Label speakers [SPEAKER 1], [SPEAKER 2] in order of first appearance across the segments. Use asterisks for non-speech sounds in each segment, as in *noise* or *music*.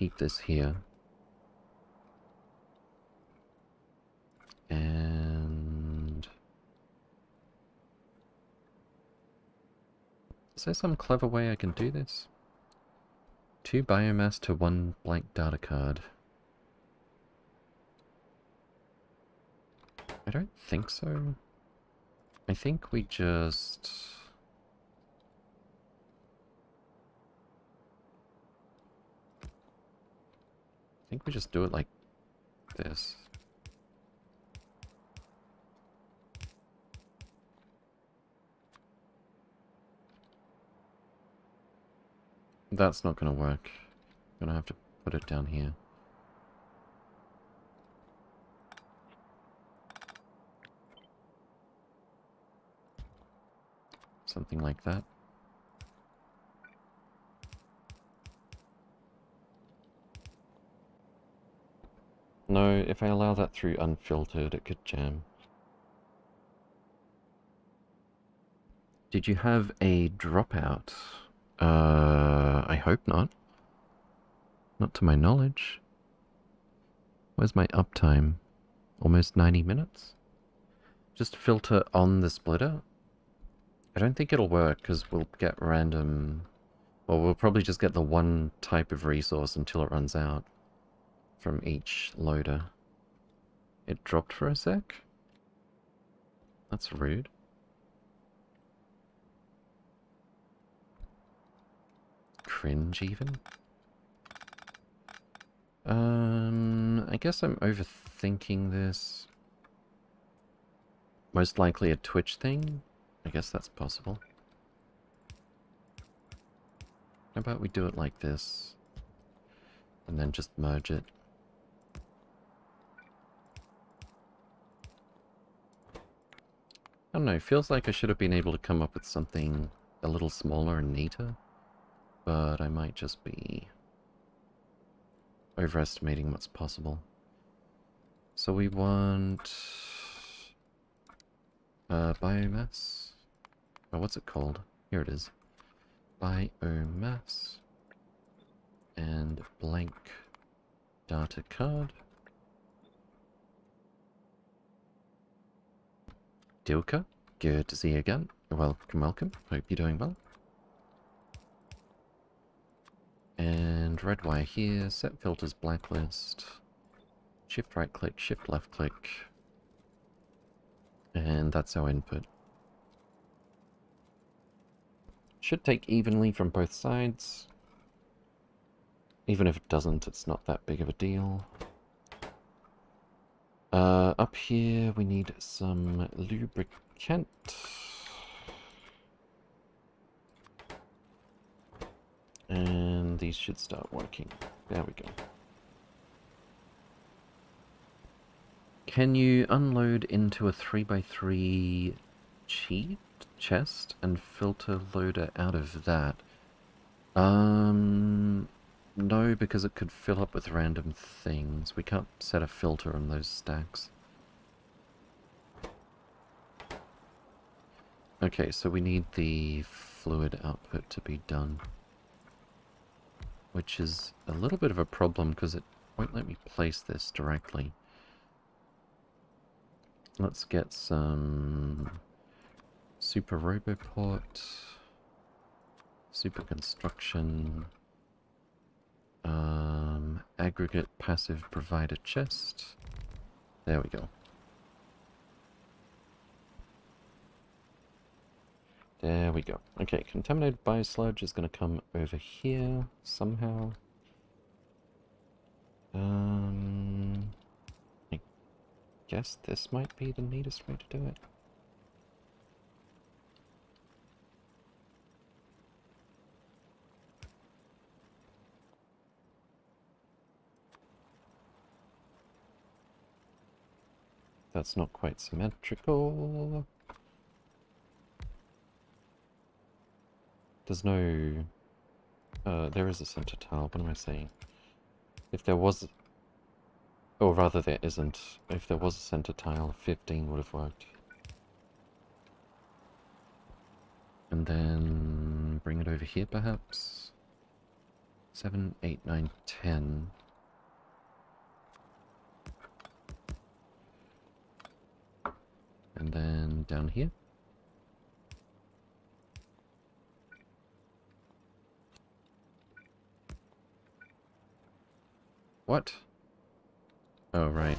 [SPEAKER 1] keep this here. And... Is there some clever way I can do this? Two biomass to one blank data card. I don't think so. I think we just... I think we just do it like this. That's not going to work. I'm going to have to put it down here. Something like that. No, if I allow that through unfiltered, it could jam. Did you have a dropout? Uh, I hope not. Not to my knowledge. Where's my uptime? Almost 90 minutes? Just filter on the splitter? I don't think it'll work because we'll get random... Well, we'll probably just get the one type of resource until it runs out from each loader. It dropped for a sec? That's rude. Cringe, even? Um, I guess I'm overthinking this. Most likely a Twitch thing? I guess that's possible. How about we do it like this? And then just merge it. I don't know, feels like I should have been able to come up with something a little smaller and neater. But I might just be overestimating what's possible. So we want uh, biomass. Oh, what's it called? Here it is. Biomass and blank data card. Dilka, good to see you again. Welcome, welcome. Hope you're doing well. And red wire here, set filters blacklist. Shift right click, shift left click. And that's our input. Should take evenly from both sides. Even if it doesn't, it's not that big of a deal. Uh, up here we need some lubricant. And these should start working. There we go. Can you unload into a 3x3 cheat chest and filter loader out of that? Um, no, because it could fill up with random things. We can't set a filter on those stacks. Okay, so we need the fluid output to be done. Which is a little bit of a problem because it won't let me place this directly. Let's get some super roboport, super construction, um, aggregate passive provider chest. There we go. There we go. Okay, contaminated biosludge is going to come over here somehow. Um, I guess this might be the neatest way to do it. That's not quite symmetrical. There's no... Uh, there is a center tile, what am I saying? If there was... Or rather there isn't. If there was a center tile, 15 would have worked. And then bring it over here perhaps. Seven, eight, nine, ten. And then down here. What? Oh, right.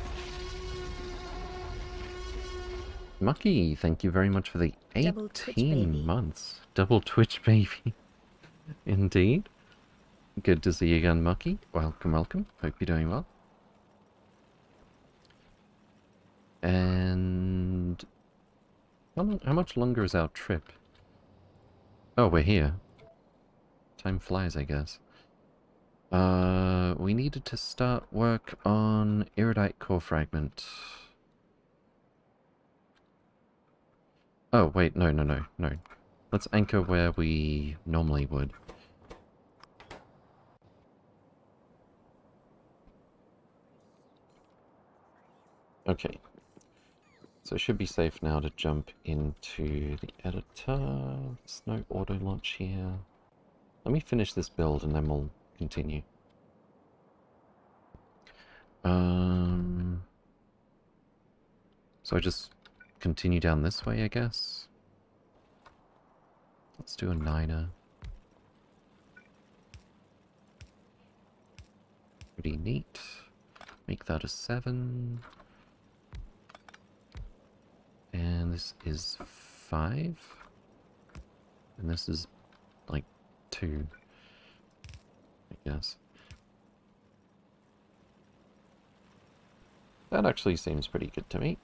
[SPEAKER 1] Mucky, thank you very much for the 18
[SPEAKER 2] baby.
[SPEAKER 1] months. Double Twitch baby. *laughs* Indeed. Good to see you again, Mucky. Welcome, welcome. Hope you're doing well. And... How, long, how much longer is our trip? Oh, we're here. Time flies, I guess. Uh, we needed to start work on Iridite Core Fragment. Oh, wait, no, no, no, no. Let's anchor where we normally would. Okay. So it should be safe now to jump into the editor. There's no auto launch here. Let me finish this build and then we'll continue. Um, so I just continue down this way, I guess. Let's do a niner. Pretty neat. Make that a seven. And this is five. And this is like two. I guess. That actually seems pretty good to me.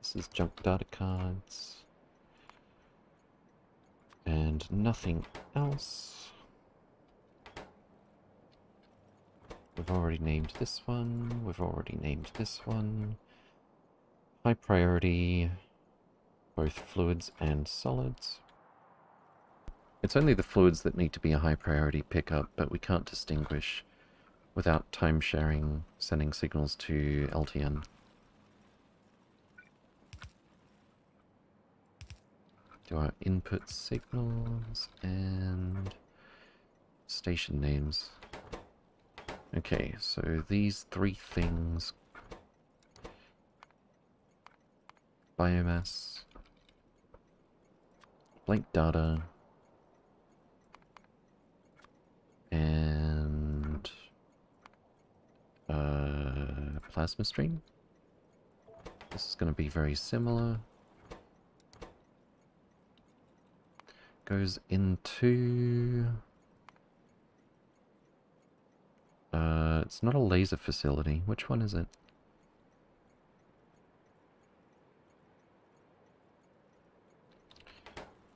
[SPEAKER 1] This is junk data cards. And nothing else. We've already named this one. We've already named this one. High priority, both fluids and solids. It's only the fluids that need to be a high priority pickup, but we can't distinguish without time sharing sending signals to LTN. Our input signals and station names. Okay, so these three things biomass, blank data, and uh, plasma stream. This is going to be very similar. Goes into... Uh, it's not a laser facility. Which one is it?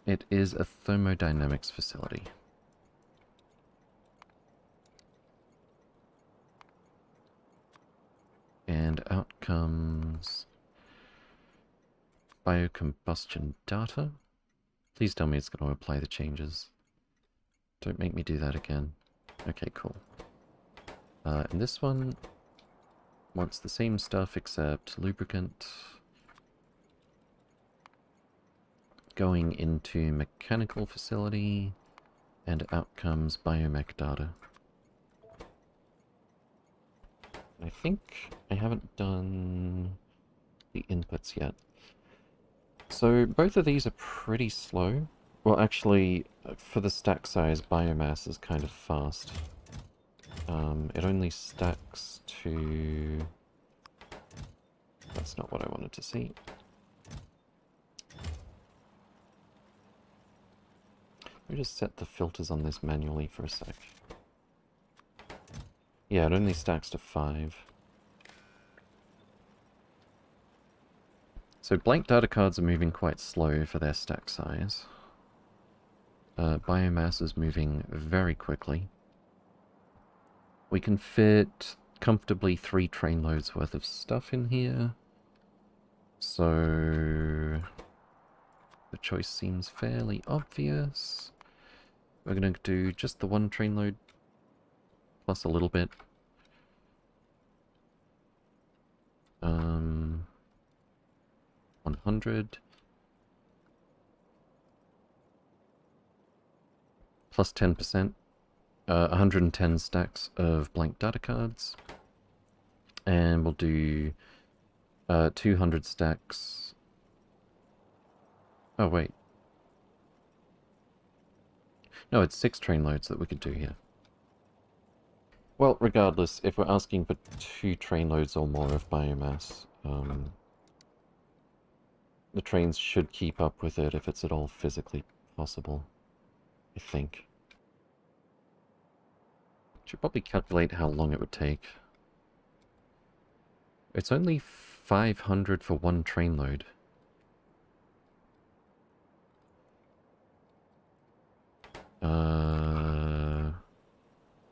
[SPEAKER 1] It is a thermodynamics facility. And out comes biocombustion data. Please tell me it's going to apply the changes. Don't make me do that again. Okay, cool. Uh, and this one wants the same stuff except lubricant. Going into mechanical facility and out comes biomech data. I think I haven't done the inputs yet. So both of these are pretty slow. Well, actually, uh, for the stack size, biomass is kind of fast. Um, it only stacks to... That's not what I wanted to see. Let me just set the filters on this manually for a sec. Yeah, it only stacks to 5. So blank data cards are moving quite slow for their stack size. Uh, biomass is moving very quickly. We can fit comfortably three train loads worth of stuff in here. So... The choice seems fairly obvious. We're going to do just the one train load plus a little bit. 100. Plus 10%. Uh, 110 stacks of blank data cards. And we'll do uh, 200 stacks. Oh, wait. No, it's six train loads that we could do here. Well, regardless, if we're asking for two train loads or more of biomass, um, the trains should keep up with it if it's at all physically possible, I think. Should probably calculate how long it would take. It's only 500 for one train load. Uh,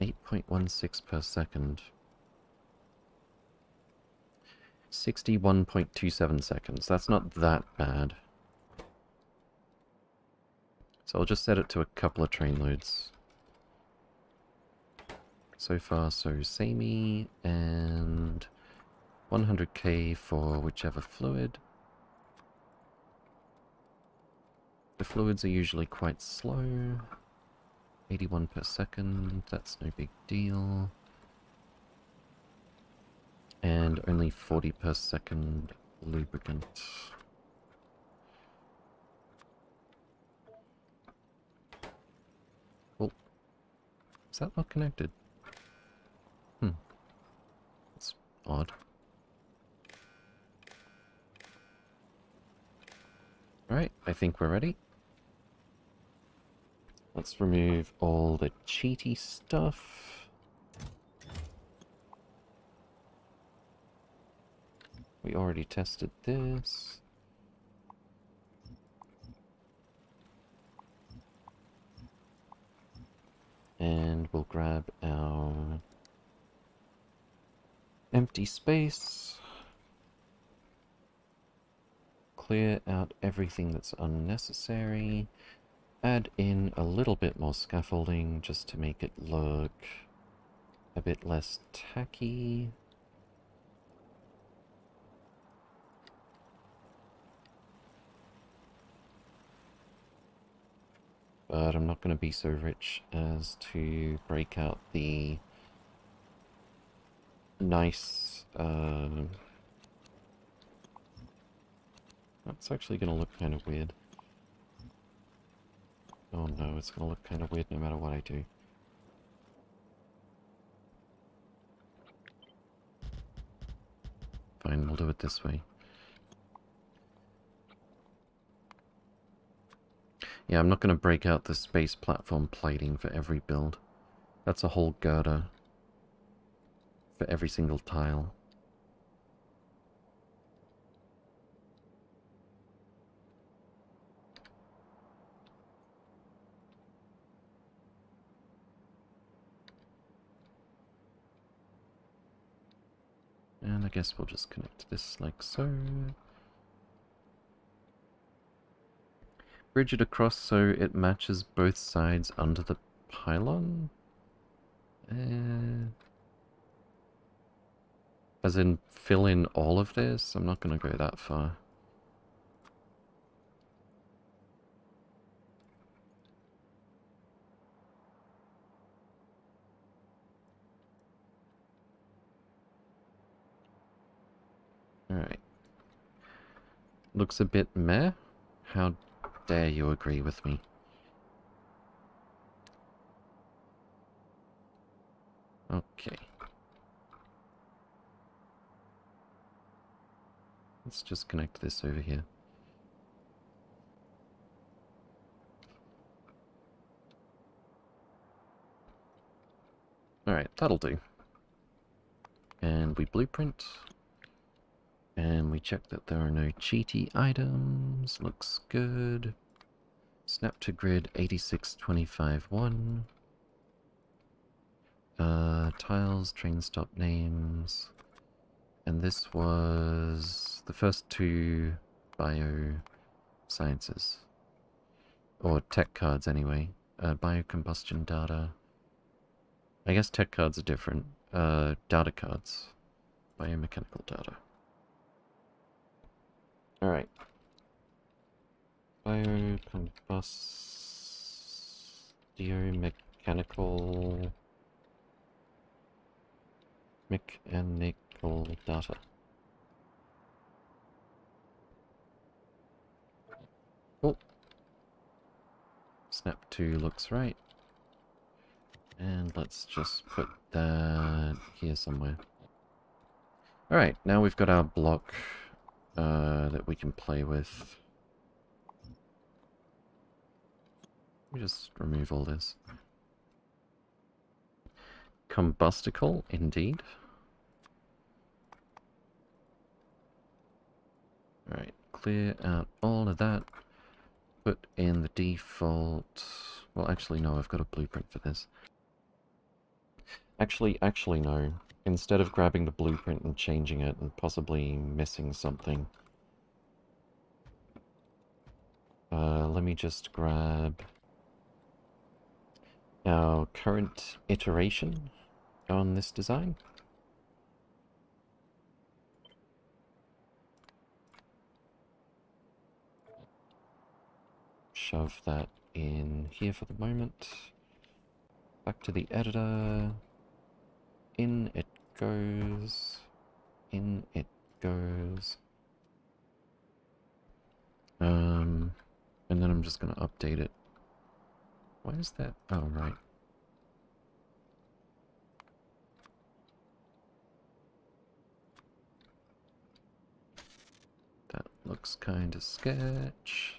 [SPEAKER 1] 8.16 per second. 61.27 seconds. That's not that bad. So I'll just set it to a couple of train loads. So far, so samey, and 100k for whichever fluid. The fluids are usually quite slow. 81 per second, that's no big deal. And only 40 per second lubricant. Oh, is that not connected? Hmm. That's odd. Alright, I think we're ready. Let's remove all the cheaty stuff. We already tested this. And we'll grab our empty space. Clear out everything that's unnecessary. Add in a little bit more scaffolding just to make it look a bit less tacky. But I'm not going to be so rich as to break out the nice... Uh, that's actually going to look kind of weird. Oh no, it's going to look kind of weird no matter what I do. Fine, we'll do it this way. Yeah, I'm not going to break out the space platform plating for every build. That's a whole girder for every single tile. And I guess we'll just connect this like so. Bridge it across so it matches both sides under the pylon? Uh, as in fill in all of this? I'm not going to go that far. Alright. Looks a bit meh. How dare you agree with me? Okay. Let's just connect this over here. Alright, that'll do. And we blueprint. And we check that there are no cheaty items. Looks good. Snap to grid 86251. Uh, tiles, train stop names. And this was the first two bio sciences. Or tech cards anyway. Uh, biocombustion data. I guess tech cards are different. Uh, data cards. Biomechanical data. Alright. Biocombustio mechanical Mechanical data. Cool. Snap 2 looks right. And let's just put that here somewhere. Alright, now we've got our block uh, that we can play with. Me just remove all this. Combustible, indeed. Alright, clear out all of that. Put in the default... Well, actually, no, I've got a blueprint for this. Actually, actually, no. Instead of grabbing the blueprint and changing it and possibly missing something... Uh, let me just grab our current iteration on this design. Shove that in here for the moment. Back to the editor. In it goes. In it goes. Um, and then I'm just going to update it. Why is that? Oh, right. That looks kind of sketch.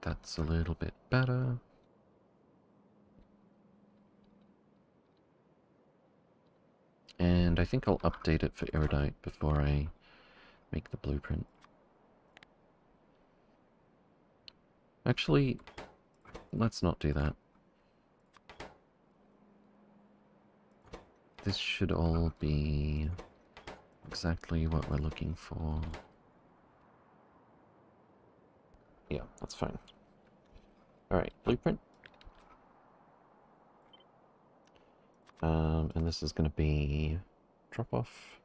[SPEAKER 1] That's a little bit better. And I think I'll update it for Iridite before I make the blueprint. Actually, let's not do that. This should all be exactly what we're looking for. Yeah, that's fine. Alright, blueprint. Um, and this is going to be drop off.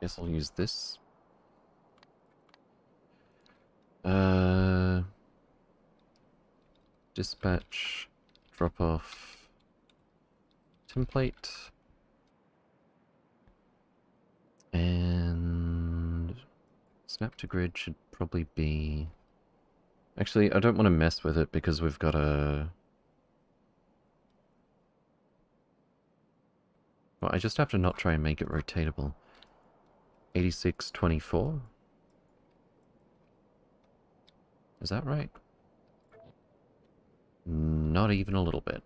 [SPEAKER 1] Guess I'll use this. Uh, dispatch, drop off, template, and snap to grid should probably be... Actually, I don't want to mess with it because we've got a Well, I just have to not try and make it rotatable. 8624? Is that right? Not even a little bit.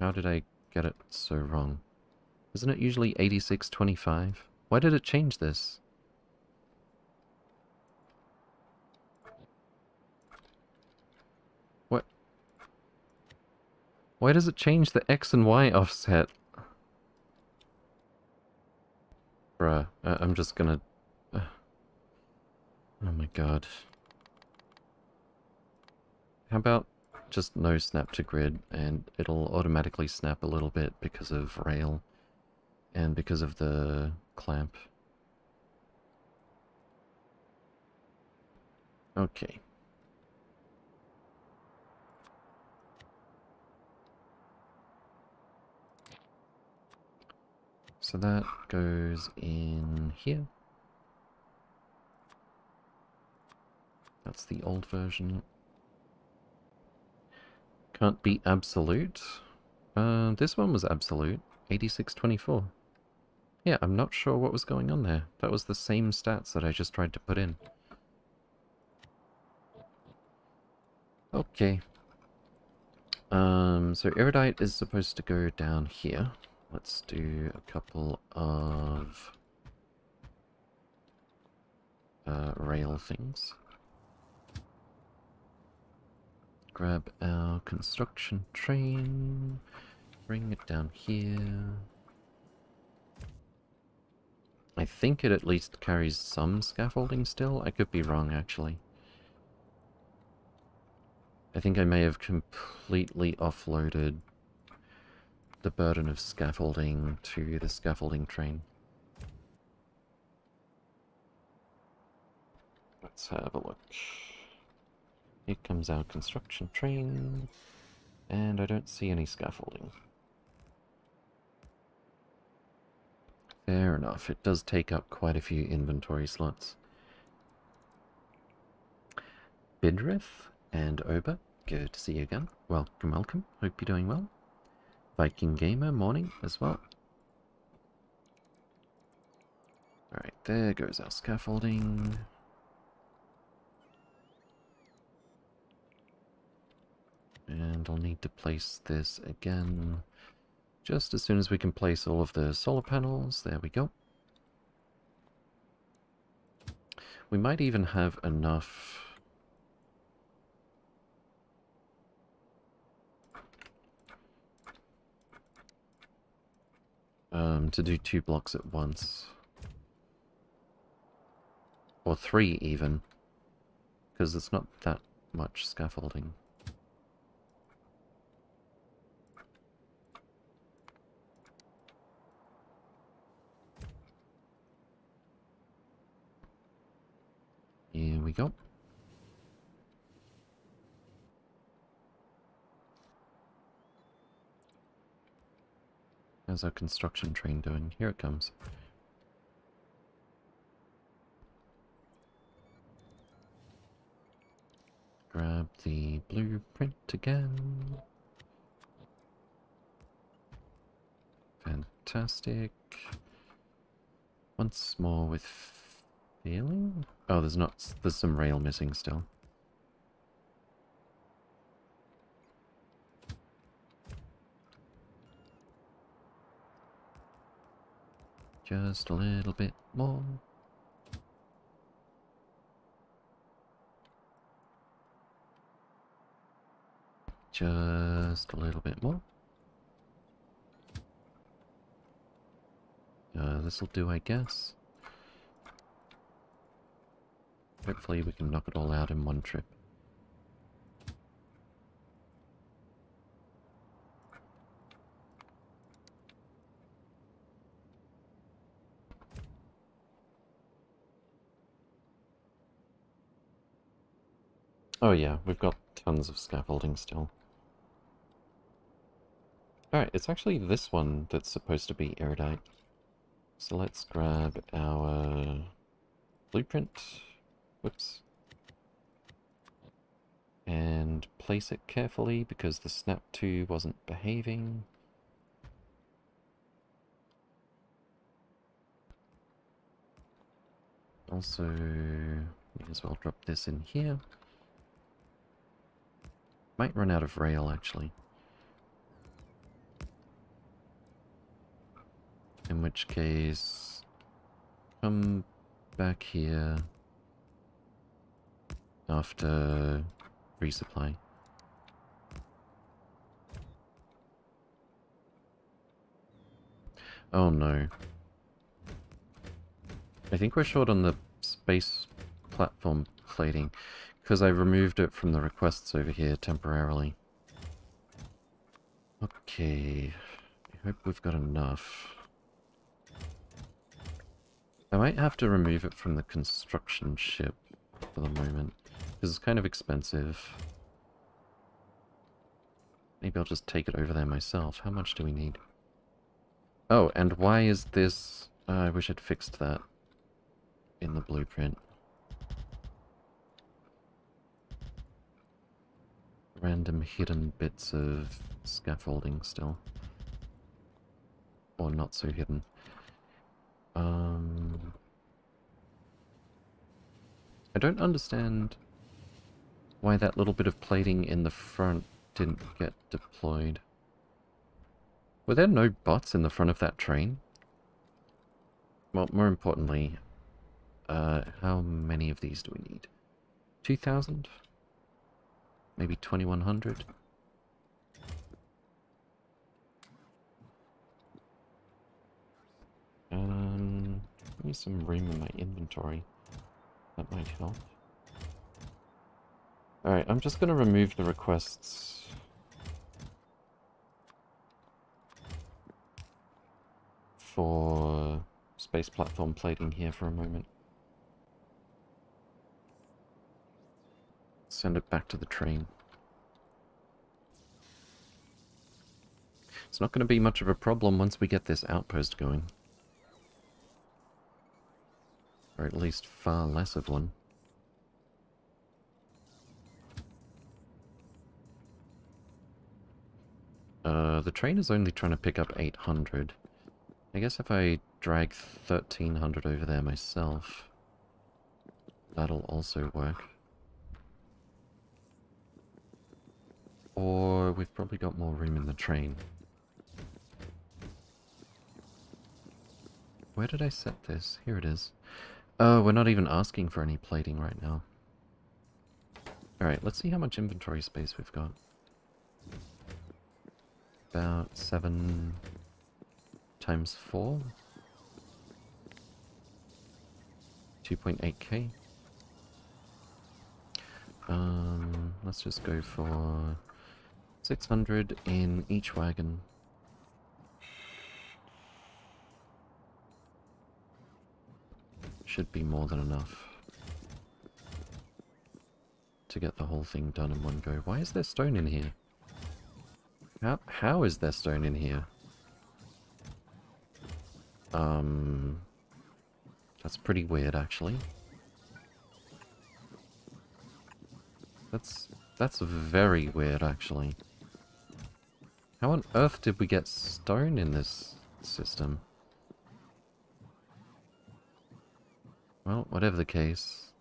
[SPEAKER 1] How did I get it so wrong? Isn't it usually 8625? Why did it change this? Why does it change the X and Y offset? Bruh, uh, I'm just gonna... *sighs* Oh my god. How about just no snap to grid and it'll automatically snap a little bit because of rail and because of the clamp. Okay. So that goes in here. That's the old version. Can't be absolute. Uh, this one was absolute. 8624. Yeah, I'm not sure what was going on there. That was the same stats that I just tried to put in. Okay. Um, so Iridite is supposed to go down here. Let's do a couple of uh, rail things. Grab our construction train, bring it down here. I think it at least carries some scaffolding still. I could be wrong, actually. I think I may have completely offloaded the burden of scaffolding to the scaffolding train. Let's have a look. Here comes our construction train, and I don't see any scaffolding. Fair enough, it does take up quite a few inventory slots. Bidrith and Ober, good to see you again. Welcome, welcome. Hope you're doing well. Viking Gamer, morning as well. Alright, there goes our scaffolding. And I'll need to place this again just as soon as we can place all of the solar panels. There we go. We might even have enough... Um, to do two blocks at once. Or three, even. Because it's not that much scaffolding. Here we go. How's our construction train doing? Here it comes. Grab the blueprint again. Fantastic. Once more with feeling? Oh, there's not. There's some rail missing still. Just a little bit more. Just a little bit more. Uh, this'll do, I guess. Hopefully we can knock it all out in one trip. Oh yeah, we've got tons of scaffolding still. Alright, it's actually this one that's supposed to be iridite. So let's grab our blueprint. Whoops. And place it carefully because the snap 2 wasn't behaving. Also, may as well drop this in here. Might run out of rail, actually. In which case, come back here after resupply. Oh no. I think we're short on the space platform plating, because I removed it from the requests over here temporarily. Okay, I hope we've got enough. I might have to remove it from the construction ship for the moment. Because it's kind of expensive. Maybe I'll just take it over there myself. How much do we need? Oh, and why is this... Uh, I wish I'd fixed that in the blueprint. Random hidden bits of scaffolding still. Or not so hidden. Um... I don't understand why that little bit of plating in the front didn't get deployed. Were there no bots in the front of that train? Well, more importantly, uh, how many of these do we need? 2,000? Maybe 2,100? Um, me some room in my inventory. That might help. Alright, I'm just going to remove the requests. for space platform plating here for a moment. Send it back to the train. It's not going to be much of a problem once we get this outpost going. Or at least far less of one. Uh, the train is only trying to pick up 800. I guess if I drag 1300 over there myself, that'll also work. Or we've probably got more room in the train. Where did I set this? Here it is. Oh, we're not even asking for any plating right now. Alright, let's see how much inventory space we've got. About 7 times 4? 2.8k. Um, let's just go for 600 in each wagon. Should be more than enough to get the whole thing done in one go. Why is there stone in here? How, how is there stone in here? Um, that's pretty weird, actually. That's, that's very weird, actually. How on earth did we get stone in this system? Well, whatever the case.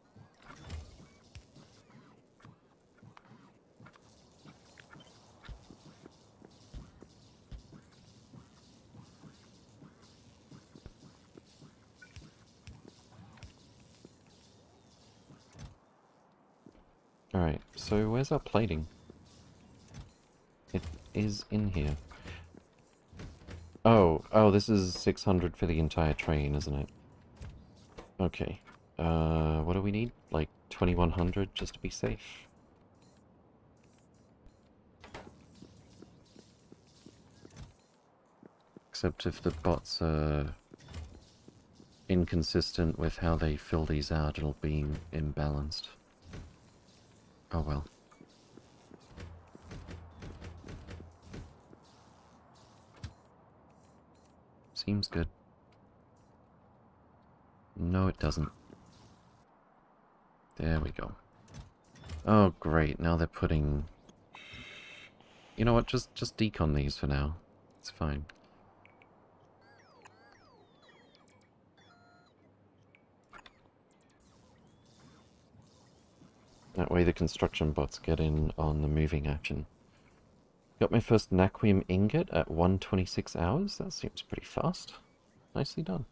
[SPEAKER 1] Alright, so where's our plating? Is in here. Oh, oh, this is 600 for the entire train, isn't it? Okay. Uh, what do we need? Like 2100 just to be safe? Except if the bots are inconsistent with how they fill these out, it'll be imbalanced. Oh well. Seems good. No, it doesn't. There we go. Oh, great. Now they're putting... You know what? Just, just decon these for now. It's fine. That way the construction bots get in on the moving action. Got my first Naquium ingot at 126 hours. That seems pretty fast. Nicely done.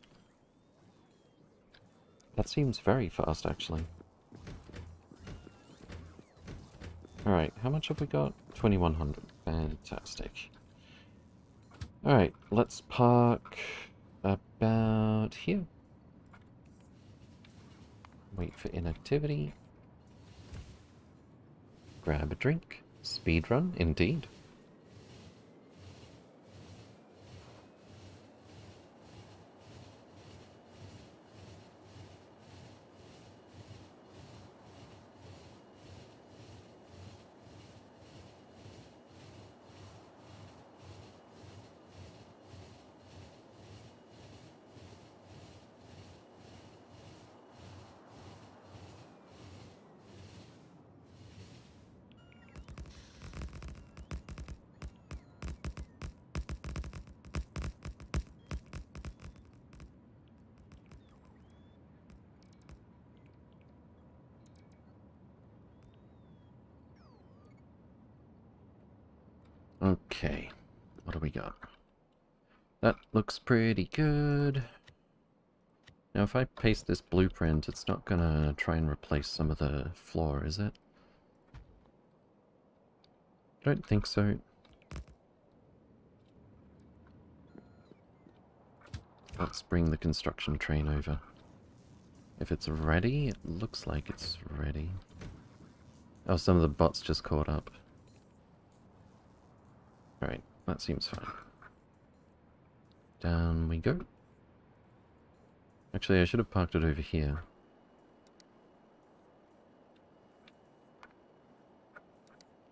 [SPEAKER 1] That seems very fast, actually. Alright, how much have we got? 2100. Fantastic. Alright, let's park about here. Wait for inactivity. Grab a drink. Speed run, indeed. Okay, what do we got? That looks pretty good. Now if I paste this blueprint, it's not gonna try and replace some of the floor, is it? Don't think so. Let's bring the construction train over. If it's ready, it looks like it's ready. Oh, some of the bots just caught up. Alright, that seems fine. Down we go. Actually, I should have parked it over here.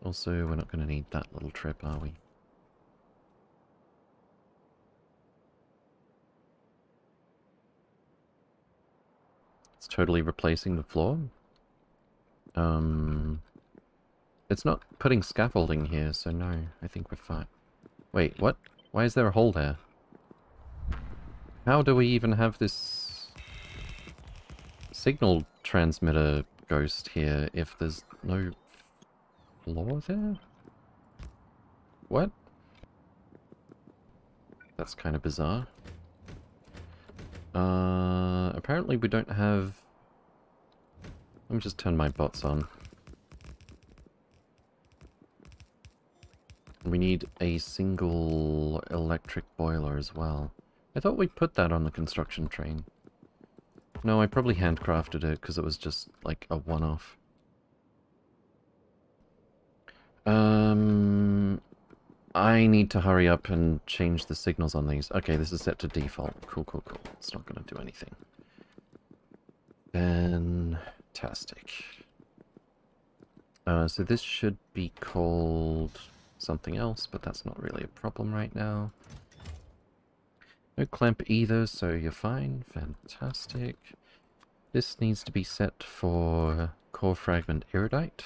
[SPEAKER 1] Also, we're not going to need that little trip, are we? It's totally replacing the floor. Um, it's not putting scaffolding here, so no, I think we're fine. Wait, what? Why is there a hole there? How do we even have this signal transmitter ghost here if there's no floor there? What? That's kind of bizarre. Uh, apparently we don't have... Let me just turn my bots on. We need a single electric boiler as well. I thought we put that on the construction train. No, I probably handcrafted it because it was just like a one-off. Um, I need to hurry up and change the signals on these. Okay, this is set to default. Cool, cool, cool. It's not going to do anything. Fantastic. Uh, so this should be called something else, but that's not really a problem right now. No clamp either, so you're fine. Fantastic. This needs to be set for core fragment iridite.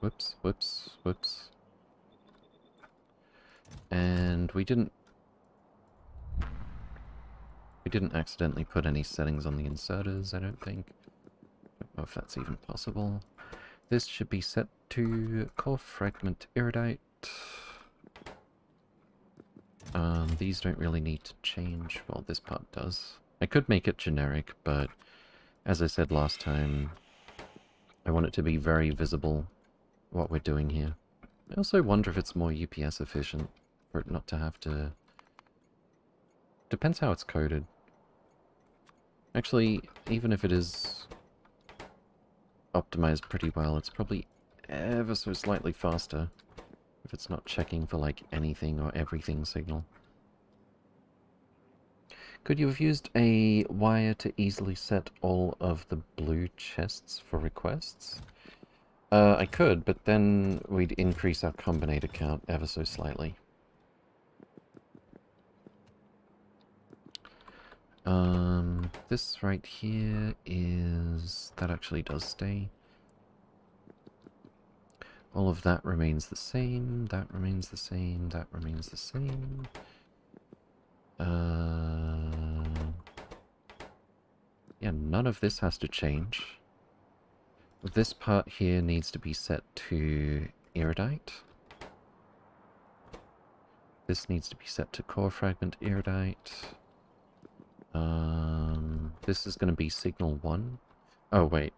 [SPEAKER 1] Whoops, whoops, whoops. And we didn't... We didn't accidentally put any settings on the inserters, I don't think. Know if that's even possible. This should be set to core fragment iridite. Um, these don't really need to change. Well, this part does. I could make it generic, but as I said last time, I want it to be very visible what we're doing here. I also wonder if it's more UPS efficient for it not to have to... Depends how it's coded. Actually, even if it is optimized pretty well, it's probably ever so slightly faster if it's not checking for like anything or everything signal. Could you have used a wire to easily set all of the blue chests for requests? Uh, I could, but then we'd increase our combinator count ever so slightly. Um, this right here is... That actually does stay. All of that remains the same, that remains the same, that remains the same. Uh... Yeah, none of this has to change. This part here needs to be set to iridite. This needs to be set to core fragment iridite. Um, this is going to be signal 1. Oh, wait.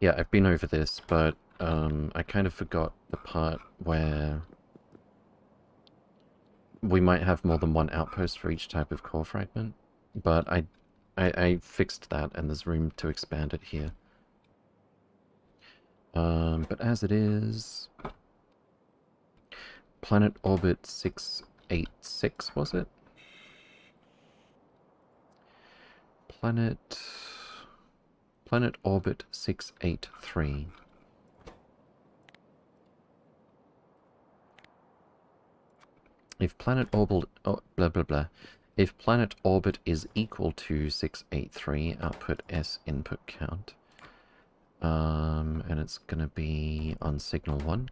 [SPEAKER 1] Yeah, I've been over this, but um, I kind of forgot the part where we might have more than one outpost for each type of core fragment, but I, I, I fixed that and there's room to expand it here. Um, but as it is... Planet Orbit 686, was it? Planet... Planet Orbit 683. If planet orbit... Oh, blah blah blah. If planet orbit is equal to 683, output S input count. Um, and it's going to be on signal 1.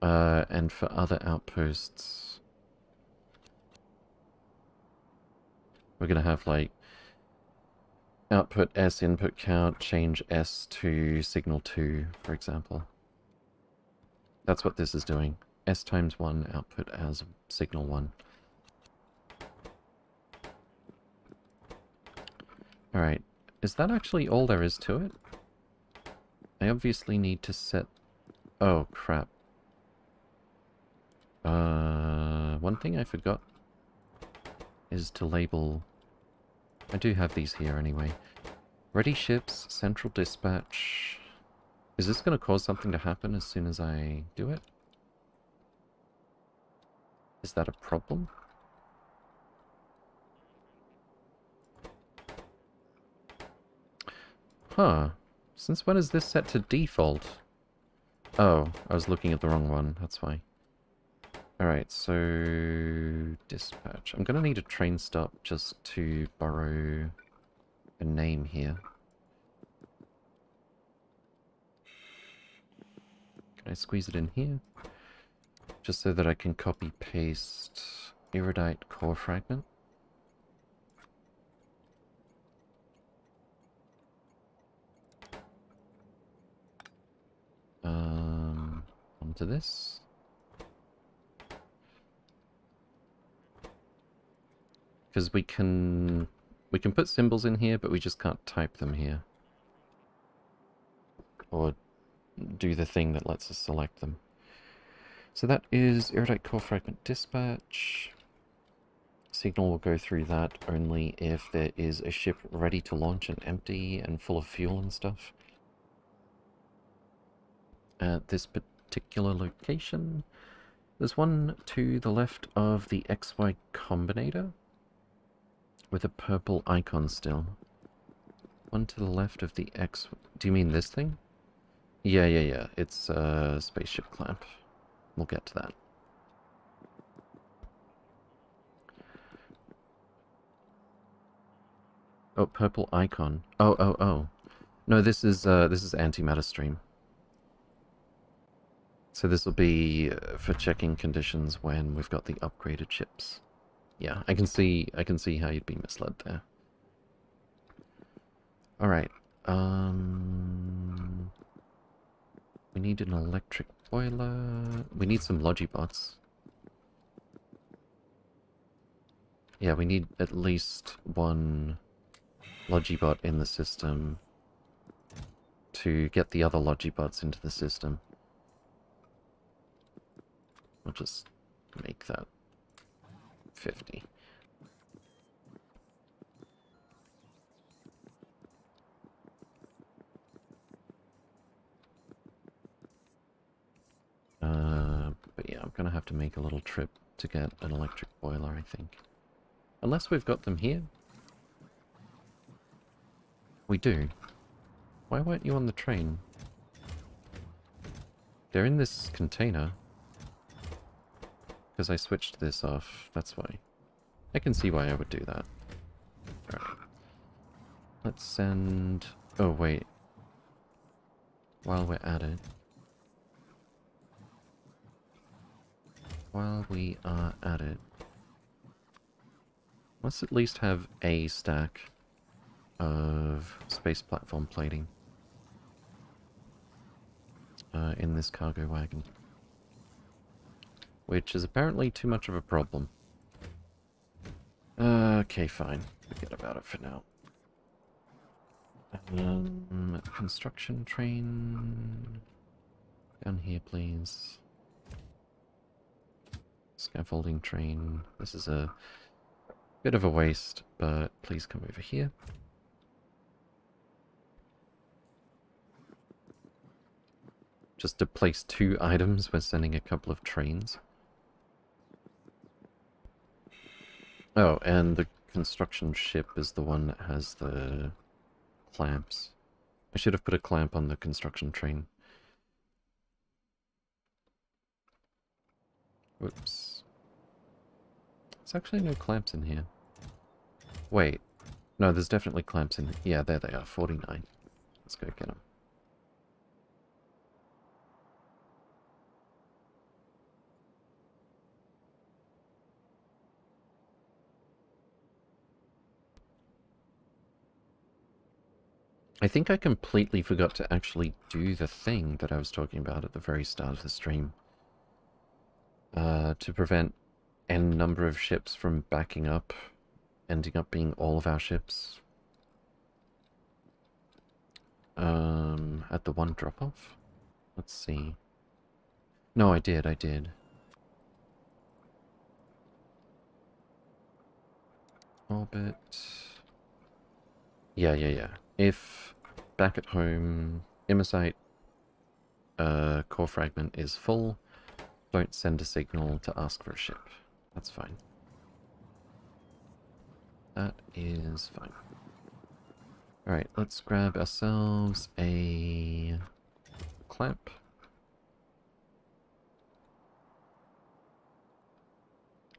[SPEAKER 1] Uh, and for other outposts, we're going to have like output S input count, change S to signal 2, for example. That's what this is doing. S times 1 output as signal 1. Alright, is that actually all there is to it? I obviously need to set... Oh, crap. Uh, one thing I forgot is to label... I do have these here anyway. Ready ships, central dispatch. Is this going to cause something to happen as soon as I do it? Is that a problem? Huh. Since when is this set to default? Oh, I was looking at the wrong one, that's why. Alright, so... Dispatch. I'm gonna need a train stop just to borrow a name here. Can I squeeze it in here? Just so that I can copy paste iridite core fragment. Um, onto this. Because we can we can put symbols in here, but we just can't type them here. Or do the thing that lets us select them. So that is Iridite Core Fragment Dispatch. Signal will go through that only if there is a ship ready to launch and empty and full of fuel and stuff. At this particular location, there's one to the left of the XY Combinator with a purple icon still. One to the left of the X... Do you mean this thing? Yeah, yeah, yeah. It's a spaceship clamp. We'll get to that. Oh, purple icon. Oh, oh, oh. No, this is uh, this is antimatter stream. So this will be uh, for checking conditions when we've got the upgraded ships. Yeah, I can see I can see how you'd be misled there. All right. Um we need an electric boiler. We need some Logibots. Yeah, we need at least one Logibot in the system to get the other Logibots into the system. I'll just make that 50. Uh, but yeah, I'm going to have to make a little trip to get an electric boiler, I think. Unless we've got them here. We do. Why weren't you on the train? They're in this container. Because I switched this off, that's why. I can see why I would do that. Alright. Let's send... Oh, wait. While we're at it. While we are at it. Let's at least have a stack of space platform plating uh, in this cargo wagon. Which is apparently too much of a problem. Okay, fine. Forget about it for now. Um, construction train... Down here, please. Scaffolding train. This is a bit of a waste, but please come over here. Just to place two items, we're sending a couple of trains. Oh, and the construction ship is the one that has the clamps. I should have put a clamp on the construction train. Whoops. There's actually no clamps in here. Wait. No, there's definitely clamps in Yeah, there they are. 49. Let's go get them. I think I completely forgot to actually do the thing that I was talking about at the very start of the stream. Uh, to prevent n number of ships from backing up, ending up being all of our ships. Um, at the one drop-off? Let's see. No, I did, I did. Orbit... Yeah, yeah, yeah. If back at home, Imersite uh, core fragment is full, don't send a signal to ask for a ship. That's fine. That is fine. Alright, let's grab ourselves a clamp.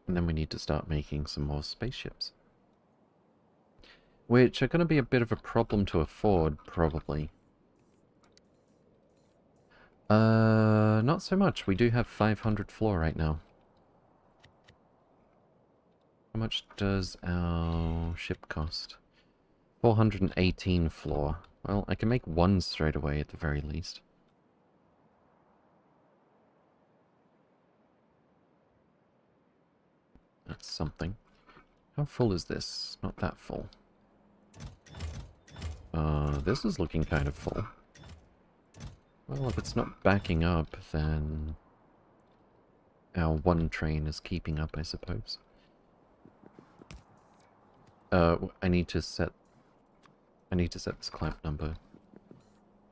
[SPEAKER 1] And then we need to start making some more spaceships. Which are going to be a bit of a problem to afford, probably. Uh, not so much. We do have 500 floor right now. How much does our ship cost? 418 floor. Well, I can make one straight away at the very least. That's something. How full is this? Not that full. Uh, this is looking kind of full. Well, if it's not backing up, then our one train is keeping up, I suppose. Uh, I need to set... I need to set this clamp number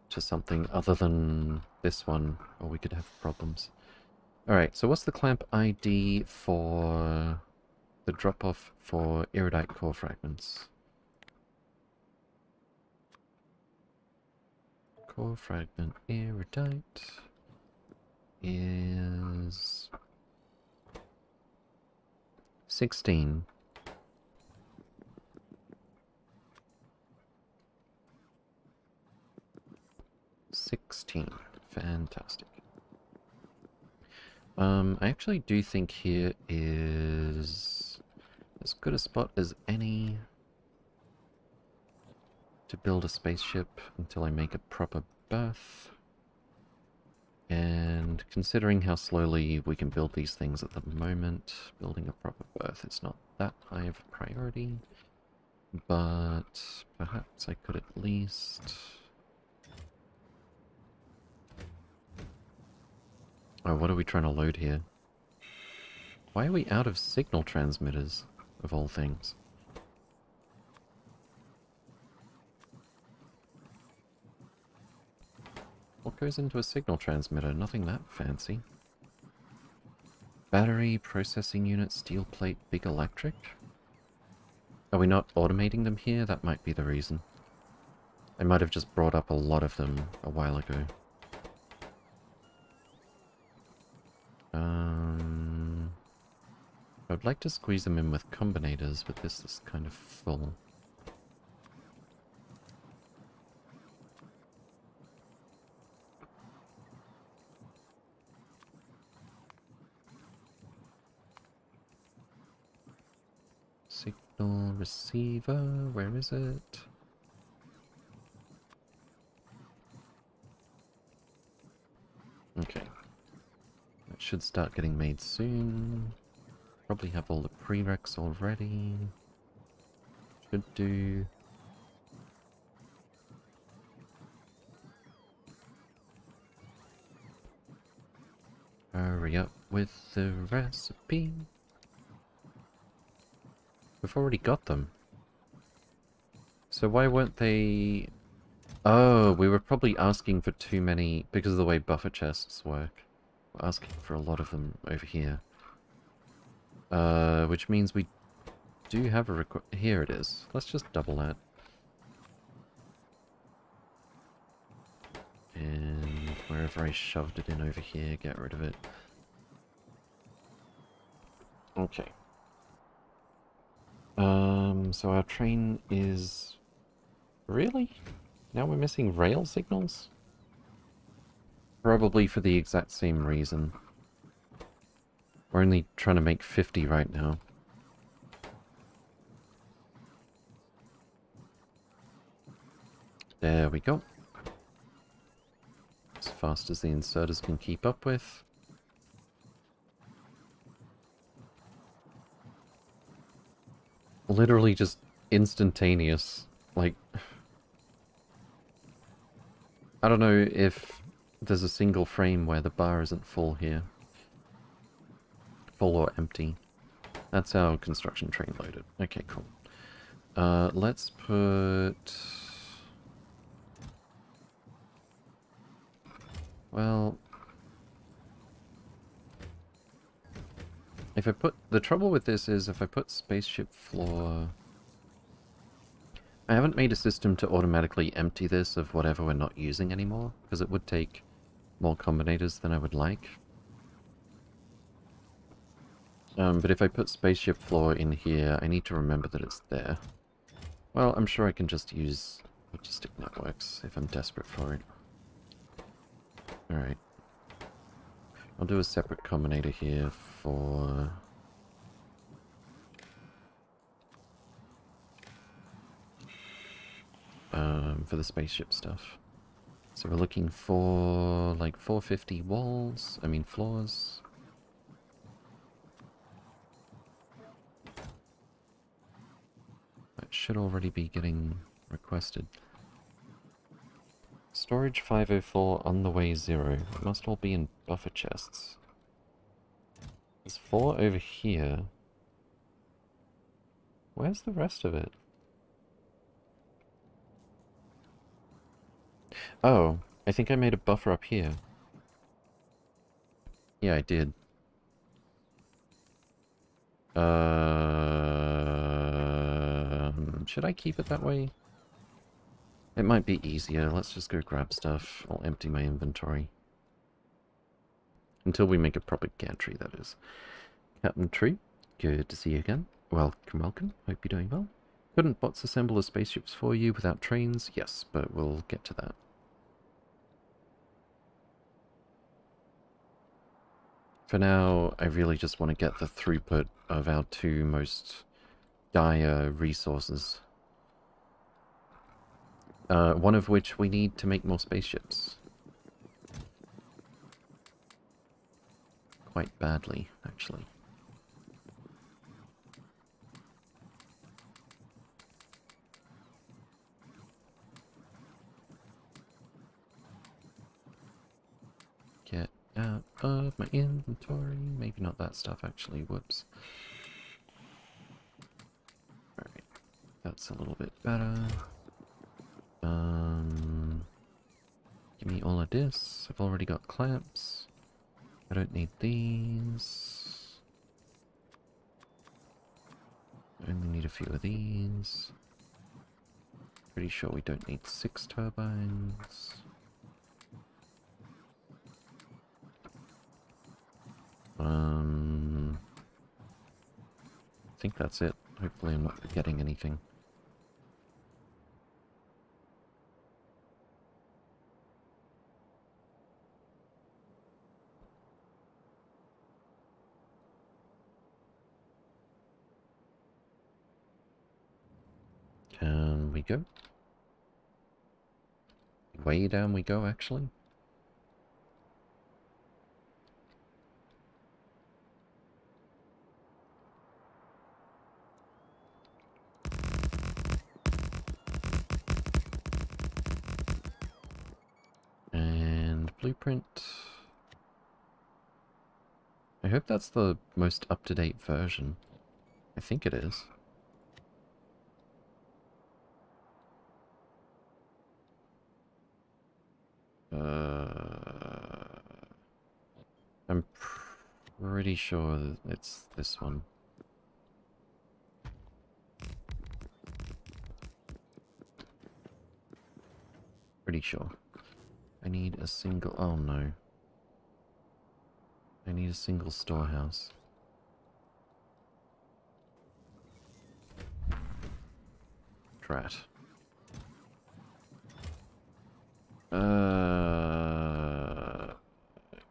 [SPEAKER 1] to something other than this one, or we could have problems. Alright, so what's the clamp ID for the drop-off for iridite core fragments? Core fragment iridite is 16. Sixteen. Fantastic. Um, I actually do think here is as good a spot as any to build a spaceship until I make a proper berth. And considering how slowly we can build these things at the moment, building a proper berth is not that high of a priority. But perhaps I could at least... Oh, what are we trying to load here? Why are we out of signal transmitters, of all things? What goes into a signal transmitter? Nothing that fancy. Battery, processing unit, steel plate, big electric? Are we not automating them here? That might be the reason. I might have just brought up a lot of them a while ago. Um, I'd like to squeeze them in with combinators, but this is kind of full. Receiver, where is it? Okay. That should start getting made soon. Probably have all the prereqs already. Should do. Hurry up with the recipe. We've already got them. So why weren't they... Oh, we were probably asking for too many, because of the way buffer chests work. We're asking for a lot of them over here. Uh, which means we do have a requ- Here it is. Let's just double that. And wherever I shoved it in over here, get rid of it. Okay. Um, so our train is... Really? Now we're missing rail signals? Probably for the exact same reason. We're only trying to make 50 right now. There we go. As fast as the inserters can keep up with. Literally just instantaneous. Like... I don't know if there's a single frame where the bar isn't full here. Full or empty. That's our construction train loaded. Okay, cool. Uh, let's put... Well... If I put... The trouble with this is if I put spaceship floor... I haven't made a system to automatically empty this of whatever we're not using anymore, because it would take more combinators than I would like. Um, but if I put spaceship floor in here, I need to remember that it's there. Well, I'm sure I can just use logistic networks if I'm desperate for it. Alright. I'll do a separate combinator here for um, for the spaceship stuff. So we're looking for like 450 walls, I mean floors. That should already be getting requested. Storage 504 on the way zero. It must all be in buffer chests. There's four over here. Where's the rest of it? Oh, I think I made a buffer up here. Yeah, I did. Uh, should I keep it that way? It might be easier. Let's just go grab stuff. I'll empty my inventory. Until we make a proper gantry, that is. Captain Tree, good to see you again. Welcome, welcome. Hope you're doing well. Couldn't bots assemble the spaceships for you without trains? Yes, but we'll get to that. For now, I really just want to get the throughput of our two most dire resources. Uh, one of which we need to make more spaceships. Quite badly, actually. Get out of my inventory. Maybe not that stuff, actually. Whoops. Alright. That's a little bit better. Um, give me all of this. I've already got clamps. I don't need these. I only need a few of these. Pretty sure we don't need six turbines. Um, I think that's it. Hopefully I'm not forgetting anything. Can we go? Way down we go, actually. And blueprint. I hope that's the most up-to-date version. I think it is. Uh, I'm pretty sure it's this one. Pretty sure. I need a single... Oh no. I need a single storehouse. Drat. Uh,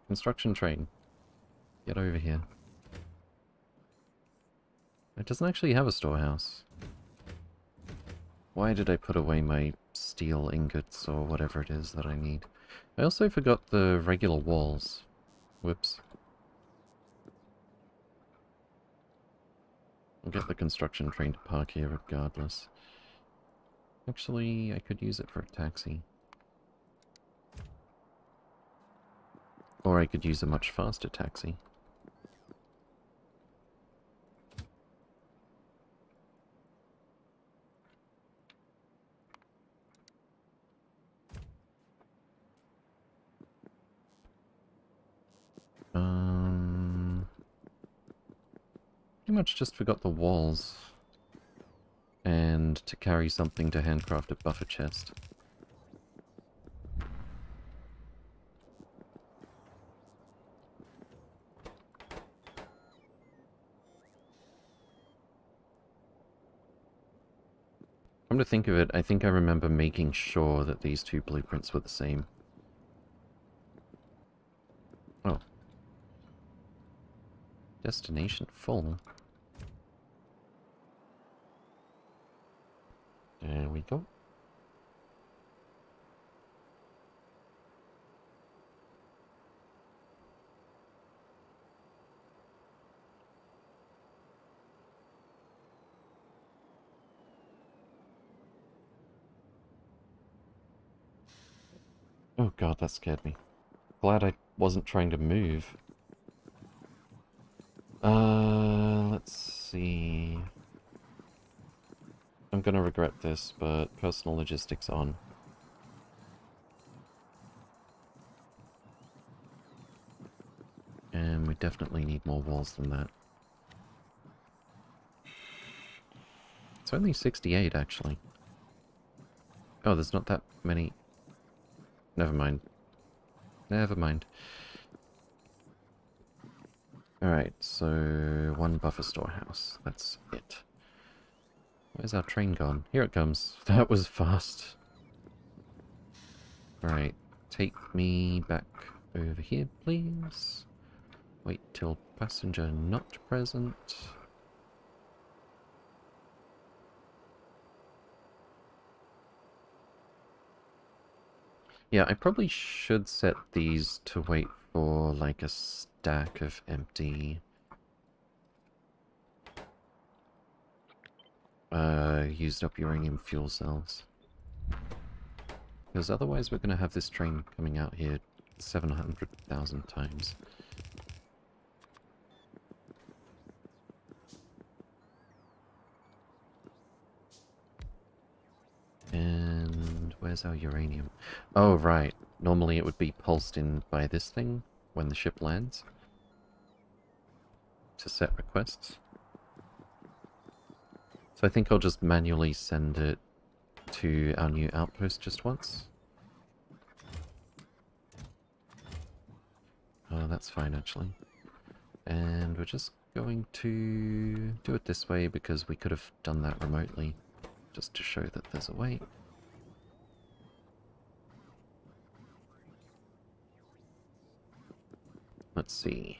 [SPEAKER 1] construction train. Get over here. It doesn't actually have a storehouse. Why did I put away my steel ingots or whatever it is that I need? I also forgot the regular walls. Whoops. I'll get the construction train to park here regardless. Actually, I could use it for a taxi. Or I could use a much faster taxi. Um, pretty much just forgot the walls. And to carry something to handcraft a buffer chest. To think of it, I think I remember making sure that these two blueprints were the same. Oh. Destination full. There we go. Oh god, that scared me. Glad I wasn't trying to move. Uh, let's see. I'm gonna regret this, but personal logistics on. And we definitely need more walls than that. It's only 68, actually. Oh, there's not that many... Never mind. Never mind. Alright, so one buffer storehouse. That's it. Where's our train gone? Here it comes. *laughs* That was fast. Alright, take me back over here, please. Wait till passenger not present. Yeah, I probably should set these to wait for like a stack of empty uh, used up uranium fuel cells. Because otherwise we're going to have this train coming out here 700,000 times. And where's our uranium? Oh, right. Normally it would be pulsed in by this thing when the ship lands to set requests. So I think I'll just manually send it to our new outpost just once. Oh, that's fine actually. And we're just going to do it this way because we could have done that remotely just to show that there's a way. Let's see.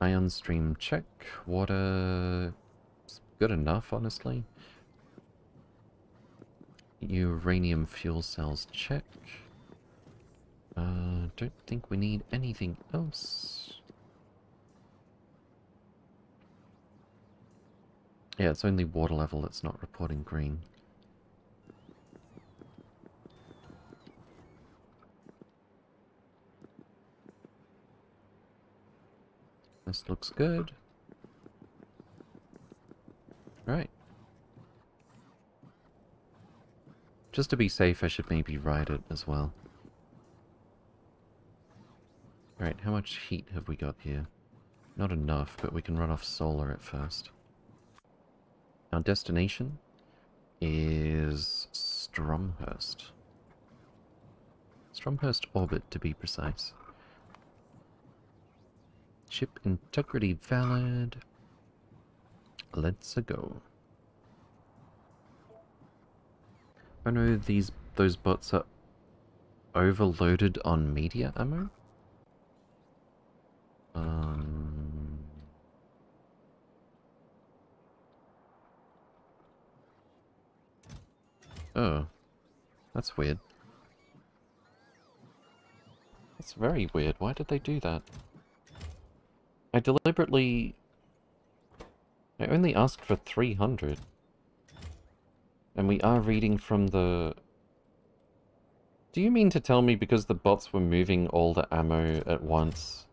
[SPEAKER 1] Ion stream check. Water... good enough, honestly. Uranium fuel cells check. Uh, don't think we need anything else. Yeah, it's only water level that's not reporting green. This looks good. Right. Just to be safe, I should maybe ride it as well. Alright, how much heat have we got here? Not enough, but we can run off solar at first. Our destination is Stromhurst. Stromhurst orbit, to be precise. Ship integrity valid. Let's go. I know these those bots are overloaded on meteor ammo. Um Oh. That's weird. That's very weird. Why did they do that? I deliberately... I only asked for 300. And we are reading from the... Do you mean to tell me because the bots were moving all the ammo at once,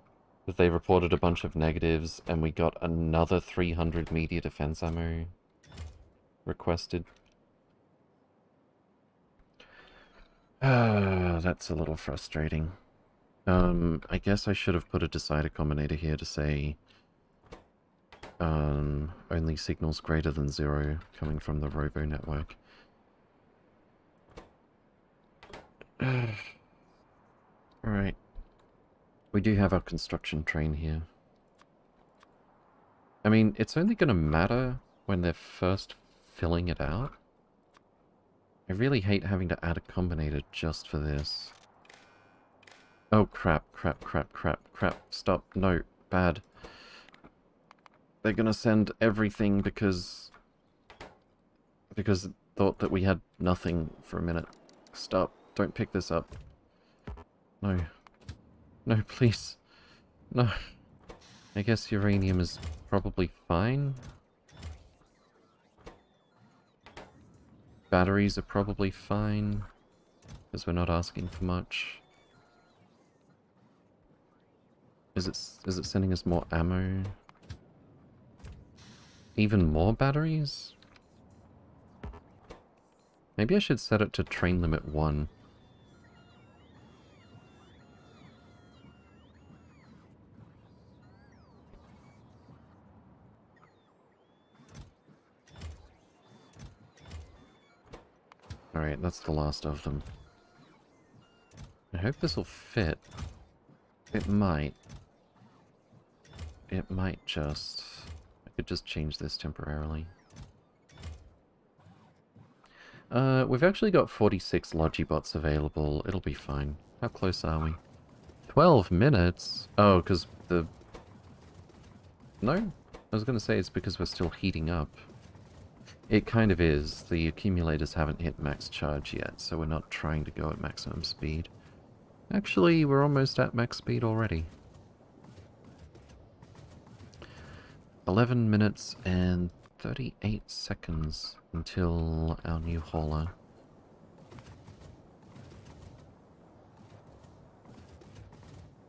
[SPEAKER 1] that they reported a bunch of negatives, and we got another 300 meteor defense ammo requested? Ah, *sighs* that's a little frustrating. Um, I guess I should have put a decider combinator here to say um, only signals greater than zero coming from the robo network. *sighs* Alright. We do have our construction train here. I mean, it's only going to matter when they're first filling it out. I really hate having to add a combinator just for this. Oh crap, crap, crap, crap, crap. Stop. No. Bad. They're gonna send everything because... Because thought that we had nothing for a minute. Stop. Don't pick this up. No. No, please. No. I guess uranium is probably fine. Batteries are probably fine. Because we're not asking for much. Is it, is it sending us more ammo? Even more batteries? Maybe I should set it to train limit 1. Alright, that's the last of them. I hope this will fit. It might. It might just... I could just change this temporarily. Uh, we've actually got 46 Logibots available. It'll be fine. How close are we? 12 minutes? Oh, because the... No? I was going to say it's because we're still heating up. It kind of is. The accumulators haven't hit max charge yet, so we're not trying to go at maximum speed. Actually, we're almost at max speed already. 11 minutes and 38 seconds until our new hauler.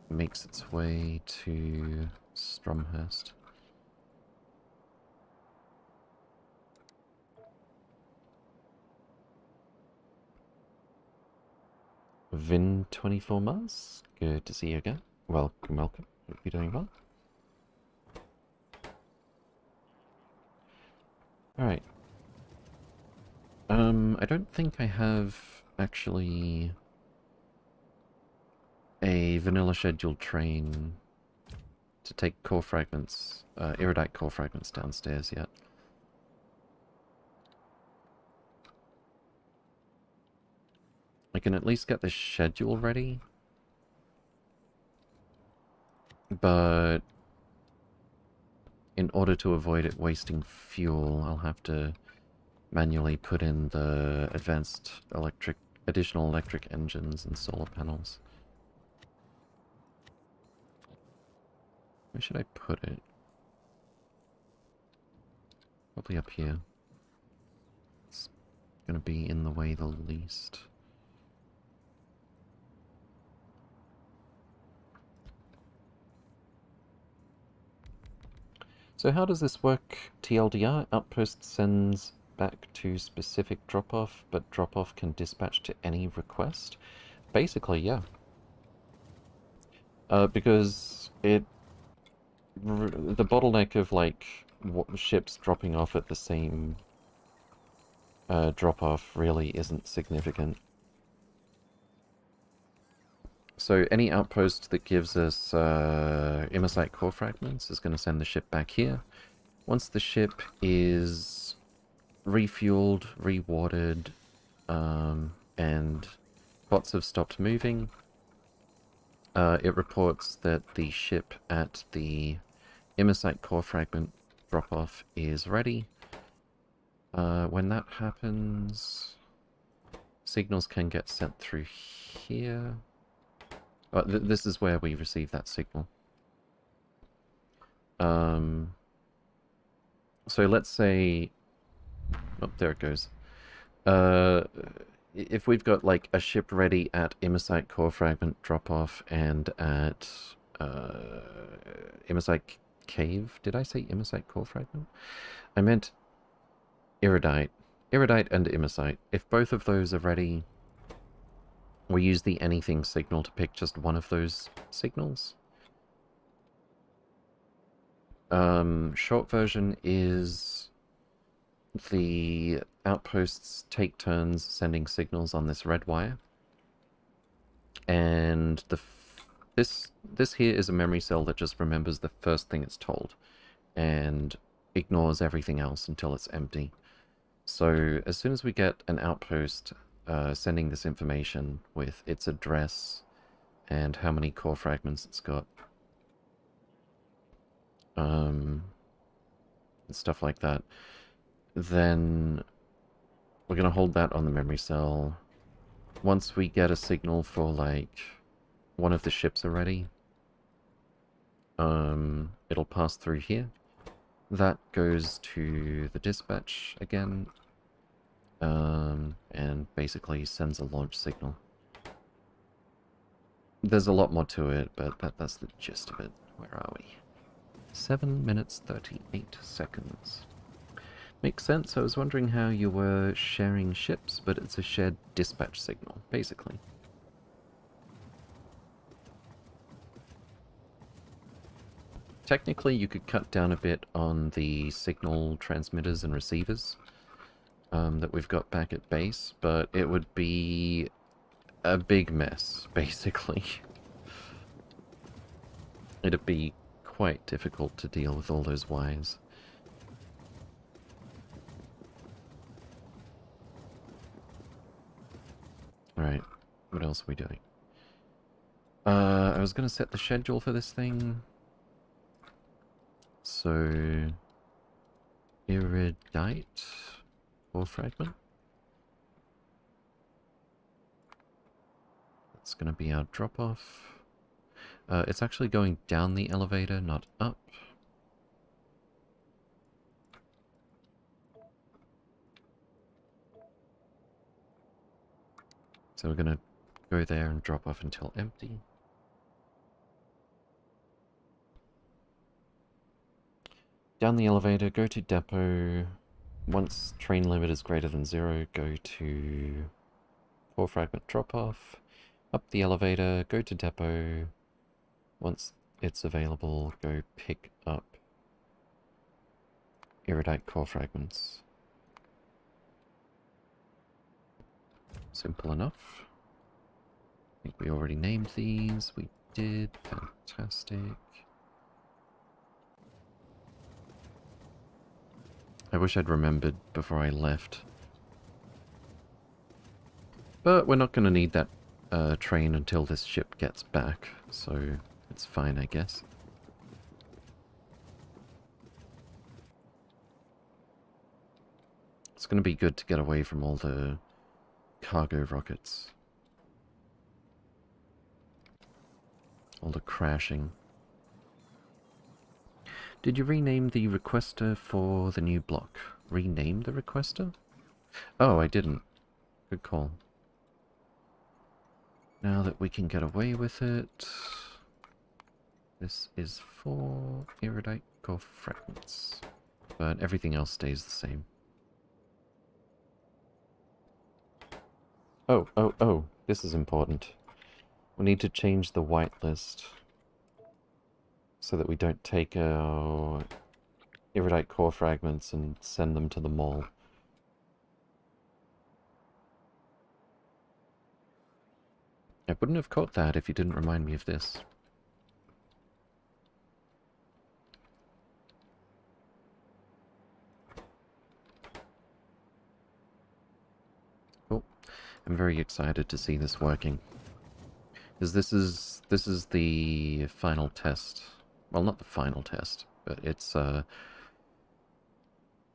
[SPEAKER 1] Makes its way to Stromhurst. Vin 24 months. Good to see you again. Welcome, welcome. Hope you're doing well. Alright. Um, I don't think I have actually a vanilla scheduled train to take core fragments, uh, iridite core fragments downstairs yet. I can at least get the schedule ready. But in order to avoid it wasting fuel, I'll have to manually put in the advanced electric, additional electric engines and solar panels. Where should I put it? Probably up here. It's gonna be in the way the least. So how does this work? TLDR, Outpost sends back to specific drop-off, but drop-off can dispatch to any request? Basically, yeah. Uh, because it... The bottleneck of, like, ships dropping off at the same uh, drop-off really isn't significant. So any outpost that gives us uh, Imersite core fragments is going to send the ship back here. Once the ship is refueled, rewatered, um, and bots have stopped moving, uh, it reports that the ship at the Imersite core fragment drop-off is ready. Uh, when that happens, signals can get sent through here. Uh, th this is where we receive that signal. Um, so let's say... Oh, there it goes. Uh, if we've got like a ship ready at Imersite core fragment drop-off and at uh, cave, did I say Imersite core fragment? I meant Iridite. Iridite and Immersite. If both of those are ready, we use the anything signal to pick just one of those signals. Um, short version is the outposts take turns sending signals on this red wire. And the this this here is a memory cell that just remembers the first thing it's told and ignores everything else until it's empty. So as soon as we get an outpost uh, sending this information with its address and how many core fragments it's got, um, stuff like that, then we're going to hold that on the memory cell. Once we get a signal for, like, one of the ships already, um, it'll pass through here. That goes to the dispatch again, um, and basically sends a launch signal. There's a lot more to it, but that, that's the gist of it. Where are we? 7 minutes 38 seconds. Makes sense. I was wondering how you were sharing ships, but it's a shared dispatch signal, basically. Technically, you could cut down a bit on the signal transmitters and receivers um, that we've got back at base, but it would be a big mess, *laughs* basically. It'd be quite difficult to deal with all those wires. Alright, what else are we doing? Uh, I was going to set the schedule for this thing. So... Iridite? Or fragment? That's going to be our drop-off. Uh, it's actually going down the elevator, not up. So we're going to go there and drop off until empty. Down the elevator, go to depot. Once train limit is greater than zero, go to core fragment drop off. Up the elevator, go to depot. Once it's available, go pick up iridite core fragments. Simple enough. I think we already named these. We did. Fantastic. I wish I'd remembered before I left. But we're not going to need that uh, train until this ship gets back, so it's fine, I guess. It's going to be good to get away from all the cargo rockets. All the crashing. Did you rename the requester for the new block? Rename the requester? Oh, I didn't. Good call. Now that we can get away with it... This is for iridite core fragments. But everything else stays the same. Oh, oh, oh, this is important. We need to change the whitelist so that we don't take our iridite core fragments and send them to the mall. I wouldn't have caught that if you didn't remind me of this. Oh, I'm very excited to see this working. Because this is, this is the final test. Well, not the final test, but it's, uh...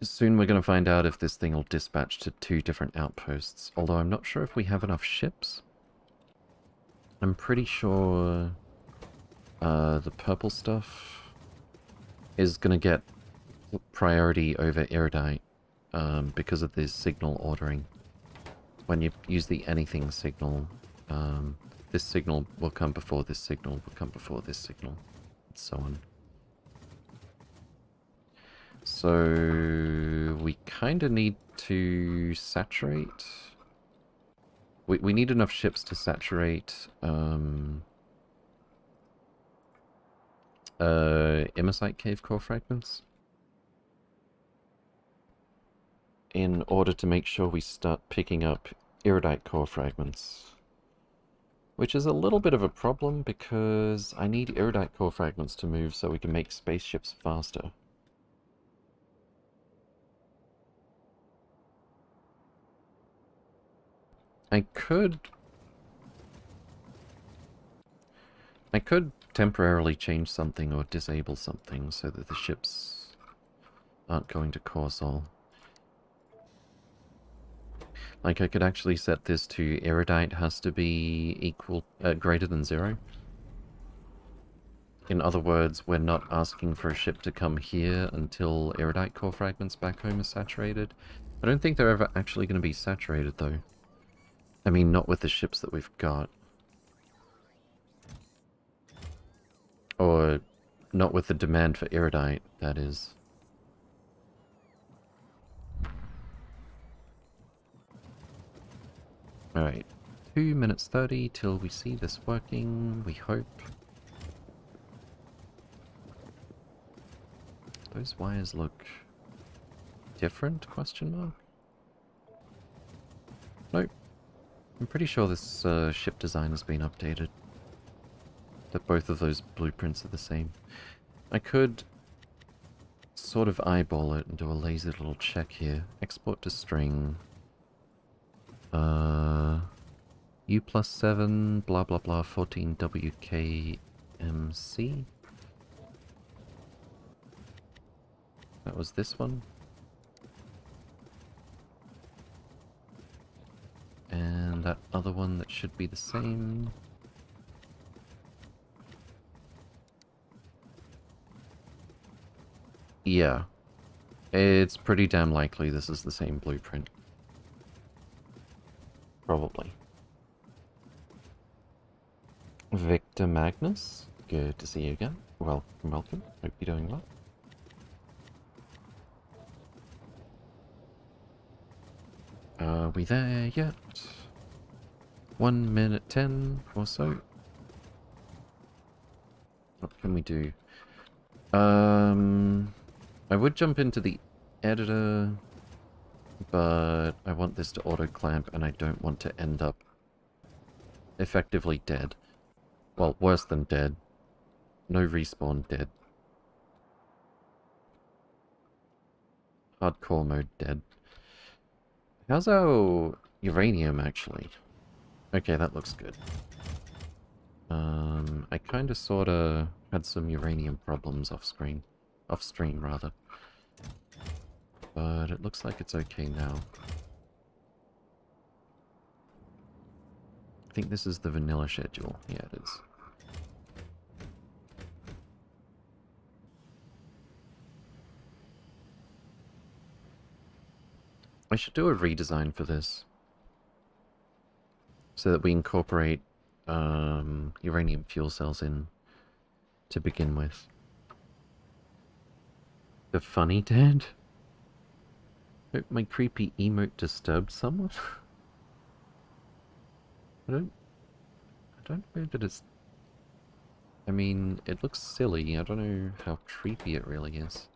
[SPEAKER 1] Soon we're going to find out if this thing will dispatch to two different outposts. Although I'm not sure if we have enough ships. I'm pretty sure uh, the purple stuff is going to get priority over Iridite um, because of this signal ordering when you use the anything signal, um, this signal will come before this signal, will come before this signal, so on. So we kind of need to saturate. We, we need enough ships to saturate um, uh, Imersite cave core fragments. In order to make sure we start picking up iridite core fragments. Which is a little bit of a problem because I need iridite core fragments to move so we can make spaceships faster. I could... I could temporarily change something or disable something so that the ships aren't going to Corsol. Like I could actually set this to Iridite has to be equal, uh, greater than zero. In other words, we're not asking for a ship to come here until Iridite core fragments back home are saturated. I don't think they're ever actually going to be saturated though. I mean, not with the ships that we've got. Or not with the demand for Iridite, that is. Alright, 2 minutes 30 till we see this working, we hope. Those wires look different, question mark? Nope. I'm pretty sure this uh, ship design has been updated. That both of those blueprints are the same. I could sort of eyeball it and do a lazy little check here. Export to string. Uh, U plus 7, blah blah blah, 14 WKMC. That was this one. And that other one that should be the same. Yeah. It's pretty damn likely this is the same blueprint. Probably. Victor Magnus, good to see you again. Welcome, welcome. Hope you're doing well. Are we there yet? One minute ten or so. What can we do? Um, I would jump into the editor but I want this to auto-clamp and I don't want to end up effectively dead. Well, worse than dead. No respawn dead. Hardcore mode dead. How's our uranium, actually? Okay, that looks good. Um, I kind of, sort of had some uranium problems off-screen. Off-stream, rather. But it looks like it's okay now. I think this is the vanilla schedule. Yeah, it is. I should do a redesign for this. So that we incorporate um, uranium fuel cells in to begin with. The funny dad? Hope my creepy emote disturbed someone. *laughs* I don't... I don't know that it's... I mean, it looks silly. I don't know how creepy it really is.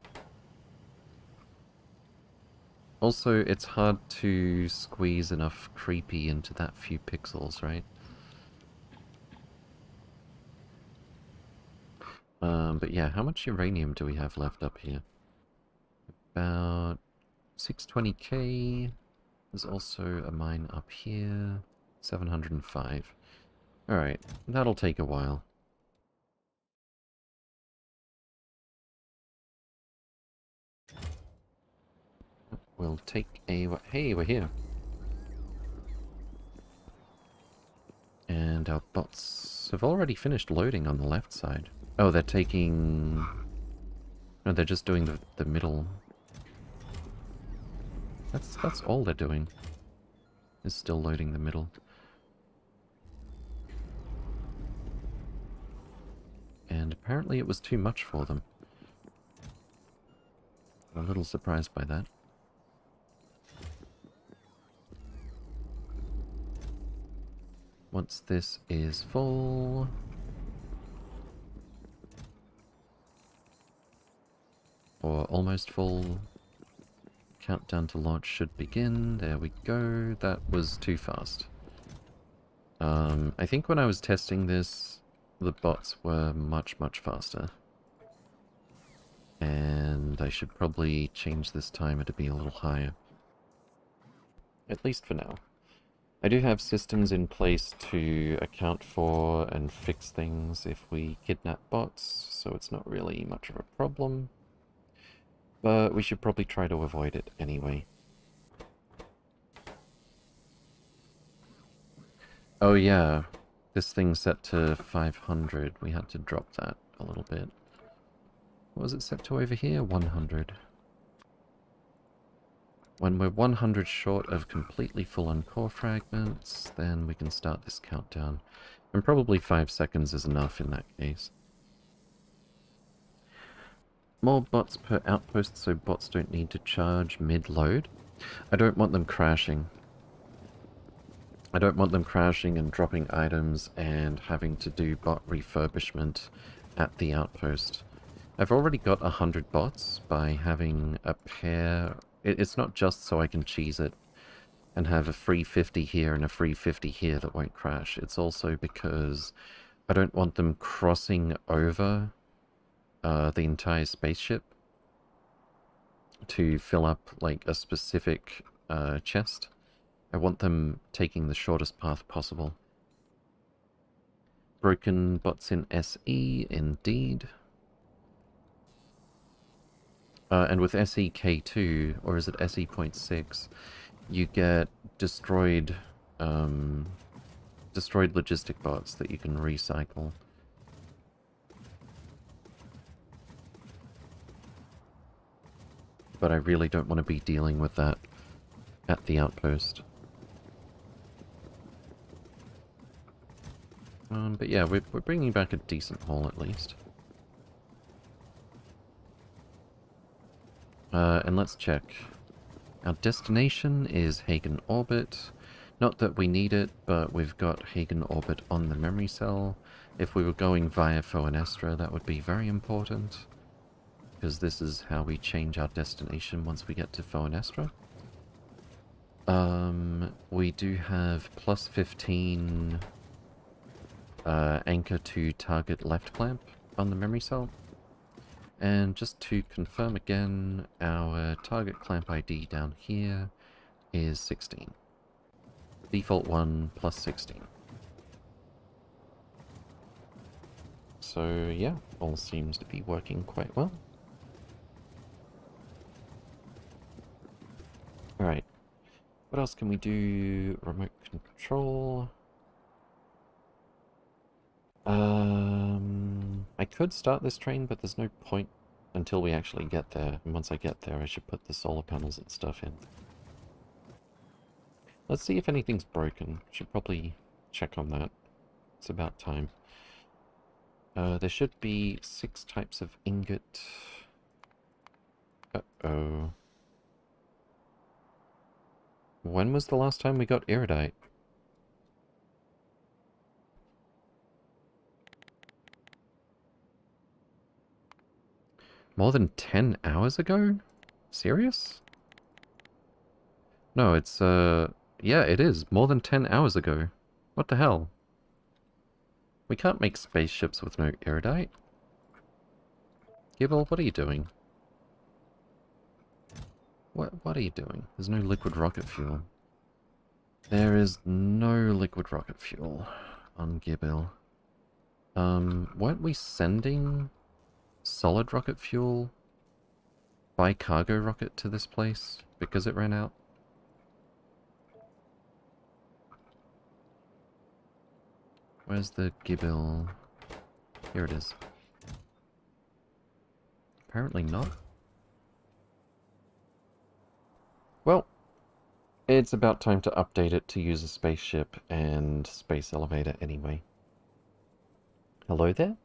[SPEAKER 1] Also, it's hard to squeeze enough creepy into that few pixels, right? Um, but yeah, how much uranium do we have left up here? About 620k. There's also a mine up here. 705. Alright, that'll take a while. We'll take a... Hey, we're here. And our bots have already finished loading on the left side. Oh, they're taking... No, they're just doing the, the middle that's that's all they're doing. Is still loading the middle. And apparently it was too much for them. I'm a little surprised by that. Once this is full... or almost full. Countdown to launch should begin. There we go. That was too fast. Um, I think when I was testing this, the bots were much, much faster. And I should probably change this timer to be a little higher. At least for now. I do have systems in place to account for and fix things if we kidnap bots, so it's not really much of a problem. But we should probably try to avoid it anyway. Oh yeah, this thing's set to 500. We had to drop that a little bit. What was it set to over here? 100. When we're 100 short of completely full on core fragments, then we can start this countdown. And probably 5 seconds is enough in that case. More bots per outpost so bots don't need to charge mid-load. I don't want them crashing. I don't want them crashing and dropping items and having to do bot refurbishment at the outpost. I've already got 100 bots by having a pair it's not just so I can cheese it and have a free 50 here and a free 50 here that won't crash. It's also because I don't want them crossing over uh, the entire spaceship to fill up like a specific uh, chest. I want them taking the shortest path possible. Broken bots in SE, indeed. Uh, and with SEK2, or is it SE.6, you get destroyed, um, destroyed logistic bots that you can recycle. But I really don't want to be dealing with that at the outpost. Um, but yeah, we're, we're bringing back a decent haul at least. Uh, and let's check. Our destination is Hagen Orbit. Not that we need it, but we've got Hagen Orbit on the memory cell. If we were going via Foanestra, that would be very important. Because this is how we change our destination once we get to Foanestra. Um, we do have plus 15 uh, anchor to target left clamp on the memory cell. And just to confirm again, our target clamp ID down here is 16. Default 1 plus 16. So yeah, all seems to be working quite well. Alright, what else can we do? Remote control. Um, I could start this train, but there's no point until we actually get there. And once I get there, I should put the solar panels and stuff in. Let's see if anything's broken. Should probably check on that. It's about time. Uh, there should be six types of ingot. Uh-oh. When was the last time we got iridite? More than 10 hours ago? Serious? No, it's, uh... Yeah, it is. More than 10 hours ago. What the hell? We can't make spaceships with no iridite. Gibil, what are you doing? What, what are you doing? There's no liquid rocket fuel. There is no liquid rocket fuel on Gibil. Um, weren't we sending solid rocket fuel by cargo rocket to this place because it ran out? Where's the Gibil? Here it is. Apparently not. Well, it's about time to update it to use a spaceship and space elevator anyway. Hello there.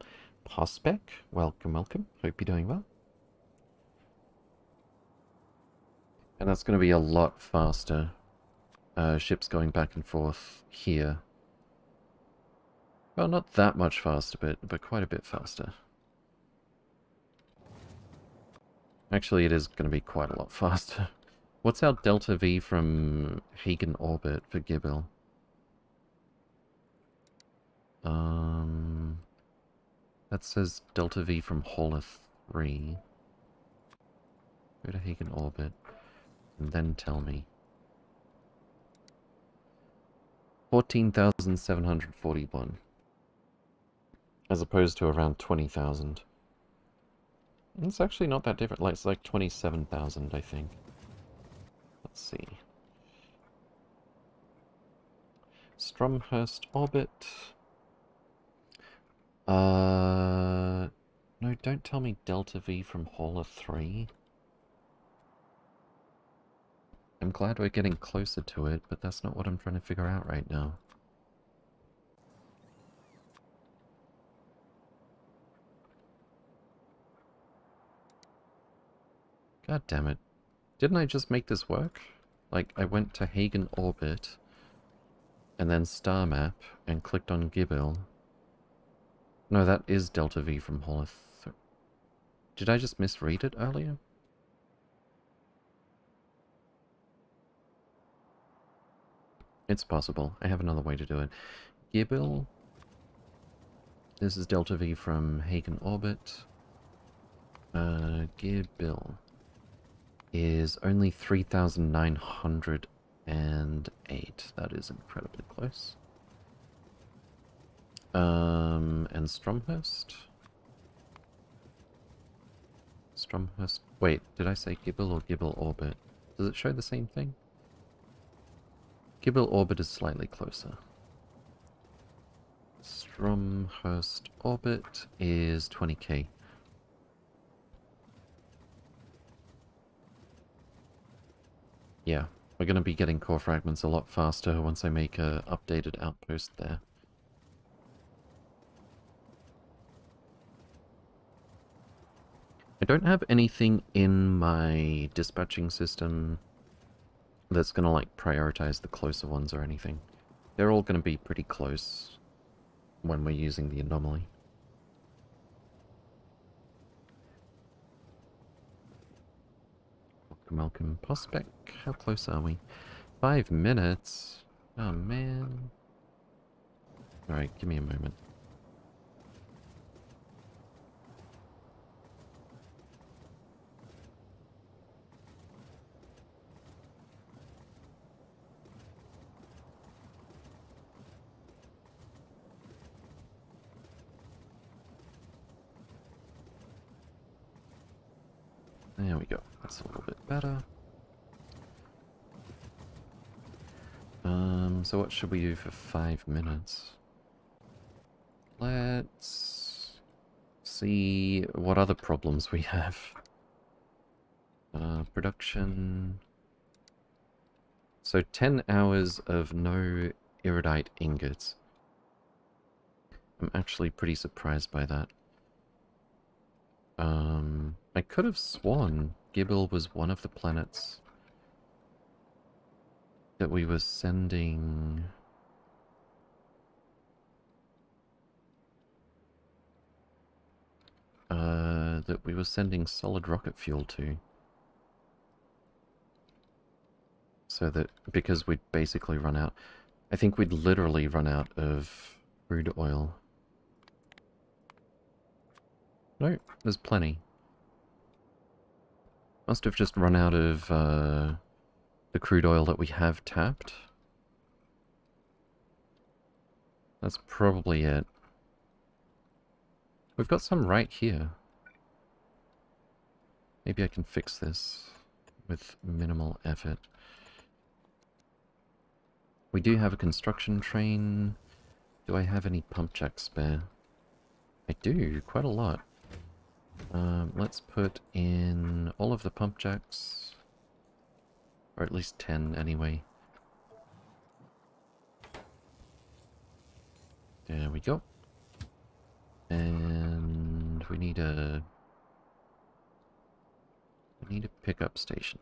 [SPEAKER 1] Prospec, welcome, welcome. Hope you're doing well. And that's going to be a lot faster. Uh, ships going back and forth here. Well, not that much faster, but, but quite a bit faster. Actually, it is going to be quite a lot *laughs* faster. What's our delta V from Hagen orbit for Gibil? Um, that says delta V from Hauler 3. Go to Hagen orbit, and then tell me. 14,741. As opposed to around 20,000. It's actually not that different. Like, it's like 27,000, I think. Let's see. Stromhurst orbit. Uh, no, don't tell me delta V from Hauler 3. I'm glad we're getting closer to it, but that's not what I'm trying to figure out right now. God damn it. Didn't I just make this work? Like, I went to Hagen Orbit, and then Star Map, and clicked on Gibil. No, that is Delta V from Holoth. Did I just misread it earlier? It's possible. I have another way to do it. Gibil. This is Delta V from Hagen Orbit. Uh, Gibil is only 3,908. That is incredibly close. Um, and Stromhurst? Stromhurst... Wait, did I say Gibil or Gibil Orbit? Does it show the same thing? Gibil Orbit is slightly closer. Stromhurst Orbit is 20k. Yeah, we're going to be getting core fragments a lot faster once I make a updated outpost there. I don't have anything in my dispatching system that's going to like prioritize the closer ones or anything. They're all going to be pretty close when we're using the anomaly. Malcolm Prospect. How close are we? Five minutes? Oh, man. Alright, give me a moment. There we go. That's a little bit better. Um, so what should we do for five minutes? Let's see what other problems we have. Uh, production... So 10 hours of no iridite ingots. I'm actually pretty surprised by that. Um, I could have sworn Gibil was one of the planets that we were sending... Uh, that we were sending solid rocket fuel to. So that, because we'd basically run out, I think we'd literally run out of crude oil. No, there's plenty. Must have just run out of uh, the crude oil that we have tapped. That's probably it. We've got some right here. Maybe I can fix this with minimal effort. We do have a construction train. Do I have any pump jacks spare? I do, quite a lot. Um, let's put in all of the pump jacks. Or at least 10 anyway. There we go. And we need a... We need a pickup station.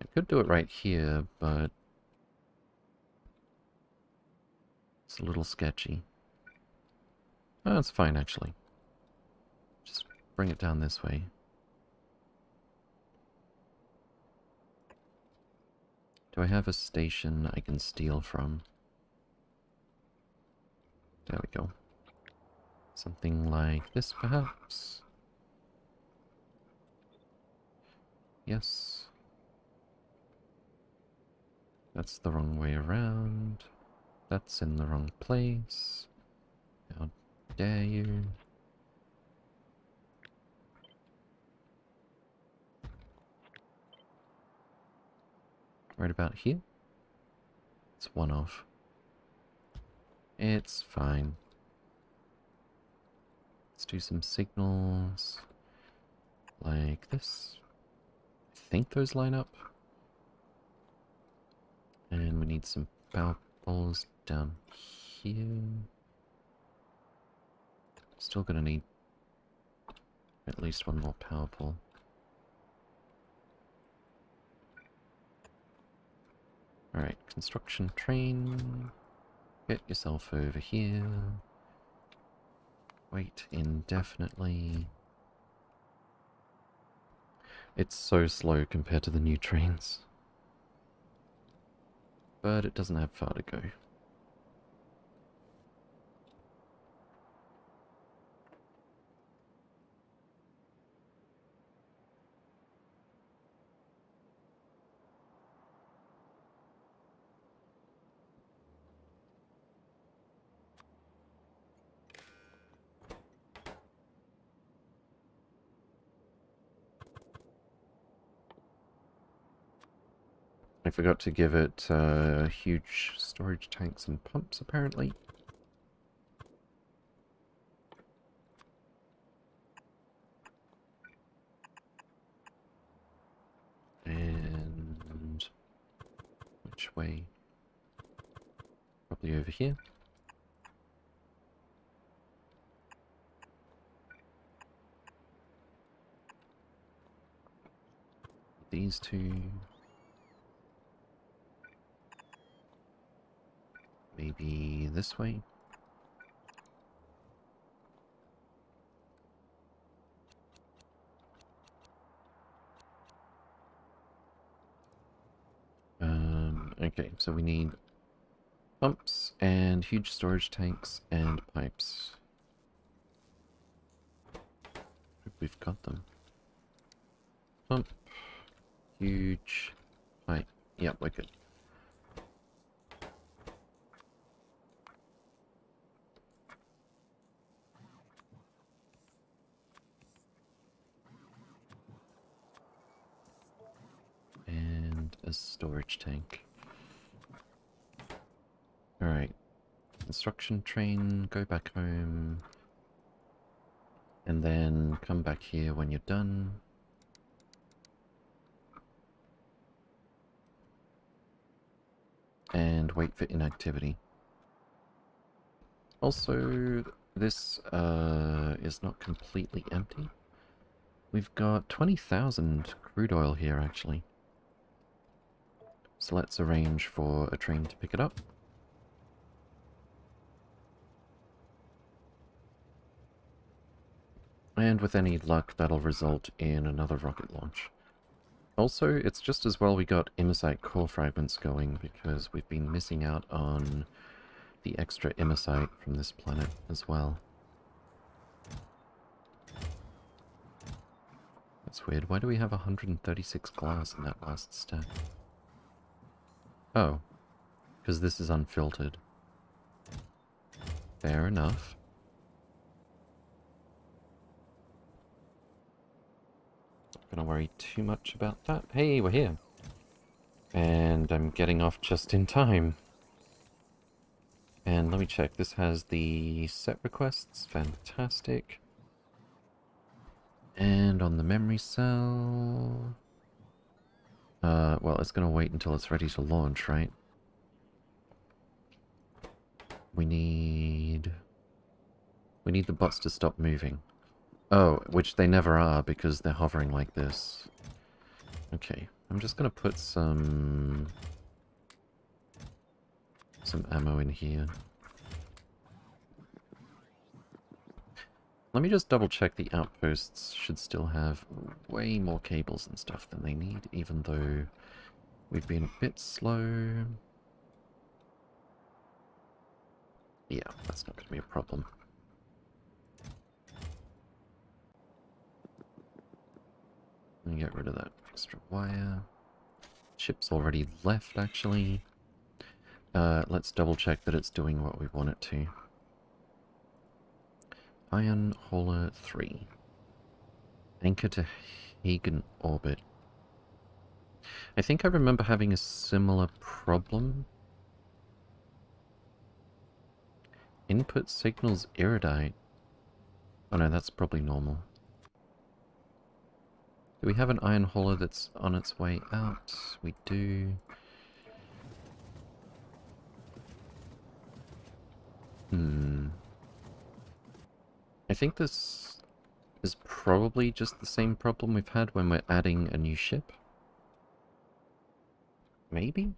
[SPEAKER 1] I could do it right here, but... It's a little sketchy. Oh, that's fine, actually bring it down this way. Do I have a station I can steal from? There we go. Something like this, perhaps? Yes. That's the wrong way around. That's in the wrong place. How dare you? Right about here? It's one off. It's fine. Let's do some signals like this. I think those line up. And we need some power poles down here. Still gonna need at least one more power pole. Alright, construction train. Get yourself over here. Wait indefinitely. It's so slow compared to the new trains. But it doesn't have far to go. Forgot to give it uh, huge storage tanks and pumps, apparently. And... Which way? Probably over here. These two... Maybe this way? Um, okay, so we need pumps and huge storage tanks and pipes. We've got them. Pump, huge pipe. Yep, we're good. A storage tank. Alright. Construction train, go back home. And then come back here when you're done. And wait for inactivity. Also, this uh, is not completely empty. We've got 20,000 crude oil here, actually. So let's arrange for a train to pick it up. And with any luck, that'll result in another rocket launch. Also, it's just as well we got Imersite core fragments going, because we've been missing out on the extra Imersite from this planet as well. That's weird. Why do we have 136 glass in that last step? Oh. Because this is unfiltered. Fair enough. Not gonna worry too much about that. Hey, we're here. And I'm getting off just in time. And let me check. This has the set requests. Fantastic. And on the memory cell... Uh, well, it's going to wait until it's ready to launch, right? We need... We need the bots to stop moving. Oh, which they never are because they're hovering like this. Okay, I'm just going to put some... Some ammo in here. Let me just double check the outposts should still have way more cables and stuff than they need, even though we've been a bit slow. Yeah, that's not going to be a problem. Let me get rid of that extra wire. Ship's already left, actually. Uh, let's double check that it's doing what we want it to. Iron Hauler 3. Anchor to Hagen orbit. I think I remember having a similar problem. Input signals iridite. Oh no, that's probably normal. Do we have an iron hauler that's on its way out? We do. Hmm. I think this is probably just the same problem we've had when we're adding a new ship. Maybe?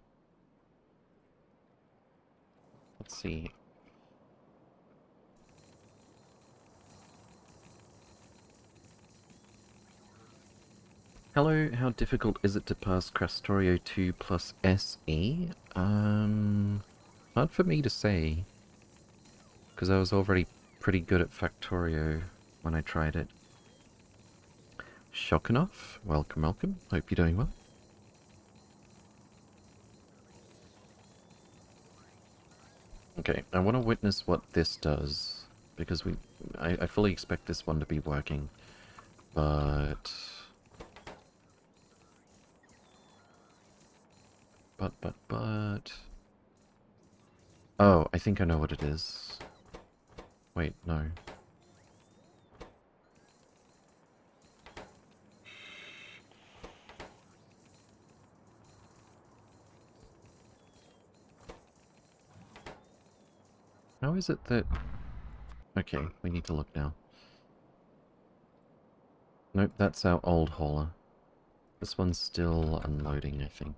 [SPEAKER 1] Let's see. Hello, how difficult is it to pass Krastorio 2 plus SE? Um, hard for me to say. Because I was already pretty good at Factorio when I tried it. Shokanoff, welcome, welcome. Hope you're doing well. Okay, I want to witness what this does, because we, I, I fully expect this one to be working, but... But, but, but... Oh, I think I know what it is. Wait, no. How is it that... Okay, we need to look now. Nope, that's our old hauler. This one's still unloading, I think.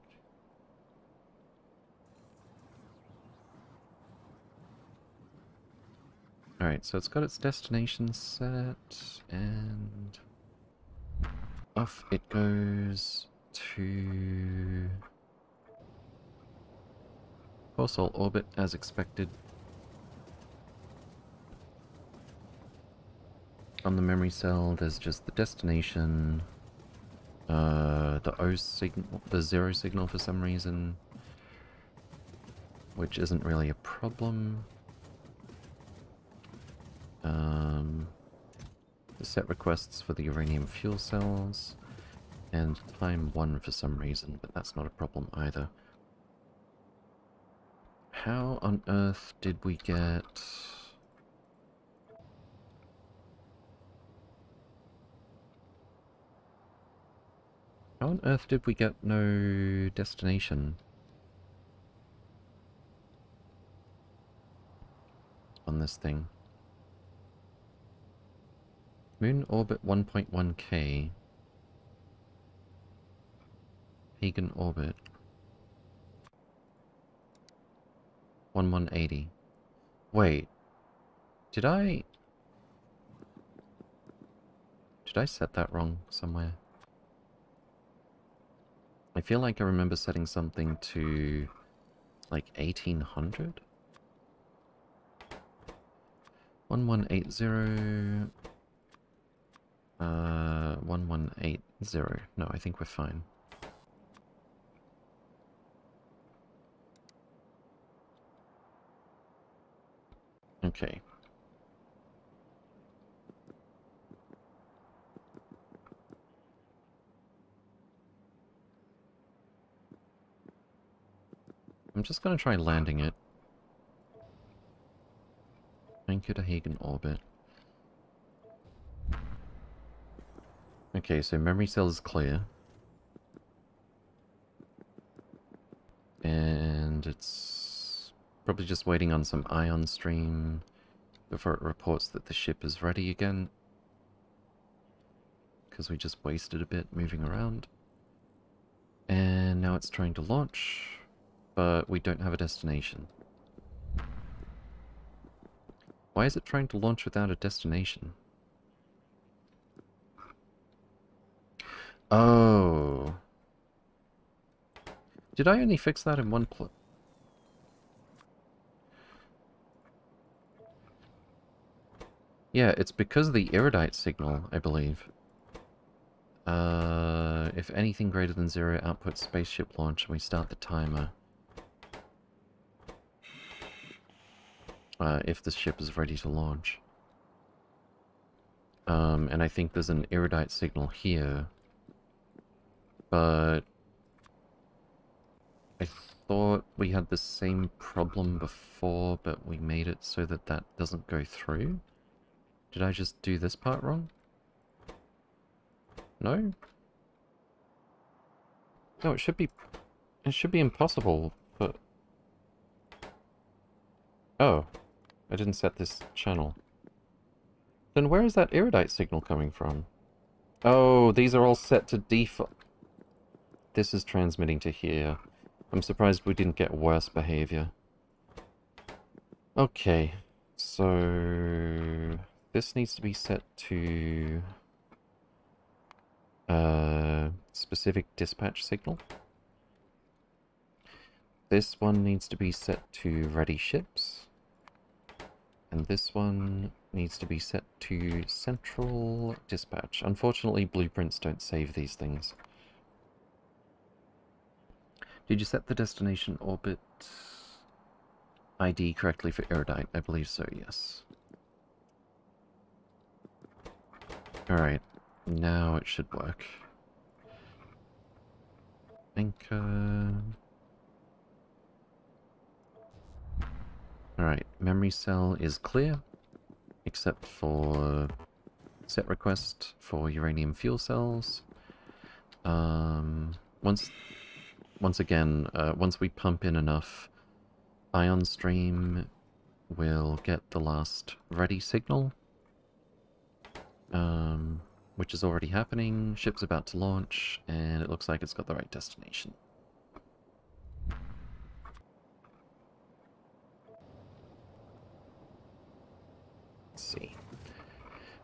[SPEAKER 1] Alright, so it's got its destination set, and off it goes to Pulsar orbit as expected. On the memory cell, there's just the destination, uh, the O signal, the zero signal for some reason, which isn't really a problem. Um, the set requests for the uranium fuel cells, and time 1 for some reason, but that's not a problem either. How on earth did we get... How on earth did we get no destination? On this thing. Moon orbit 1.1k. Hagen orbit. 1180. Wait. Did I... Did I set that wrong somewhere? I feel like I remember setting something to... like 1800? 1180... Uh, 1180. No, I think we're fine. Okay. I'm just going to try landing it. Anchor to Hagen orbit. Okay, so memory cell is clear. And it's probably just waiting on some ion stream before it reports that the ship is ready again. Because we just wasted a bit moving around. And now it's trying to launch, but we don't have a destination. Why is it trying to launch without a destination? Oh. Did I only fix that in one pl- Yeah, it's because of the iridite signal, I believe. Uh, if anything greater than zero, output spaceship launch, and we start the timer. Uh, if the ship is ready to launch. Um, and I think there's an iridite signal here. But... I thought we had the same problem before, but we made it so that that doesn't go through. Did I just do this part wrong? No? No, it should be... It should be impossible, but... Oh. I didn't set this channel. Then where is that iridite signal coming from? Oh, these are all set to default. This is transmitting to here. I'm surprised we didn't get worse behavior. Okay, so this needs to be set to a uh, specific dispatch signal. This one needs to be set to ready ships. And this one needs to be set to central dispatch. Unfortunately, blueprints don't save these things. Did you set the destination orbit ID correctly for Iridite? I believe so, yes. Alright, now it should work. Anchor... Alright, memory cell is clear, except for set request for uranium fuel cells. Um, once, once again, uh, once we pump in enough, ion stream will get the last ready signal, um, which is already happening. Ship's about to launch, and it looks like it's got the right destination. Let's see.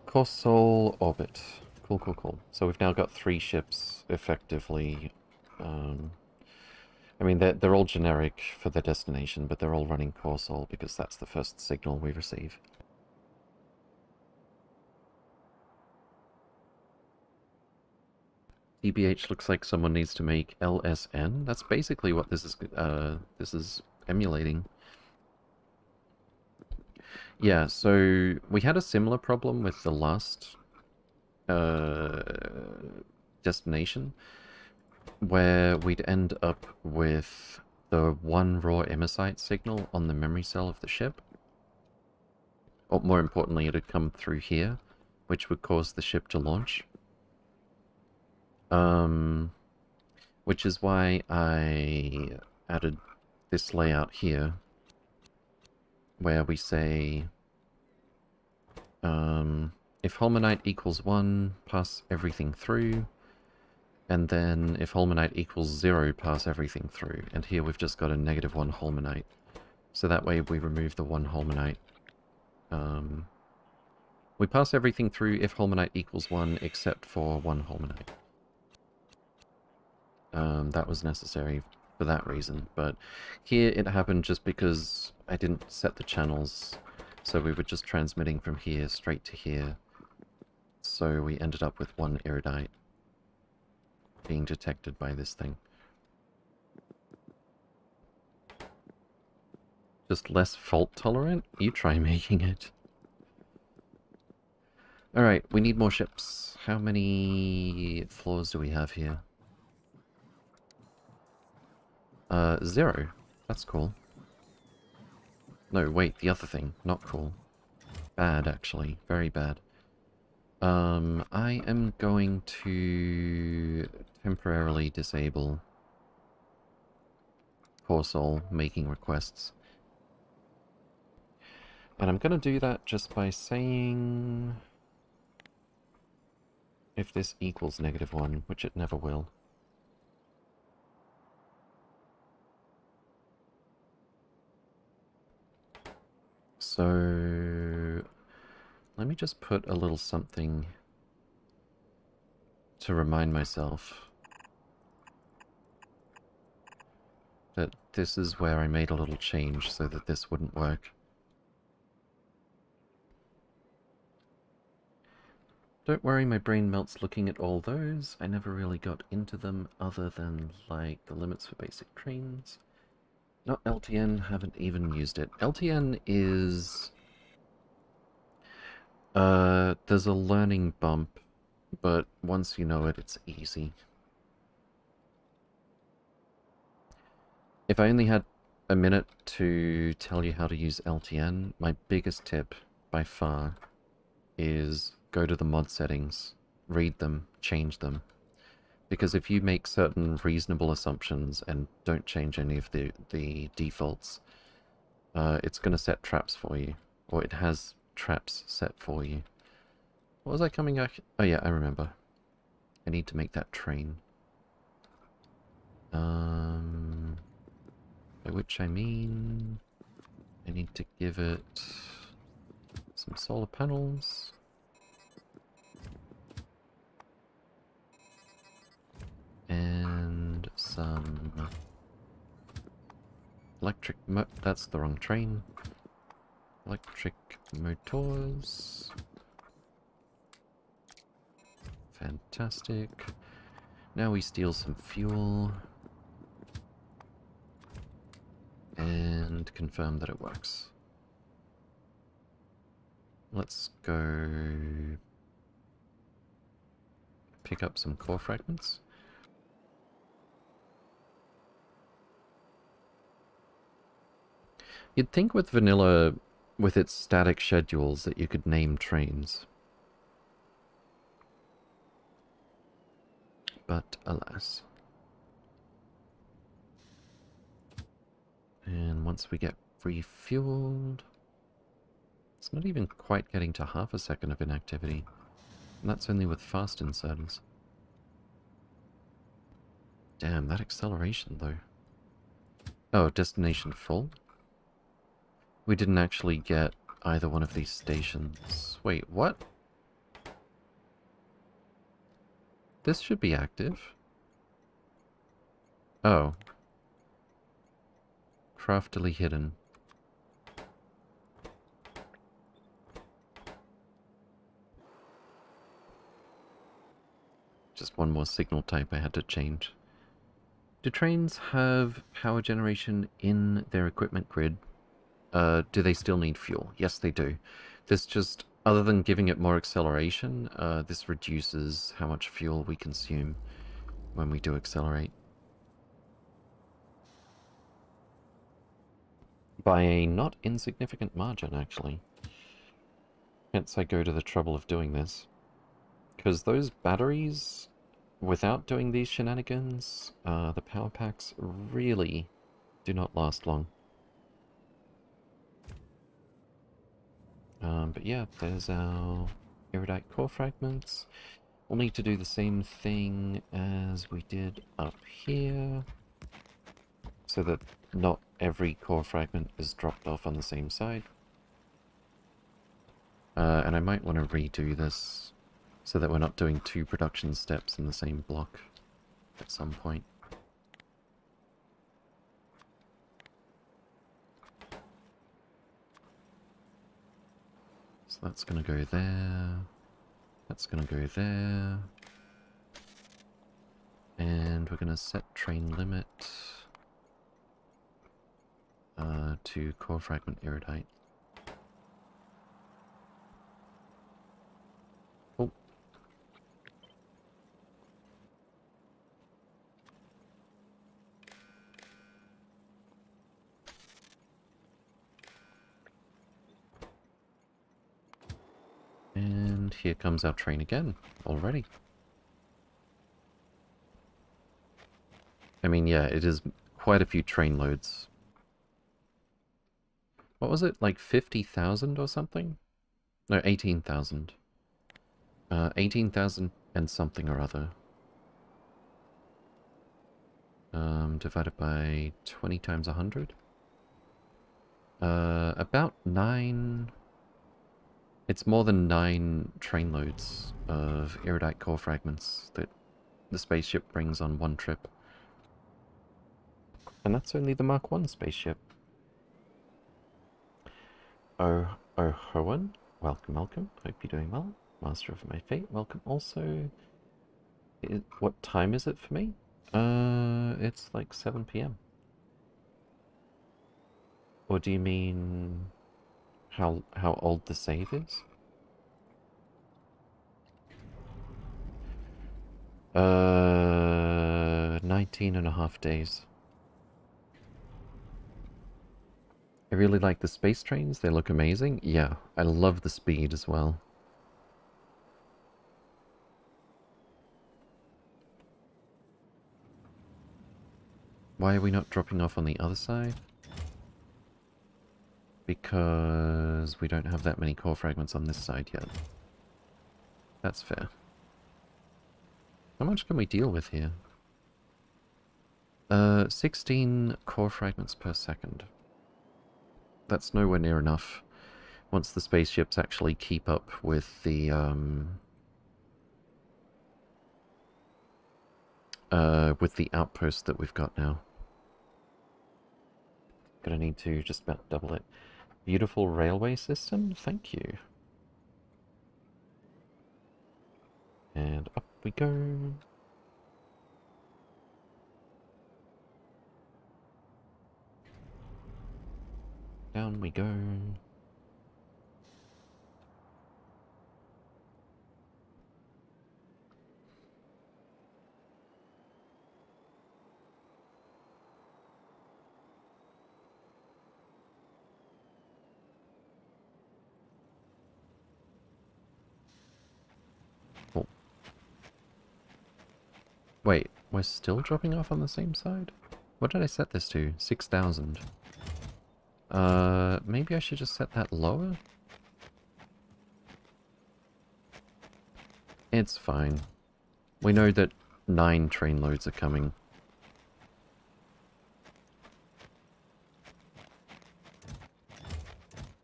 [SPEAKER 1] Corsol orbit. Cool, cool, cool. So we've now got three ships effectively. Um, I mean, they're, they're all generic for their destination, but they're all running Corsol because that's the first signal we receive. DBH looks like someone needs to make LSN. That's basically what this is. Uh, this is emulating. Yeah, so we had a similar problem with the last uh, destination, where we'd end up with the one raw imersite signal on the memory cell of the ship. Or more importantly, it'd come through here, which would cause the ship to launch. Um, which is why I added this layout here, where we say, um, if holmanite equals 1, pass everything through, and then if holmanite equals 0, pass everything through. And here we've just got a negative 1 holmanite. So that way we remove the 1 holmanite. Um, we pass everything through if holmanite equals 1, except for 1 holmanite. Um, that was necessary for that reason, but here it happened just because I didn't set the channels, so we were just transmitting from here straight to here. So we ended up with one iridite being detected by this thing. Just less fault tolerant? You try *laughs* making it. Alright, we need more ships. How many floors do we have here? Uh, zero. That's cool. No, wait, the other thing. Not cool. Bad, actually. Very bad. Um, I am going to temporarily disable Corsol making requests. And I'm going to do that just by saying if this equals negative 1, which it never will. So let me just put a little something to remind myself that this is where I made a little change so that this wouldn't work. Don't worry, my brain melts looking at all those. I never really got into them other than, like, the limits for basic trains. Not LTN, haven't even used it. LTN is... Uh, there's a learning bump, but once you know it, it's easy. If I only had a minute to tell you how to use LTN, my biggest tip, by far, is go to the mod settings, read them, change them. Because if you make certain reasonable assumptions and don't change any of the, the defaults, uh, it's going to set traps for you. Or it has traps set for you. What was I coming back? Oh yeah, I remember. I need to make that train. Um, by which I mean... I need to give it some solar panels. And some electric mo that's the wrong train. Electric motors. Fantastic. Now we steal some fuel. And confirm that it works. Let's go pick up some core fragments. You'd think with vanilla, with its static schedules, that you could name trains. But alas. And once we get refueled, it's not even quite getting to half a second of inactivity. And that's only with fast inserters. Damn, that acceleration though. Oh, destination full? We didn't actually get either one of these stations. Wait, what? This should be active. Oh. Craftily hidden. Just one more signal type I had to change. Do trains have power generation in their equipment grid? Uh, do they still need fuel? Yes, they do. This just, other than giving it more acceleration, uh, this reduces how much fuel we consume when we do accelerate. By a not insignificant margin, actually. Hence I go to the trouble of doing this. Because those batteries, without doing these shenanigans, uh, the power packs really do not last long. Um, but yeah, there's our iridite core fragments. We'll need to do the same thing as we did up here, so that not every core fragment is dropped off on the same side. Uh, and I might want to redo this so that we're not doing two production steps in the same block at some point. So that's going to go there. That's going to go there. And we're going to set train limit uh, to core fragment iridite. And here comes our train again, already. I mean, yeah, it is quite a few train loads. What was it, like 50,000 or something? No, 18,000. Uh, 18,000 and something or other. Um, divided by 20 times 100. Uh, about 9... It's more than nine trainloads of iridite core fragments that the spaceship brings on one trip. And that's only the Mark 1 spaceship. Oh, oh, Hoen, welcome, welcome. Hope you're doing well. Master of my fate, welcome also. It, what time is it for me? Uh, it's like 7 p.m. Or do you mean how how old the save is? Uh, 19 and a half days. I really like the space trains. They look amazing. Yeah, I love the speed as well. Why are we not dropping off on the other side? Because we don't have that many core fragments on this side yet. That's fair. How much can we deal with here? Uh, 16 core fragments per second. That's nowhere near enough once the spaceships actually keep up with the, um, uh, with the outpost that we've got now. Gonna need to just about double it. Beautiful railway system, thank you. And up we go. Down we go. Wait, we're still dropping off on the same side? What did I set this to? 6,000. Uh, maybe I should just set that lower? It's fine. We know that nine train loads are coming.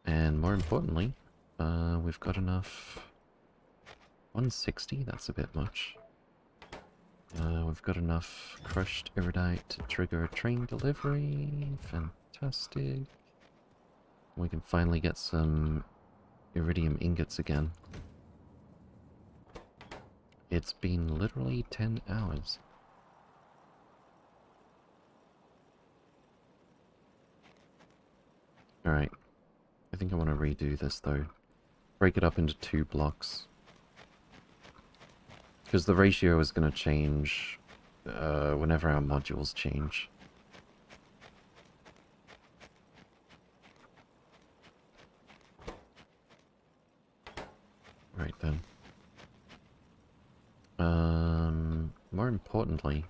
[SPEAKER 1] And more importantly, uh, we've got enough... 160? That's a bit much. Uh, we've got enough crushed iridite to trigger a train delivery. Fantastic. We can finally get some iridium ingots again. It's been literally 10 hours. Alright. I think I want to redo this though. Break it up into two blocks. Because the ratio is going to change uh, whenever our modules change. Right then. Um, more importantly,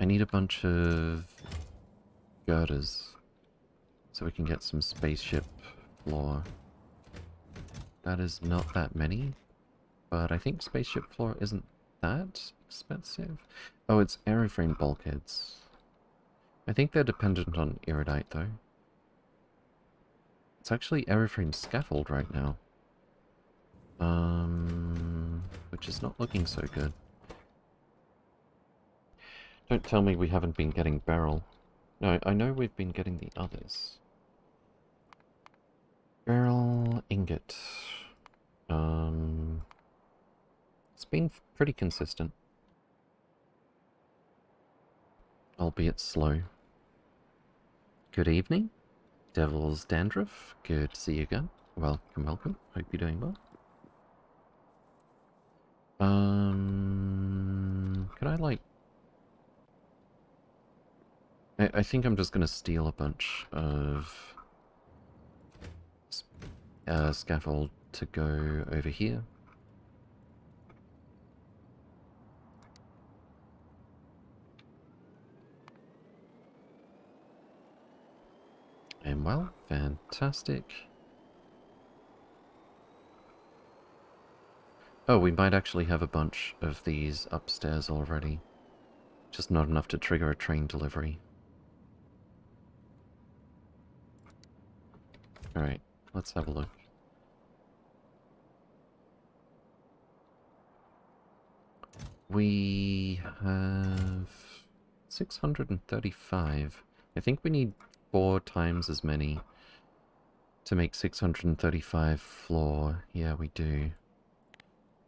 [SPEAKER 1] I need a bunch of girders so we can get some spaceship floor. That is not that many, but I think spaceship floor isn't that expensive. Oh, it's airframe bulkheads. I think they're dependent on iridite, though. It's actually airframe scaffold right now. Um, which is not looking so good. Don't tell me we haven't been getting beryl. No, I know we've been getting the others. Beryl ingot. Um, it's been pretty consistent. Albeit slow. Good evening. Devil's Dandruff. Good to see you again. Welcome, welcome. Hope you're doing well. Um, can I, like... I, I think I'm just going to steal a bunch of uh, scaffold to go over here. And well, fantastic. Oh, we might actually have a bunch of these upstairs already. Just not enough to trigger a train delivery. Alright, let's have a look. We have 635. I think we need four times as many to make 635 floor. Yeah, we do.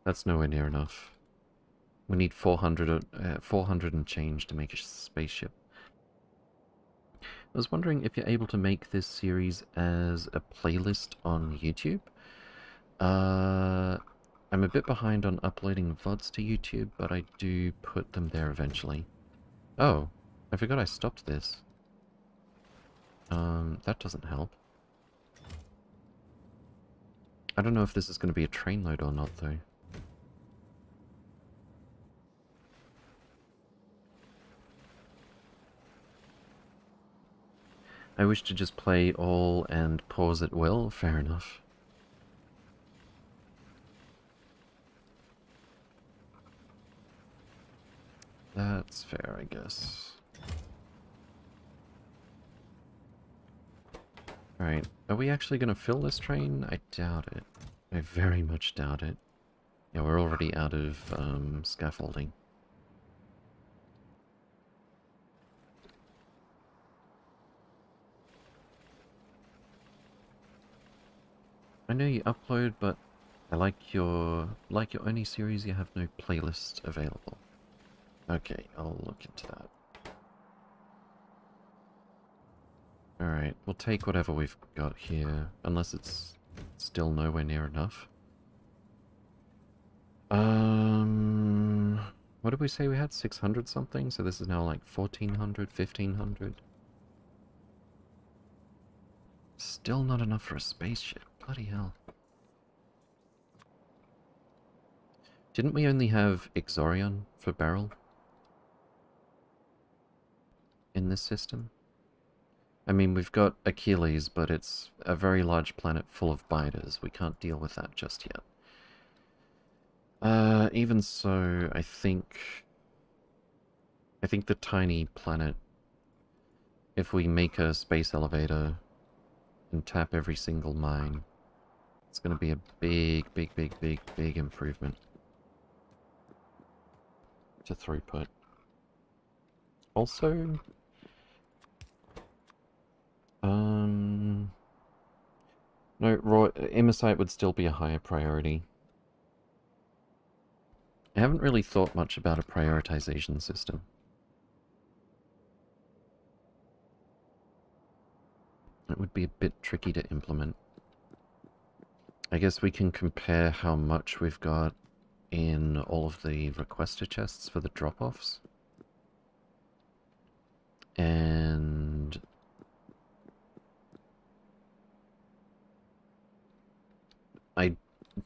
[SPEAKER 1] That's nowhere near enough. We need 400, uh, 400 and change to make a spaceship. I was wondering if you're able to make this series as a playlist on YouTube. Uh, I'm a bit behind on uploading VODs to YouTube, but I do put them there eventually. Oh, I forgot I stopped this. Um, that doesn't help. I don't know if this is going to be a train load or not, though. I wish to just play all and pause at will, fair enough. That's fair, I guess. Alright, are we actually going to fill this train? I doubt it. I very much doubt it. Yeah, we're already out of um, scaffolding. I know you upload, but I like your like your only series you have no playlist available. Okay, I'll look into that. Alright, we'll take whatever we've got here, unless it's still nowhere near enough. Um, what did we say we had? 600 something? So this is now like 1400, 1500? Still not enough for a spaceship. Bloody hell. Didn't we only have Ixorion for Beryl? in this system. I mean, we've got Achilles, but it's a very large planet full of biters. We can't deal with that just yet. Uh, even so, I think... I think the tiny planet, if we make a space elevator and tap every single mine, it's going to be a big, big, big, big, big improvement to throughput. Also, um, no, Roy, Imersite would still be a higher priority. I haven't really thought much about a prioritization system. It would be a bit tricky to implement. I guess we can compare how much we've got in all of the requester chests for the drop-offs. And I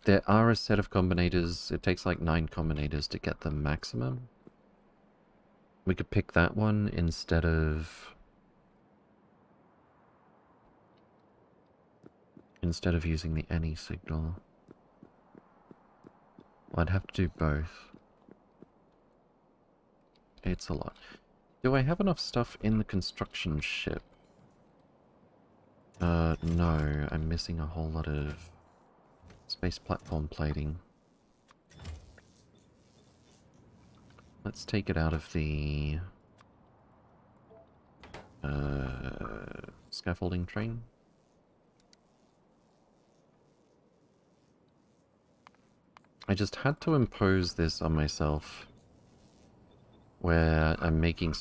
[SPEAKER 1] there are a set of combinators. It takes like nine combinators to get the maximum. We could pick that one instead of instead of using the any signal. Well, I'd have to do both. It's a lot. Do I have enough stuff in the construction ship? Uh, no. I'm missing a whole lot of Space platform plating. Let's take it out of the uh, scaffolding train. I just had to impose this on myself where I'm making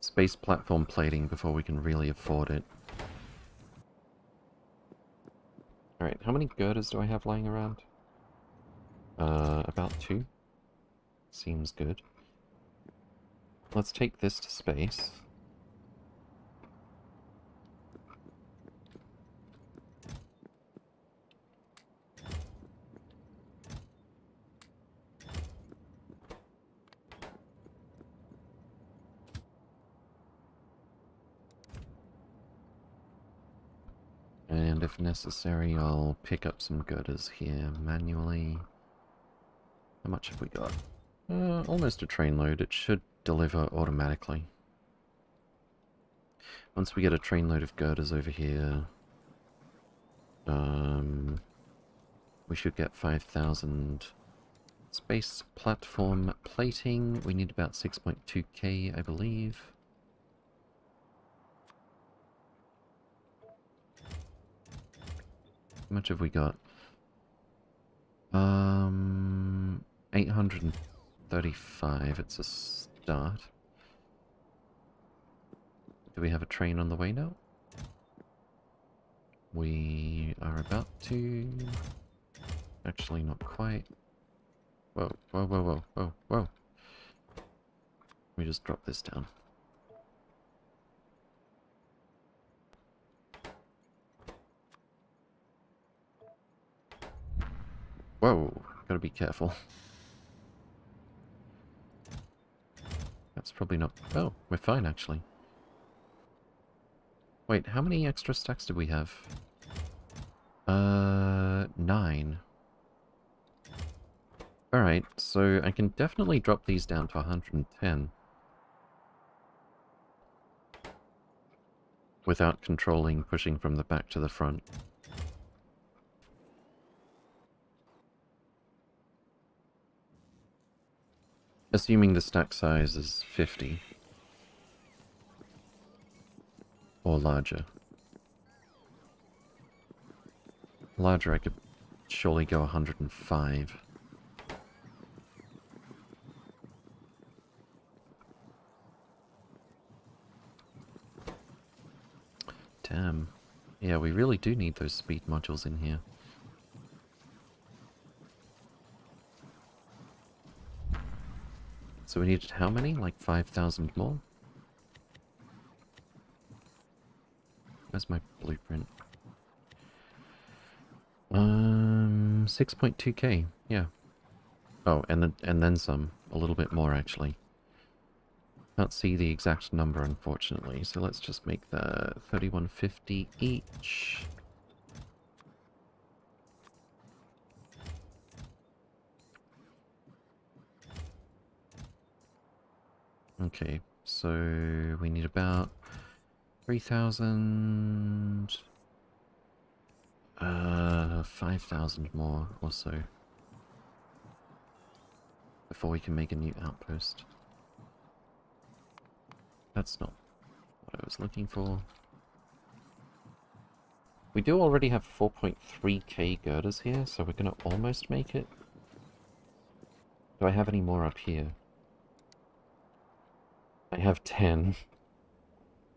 [SPEAKER 1] space platform plating before we can really afford it. Alright, how many girders do I have lying around? Uh, about two. Seems good. Let's take this to space. And if necessary, I'll pick up some girders here manually. How much have we got? Uh, almost a train load. It should deliver automatically. Once we get a train load of girders over here, Um, we should get 5,000 space platform plating. We need about 6.2k, I believe. Much have we got? Um, 835. It's a start. Do we have a train on the way now? We are about to... Actually, not quite. Whoa, whoa, whoa, whoa, whoa, whoa. We just drop this down. Whoa, gotta be careful. That's probably not... Oh, we're fine, actually. Wait, how many extra stacks do we have? Uh, nine. Alright, so I can definitely drop these down to 110. Without controlling pushing from the back to the front. Assuming the stack size is 50. Or larger. Larger I could surely go 105. Damn. Yeah, we really do need those speed modules in here. So we needed how many? Like 5,000 more? Where's my blueprint? Um, 6.2k, yeah. Oh, and then, and then some. A little bit more, actually. Can't see the exact number, unfortunately, so let's just make the 3150 each. Okay, so we need about 3,000... Uh, 5,000 more or so. Before we can make a new outpost. That's not what I was looking for. We do already have 4.3k girders here, so we're going to almost make it. Do I have any more up here? I have 10.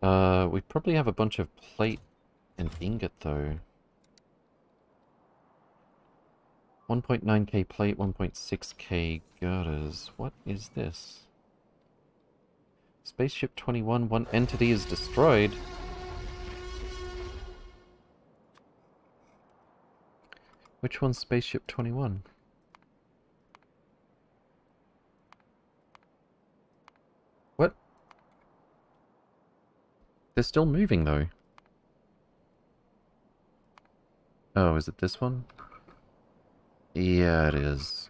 [SPEAKER 1] Uh, we probably have a bunch of plate and ingot, though. 1.9k plate, 1.6k girders. What is this? Spaceship 21, one entity is destroyed. Which one's Spaceship 21? They're still moving, though. Oh, is it this one? Yeah, it is.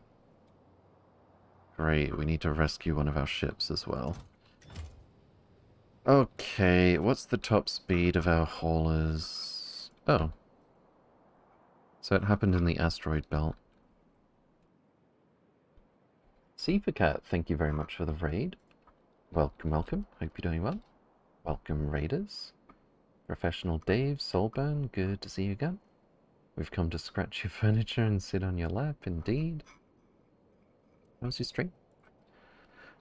[SPEAKER 1] Great, we need to rescue one of our ships as well. Okay, what's the top speed of our haulers? Oh. So it happened in the asteroid belt. Cat, thank you very much for the raid. Welcome, welcome. Hope you're doing well. Welcome, raiders. Professional Dave, Soulburn, good to see you again. We've come to scratch your *laughs* furniture and sit on your lap, indeed. How's your stream?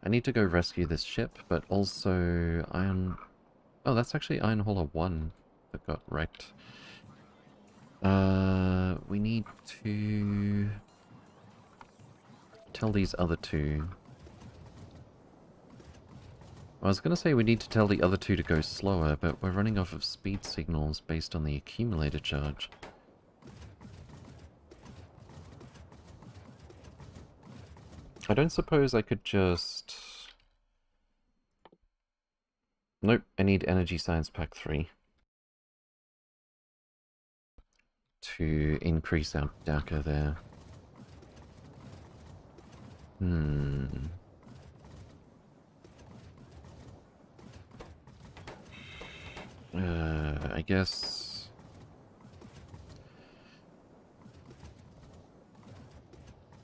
[SPEAKER 1] I need to go rescue this ship, but also Iron... Oh, that's actually Iron Hauler 1 that got wrecked. Uh, we need to tell these other two. I was going to say we need to tell the other two to go slower, but we're running off of speed signals based on the accumulator charge. I don't suppose I could just... Nope, I need Energy Science Pack 3. To increase our DACA there. Hmm... Uh, I guess...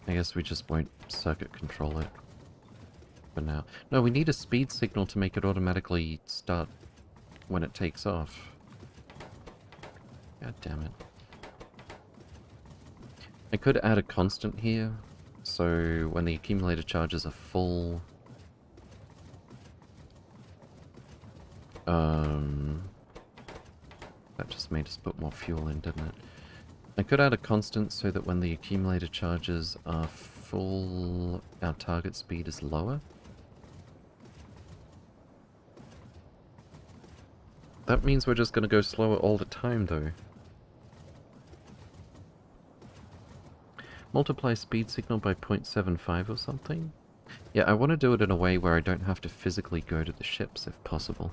[SPEAKER 1] I guess we just won't circuit control it for now. No, we need a speed signal to make it automatically start when it takes off. God damn it. I could add a constant here, so when the accumulator charges are full... Um... That just made us put more fuel in, didn't it? I could add a constant so that when the accumulator charges are full, our target speed is lower. That means we're just going to go slower all the time, though. Multiply speed signal by 0.75 or something? Yeah, I want to do it in a way where I don't have to physically go to the ships, if possible.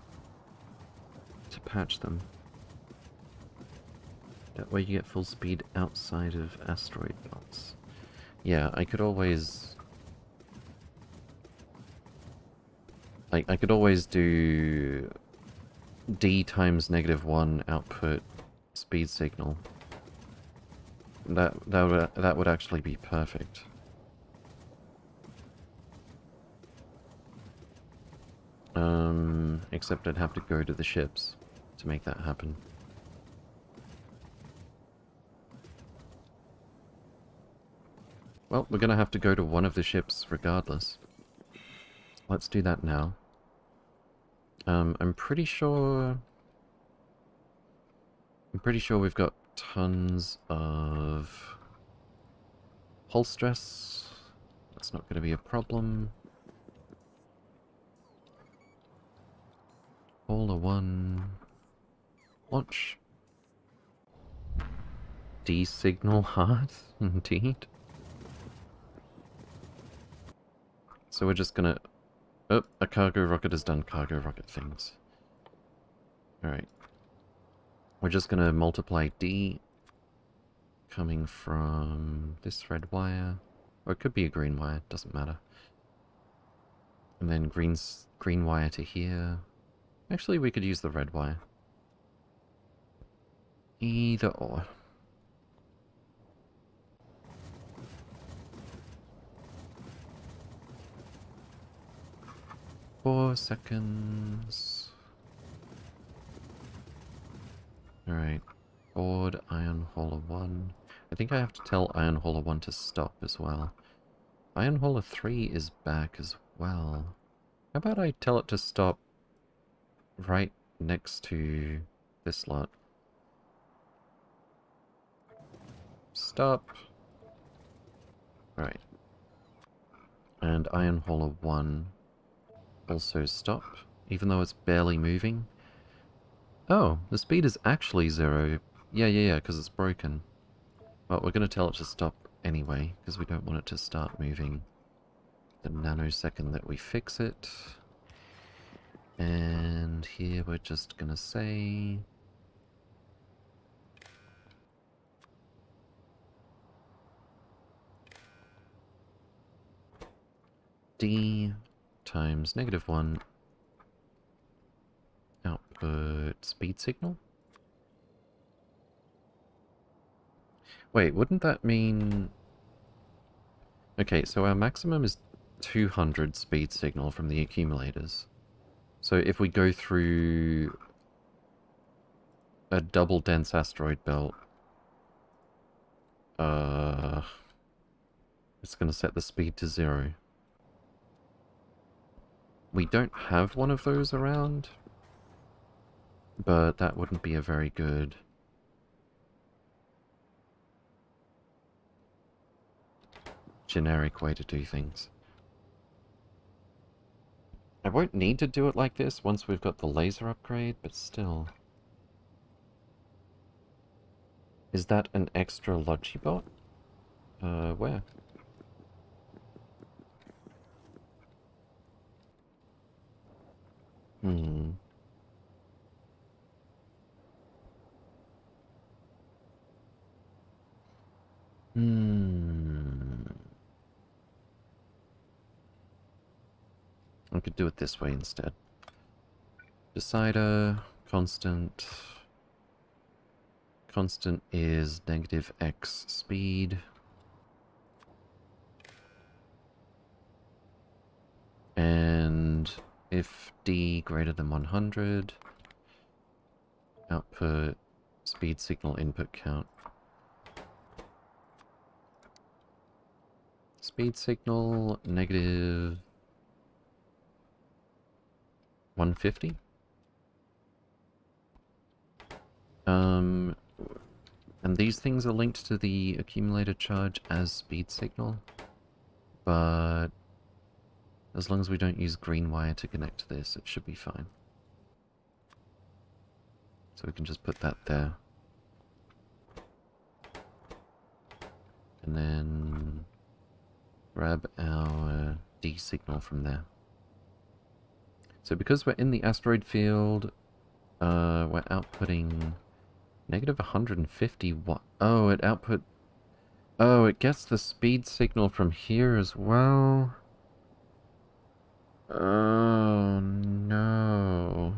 [SPEAKER 1] To patch them. That way you get full speed outside of asteroid belts. Yeah, I could always... Like, I could always do d times negative 1 output speed signal. That, that, would, that would actually be perfect. Um, except I'd have to go to the ships to make that happen. Well, we're going to have to go to one of the ships regardless. Let's do that now. Um, I'm pretty sure... I'm pretty sure we've got tons of hull stress. That's not going to be a problem. All a one. Launch. D signal hard, *laughs* indeed. So we're just gonna... Oh, a cargo rocket has done cargo rocket things. Alright. We're just gonna multiply D coming from this red wire. Or it could be a green wire, doesn't matter. And then green, green wire to here. Actually, we could use the red wire. Either or. Four seconds. Alright. Board, Iron Hauler 1. I think I have to tell Iron Hauler 1 to stop as well. Iron Hauler 3 is back as well. How about I tell it to stop right next to this lot? Stop. Alright. And Iron Hauler 1 also stop, even though it's barely moving. Oh, the speed is actually zero. Yeah, yeah, yeah, because it's broken. Well, we're going to tell it to stop anyway, because we don't want it to start moving the nanosecond that we fix it. And here we're just going to say... D times negative 1 output speed signal? Wait, wouldn't that mean... Okay, so our maximum is 200 speed signal from the accumulators. So if we go through a double dense asteroid belt, uh, it's going to set the speed to zero. We don't have one of those around, but that wouldn't be a very good... generic way to do things. I won't need to do it like this once we've got the laser upgrade, but still. Is that an extra Logibot? Uh, where? Hmm. Hmm. I could do it this way instead. Decider, uh, constant. Constant is negative x speed. And if D greater than 100, output speed signal input count. Speed signal negative 150. Um, and these things are linked to the accumulator charge as speed signal, but as long as we don't use green wire to connect to this, it should be fine. So we can just put that there. And then grab our D signal from there. So because we're in the asteroid field, uh, we're outputting negative 150 watt. Oh, it output... Oh, it gets the speed signal from here as well. Oh, no.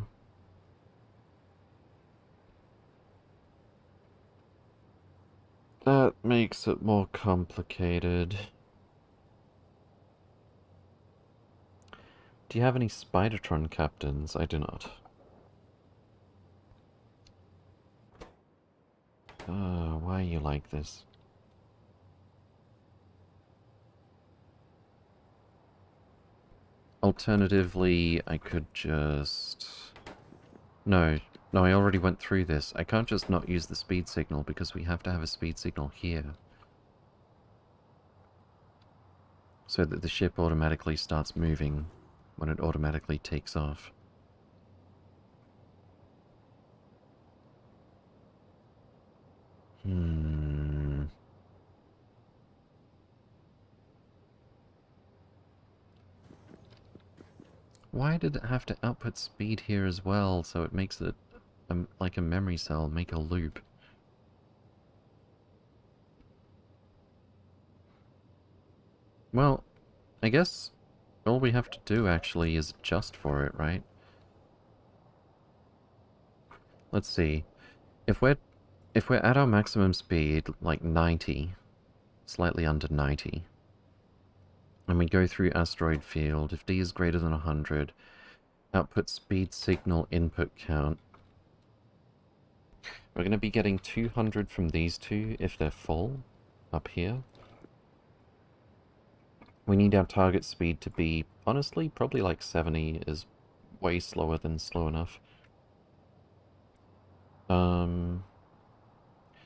[SPEAKER 1] That makes it more complicated. Do you have any Spidertron captains? I do not. Uh, why are you like this? Alternatively, I could just... No, no, I already went through this. I can't just not use the speed signal because we have to have a speed signal here. So that the ship automatically starts moving when it automatically takes off. Hmm. Why did it have to output speed here as well, so it makes it a, like a memory cell, make a loop? Well, I guess all we have to do actually is adjust for it, right? Let's see. If we're if we're at our maximum speed, like 90, slightly under 90, and we go through asteroid field, if d is greater than 100, output speed signal input count, we're going to be getting 200 from these two if they're full, up here. We need our target speed to be, honestly, probably like 70 is way slower than slow enough. Um,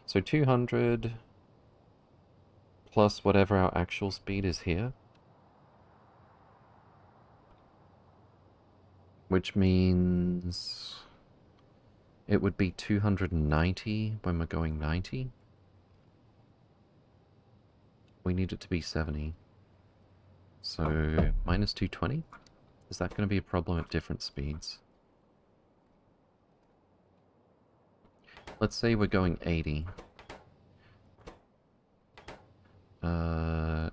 [SPEAKER 1] so 200 plus whatever our actual speed is here. Which means it would be 290 when we're going 90. We need it to be 70. So, minus 220? Is that going to be a problem at different speeds? Let's say we're going 80. Uh,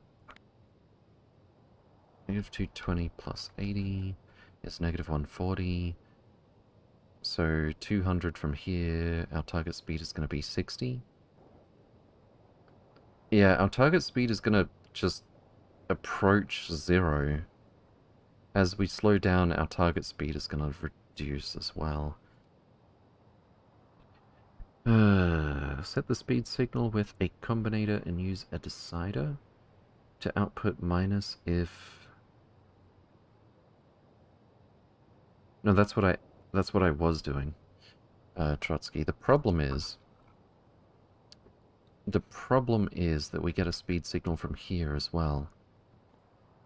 [SPEAKER 1] negative 220 plus 80 is negative 140. So 200 from here, our target speed is going to be 60. Yeah, our target speed is going to just approach zero. As we slow down, our target speed is going to reduce as well. Uh, set the speed signal with a combinator and use a decider to output minus if... No, that's what I that's what I was doing, uh, Trotsky. The problem is the problem is that we get a speed signal from here as well.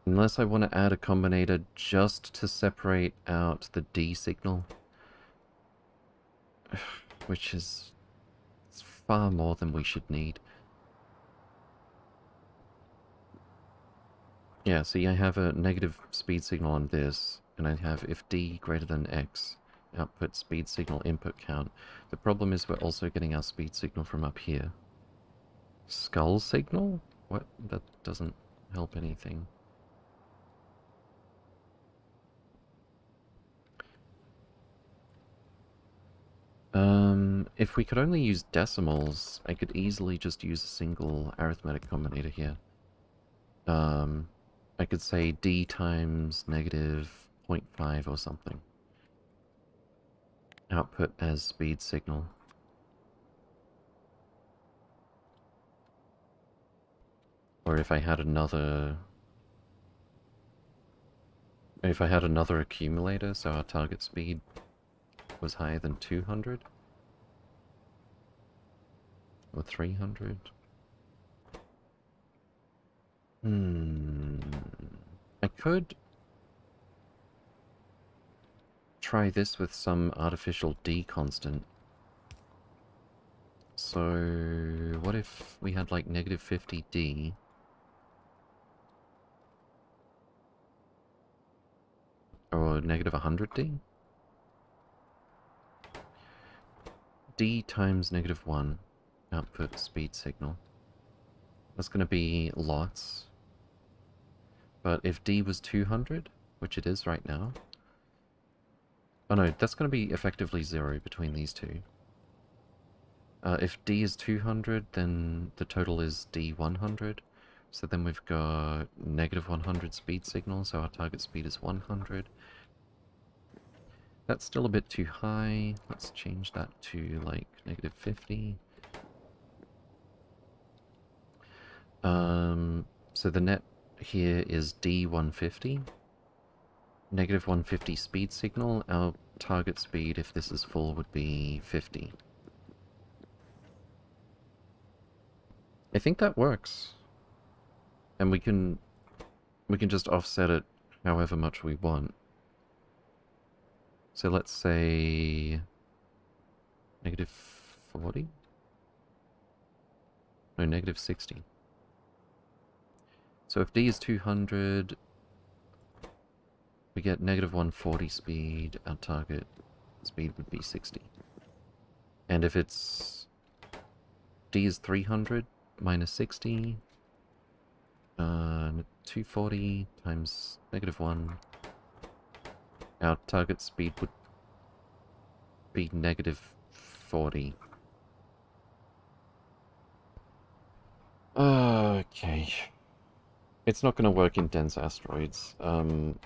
[SPEAKER 1] Unless I want to add a combinator just to separate out the D signal. *sighs* Which is far more than we should need. Yeah, see I have a negative speed signal on this, and I have if D greater than X, output speed signal input count. The problem is we're also getting our speed signal from up here. Skull signal? What? That doesn't help anything. Um, if we could only use decimals, I could easily just use a single arithmetic combinator here. Um, I could say d times negative 0.5 or something. Output as speed signal. Or if I had another... If I had another accumulator, so our target speed was higher than 200? Or 300? Hmm... I could try this with some artificial D constant. So, what if we had like negative 50D? Or negative 100D? D times negative 1, output speed signal. That's going to be lots. But if D was 200, which it is right now... Oh no, that's going to be effectively 0 between these two. Uh, if D is 200, then the total is D 100. So then we've got negative 100 speed signal, so our target speed is 100. That's still a bit too high. Let's change that to like negative 50. Um, so the net here is D150. Negative 150 speed signal. Our target speed, if this is full, would be 50. I think that works. And we can we can just offset it however much we want. So let's say negative 40? No, negative 60. So if D is 200, we get negative 140 speed, our target speed would be 60. And if it's D is 300 minus 60, uh, 240 times negative 1, our target speed would be negative 40. Okay. It's not going to work in dense asteroids, um,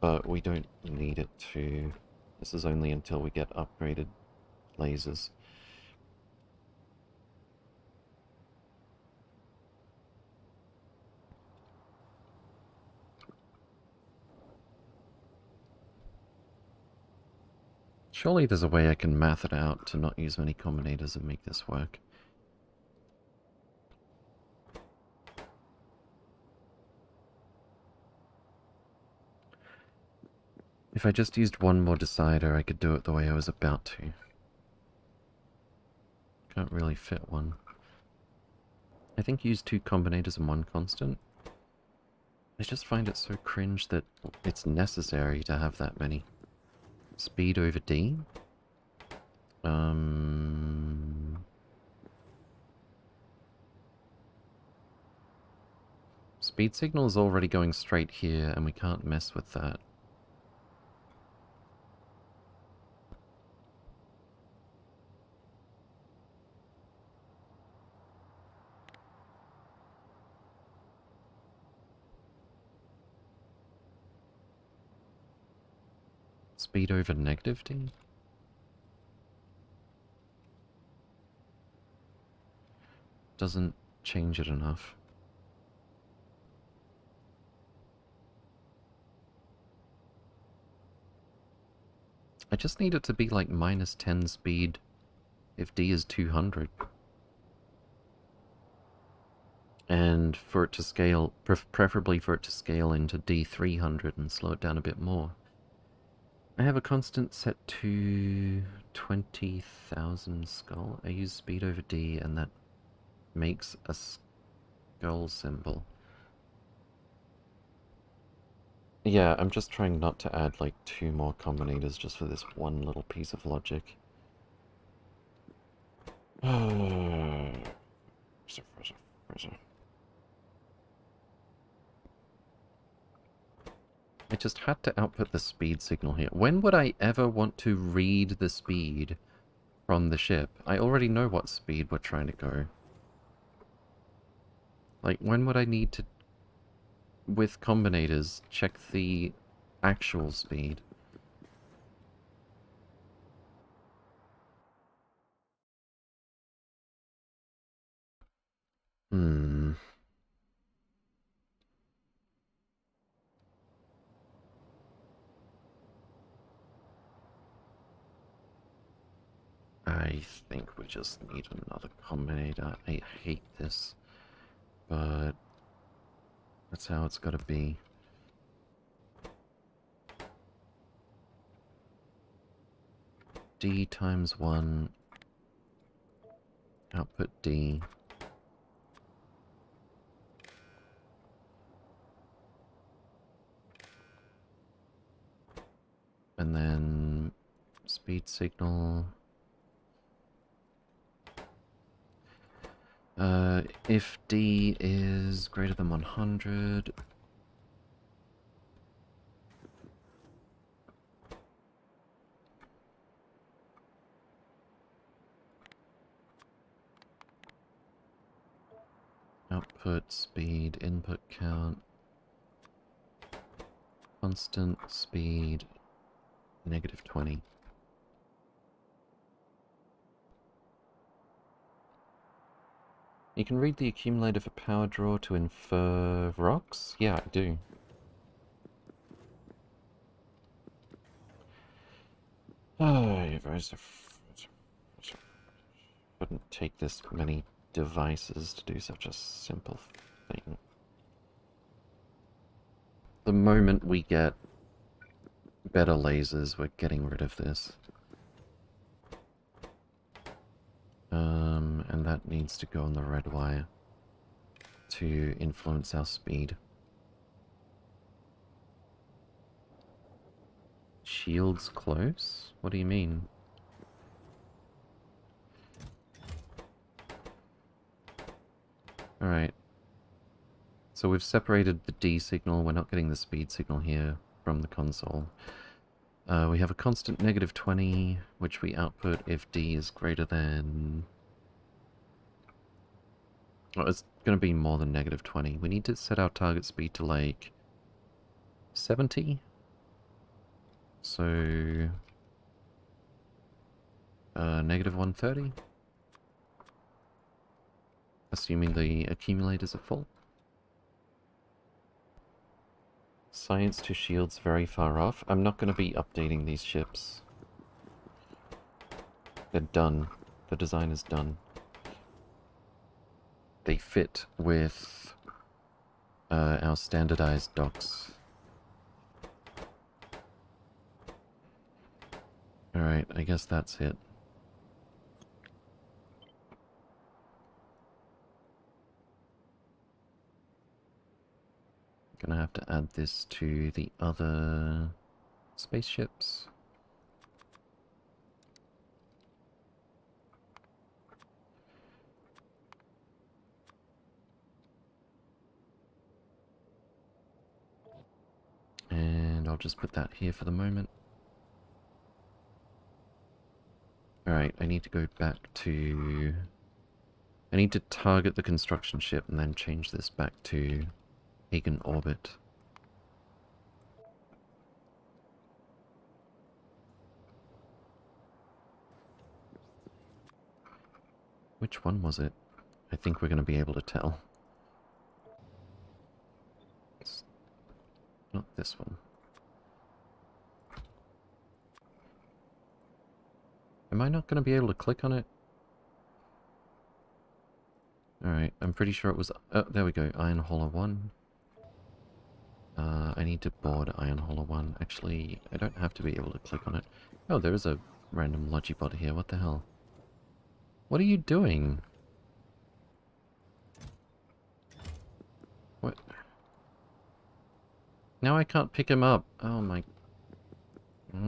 [SPEAKER 1] but we don't need it to. This is only until we get upgraded lasers. Surely there's a way I can math it out to not use many combinators and make this work. If I just used one more decider, I could do it the way I was about to. Can't really fit one. I think use two combinators and one constant. I just find it so cringe that it's necessary to have that many. Speed over D. Um... Speed signal is already going straight here, and we can't mess with that. Speed over negative D? Doesn't change it enough. I just need it to be like minus 10 speed if D is 200. And for it to scale, preferably for it to scale into D300 and slow it down a bit more. I have a constant set to 20,000 skull. I use speed over D and that makes a skull symbol. Yeah, I'm just trying not to add like two more combinators just for this one little piece of logic. *sighs* I just had to output the speed signal here. When would I ever want to read the speed from the ship? I already know what speed we're trying to go. Like, when would I need to, with combinators, check the actual speed. Hmm. I think we just need another combinator. I hate this, but that's how it's got to be. D times 1, output D. And then speed signal. Uh, if D is greater than 100, output speed, input count, constant speed, negative 20. You can read the accumulator for power draw to infer rocks? Yeah, I do. Oh, I wouldn't take this many devices to do such a simple thing. The moment we get better lasers, we're getting rid of this. Um, and that needs to go on the red wire to influence our speed. Shields close? What do you mean? Alright. So we've separated the D signal, we're not getting the speed signal here from the console. Uh, we have a constant negative 20, which we output if d is greater than... Well, it's going to be more than negative 20. We need to set our target speed to, like, 70? So... Uh, negative 130? Assuming the accumulators are full. Science to shields very far off. I'm not going to be updating these ships. They're done. The design is done. They fit with uh, our standardized docks. Alright, I guess that's it. Gonna have to add this to the other spaceships. And I'll just put that here for the moment. Alright, I need to go back to... I need to target the construction ship and then change this back to Hagen orbit. Which one was it? I think we're going to be able to tell. It's not this one. Am I not going to be able to click on it? Alright, I'm pretty sure it was... Oh, there we go. Iron Hauler 1. Uh, I need to board Iron Hauler 1. Actually, I don't have to be able to click on it. Oh, there is a random Logibot here. What the hell? What are you doing? What? Now I can't pick him up. Oh my... *laughs*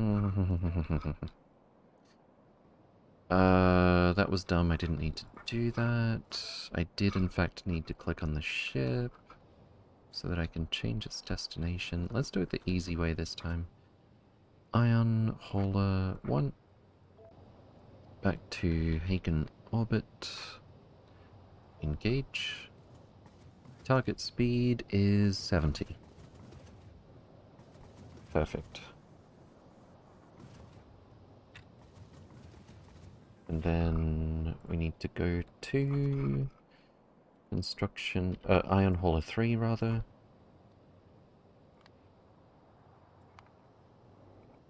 [SPEAKER 1] uh, that was dumb. I didn't need to do that. I did in fact need to click on the ship so that I can change its destination. Let's do it the easy way this time. Ion Hauler 1. Back to Hagen orbit. Engage. Target speed is 70. Perfect. And then we need to go to construction, uh, Iron Hauler 3 rather.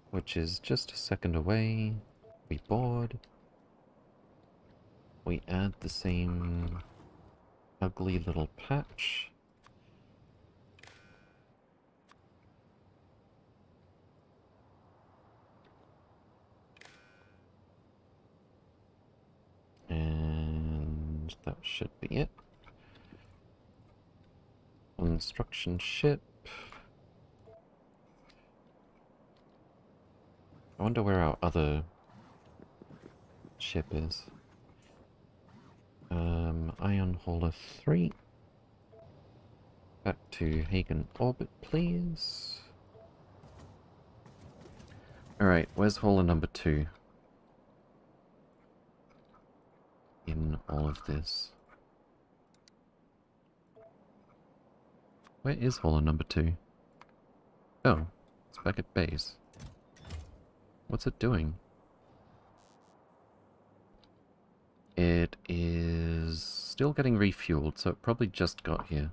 [SPEAKER 1] Which is just a second away. We board. We add the same ugly little patch. And that should be it. Construction ship. I wonder where our other ship is. Um, Ion Hauler 3. Back to Hagen Orbit, please. Alright, where's Hauler number 2? In all of this. Where is Hauler number 2? Oh, it's back at base. What's it doing? It is still getting refueled, so it probably just got here.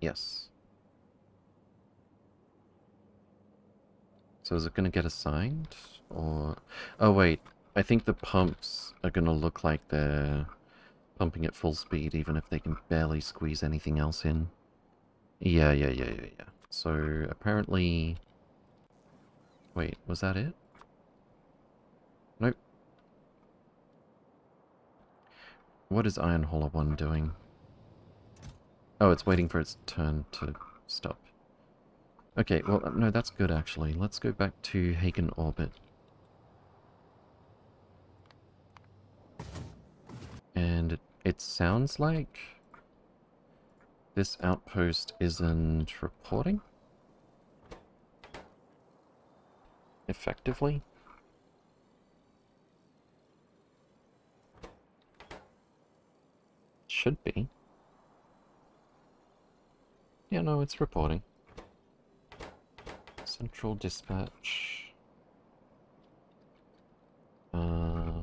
[SPEAKER 1] Yes. So is it going to get assigned? Or... Oh wait, I think the pumps are going to look like they're pumping at full speed even if they can barely squeeze anything else in. Yeah, yeah, yeah, yeah, yeah. So apparently... Wait, was that it? Nope. What is Iron Hauler 1 doing? Oh, it's waiting for its turn to stop. Okay, well, no, that's good actually. Let's go back to Hagen Orbit. And it, sounds like this outpost isn't reporting? Effectively? Should be. Yeah, no, it's reporting. Central dispatch. Um...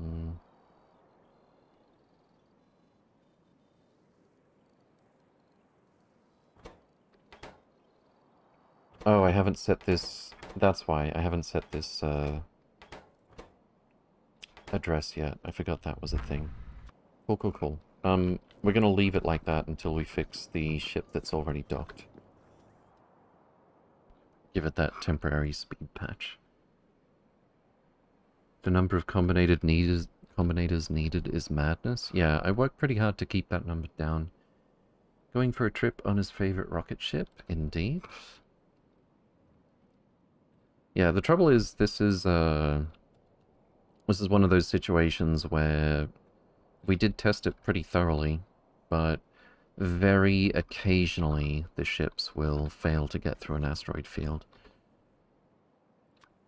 [SPEAKER 1] Oh, I haven't set this... That's why. I haven't set this, uh... Address yet. I forgot that was a thing. Cool, cool, cool. Um, we're gonna leave it like that until we fix the ship that's already docked. Give it that temporary speed patch. The number of combinated needed, combinators needed is madness. Yeah, I worked pretty hard to keep that number down. Going for a trip on his favorite rocket ship? Indeed. Yeah, the trouble is this is uh this is one of those situations where we did test it pretty thoroughly, but very occasionally the ships will fail to get through an asteroid field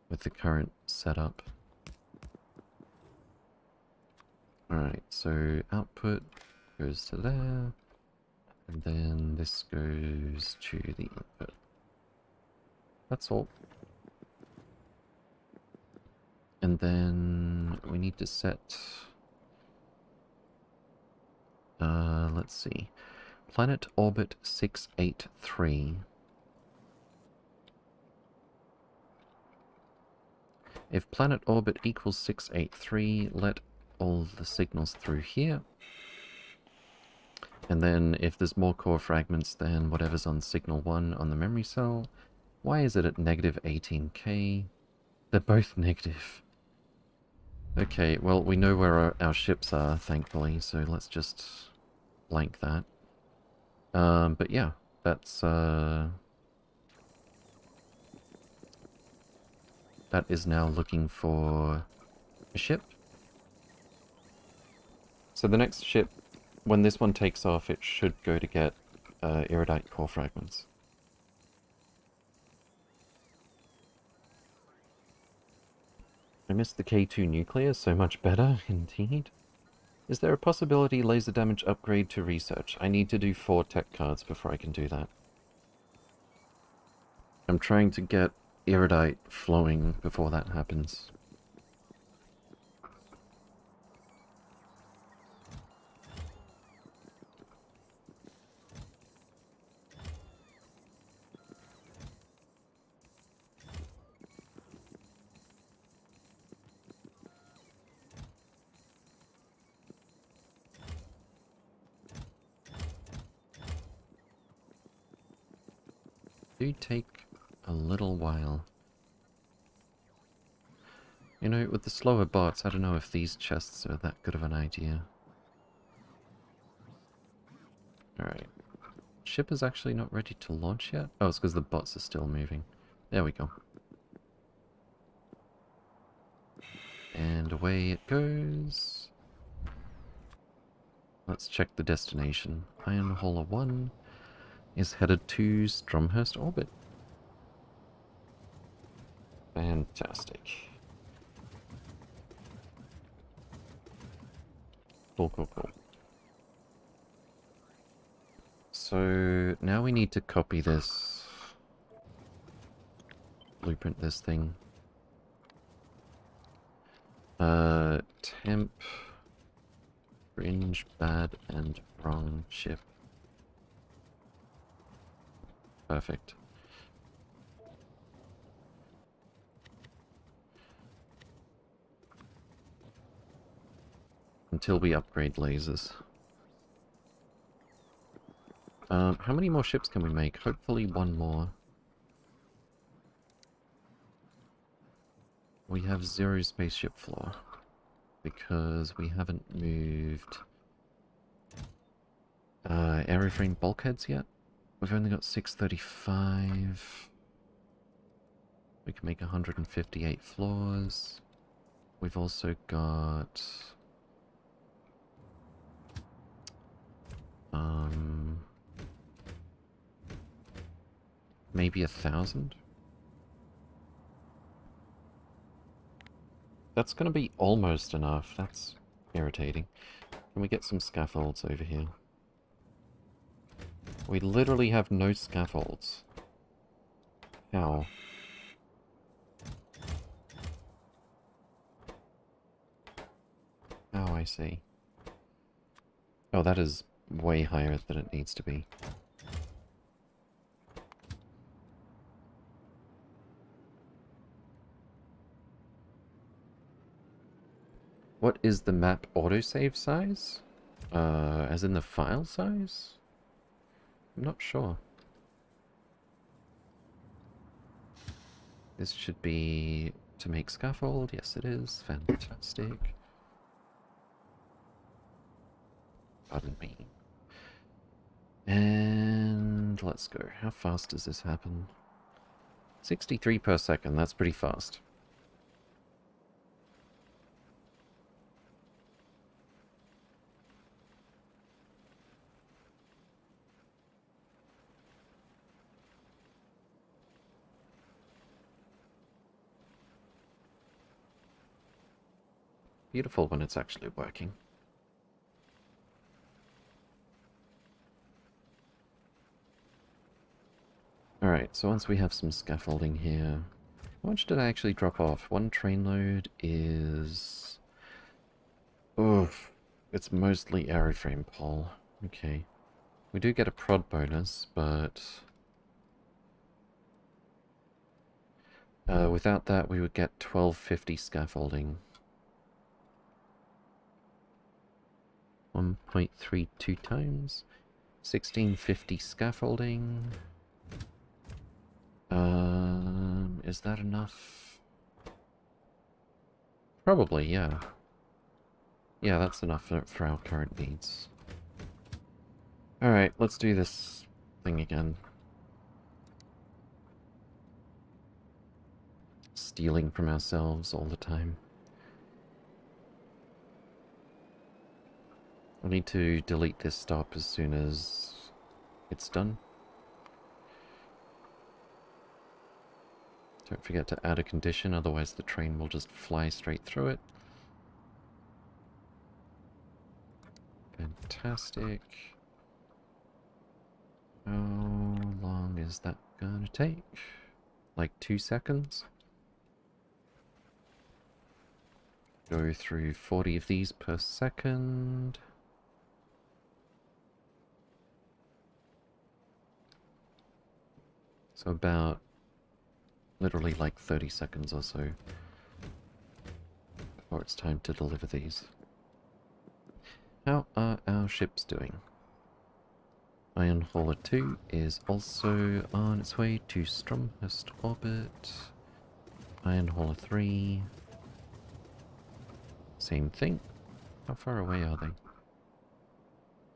[SPEAKER 1] with the current setup. Alright, so output goes to there, and then this goes to the input. That's all. And then we need to set... Uh, let's see. Planet Orbit 683. If planet orbit equals 683, let all the signals through here. And then if there's more core fragments than whatever's on signal 1 on the memory cell, why is it at negative 18k? They're both *laughs* negative. Okay, well, we know where our, our, ships are, thankfully, so let's just blank that. Um, but yeah, that's, uh... That is now looking for a ship. So the next ship, when this one takes off, it should go to get uh, Iridite core fragments. I missed the K2 nuclear so much better, indeed. Is there a possibility laser damage upgrade to research? I need to do four tech cards before I can do that. I'm trying to get Iridite flowing before that happens. Do take a little while. You know, with the slower bots, I don't know if these chests are that good of an idea. Alright. Ship is actually not ready to launch yet? Oh, it's because the bots are still moving. There we go. And away it goes. Let's check the destination. Iron Hauler 1 is headed to Stromhurst orbit. Fantastic. Cool, cool, cool. So now we need to copy this, blueprint this thing. Uh, temp, fringe, bad, and wrong ship. Perfect. Until we upgrade lasers. Um, how many more ships can we make? Hopefully one more. We have zero spaceship floor. Because we haven't moved uh, aeroframe bulkheads yet. We've only got 635. We can make 158 floors. We've also got... Um... Maybe a thousand? That's going to be almost enough. That's irritating. Can we get some scaffolds over here? We literally have no scaffolds. How? Oh, I see. Oh, that is way higher than it needs to be. What is the map autosave size? Uh, as in the file size? I'm not sure. This should be to make scaffold. Yes, it is. Fantastic. Pardon me. And let's go. How fast does this happen? 63 per second. That's pretty fast. Beautiful when it's actually working. Alright, so once we have some scaffolding here... How much did I actually drop off? One train load is... Oof. It's mostly aeroframe pole. Okay. We do get a prod bonus, but... Uh, without that, we would get 1250 scaffolding. 1.32 times. 1650 scaffolding. Um, is that enough? Probably, yeah. Yeah, that's enough for, for our current needs. Alright, let's do this thing again. Stealing from ourselves all the time. I need to delete this stop as soon as it's done. Don't forget to add a condition, otherwise the train will just fly straight through it. Fantastic. How long is that gonna take? Like two seconds? Go through 40 of these per second. About literally like 30 seconds or so before it's time to deliver these. How are our ships doing? Iron Hauler 2 is also on its way to Stromhurst orbit. Iron Hauler 3. Same thing. How far away are they?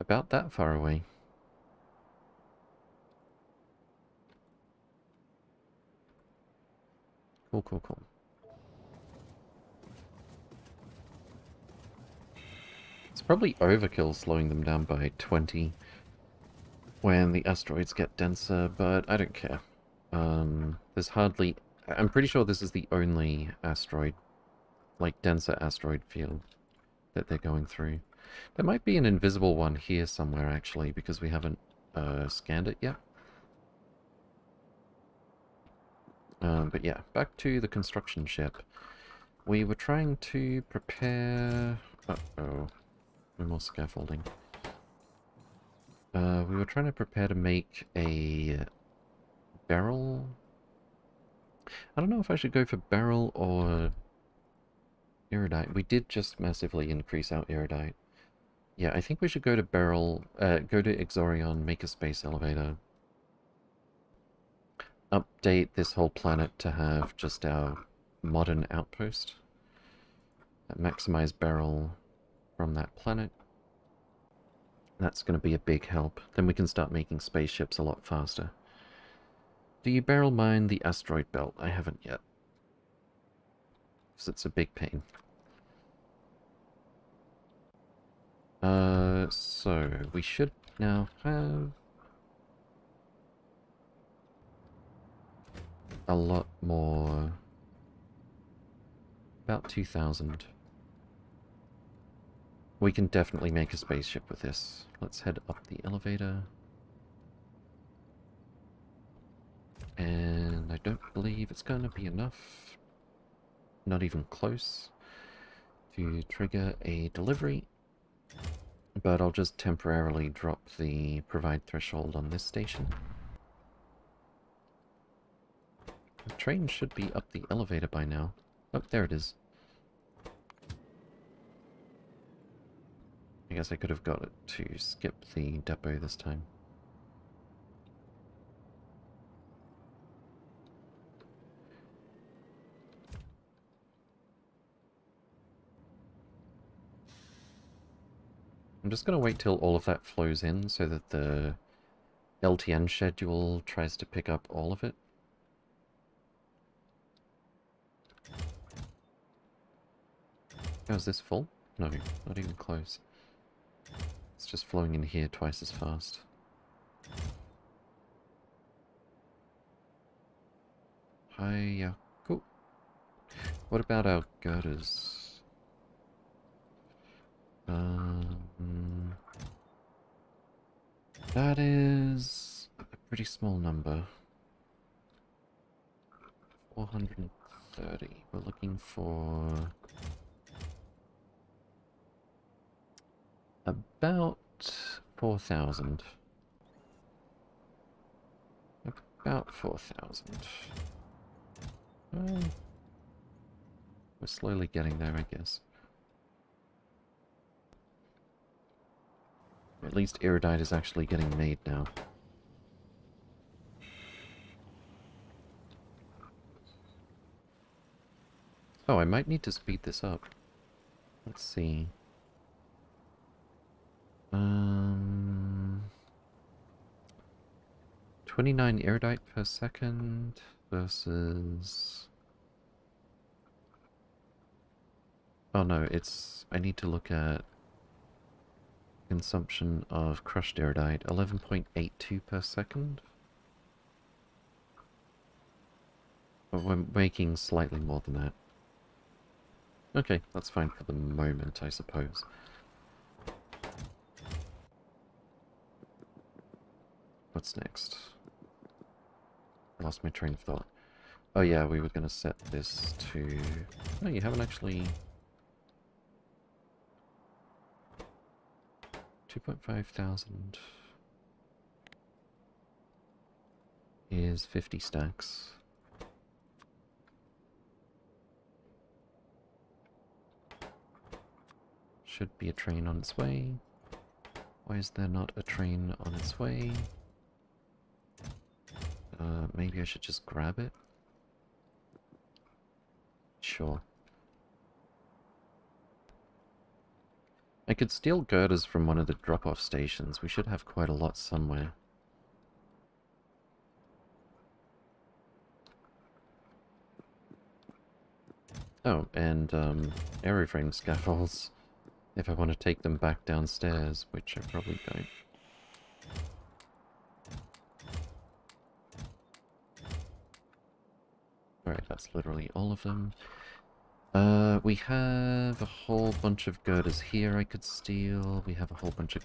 [SPEAKER 1] About that far away. Cool, cool, cool. It's probably overkill slowing them down by 20 when the asteroids get denser, but I don't care. Um, there's hardly... I'm pretty sure this is the only asteroid, like denser asteroid field that they're going through. There might be an invisible one here somewhere, actually, because we haven't uh, scanned it yet. Um, but yeah, back to the construction ship. We were trying to prepare... Uh-oh. No more scaffolding. Uh, we were trying to prepare to make a beryl. I don't know if I should go for beryl or iridite. We did just massively increase our iridite. Yeah, I think we should go to beryl, uh, go to Exorion, make a space elevator, update this whole planet to have just our modern outpost. Maximize beryl from that planet. That's going to be a big help. Then we can start making spaceships a lot faster. Do you beryl mine the asteroid belt? I haven't yet. Because it's a big pain. Uh, so, we should now have a lot more. About 2,000. We can definitely make a spaceship with this. Let's head up the elevator. And I don't believe it's going to be enough. Not even close. To trigger a delivery. But I'll just temporarily drop the provide threshold on this station. The train should be up the elevator by now. Oh, there it is. I guess I could have got it to skip the depot this time. I'm just going to wait till all of that flows in so that the LTN schedule tries to pick up all of it. Is this full? No, not even close. It's just flowing in here twice as fast. Hi, cool. What about our girders? Um, that is a pretty small number. 430. We're looking for about 4,000. About 4,000. we're slowly getting there, I guess. At least Iridite is actually getting made now. Oh, I might need to speed this up. Let's see. Um, 29 iridite per second versus... Oh no, it's... I need to look at consumption of crushed iridite. 11.82 per second. But we're making slightly more than that. Okay, that's fine for the moment, I suppose. What's next? I lost my train of thought. Oh yeah, we were going to set this to... No, you haven't actually... 2.5 thousand is 50 stacks. Should be a train on its way. Why is there not a train on its way? Uh, maybe I should just grab it? Sure. I could steal girders from one of the drop-off stations. We should have quite a lot somewhere. Oh, and um, aeroframe scaffolds. If I want to take them back downstairs, which I probably don't. Alright, that's literally all of them. Uh, we have a whole bunch of girders here I could steal. We have a whole bunch of...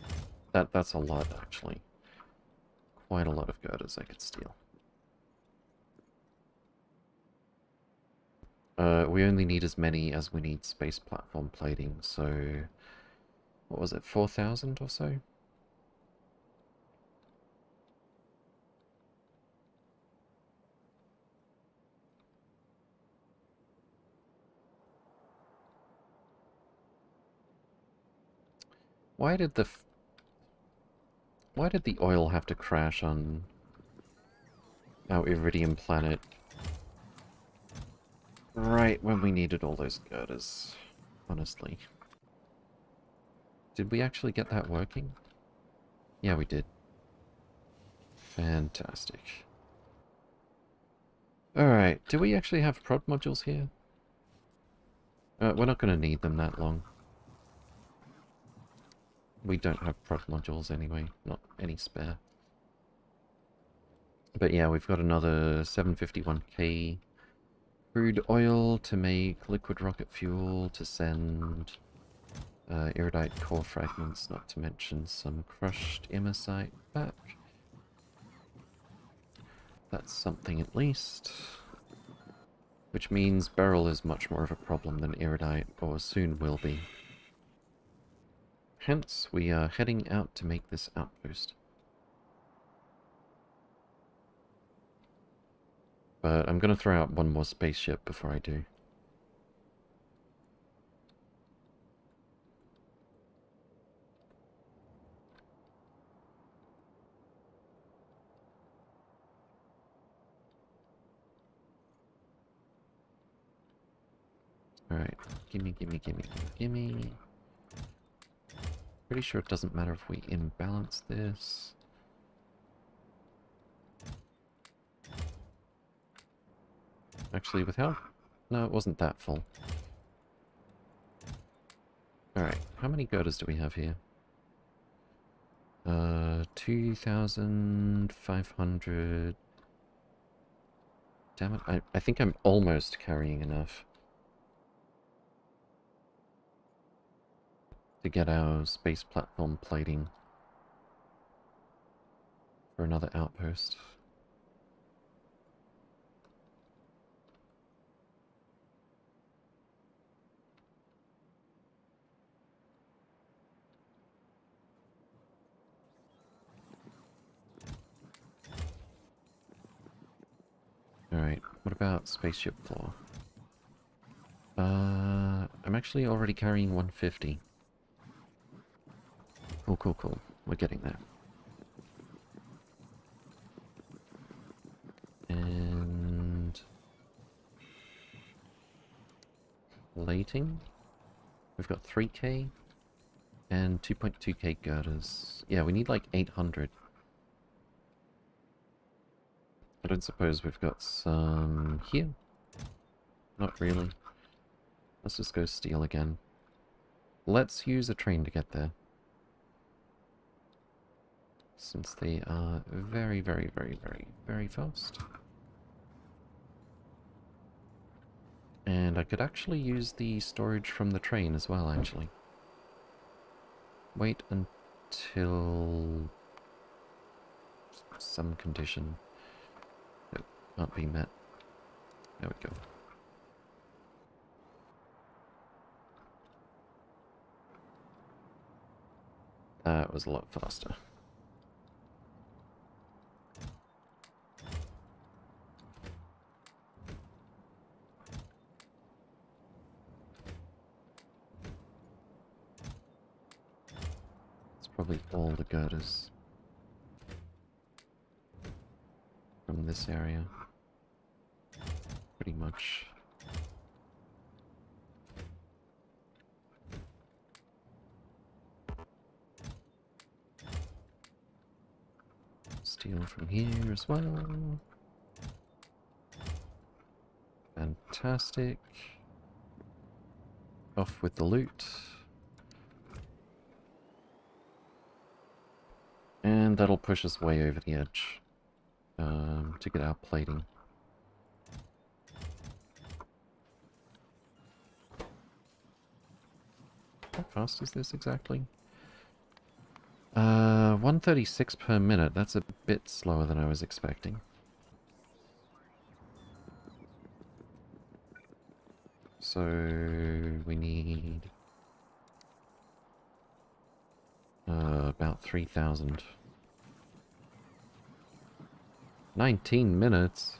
[SPEAKER 1] That, that's a lot, actually. Quite a lot of girders I could steal. Uh, we only need as many as we need space platform plating, so... What was it, 4,000 or so? Why did the... Why did the oil have to crash on our Iridium planet right when we needed all those girders, honestly? Did we actually get that working? Yeah, we did. Fantastic. Alright, do we actually have prod modules here? Uh, we're not going to need them that long. We don't have prod modules anyway, not any spare. But yeah, we've got another 751k crude oil to make liquid rocket fuel to send uh, iridite core fragments, not to mention some crushed imersite back. That's something at least. Which means beryl is much more of a problem than iridite, or soon will be. Hence, we are heading out to make this outpost. But I'm going to throw out one more spaceship before I do. Alright, gimme, gimme, gimme, gimme. Pretty sure it doesn't matter if we imbalance this. Actually, with how... No, it wasn't that full. Alright, how many girders do we have here? Uh, 2,500... Damn it, I, I think I'm almost carrying enough. To get our space platform plating for another outpost. Alright, what about spaceship floor? Uh, I'm actually already carrying 150. Cool, cool, cool. We're getting there. And... Plating. We've got 3k and 2.2k girders. Yeah, we need like 800. I don't suppose we've got some here. Not really. Let's just go steal again. Let's use a train to get there since they are very, very, very, very, very fast. And I could actually use the storage from the train as well, actually. Wait until... some condition that can't be met. There we go. That was a lot faster. Probably all the girders from this area. Pretty much. Steal from here as well. Fantastic. Off with the loot. That'll push us way over the edge um, to get our plating. How fast is this exactly? Uh, 136 per minute. That's a bit slower than I was expecting. So, we need... Uh, about 3,000. 19 minutes?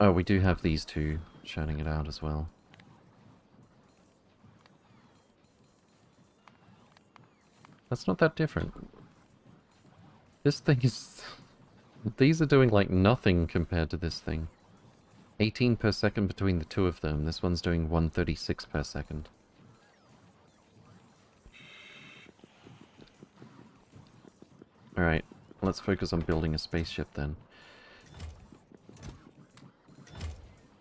[SPEAKER 1] Oh, we do have these two shouting it out as well. That's not that different. This thing is... *laughs* These are doing like nothing compared to this thing. 18 per second between the two of them. This one's doing 136 per second. Alright, let's focus on building a spaceship then.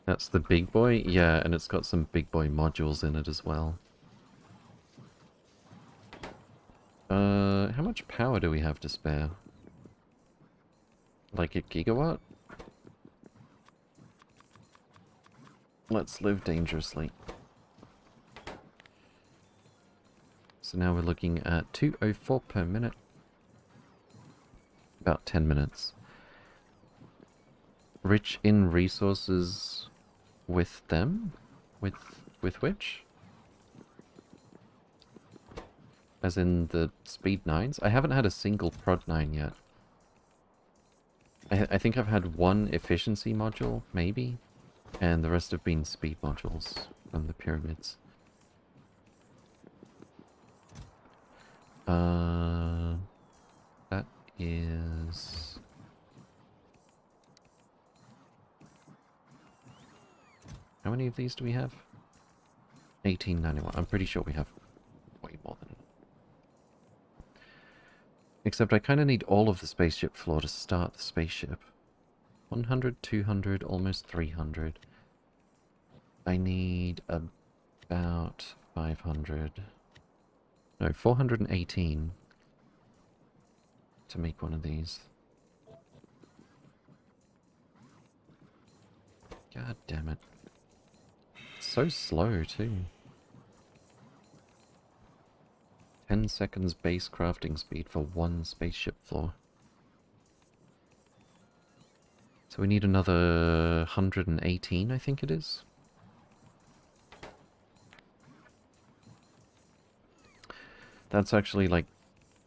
[SPEAKER 1] That's the big boy? Yeah, and it's got some big boy modules in it as well. Uh, how much power do we have to spare? Like a gigawatt? Let's live dangerously. So now we're looking at 204 per minute. About 10 minutes. Rich in resources with them? With with which? As in the speed 9s? I haven't had a single prod 9 yet. I, I think I've had one efficiency module, maybe? And the rest have been speed modules from the pyramids. Uh, is... How many of these do we have? 1891. I'm pretty sure we have way more than Except I kind of need all of the spaceship floor to start the spaceship. 100, 200, almost 300. I need about 500. No, 418 to make one of these. God damn it. It's so slow, too. 10 seconds base crafting speed for one spaceship floor. So we need another 118, I think it is. That's actually like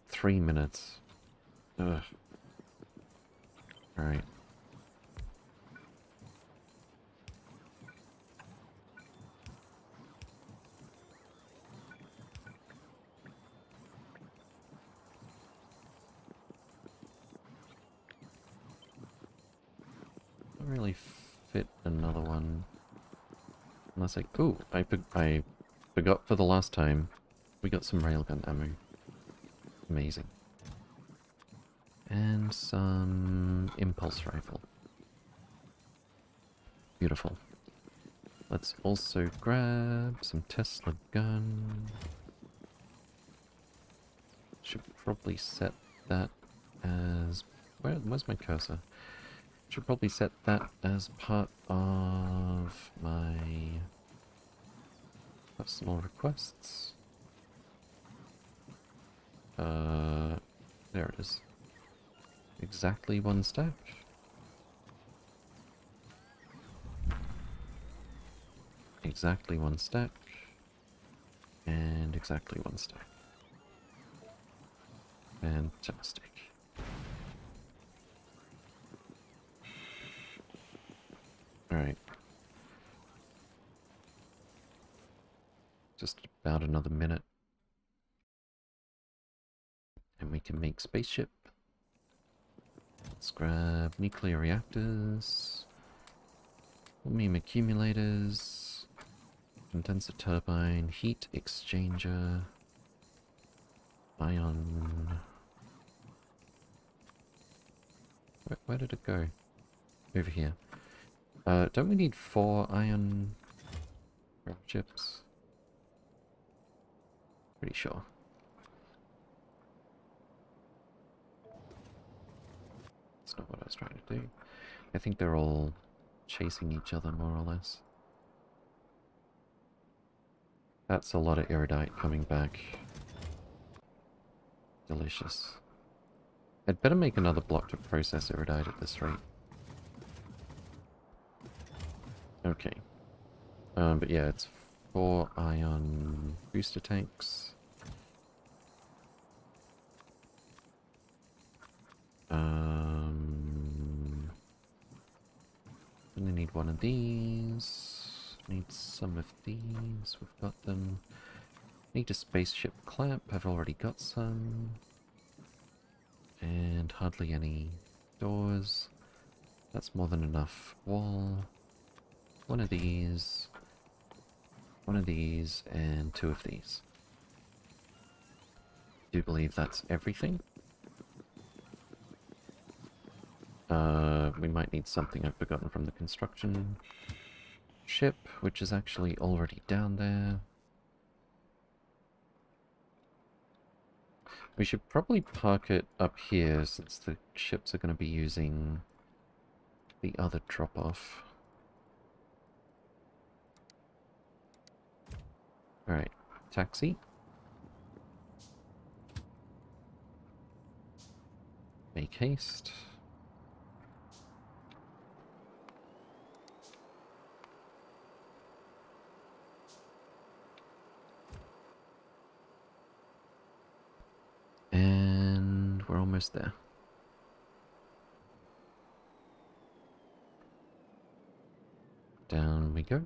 [SPEAKER 1] three minutes. Ugh. Alright. really fit another one. Unless I... Oh, I, I forgot for the last time. We got some railgun ammo. Amazing. And some impulse rifle. Beautiful. Let's also grab some Tesla gun. Should probably set that as... Where, where's my cursor? Should probably set that as part of my personal requests. Uh, There it is. Exactly one stack. Exactly one stack. And exactly one stack. Fantastic. Alright. Just about another minute. And we can make spaceship. Let's grab nuclear reactors. Chromium accumulators. Condenser turbine. Heat exchanger. Ion. Where, where did it go? Over here. Uh, don't we need four ion chips? Pretty sure. Not what I was trying to do. I think they're all chasing each other, more or less. That's a lot of iridite coming back. Delicious. I'd better make another block to process iridite at this rate. Okay. Um, but yeah, it's four ion booster tanks. Um, only need one of these. Need some of these. We've got them. Need a spaceship clamp. I've already got some. And hardly any doors. That's more than enough wall. One of these. One of these, and two of these. Do believe that's everything. Uh, we might need something I've forgotten from the construction ship, which is actually already down there. We should probably park it up here since the ships are going to be using the other drop-off. Alright, taxi. Make haste. And we're almost there. Down we go.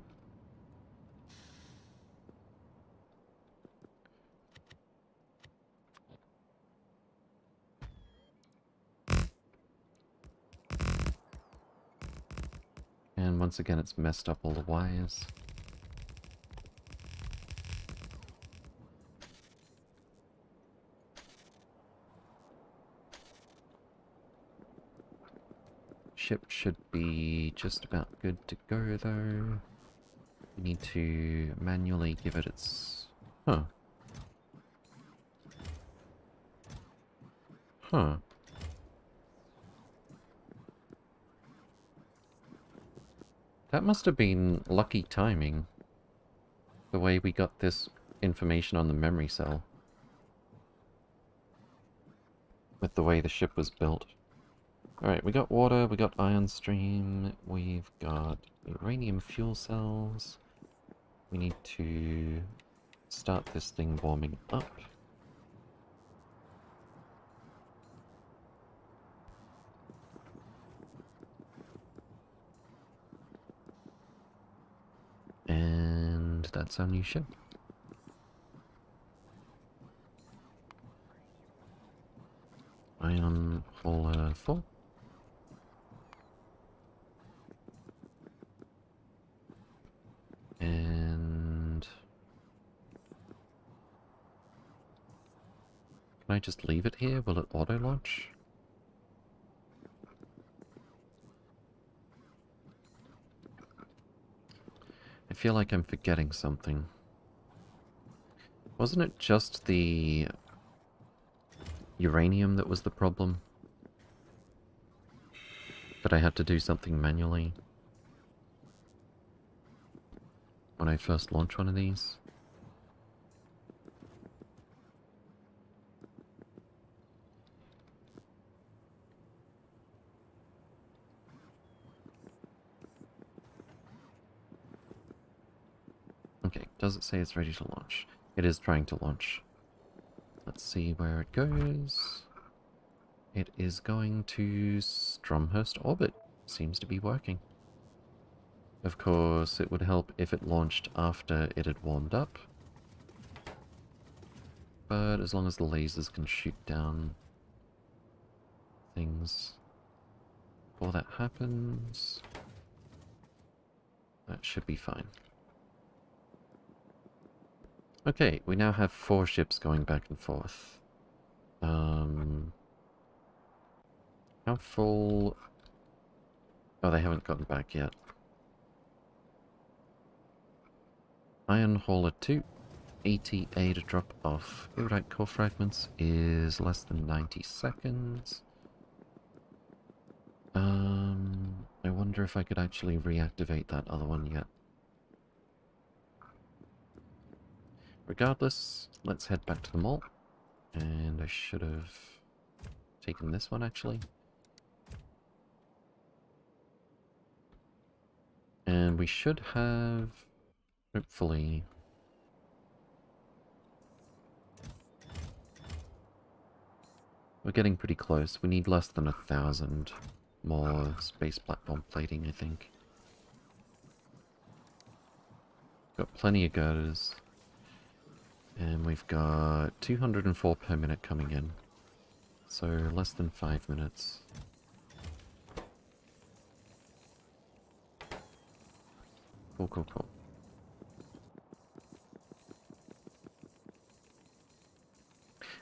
[SPEAKER 1] And once again, it's messed up all the wires. Ship should be just about good to go, though. We need to manually give it its... Huh. Huh. That must have been lucky timing. The way we got this information on the memory cell. With the way the ship was built. Alright, we got water, we got ion stream, we've got uranium fuel cells. We need to start this thing warming up. And that's our new ship. Ion hauler full. And... Can I just leave it here? Will it auto-launch? I feel like I'm forgetting something. Wasn't it just the uranium that was the problem? That I had to do something manually? when I first launch one of these. Okay, does it say it's ready to launch? It is trying to launch. Let's see where it goes. It is going to Stromhurst Orbit. Seems to be working. Of course, it would help if it launched after it had warmed up. But as long as the lasers can shoot down things before that happens, that should be fine. Okay, we now have four ships going back and forth. Um, how full... Oh, they haven't gotten back yet. Ion Hauler 2, ETA to drop off Iridite core fragments is less than 90 seconds. Um, I wonder if I could actually reactivate that other one yet. Regardless, let's head back to the mall. And I should have taken this one actually. And we should have Hopefully. We're getting pretty close. We need less than a thousand more space platform plating, I think. Got plenty of girders. And we've got 204 per minute coming in. So less than five minutes. Cool, cool, cool.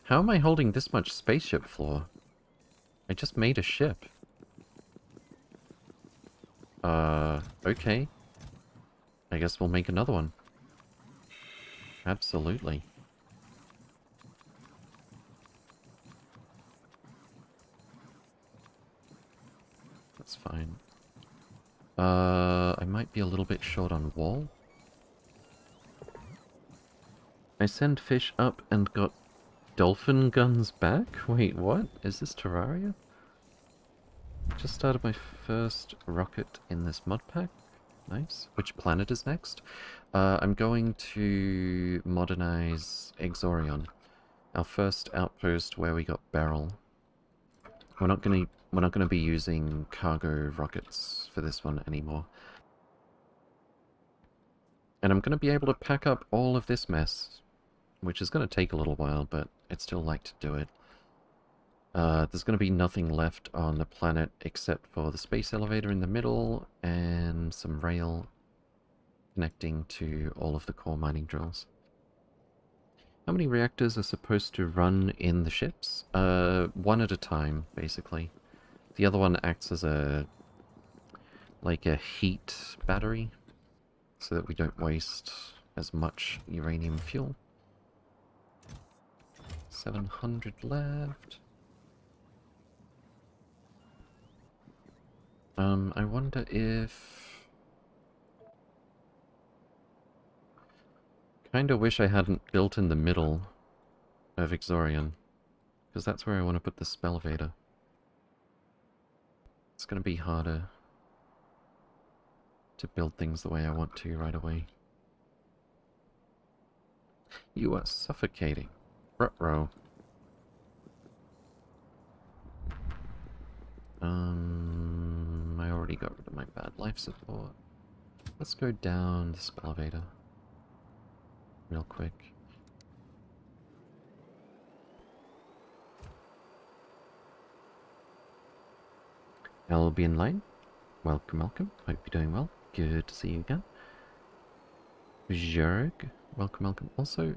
[SPEAKER 1] How am I holding this much spaceship floor? I just made a ship. Uh, okay. I guess we'll make another one. Absolutely. That's fine. Uh, I might be a little bit short on wall. I send fish up and got dolphin guns back? Wait, what? Is this Terraria? Just started my first rocket in this mod pack. Nice. Which planet is next? Uh, I'm going to modernize Exorion. Our first outpost where we got Beryl. We're not gonna we're not gonna be using cargo rockets for this one anymore. And I'm gonna be able to pack up all of this mess which is going to take a little while, but I'd still like to do it. Uh, there's going to be nothing left on the planet except for the space elevator in the middle and some rail connecting to all of the core mining drills. How many reactors are supposed to run in the ships? Uh, one at a time, basically. The other one acts as a... like a heat battery, so that we don't waste as much uranium fuel. 700 left. Um, I wonder if... Kinda wish I hadn't built in the middle of Exorion. Because that's where I want to put the Spellvator. It's gonna be harder to build things the way I want to right away. You are suffocating. Ruh-roh. Um, I already got rid of my bad life support. Let's go down this elevator. Real quick. Albion Line. Welcome, welcome. Hope you're doing well. Good to see you again. Zerg. Welcome, welcome. Also,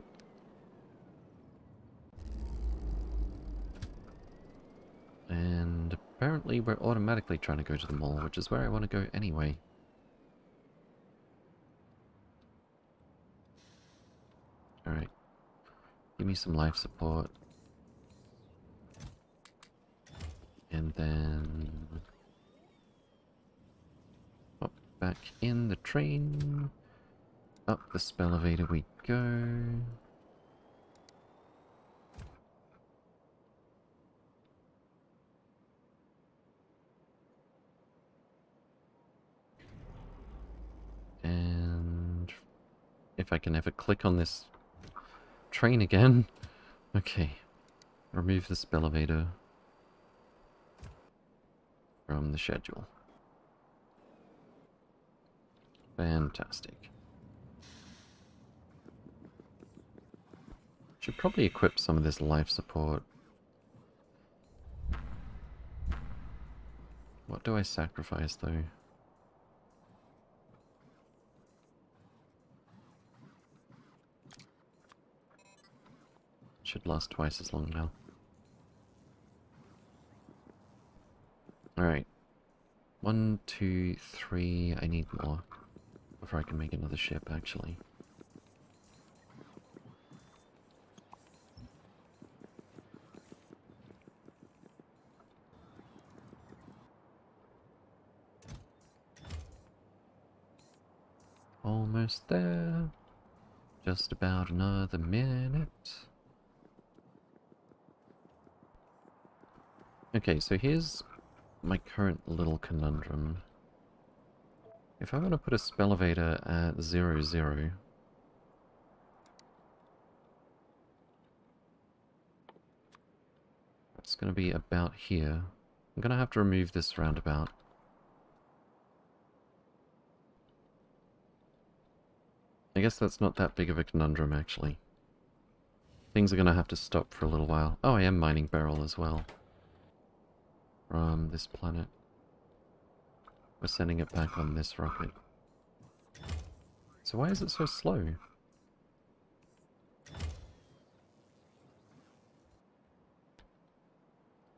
[SPEAKER 1] And apparently we're automatically trying to go to the mall, which is where I want to go anyway. Alright. Give me some life support. And then... Up back in the train. Up the spell elevator we go. If I can ever click on this train again. *laughs* Okay. Remove the elevator from the schedule. Fantastic. Should probably equip some of this life support. What do I sacrifice though? Should last twice as long now. Alright. One, two, three. I need more before I can make another ship, actually. Almost there. Just about another minute. Okay, so here's my current little conundrum. If I want to put a Spelevator at 0, 0, that's going to be about here. I'm going to have to remove this roundabout. I guess that's not that big of a conundrum, actually. Things are going to have to stop for a little while. Oh, I am mining Beryl as well from this planet. We're sending it back on this rocket. So why is it so slow?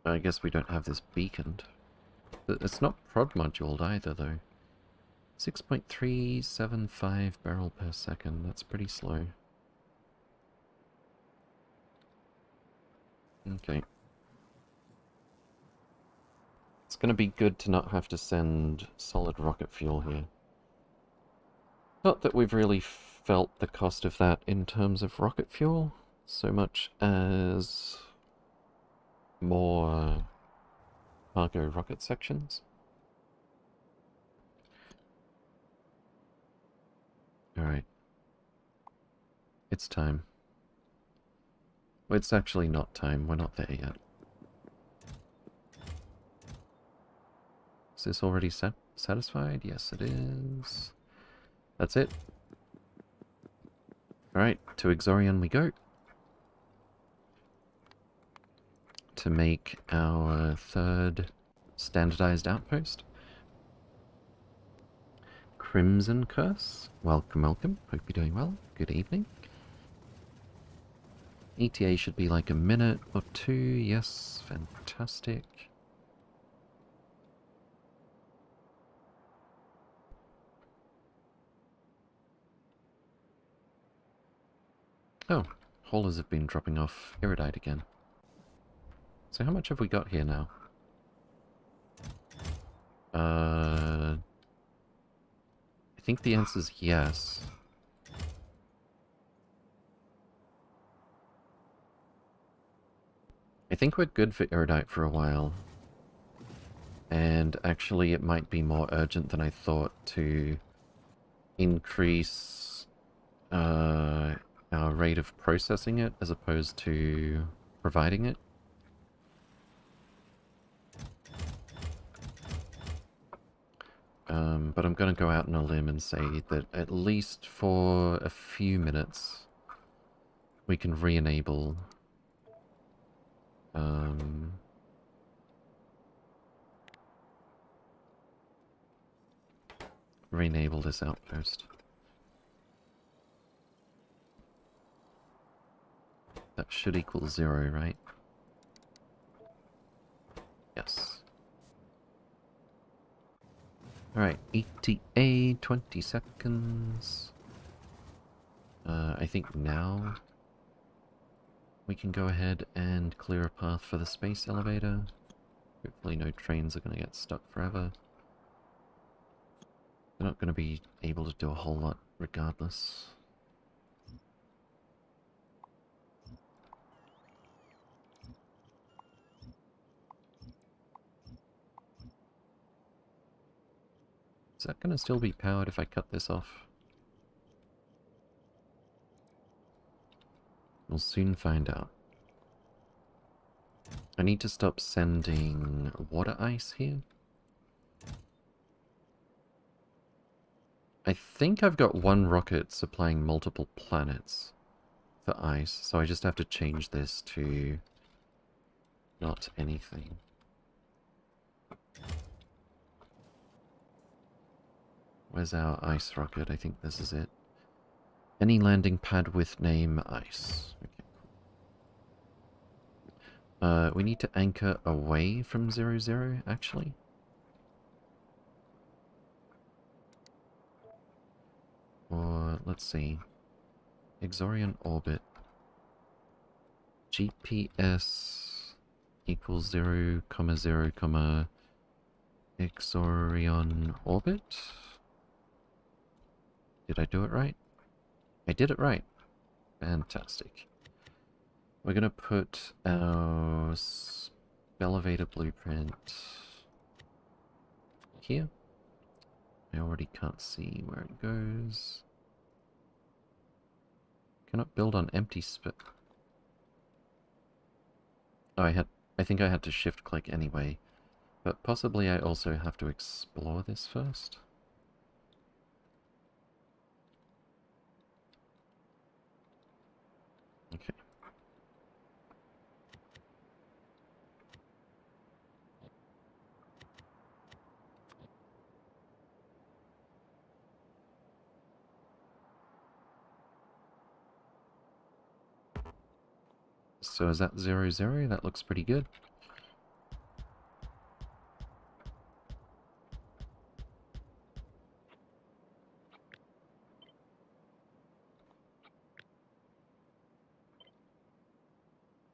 [SPEAKER 1] I guess we don't have this beaconed. It's not prod moduled either, though. 6.375 beryl per second. That's pretty slow. Okay. It's going to be good to not have to send solid rocket fuel here. Not that we've really felt the cost of that in terms of rocket fuel, so much as more cargo rocket sections. Alright. It's time. Well, it's actually not time. We're not there yet. Is this already sat satisfied? Yes, it is. That's it. Alright, to Exorion we go. To make our third standardized outpost. Crimson Curse. Welcome, welcome. Hope you're doing well. Good evening. ETA should be like a minute or two. Yes, fantastic. Oh, haulers have been dropping off Iridite again. So how much have we got here now? Uh, I think the answer is yes. I think we're good for Iridite for a while. And actually it might be more urgent than I thought to increase uh, our rate of processing it as opposed to providing it. Um, but I'm going to go out on a limb and say that at least for a few minutes we can re-enable um, re-enable this outpost. That should equal zero, right? Yes. Alright, ETA, 20 seconds. Uh, I think now we can go ahead and clear a path for the space elevator. Hopefully no trains are going to get stuck forever. They're not going to be able to do a whole lot regardless. Is that going to still be powered if I cut this off? We'll soon find out. I need to stop sending water ice here. I think I've got one rocket supplying multiple planets for ice, so I just have to change this to not anything. Where's our ice rocket? I think this is it. Any landing pad with name ice. Okay, cool. Uh, we need to anchor away from zero zero, actually. Or, let's see. Exorion orbit. GPS equals 0, comma 0, comma Exorion orbit? Did I do it right? I did it right. Fantastic. We're going to put our elevator blueprint here. I already can't see where it goes. Cannot build on empty spit. Oh, I had. I think I had to shift click anyway. But possibly I also have to explore this first. Okay. So is that zero zero? That looks pretty good.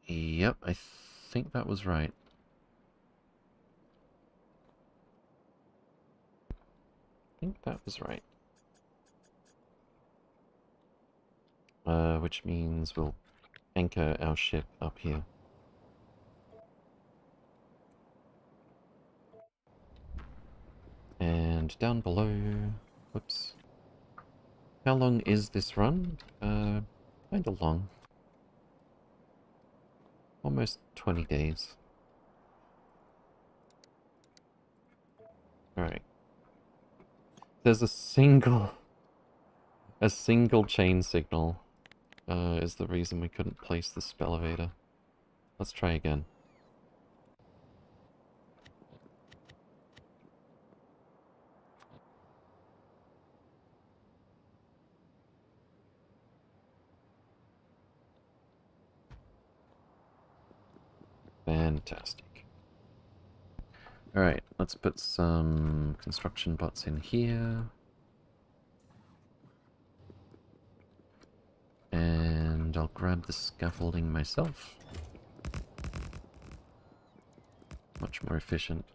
[SPEAKER 1] Yep, I think that was right. I think that was right. Uh, which means we'll anchor our ship up here. And down below... Whoops. How long is this run? Uh, kinda long. Almost 20 days. Alright. There's a single... A single chain signal uh, is the reason we couldn't place the spell elevator. Let's try again. Fantastic. Alright, let's put some construction bots in here. And I'll grab the scaffolding myself. Much more efficient.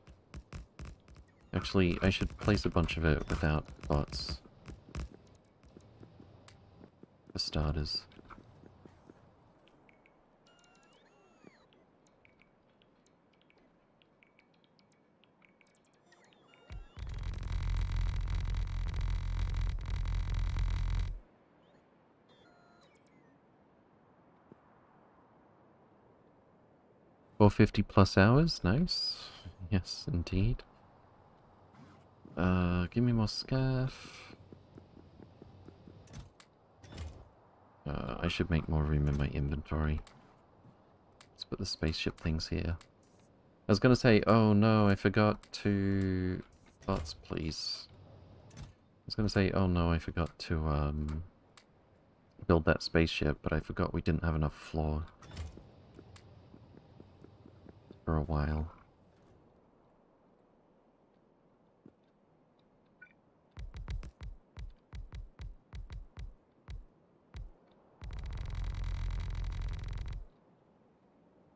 [SPEAKER 1] Actually, I should place a bunch of it without bots. For starters. Four fifty plus hours, nice. Yes, indeed. Uh, give me more scaff. Uh, I should make more room in my inventory. Let's put the spaceship things here. I was gonna say, oh no, I forgot to... Bots, please. I was gonna say, oh no, I forgot to, um... Build that spaceship, but I forgot we didn't have enough floor for a while.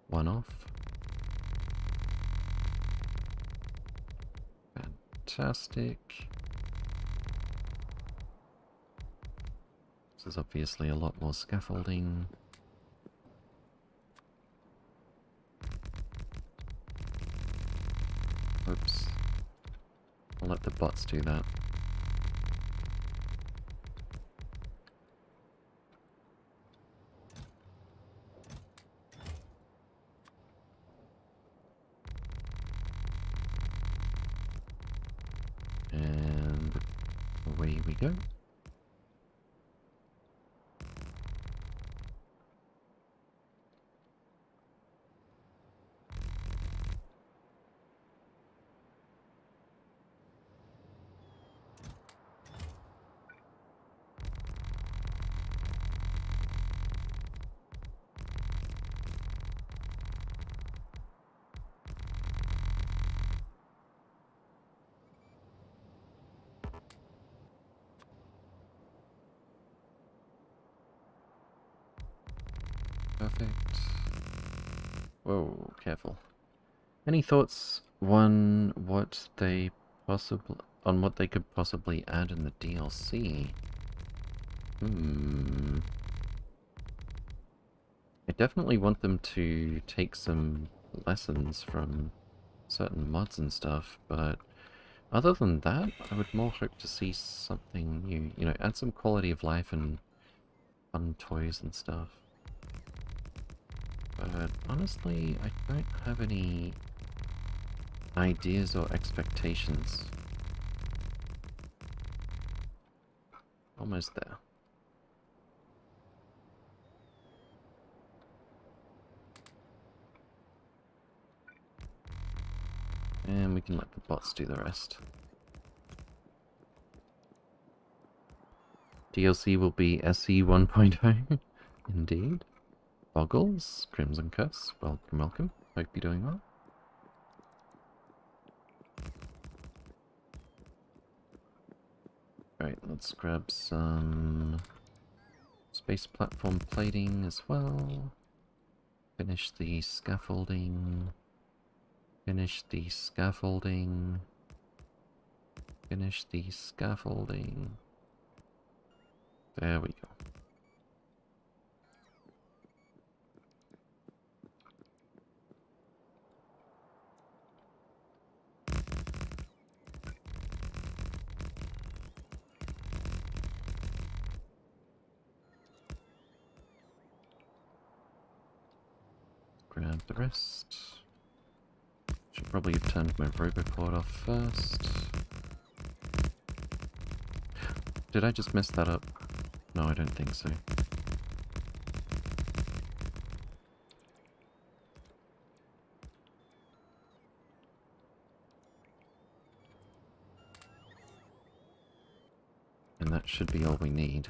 [SPEAKER 1] One off. Fantastic. This is obviously a lot more scaffolding. Oops. Let the bots do that. away we go. Perfect. Whoa, careful. Any thoughts on what they possibly on what they could possibly add in the DLC? Hmm. I definitely want them to take some lessons from certain mods and stuff, but other than that, I would more hope to see something new. You know, add some quality of life and fun toys and stuff. But honestly, I don't have any ideas or expectations. Almost there. And we can let the bots do the rest. DLC will be SE 1.0. *laughs* Indeed. Boggles, Crimson Curse, welcome, welcome. Hope you're doing well. Right, let's grab some space platform plating as well. Finish the scaffolding. Finish the scaffolding. Finish the scaffolding. There we go. Grab the rest. Should probably have turned my roboport off first. Did I just mess that up? No, I don't think so. And that should be all we need.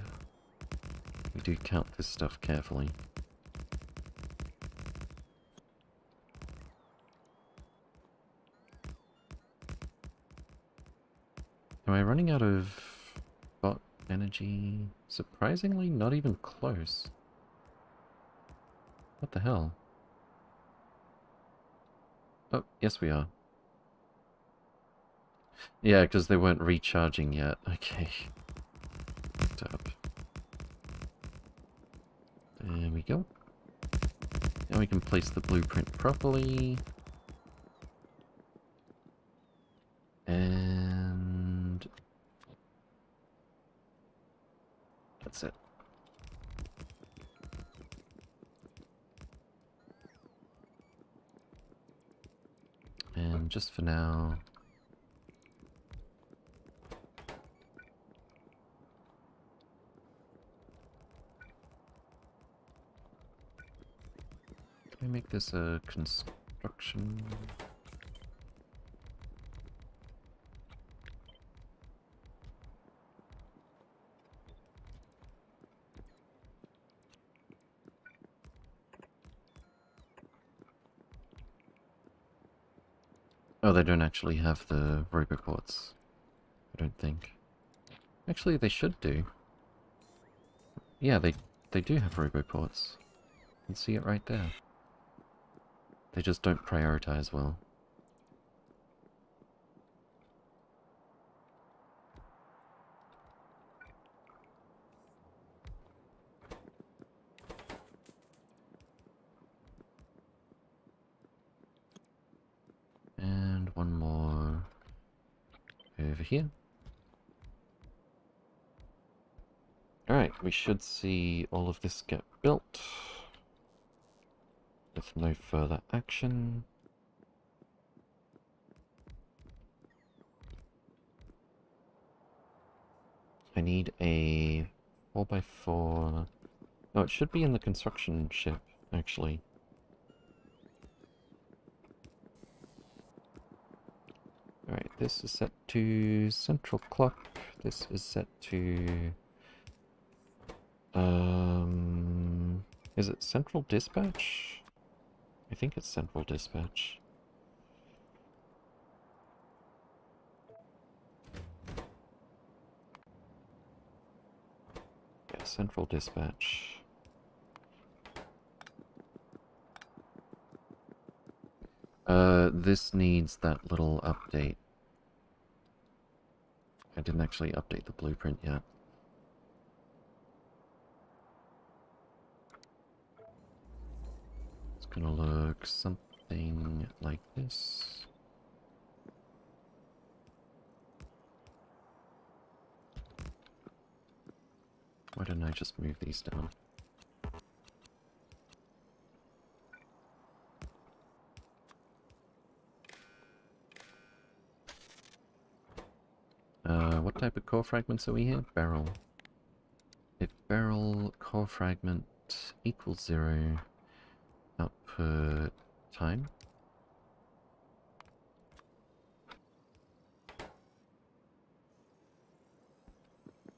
[SPEAKER 1] We do count this stuff carefully. Am I running out of bot energy? Surprisingly, not even close. What the hell? Oh, yes we are. Yeah, because they weren't recharging yet. *laughs* Okay. Up. There we go. Now we can place the blueprint properly. That's it. And just for now... Can I make this a construction? Oh, they don't actually have the roboports. I don't think. Actually, they should do. Yeah, they they do have roboports. You can see it right there. They just don't prioritize well. And one more over here. Alright, we should see all of this get built with no further action. I need a 4x4... No, it should be in the construction ship, actually. Alright, this is set to central clock. This is set to... Um... Is it central dispatch? I think it's central dispatch. Yeah, central dispatch. Uh, this needs that little update. I didn't actually update the blueprint yet. It's gonna look something like this. Why didn't I just move these down? Uh, what type of core fragments are we here? Beryl. If beryl core fragment equals zero, output time.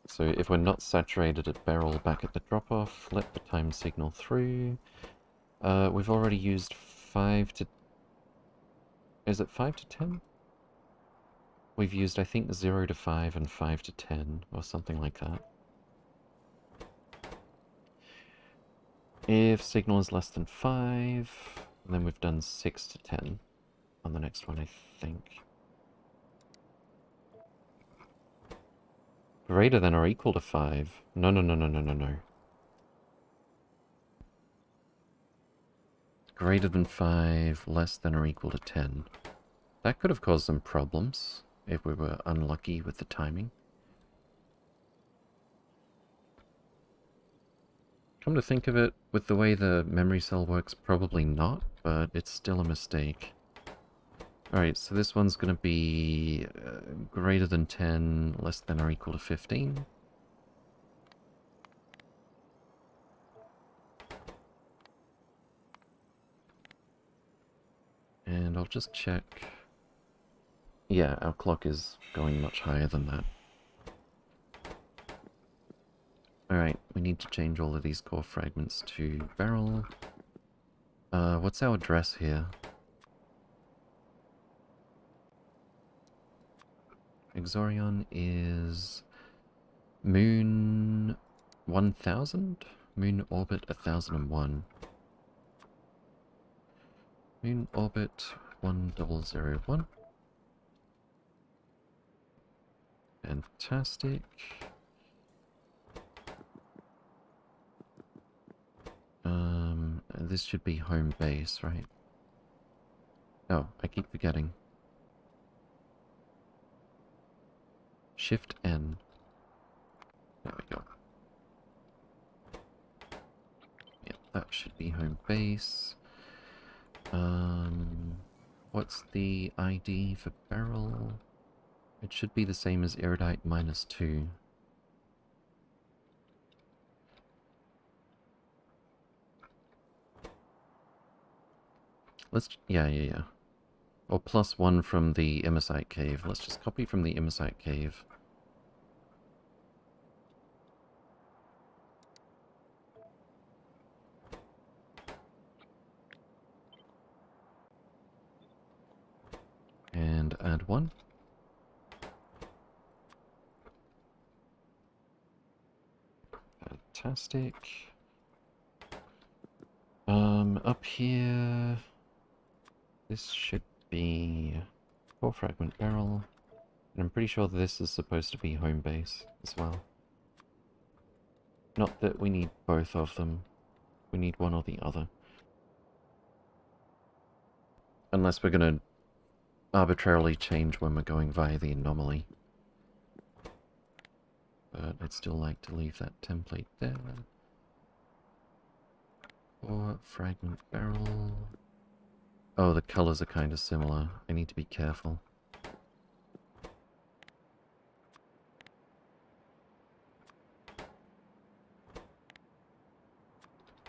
[SPEAKER 1] So if we're not saturated at beryl back at the drop-off, let the time signal through. Uh, we've already used 5 to... Is it 5 to 10? We've used, I think, 0 to 5 and 5 to 10, or something like that. If signal is less than 5, then we've done 6 to 10 on the next one, I think. Greater than or equal to 5. No, no, no, no, no, no, no. Greater than 5, less than or equal to 10. That could have caused some problems if we were unlucky with the timing. Come to think of it, with the way the memory cell works, probably not, but it's still a mistake. Alright, so this one's going to be uh, greater than 10, less than or equal to 15. And I'll just check yeah, our clock is going much higher than that. Alright, we need to change all of these core fragments to beryl. Uh, what's our address here? Exorion is Moon 1000? Moon Orbit 1001. Moon Orbit 1001. Fantastic. Um, this should be home base, right? Oh, I keep forgetting. Shift N. There we go. Yeah, that should be home base. Um, what's the ID for beryl? It should be the same as Iridite minus 2. Let's, yeah, yeah, yeah. Or plus one from the Imersite Cave. Let's just copy from the Imersite Cave. And add one. Fantastic. Um, up here... This should be... Core fragment beryl. And I'm pretty sure this is supposed to be home base as well. Not that we need both of them. We need one or the other. Unless we're gonna arbitrarily change when we're going via the anomaly but I'd still like to leave that template there. Or fragment beryl. Oh, the colors are kind of similar. I need to be careful.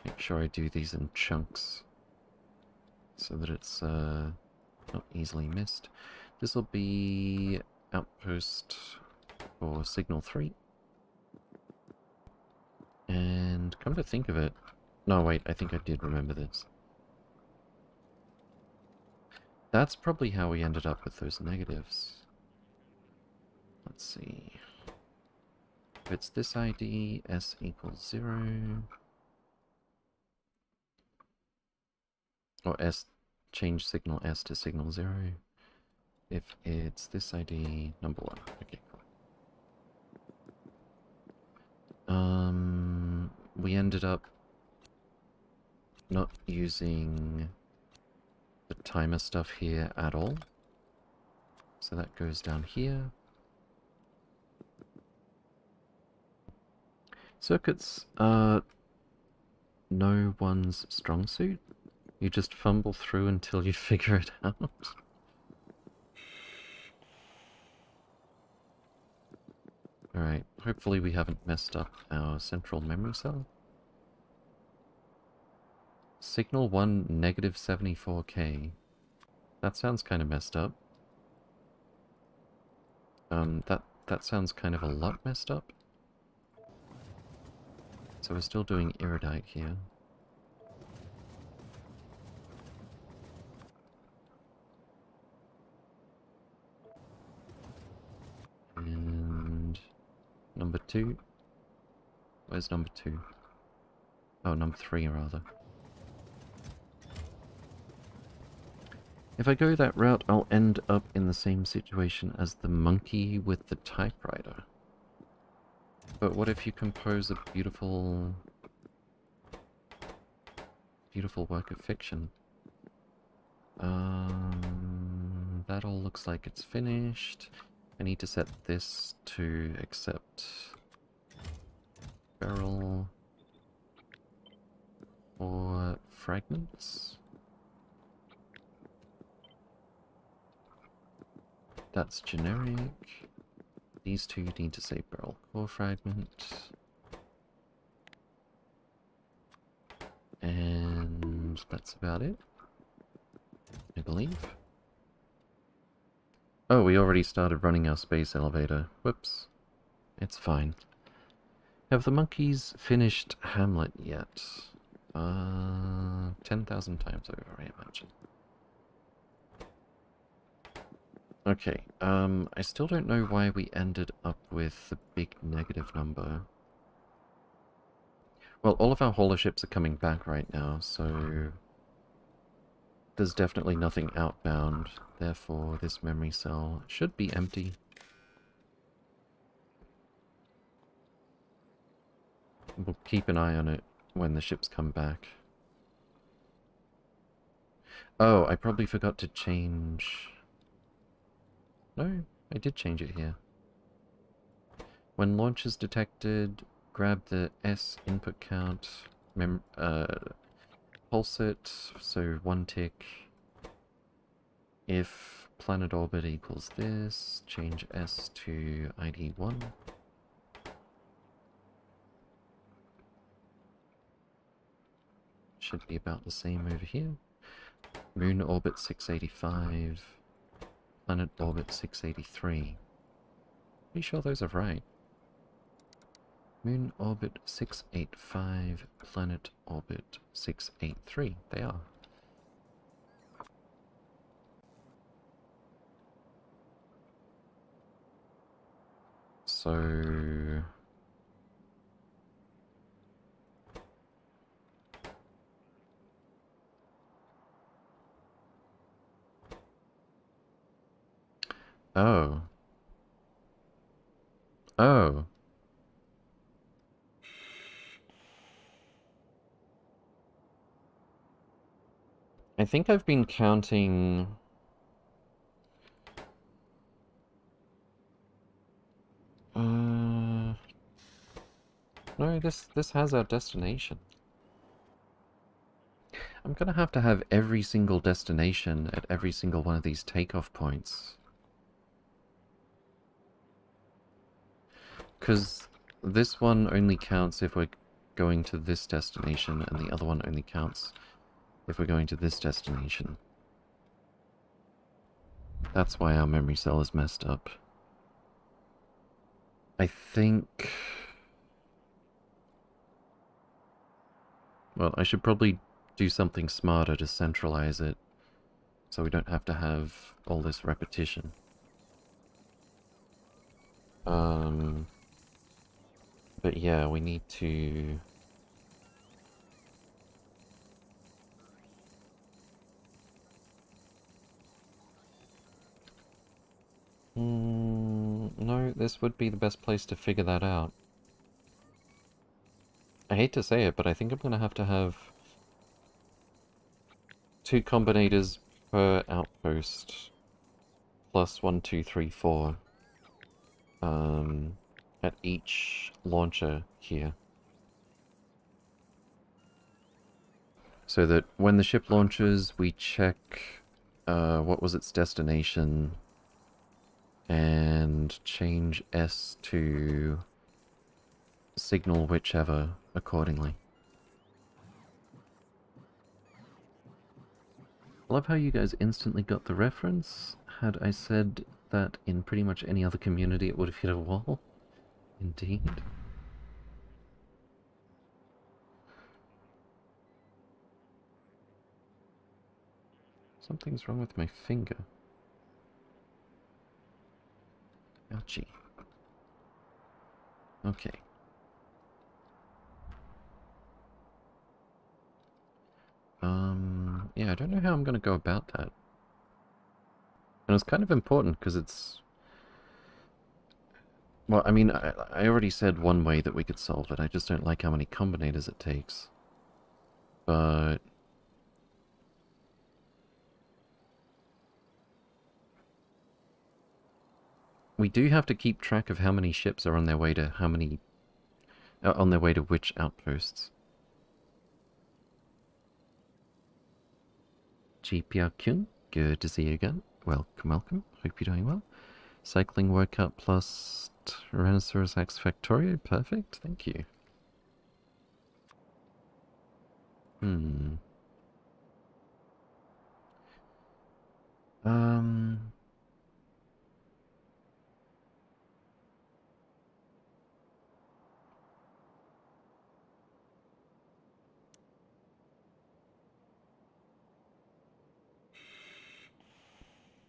[SPEAKER 1] Make sure I do these in chunks so that it's uh, not easily missed. This will be outpost for signal 3. And come to think of it... No, wait, I think I did remember this. That's probably how we ended up with those negatives. Let's see. If it's this ID, S equals 0. Or S, change signal S to signal 0. If it's this ID, number 1. Okay, cool. Um, we ended up not using the timer stuff here at all. So that goes down here. Circuits are no one's strong suit. You just fumble through until you *laughs* figure it out. Alright, hopefully we haven't messed up our central memory cell. Signal 1 negative 74k. That sounds kind of messed up. Um, that, that sounds kind of a lot messed up. So we're still doing iridite here. And number two. Where's number two? Oh, number three rather. If I go that route, I'll end up in the same situation as the monkey with the typewriter. But what if you compose a beautiful... beautiful work of fiction? Um, that all looks like it's finished. I need to set this to accept beryl or fragments. That's generic. These two need to say beryl core fragment. And that's about it. I believe. Oh, we already started running our space elevator. Whoops. It's fine. Have the monkeys finished Hamlet yet? Uh, 10,000 times over, I imagine. Okay, um, I still don't know why we ended up with the big negative number. Well, all of our holoships are coming back right now, so... There's definitely nothing outbound, therefore this memory cell should be empty. We'll keep an eye on it when the ships come back. Oh, I probably forgot to change... No, I did change it here. When launch is detected, grab the S input count, mem uh, pulse it, so one tick. If planet orbit equals this, change S to ID 1. Should be about the same over here. Moon orbit 685. Planet orbit 683. Pretty sure those are right. Moon orbit 685, planet orbit 683. They are. So... Oh. Oh. I think I've been counting... Uh... No, this, this has our destination. I'm gonna have to have every single destination at every single one of these takeoff points. Because this one only counts if we're going to this destination, and the other one only counts if we're going to this destination. That's why our memory cell is messed up. I think... Well, I should probably do something smarter to centralize it so we don't have to have all this repetition. Um, but yeah, we need to... Mm, no, this would be the best place to figure that out. I hate to say it, but I think I'm going to have to have two combinators per outpost plus one, two, three, four um, at each launcher here. So that when the ship launches, we check uh, what was its destination and change S to signal whichever accordingly. I love how you guys instantly got the reference. Had I said that in pretty much any other community it would have hit a wall. Indeed. Something's wrong with my finger. Ouchie. Okay. Um, yeah, I don't know how I'm going to go about that. And it's kind of important because it's... Well, I mean, I, I already said one way that we could solve it. I just don't like how many combinators it takes. But... We do have to keep track of how many ships are on their way to how many... Uh, on their way to which outposts. GPR Kyun, good to see you again. Welcome, welcome. Hope you're doing well. Cycling workout plus Tyrannosaurus Hax Factorio. Perfect, thank you. Hmm. Um...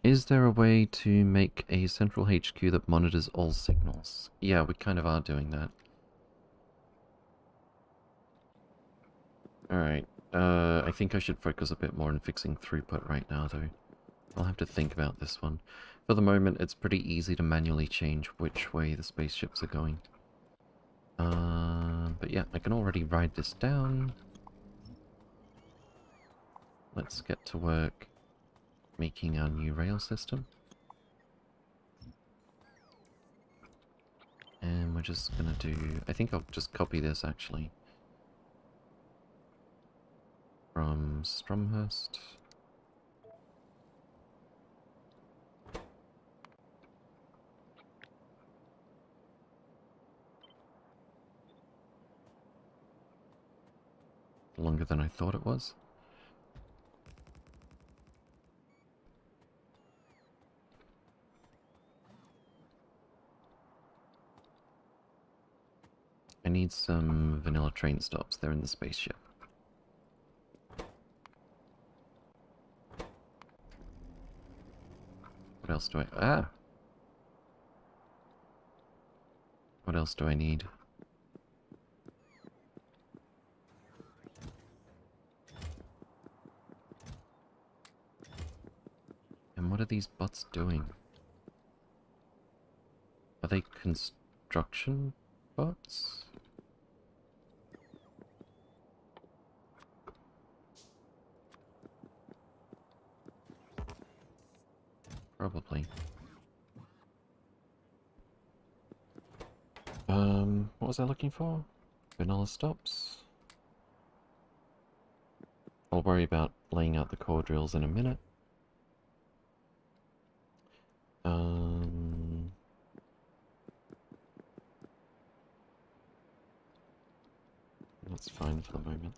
[SPEAKER 1] Is there a way to make a central HQ that monitors all signals? Yeah, we kind of are doing that. Alright, uh, I think I should focus a bit more on fixing throughput right now, though. I'll have to think about this one. For the moment, it's pretty easy to manually change which way the spaceships are going. Uh, but yeah, I can already ride this down. Let's get to work making our new rail system. And we're just gonna do... I think I'll just copy this, actually. From Stromhurst. Longer than I thought it was. I need some vanilla train stops. They're in the spaceship. What else do I... Ah! What else do I need? And what are these bots doing? Are they construction bots? Probably. Um, what was I looking for? Vanilla stops. I'll worry about laying out the core drills in a minute. Um... That's fine for the moment.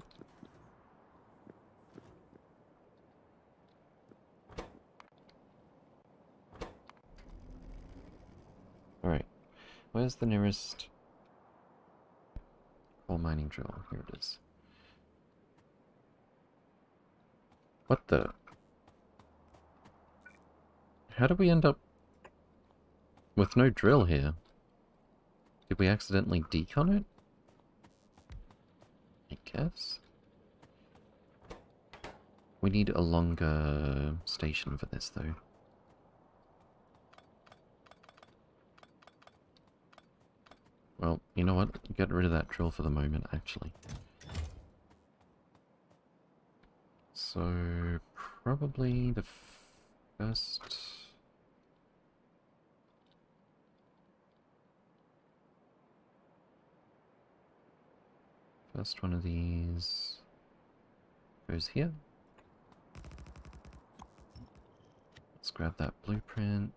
[SPEAKER 1] Alright. Where's the nearest coal mining drill? Here it is. What the? How did we end up with no drill here? Did we accidentally decon it? I guess. We need a longer station for this, though. Well, you know what? Get rid of that drill for the moment, actually. So, probably the first... First one of these goes here. Let's grab that blueprint.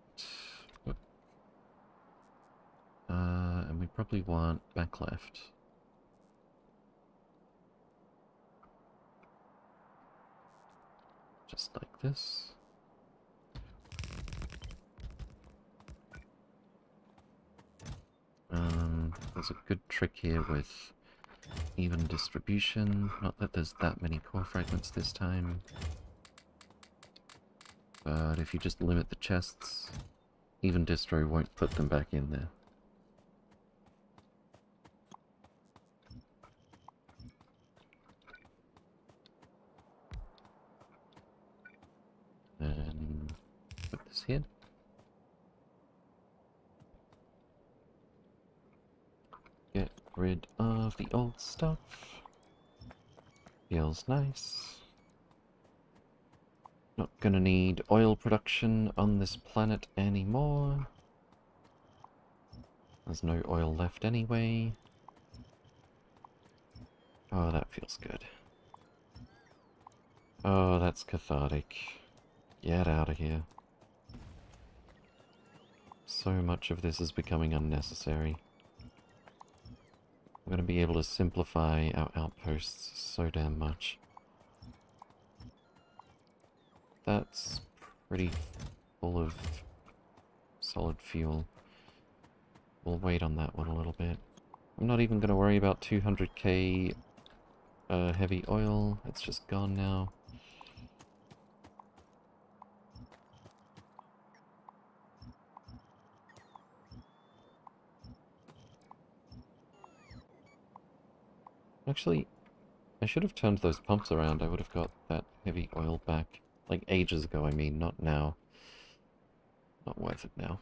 [SPEAKER 1] Uh, and we probably want back left. Just like this. Um, there's a good trick here with even distribution. Not that there's that many core fragments this time. But if you just limit the chests, even distro won't put them back in there. And Get rid of the old stuff. Feels nice. Not gonna need oil production on this planet anymore. There's no oil left anyway. Oh, that feels good. Oh, that's cathartic. Get out of here. So much of this is becoming unnecessary. We're going to be able to simplify our outposts so damn much. That's pretty full of solid fuel. We'll wait on that one a little bit. I'm not even going to worry about 200k uh, heavy oil. It's just gone now. Actually, I should have turned those pumps around. I would have got that heavy oil back. Like ages ago, I mean, not now. Not worth it now.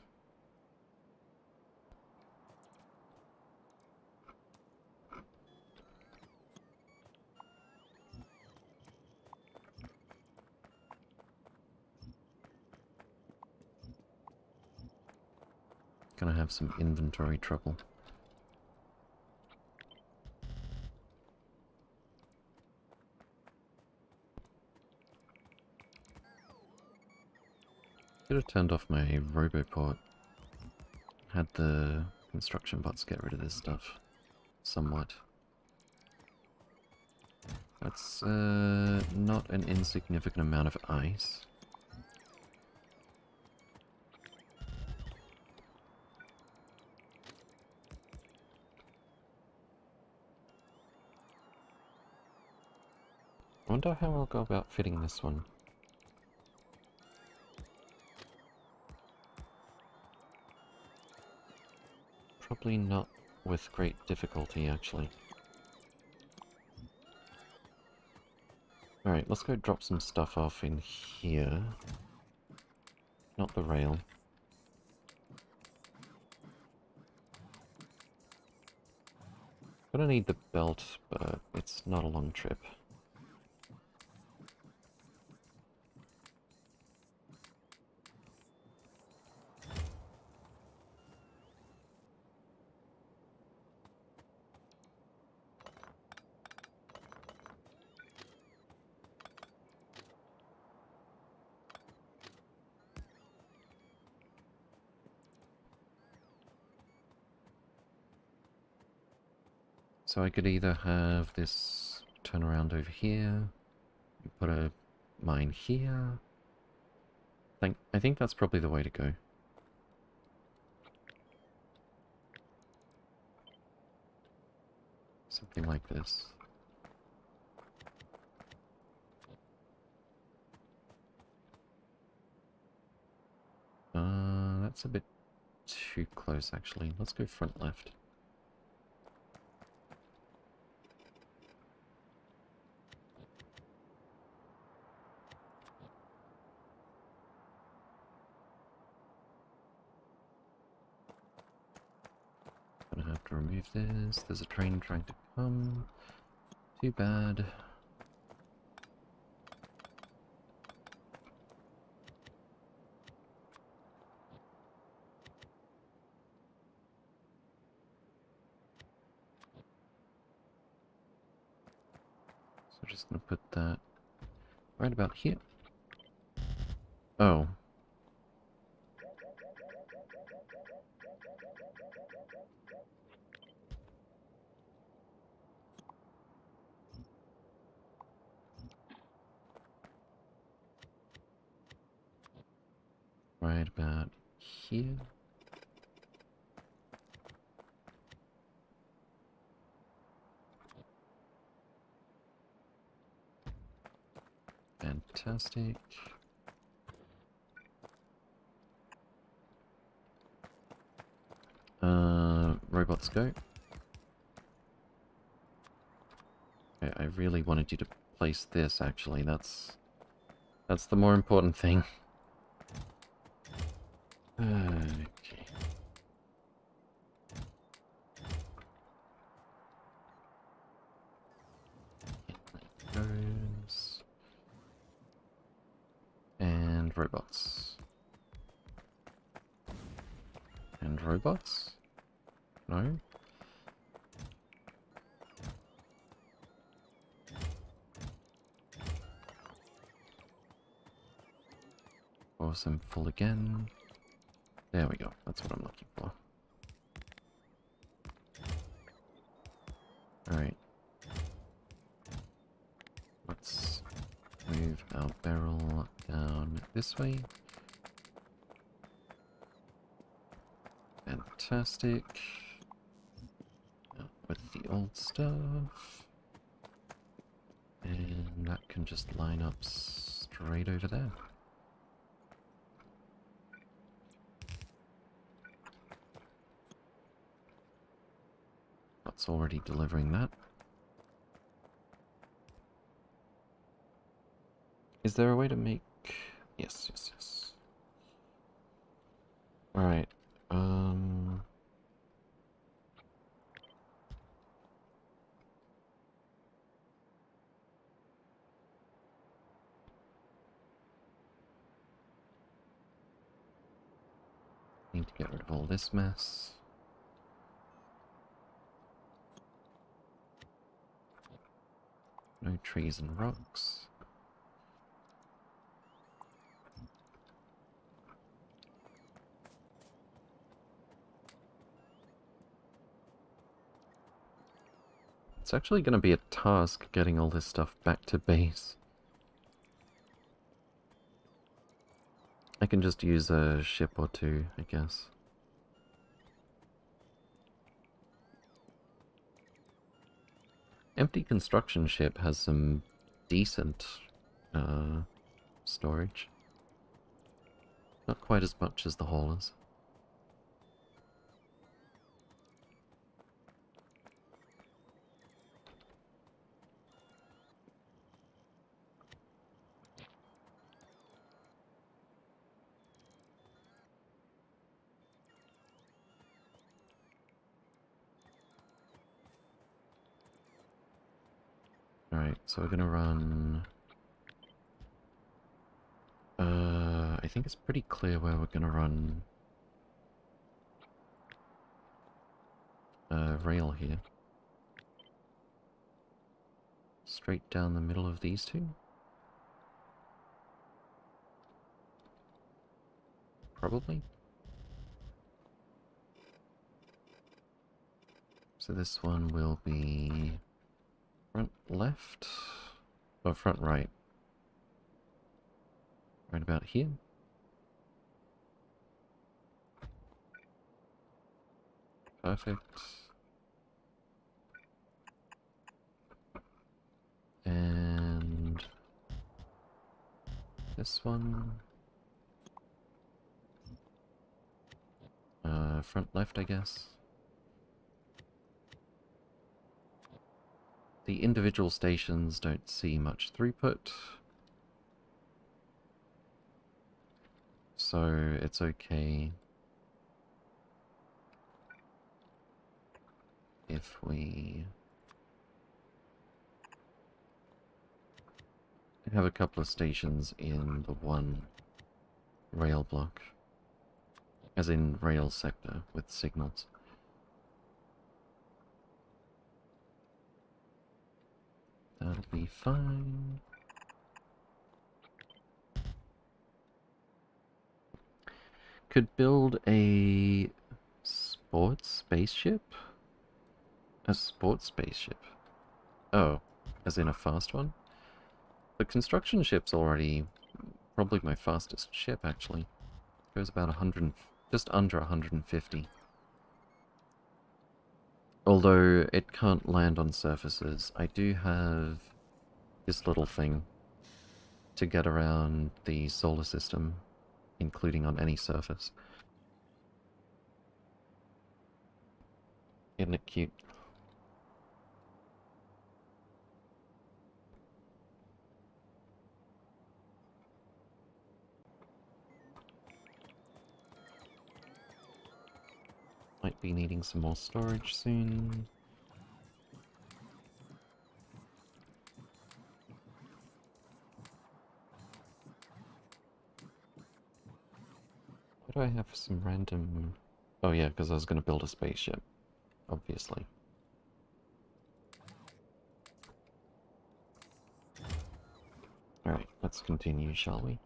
[SPEAKER 1] Gonna have some inventory trouble. Should have turned off my roboport. Had the construction bots get rid of this stuff. Somewhat. That's uh, not an insignificant amount of ice. Wonder how I'll go about fitting this one. Probably not with great difficulty, actually. Alright, let's go drop some stuff off in here. Not the rail. Gonna need the belt, but it's not a long trip. So I could either have this turn around over here, put a mine here. I think, I think that's probably the way to go. Something like this. Uh, that's a bit too close actually. Let's go front left. Gonna have to remove this. There's a train trying to come. Too bad. So just gonna put that right about here. Oh. Right about here. Fantastic. Uh, robots go. I really wanted you to place this, actually. That's... That's the more important thing. *laughs* Okay. And robots. And robots? No? Awesome, full again. That's what I'm looking for. Alright. Let's move our barrel down this way. Fantastic. With the old stuff. And that can just line up straight over there. That's already delivering that. Is there a way to make... Yes, yes, yes. Alright, um... Need to get rid of all this mess. No trees and rocks. It's actually going to be a task getting all this stuff back to base. I can just use a ship or two, I guess. Empty construction ship has some decent uh, storage. Not quite as much as the haulers. Alright, so we're gonna run... Uh, I think it's pretty clear where we're gonna run... Uh, rail here. Straight down the middle of these two? Probably. So this one will be front left or front right. Right about here. Perfect. And this one. Uh, front left, I guess. The individual stations don't see much throughput. So it's okay if we have a couple of stations in the one rail block, as in rail sector with signals. That'll be fine. Could build a sports spaceship? A sports spaceship? Oh, as in a fast one? The construction ship's already probably my fastest ship, actually. Goes about 100, just under 150. Although it can't land on surfaces, I do have this little thing to get around the solar system, including on any surface. Isn't it cute? Might be needing some more storage soon. Why do I have some random... Oh yeah, because I was going to build a spaceship, obviously. Alright, let's continue, shall we?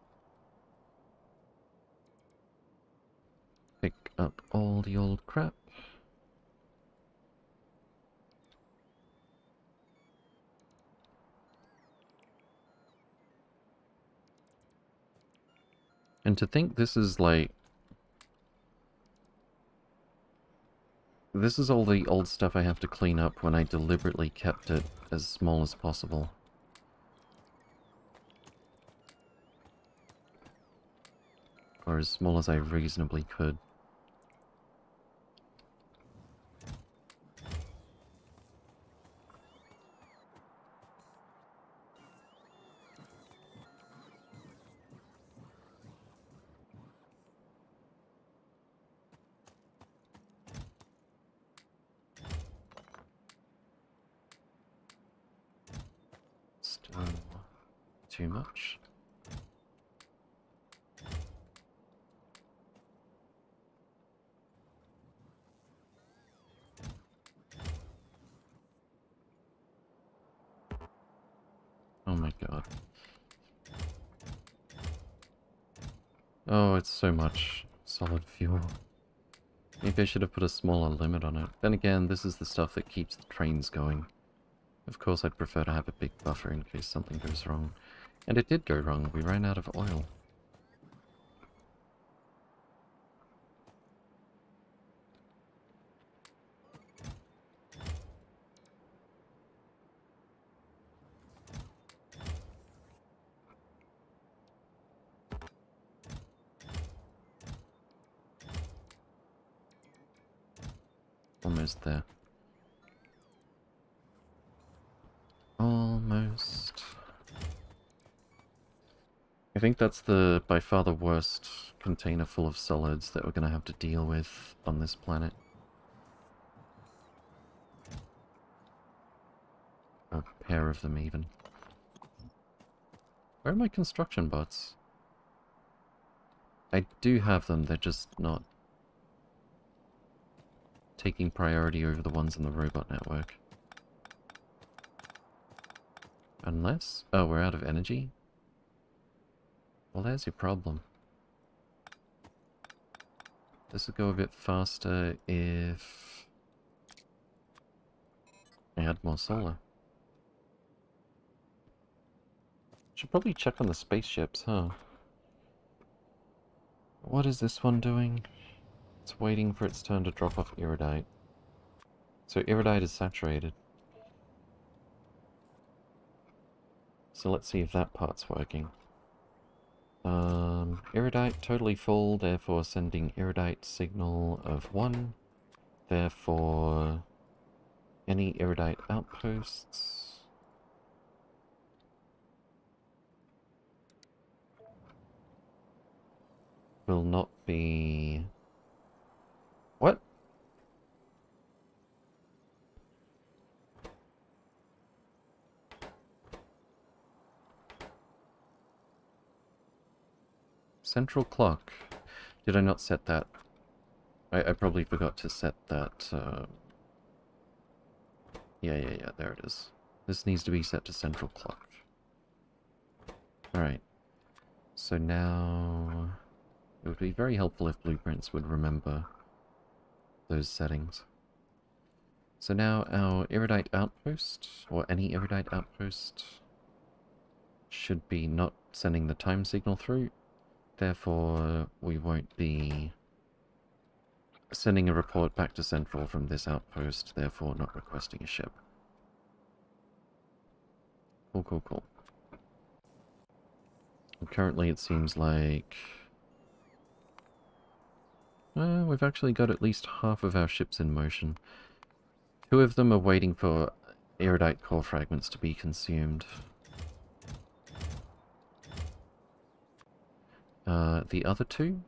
[SPEAKER 1] Pick up all the old crap. And to think this is like... This is all the old stuff I have to clean up when I deliberately kept it as small as possible. Or as small as I reasonably could. too much. Oh my god. Oh, it's so much solid fuel. I should have put a smaller limit on it. Then again, this is the stuff that keeps the trains going. Of course, I'd prefer to have a big buffer in case something goes wrong. And it did go wrong. We ran out of oil. Almost there. Almost. I think that's the by far the worst container full of solids that we're going to have to deal with on this planet. A pair of them even. Where are my construction bots? I do have them, they're just not taking priority over the ones in the robot network. Unless... Oh, we're out of energy? Well, there's your problem. This would go a bit faster if... I add more solar. Should probably check on the spaceships, huh? What is this one doing? It's waiting for its turn to drop off Iridite. So Iridite is saturated. So let's see if that part's working. Um, Iridite totally full, therefore sending Iridite signal of 1. Therefore, any Iridite outposts... will not be... What? Central clock. Did I not set that? I, I probably forgot to set that. Uh... Yeah, yeah, yeah, there it is. This needs to be set to central clock. Alright. So now... It would be very helpful if Blueprints would remember those settings. So now our Iridite outpost, or any Iridite outpost, should be not sending the time signal through. Therefore, we won't be sending a report back to Central from this outpost, therefore not requesting a ship. Cool, cool, cool. And currently it seems like uh, we've actually got at least half of our ships in motion. Two of them are waiting for iridite core fragments to be consumed. Uh, the other two?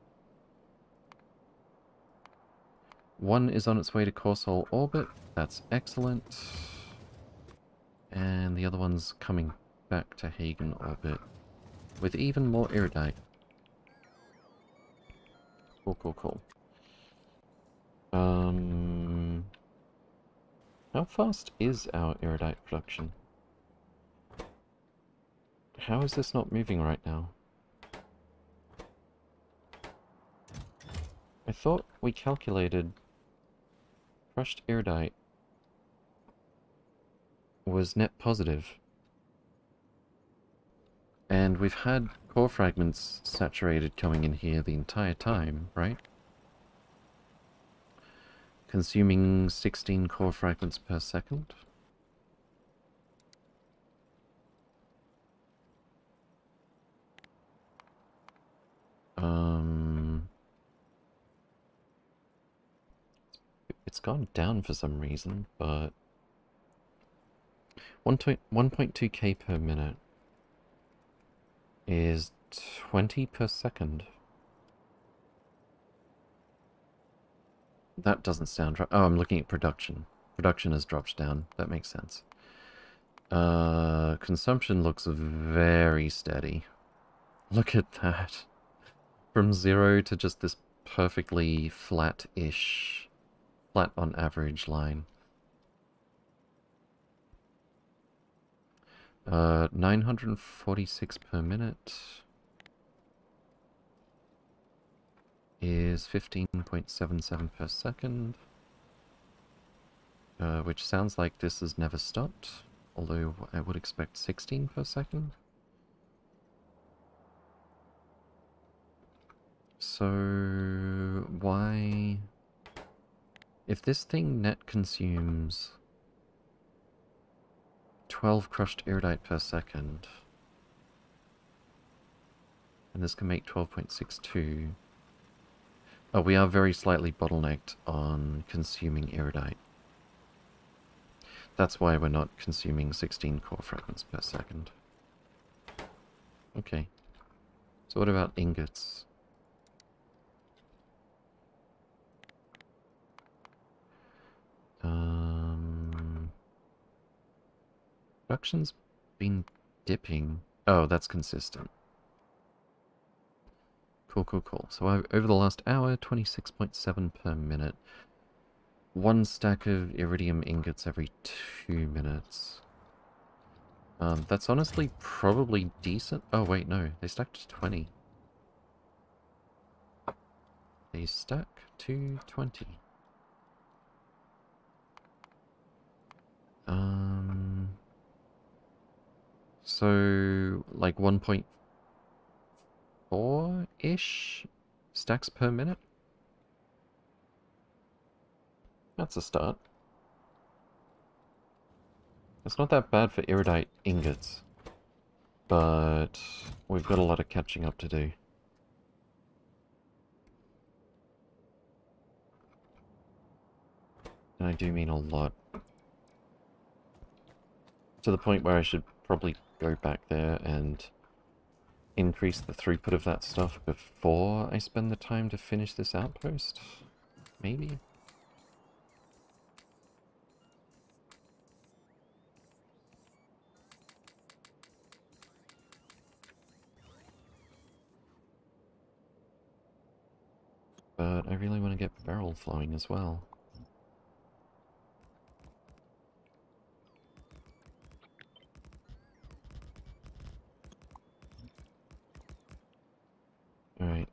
[SPEAKER 1] One is on its way to Corsol orbit. That's excellent. And the other one's coming back to Hagen orbit with even more iridite. Cool, cool, cool. Um, how fast is our iridite production? How is this not moving right now? I thought we calculated crushed iridite was net positive. And we've had core fragments saturated coming in here the entire time, right? Consuming 16 core fragments per second. Um, it's gone down for some reason, but 1.2k per minute is 20 per second. That doesn't sound right. Oh, I'm looking at production. Production has dropped down. That makes sense. Uh, consumption looks very steady. Look at that. From zero to just this perfectly flat-ish, flat on average line. Uh, 946 per minute is 15.77 per second, uh, which sounds like this has never stopped, although I would expect 16 per second. So, why... If this thing net consumes 12 crushed iridite per second. And this can make 12.62. Oh, we are very slightly bottlenecked on consuming iridite. That's why we're not consuming 16 core fragments per second. Okay. So what about ingots? Um... Production's been dipping. Oh, that's consistent. Cool, cool, cool. So over the last hour, 26.7 per minute. One stack of iridium ingots every two minutes. Um, that's honestly probably decent. Oh, wait, no. They stacked to 20. They stack to 20. Um. So, like 1.4 ish stacks per minute. That's a start. It's not that bad for iridite ingots, but we've got a lot of catching up to do. And I do mean a lot. To the point where I should probably go back there and increase the throughput of that stuff before I spend the time to finish this outpost? Maybe? But I really want to get Beryl flowing as well. Alright.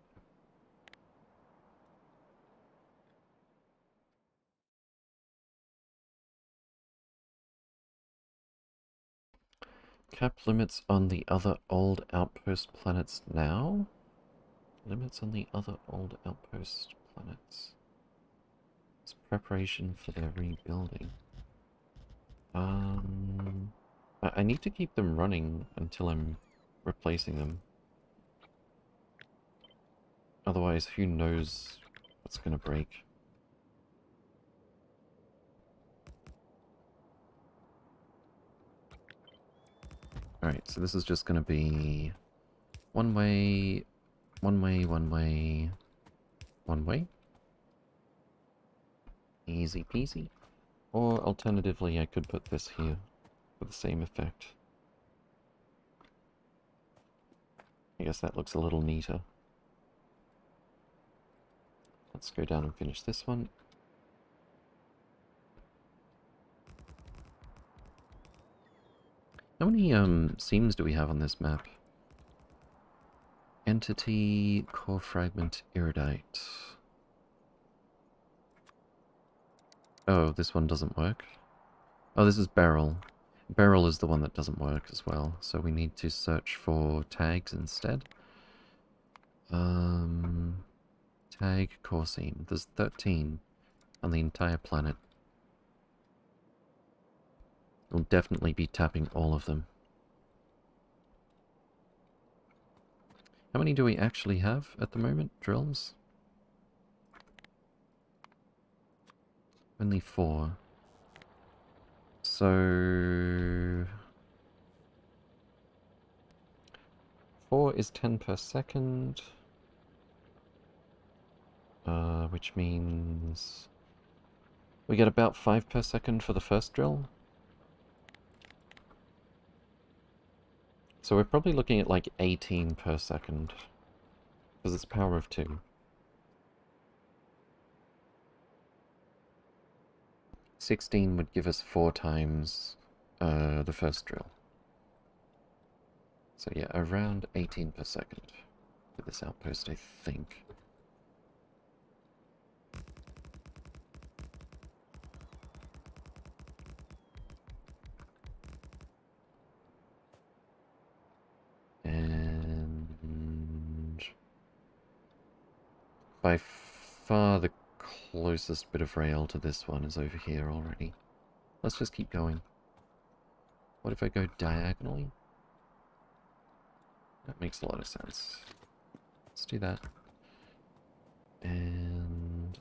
[SPEAKER 1] Cap limits on the other old outpost planets now? Limits on the other old outpost planets. It's preparation for their rebuilding. Um, I, I need to keep them running until I'm replacing them. Otherwise, who knows what's going to break. Alright, so this is just going to be one way, one way, one way, one way. Easy peasy. Or alternatively, I could put this here for the same effect. I guess that looks a little neater. Let's go down and finish this one. How many um seams do we have on this map? Entity, core fragment, iridite. Oh, this one doesn't work. Oh, this is beryl. Beryl is the one that doesn't work as well, so we need to search for tags instead. Um, tag core. There's 13 on the entire planet. We'll definitely be tapping all of them. How many do we actually have at the moment, drills? Only four. So... Four is 10 per second. Uh, which means... We get about five per second for the first drill. So we're probably looking at like 18 per second. Because it's power of 2. Sixteen would give us four times uh, the first drill. So yeah, around 18 per second for this outpost, I think. By far the closest bit of rail to this one is over here already. Let's just keep going. What if I go diagonally? That makes a lot of sense. Let's do that. And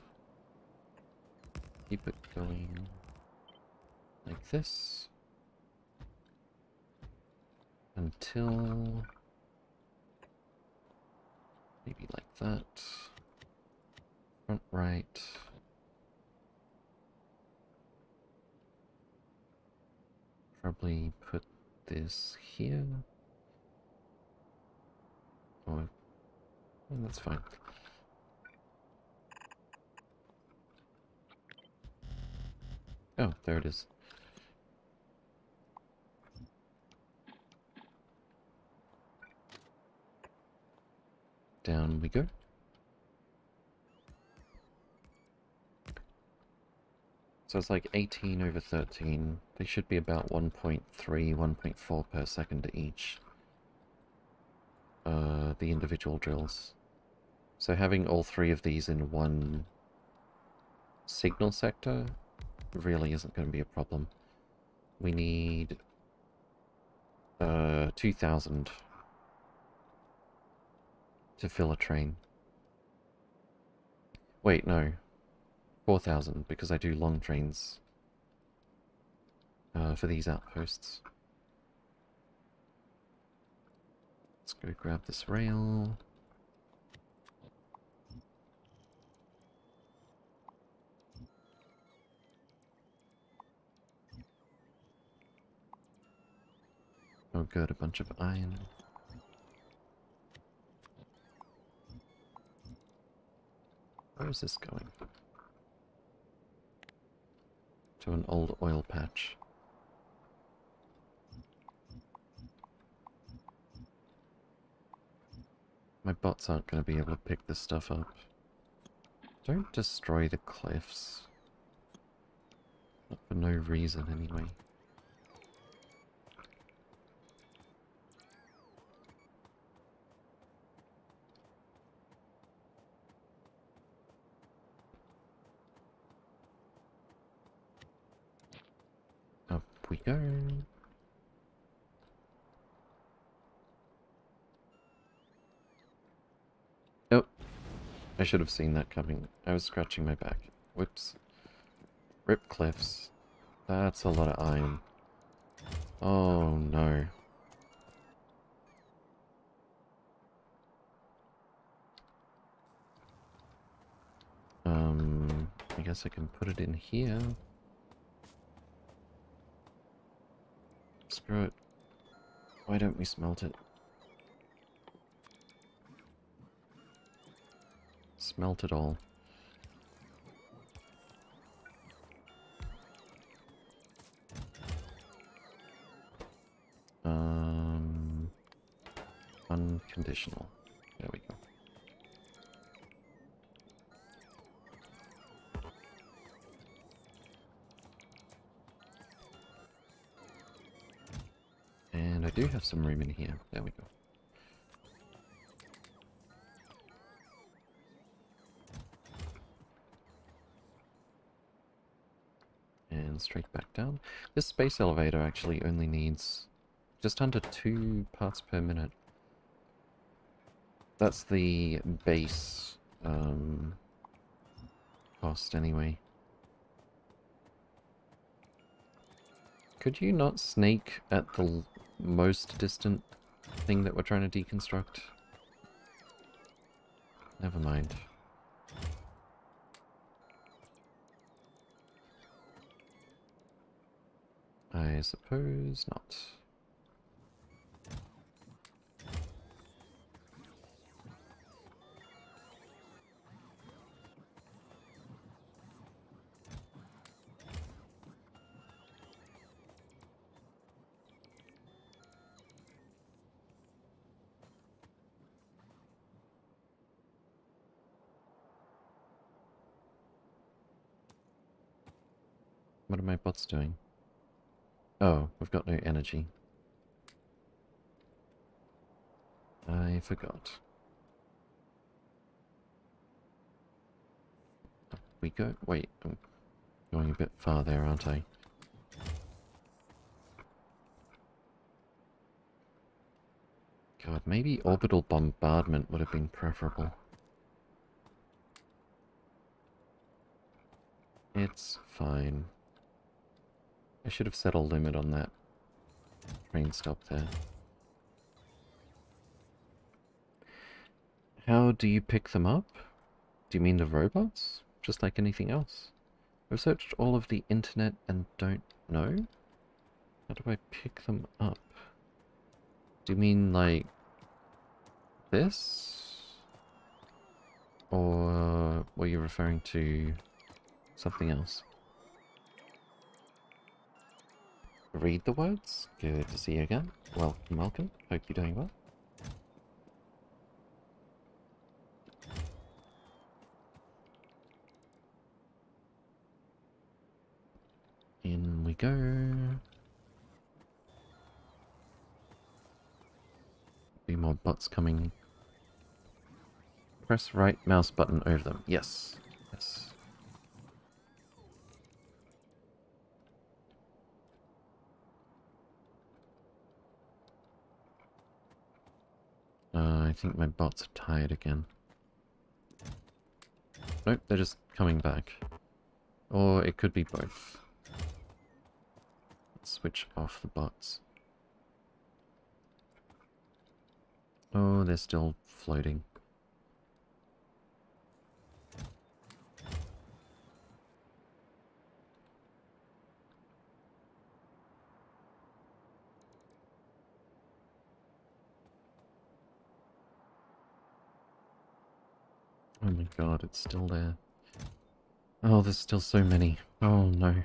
[SPEAKER 1] keep it going like this until maybe like that. Front right. Probably put this here. Oh, that's fine. Oh, there it is. Down we go. So it's like 18 over 13. They should be about 1.3, 1.4 per second each. Uh, the individual drills. So having all three of these in one signal sector really isn't going to be a problem. We need uh, 2,000 to fill a train. Wait, no. 4,000 because I do long trains uh, for these outposts. Let's go grab this rail. Oh good, a bunch of iron. Where is this going? To an old oil patch. My bots aren't going to be able to pick this stuff up. Don't destroy the cliffs. Not for no reason, anyway. Up we go. Oh, I should have seen that coming. I was scratching my back. Whoops. Rip cliffs. That's a lot of iron. Oh no. Um, I guess I can put it in here. Screw it. Why don't we smelt it? Smelt it all. Um, unconditional. Do have some room in here. There we go. And straight back down. This space elevator actually only needs just under two parts per minute. That's the base um, cost anyway. Could you not snake at the most distant thing that we're trying to deconstruct? Never mind. I suppose not. What are my bots doing? Oh, we've got no energy. I forgot. Up we go. Wait, I'm going a bit far there, aren't I? God, maybe orbital bombardment would have been preferable. It's fine. I should have set a limit on that train stop there. How do you pick them up? Do you mean the robots? Just like anything else? I've searched all of the internet and don't know? How do I pick them up? Do you mean like this? Or were you referring to something else? Read the words. Good to see you again. Welcome, welcome. Hope you're doing well. In we go. Be more bots coming. Press right mouse button over them. Yes. Yes. Uh, I think my bots are tired again. Nope, they're just coming back. Or it could be both. Let's switch off the bots. Oh, they're still floating. Oh my god, it's still there. Oh, there's still so many. Oh no.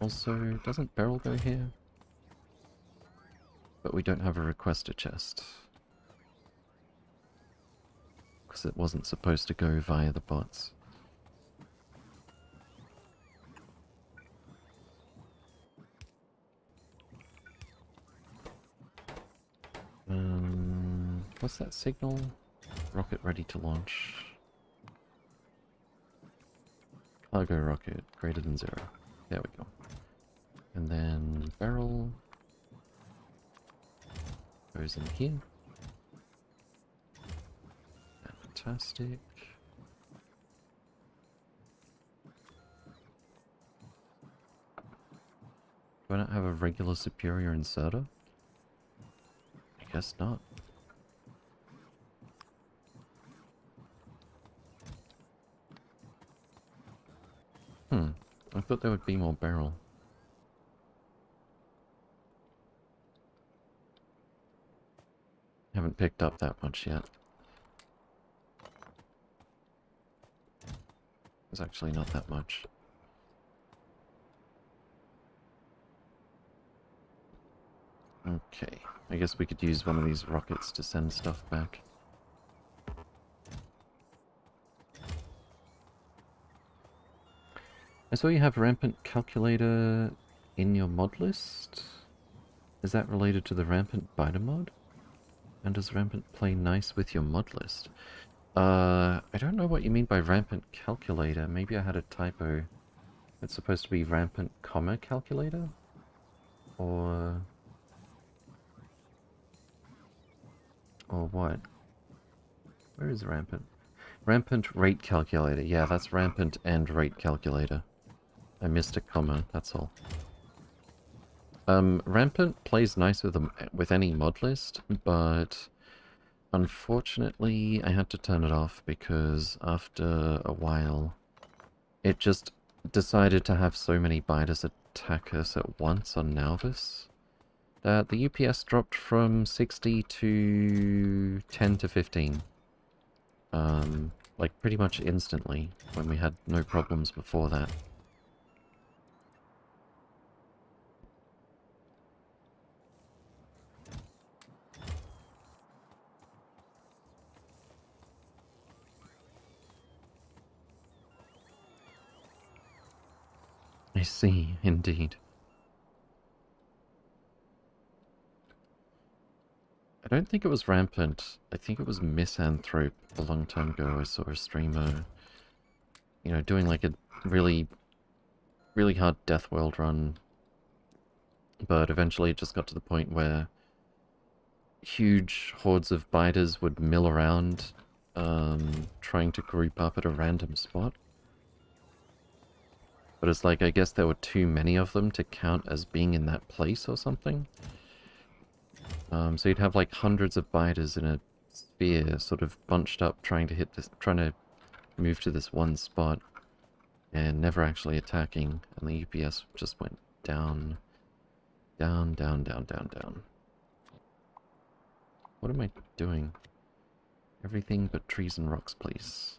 [SPEAKER 1] Also, doesn't Beryl go here? But we don't have a requester chest. Because it wasn't supposed to go via the bots. Um, what's that signal? Rocket ready to launch. Cargo rocket greater than zero. There we go. And then beryl goes in here. Fantastic. Do I not have a regular superior inserter? Guess not. Hmm. I thought there would be more Beryl. Haven't picked up that much yet. It's actually not that much. Okay, I guess we could use one of these rockets to send stuff back. I saw you have Rampant Calculator in your mod list. Is that related to the Rampant Biter mod? And does Rampant play nice with your mod list? Uh, I don't know what you mean by Rampant Calculator. Maybe I had a typo. It's supposed to be Rampant Comma Calculator? Or... Or what? Where is Rampant? Rampant Rate Calculator. Yeah, that's Rampant and Rate Calculator. I missed a comma, that's all. Um, Rampant plays nice with, them, with any mod list, but unfortunately I had to turn it off because after a while it just decided to have so many biters attack us at once on Nauvis that the UPS dropped from 60 to 10 to 15. Um, like pretty much instantly when we had no problems before that. I see, indeed. I don't think it was Rampant. I think it was Misanthrope a long time ago. I saw a streamer, you know, doing like a really, really hard Death World run. But eventually it just got to the point where huge hordes of biters would mill around, um, trying to group up at a random spot. But it's like, I guess there were too many of them to count as being in that place or something. Um, so you'd have like hundreds of biters in a sphere sort of bunched up trying to hit this, trying to move to this one spot and never actually attacking. And the UPS just went down, down, down, down, down, down. What am I doing? Everything but trees and rocks, please.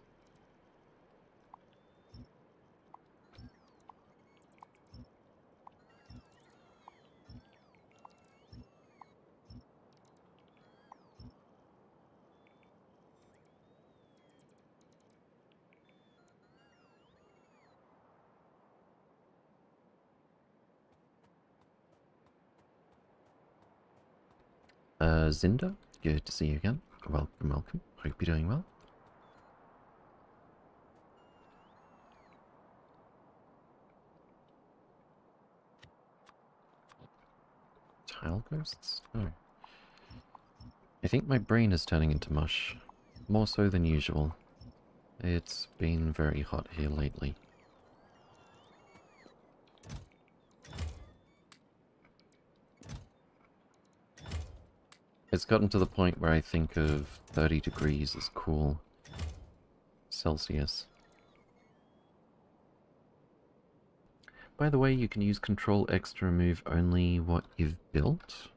[SPEAKER 1] Uh, Zinda, good to see you again. Welcome, welcome. Hope you're doing well. Tile ghosts? Oh. I think my brain is turning into mush. More so than usual. It's been very hot here lately. It's gotten to the point where I think of 30 degrees as cool. Celsius. By the way, you can use Control X to remove only what you've built.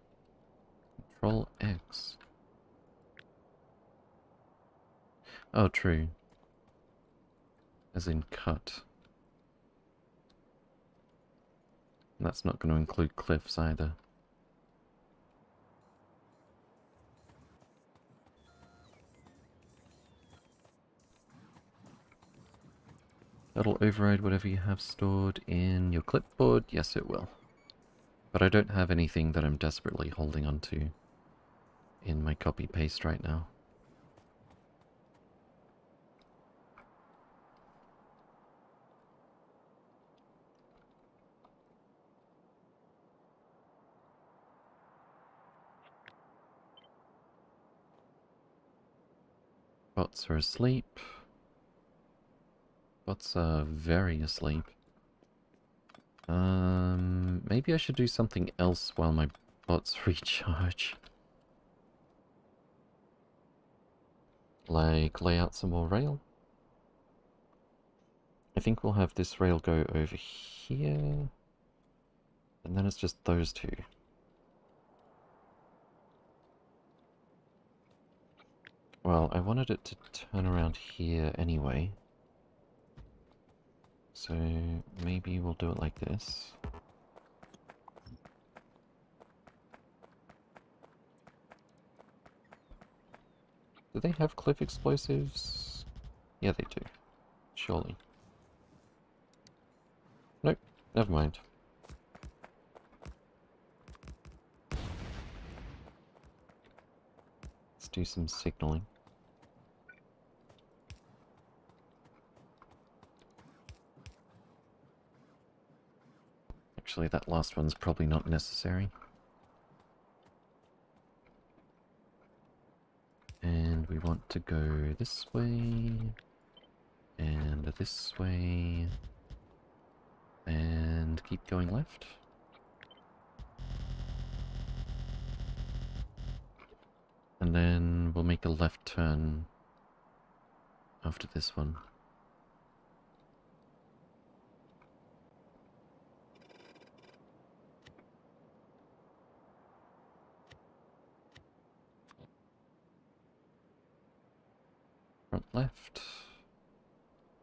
[SPEAKER 1] Control X. Oh, true. As in cut. That's not going to include cliffs either. That'll override whatever you have stored in your clipboard. Yes, it will. But I don't have anything that I'm desperately holding onto in my copy-paste right now. Bots are asleep. Bots are very asleep. Um, maybe I should do something else while my bots *laughs* recharge. Like lay out some more rail. I think we'll have this rail go over here. And then it's just those two. Well, I wanted it to turn around here anyway. So maybe we'll do it like this. Do they have cliff explosives? Yeah, they do. Surely. Nope, never mind. Let's do some signaling. Actually, that last one's probably not necessary. And we want to go this way, and this way, and keep going left. And then we'll make a left turn after this one. Front left.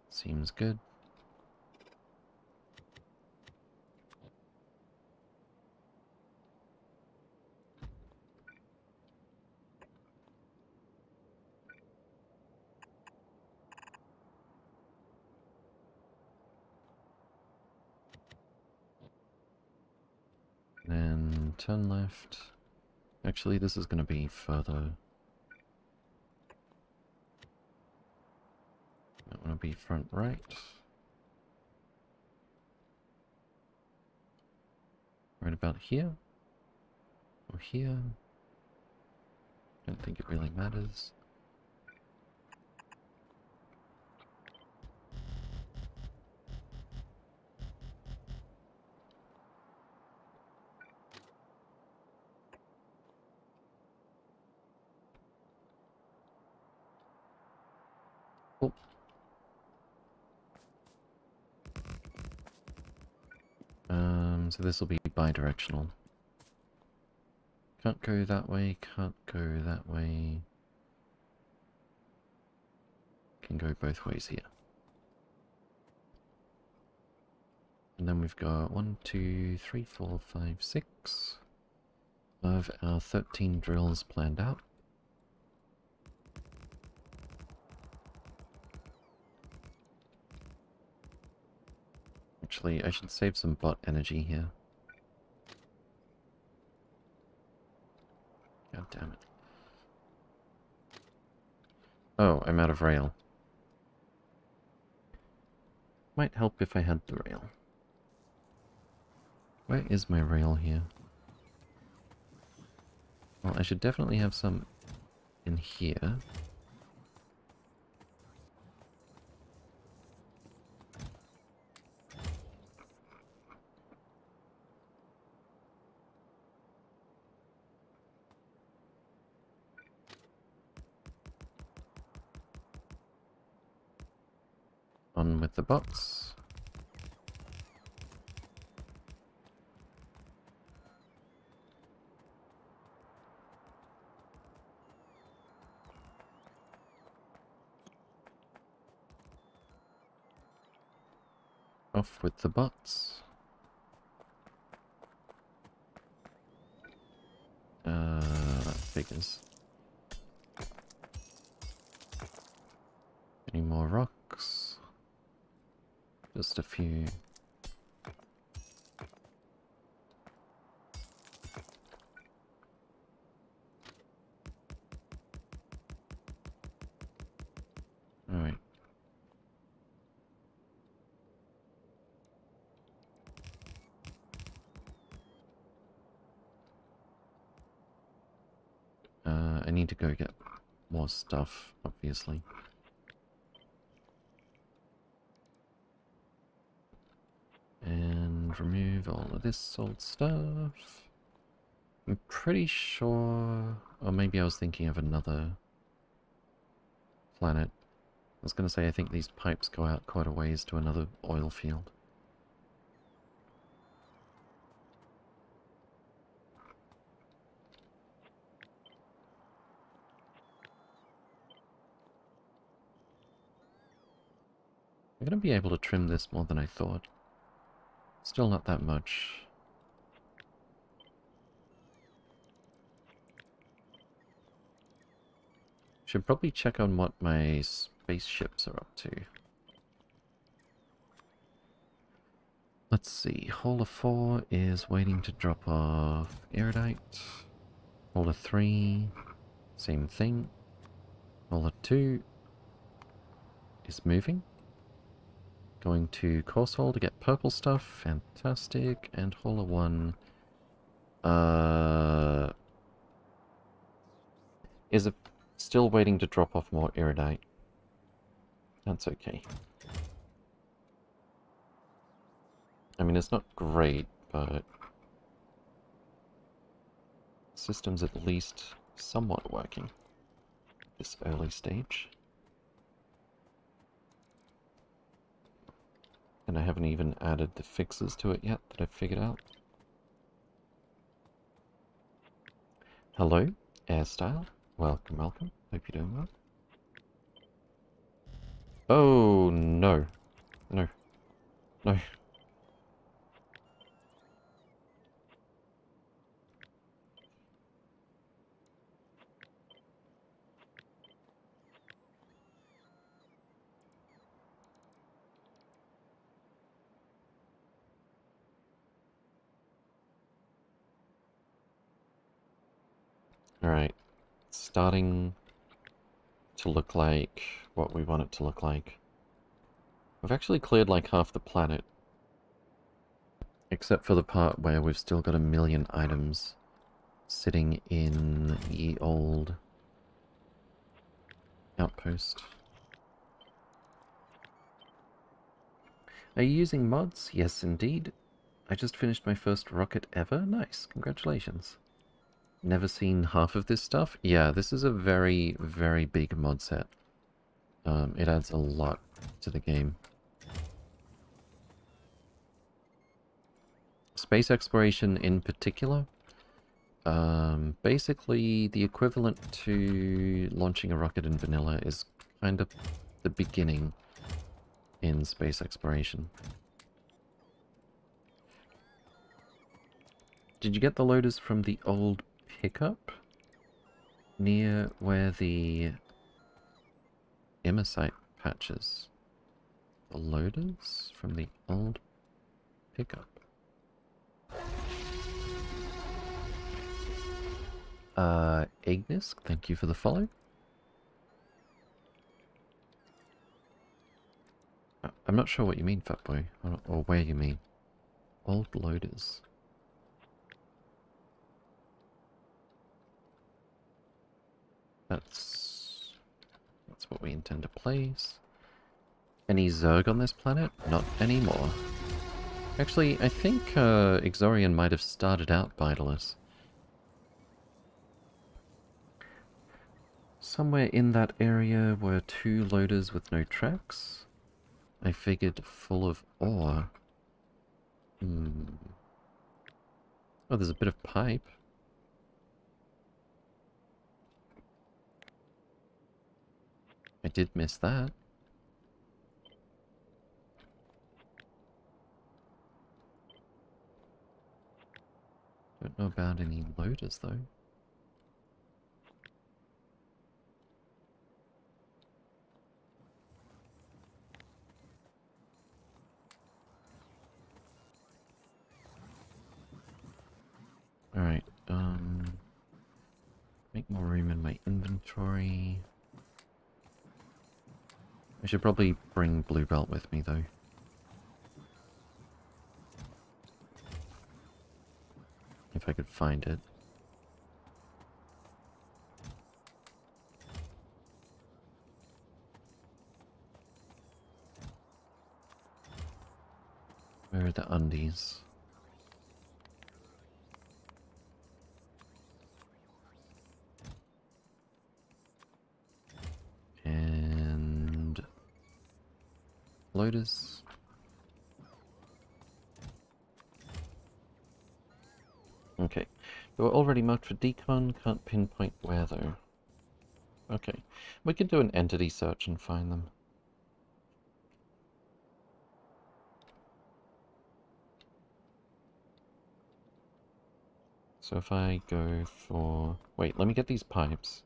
[SPEAKER 1] Seems good. Then turn left. Actually, this is going to be further want to be front right. Right about here. Or here. Don't think it really matters. So this will be bi-directional. Can't go that way, can't go that way. Can go both ways here. And then we've got one, two, three, four, five, six of our 13 drills planned out. Actually, I should save some bot energy here. God damn it. Oh, I'm out of rail. Might help if I had the rail. Where is my rail here? Well, I should definitely have some in here. On with the box. Off with the bots. Uh, figures. Any more rocks? Just a few. Alright. Uh, I need to go get more stuff, obviously. Remove all of this old stuff. I'm pretty sure... Or maybe I was thinking of another planet. I was going to say I think these pipes go out quite a ways to another oil field. I'm going to be able to trim this more than I thought. Still not that much. Should probably check on what my spaceships are up to. Let's see, Hola 4 is waiting to drop off Iridite. Hola 3, same thing. Hola 2 is moving. Going to Course Hole to get purple stuff. Fantastic. And Hola 1... Uh... Is a, still waiting to drop off more Iridite. That's okay. I mean, it's not great, but... System's at least somewhat working. This early stage. And I haven't even added the fixes to it yet that I've figured out. Hello, Airstyle. Welcome, welcome. Hope you're doing well. Oh, no. No. No. Alright. Starting to look like what we want it to look like. We've actually cleared like half the planet. Except for the part where we've still got a million items sitting in the old outpost. Are you using mods? Yes, indeed. I just finished my first rocket ever. Nice. Congratulations. Never seen half of this stuff? Yeah, this is a very, very big mod set. Um, it adds a lot to the game. Space exploration in particular. Um, basically, the equivalent to launching a rocket in vanilla is kind of the beginning in space exploration. Did you get the loaders from the old pickup near where the Imersite patches. The loaders from the old pickup. Uh, Ignis, thank you for the follow. Uh, I'm not sure what you mean, Fatboy, or, or where you mean. Old loaders. That's... That's what we intend to place. Any Zerg on this planet? Not anymore. Actually, I think uh, Ixorian might have started out Vitalius. Somewhere in that area were two loaders with no tracks. I figured full of ore. Hmm. Oh, there's a bit of pipe. I did miss that. Don't know about any loaders though. Alright, um... Make more room in my inventory. I should probably bring Blue Belt with me though. If I could find it. Where are the undies? And... Lotus. Okay. They were already marked for decon, can't pinpoint where though. Okay. We can do an entity search and find them. So if I go for... Wait, let me get these pipes.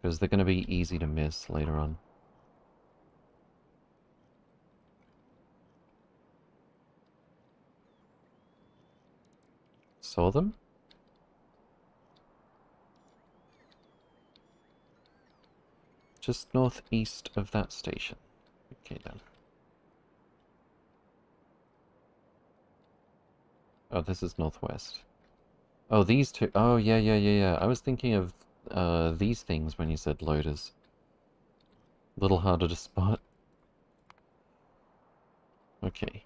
[SPEAKER 1] Because they're going to be easy to miss later on. Saw them? Just northeast of that station. Okay then. Oh, this is northwest. Oh, these two. Oh, yeah, yeah, yeah, yeah. I was thinking of uh, these things when you said loaders. A little harder to spot. Okay.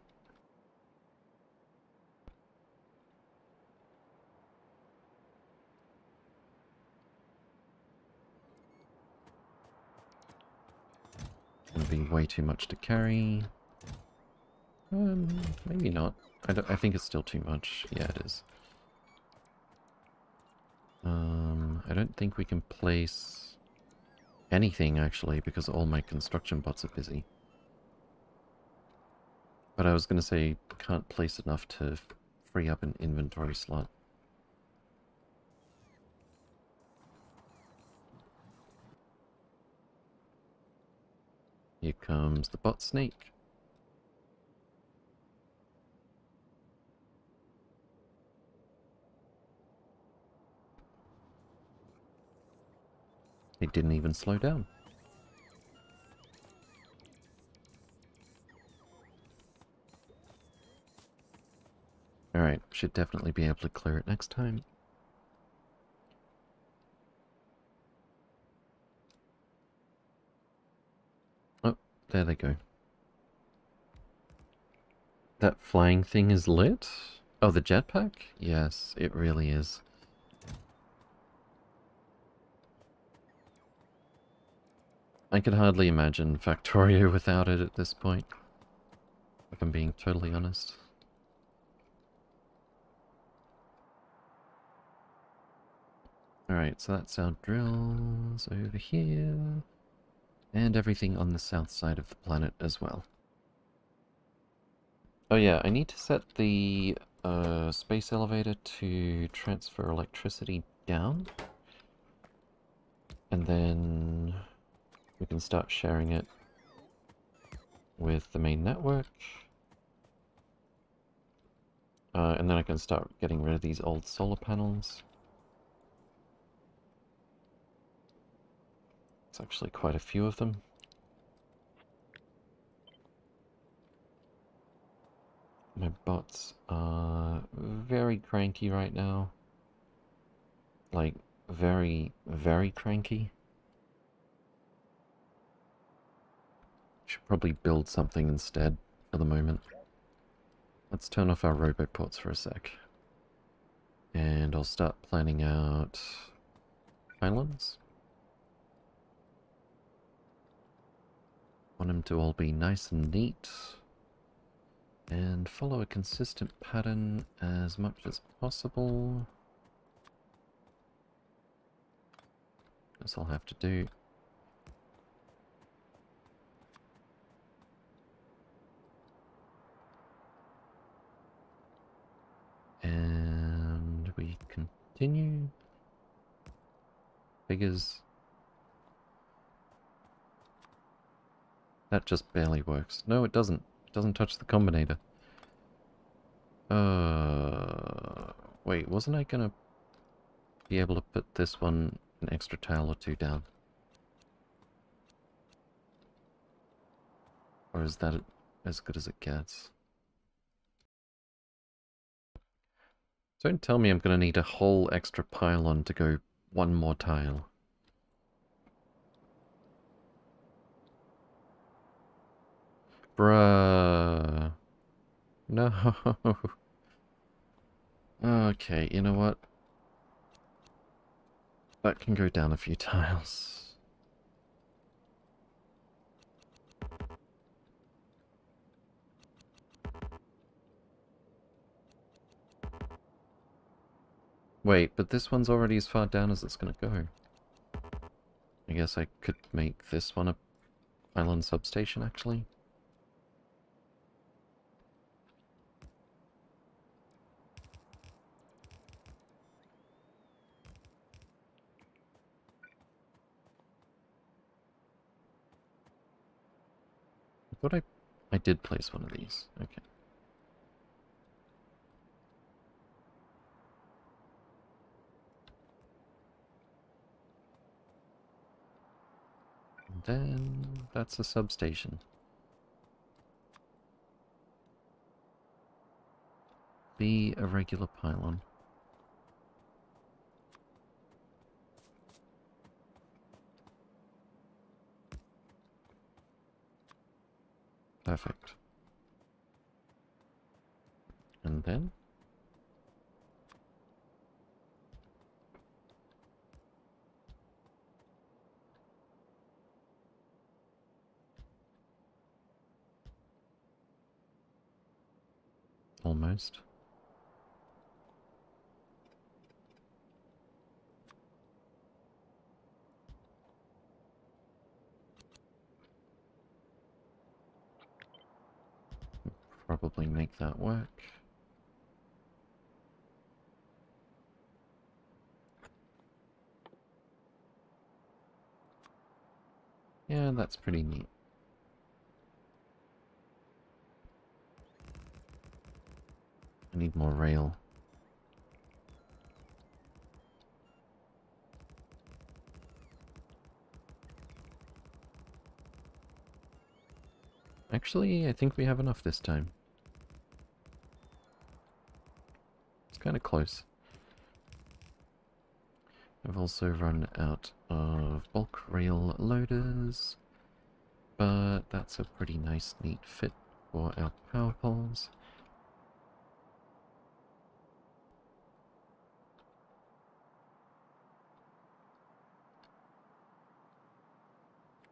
[SPEAKER 1] Gonna be way too much to carry. Um, maybe not. I, I think it's still too much. Yeah, it is. Um, I don't think we can place anything, actually, because all my construction bots are busy. But I was going to say, can't place enough to free up an inventory slot. Here comes the bot snake. It didn't even slow down. Alright, should definitely be able to clear it next time. There they go. That flying thing is lit? Oh, the jetpack? Yes, it really is. I could hardly imagine Factorio *laughs* without it at this point. If I'm being totally honest. Alright, so that's our drills over here. And everything on the south side of the planet as well. Oh yeah, I need to set the uh, space elevator to transfer electricity down. And then we can start sharing it with the main network. Uh, and then I can start getting rid of these old solar panels. It's actually quite a few of them. My bots are very cranky right now. Like, very, very cranky. Should probably build something instead for the moment. Let's turn off our robot ports for a sec. And I'll start planning out islands. Want them to all be nice and neat. And follow a consistent pattern as much as possible. This I'll have to do. And we continue. Figures. That just barely works. No, it doesn't. It doesn't touch the combinator. Uh, wait, wasn't I gonna be able to put this one an extra tile or two down? Or is that as good as it gets? Don't tell me I'm to need a whole extra pylon to go one more tile. Bruh. No. *laughs* Okay, you know what? That can go down a few tiles. Wait, but this one's already as far down as it's gonna go. I guess I could make this one a island substation, actually. I thought I... I did place one of these. Okay. then that's a substation. Be a regular pylon. Perfect. And then almost. Probably make that work. Yeah, that's pretty neat. I need more rail. Actually, I think we have enough this time. Kind of close. I've also run out of bulk rail loaders, but that's a pretty nice neat fit for our power poles.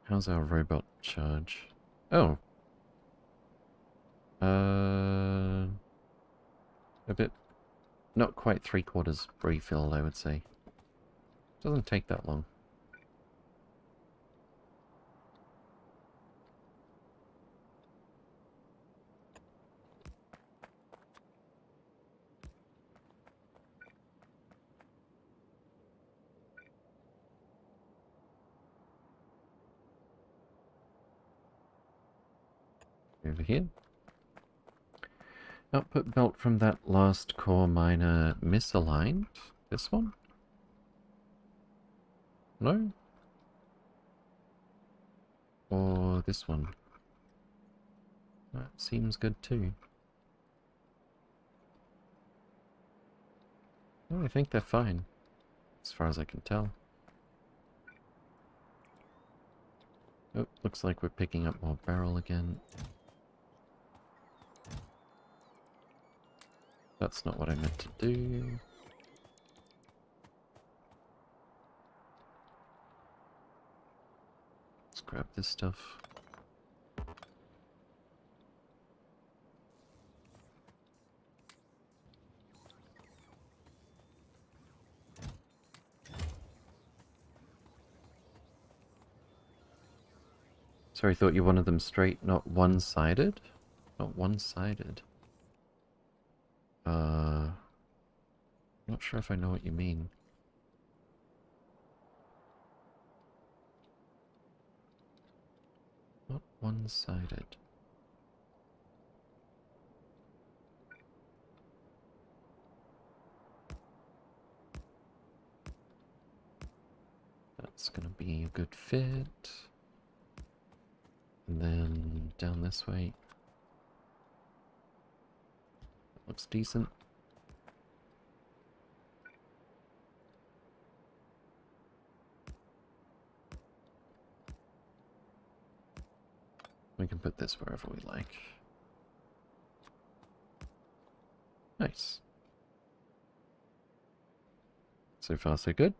[SPEAKER 1] How's our robot charge? Oh. Uh, a bit, not quite three quarters refilled, I would say. Doesn't take that long. over here. Output belt from that last core miner misaligned. This one? No? or this one? That seems good too. Well, I think they're fine, as far as I can tell. Oh, looks like we're picking up more barrel again. That's not what I meant to do. Let's grab this stuff. Sorry, thought you wanted them straight, not one-sided? Not one-sided. Uh... Not sure if I know what you mean. Not one-sided. That's gonna be a good fit. And then down this way. Looks decent. We can put this wherever we like. Nice. So far, so good.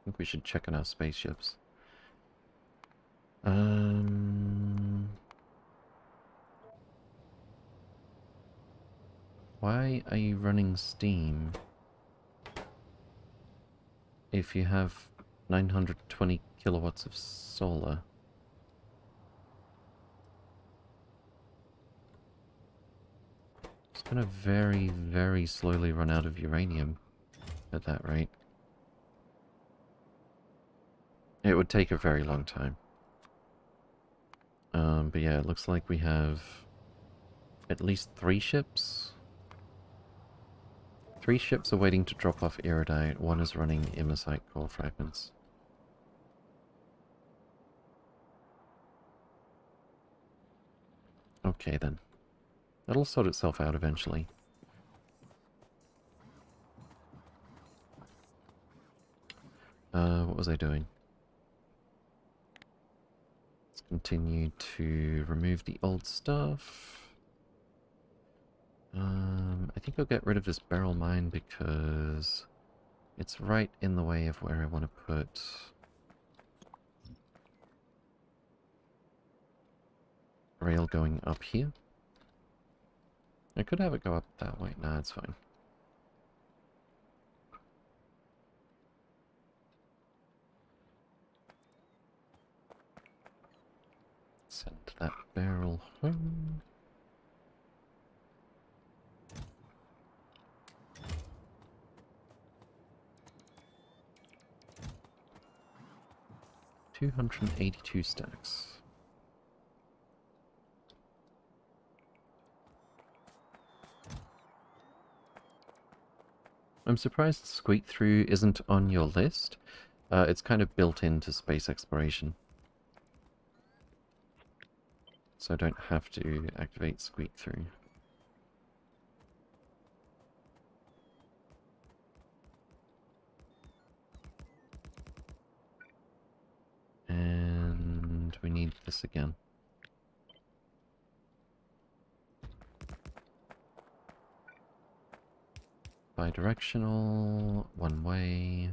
[SPEAKER 1] I think we should check on our spaceships. Um... Why are you running steam if you have 920 kilowatts of solar? It's gonna very, very slowly run out of uranium at that rate. It would take a very long time. Um, but yeah, it looks like we have at least three ships. Three ships are waiting to drop off Iridite. One is running Imersite core fragments. Okay then. That'll sort itself out eventually. Uh, what was I doing? Continue to remove the old stuff. Um, I think I'll get rid of this barrel mine because it's right in the way of where I want to put rail going up here. I could have it go up that way. Nah, it's fine. Send that barrel home. Two hundred and eighty-two stacks. I'm surprised Squeak Through isn't on your list. Uh, it's kind of built into space exploration. So I don't have to activate squeak through. And we need this again. Bidirectional, one way,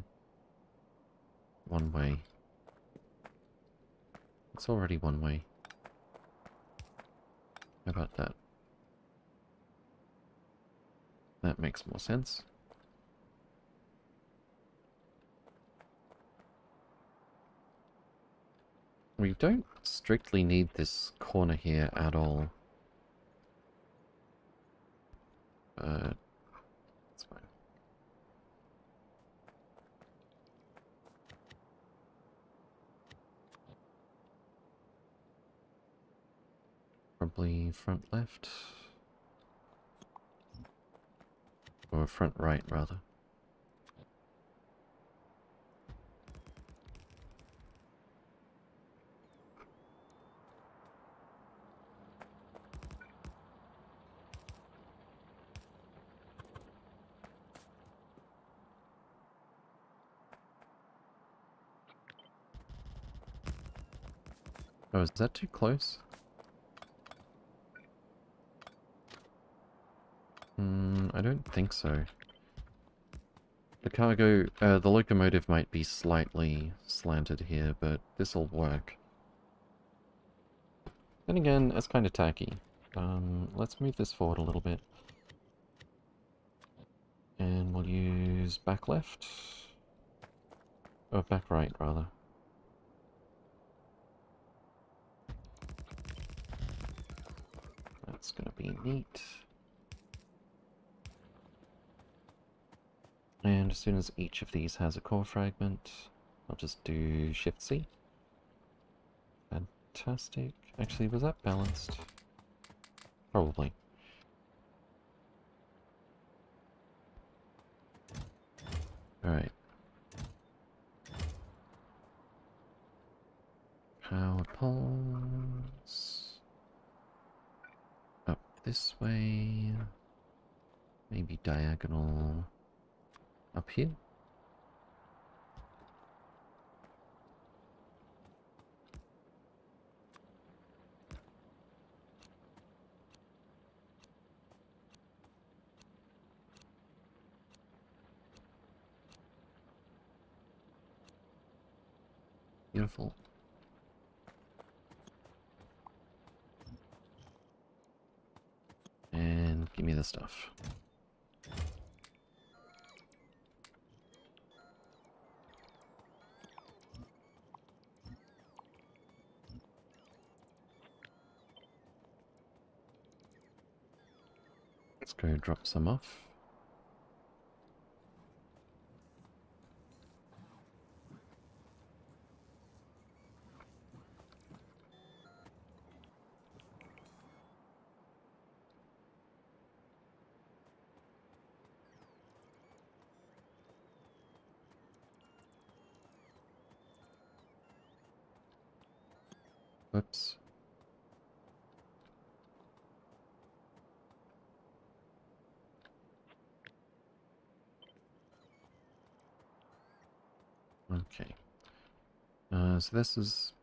[SPEAKER 1] one way. It's already one way. How about that? That makes more sense. We don't strictly need this corner here at all. But Probably front left. Or front right, rather. Oh, is that too close? Hmm, I don't think so. The cargo, uh, the locomotive might be slightly slanted here, but this'll work. Then again, that's kind of tacky. Um, let's move this forward a little bit. And we'll use back left. Or oh, back right, rather. That's gonna be neat. And as soon as each of these has a core fragment, I'll just do Shift-C. Fantastic. Actually, was that balanced? Probably. Alright. Power poles. Up this way. Maybe diagonal up here. Beautiful. And give me the stuff. Let's go drop some off. Whoops. Okay. So this is...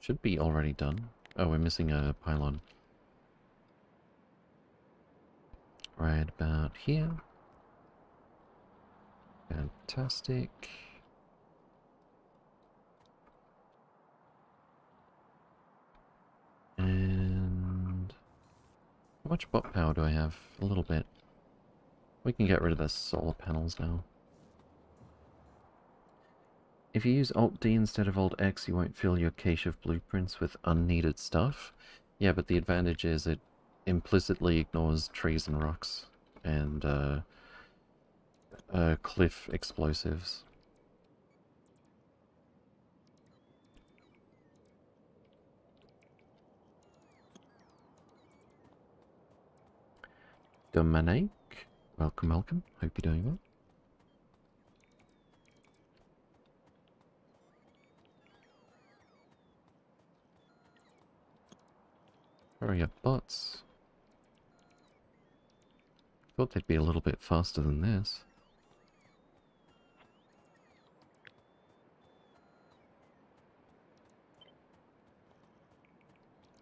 [SPEAKER 1] should be already done. Oh, we're missing a pylon. Right about here. Fantastic. And... How much bot power do I have? A little bit. We can get rid of the solar panels now. If you use Alt-D instead of Alt-X, you won't fill your cache of blueprints with unneeded stuff. Yeah, but the advantage is it implicitly ignores trees and rocks and uh, uh, cliff explosives. Dominic, welcome, welcome. Hope you're doing well. Hurry up, bots. Thought they'd be a little bit faster than this.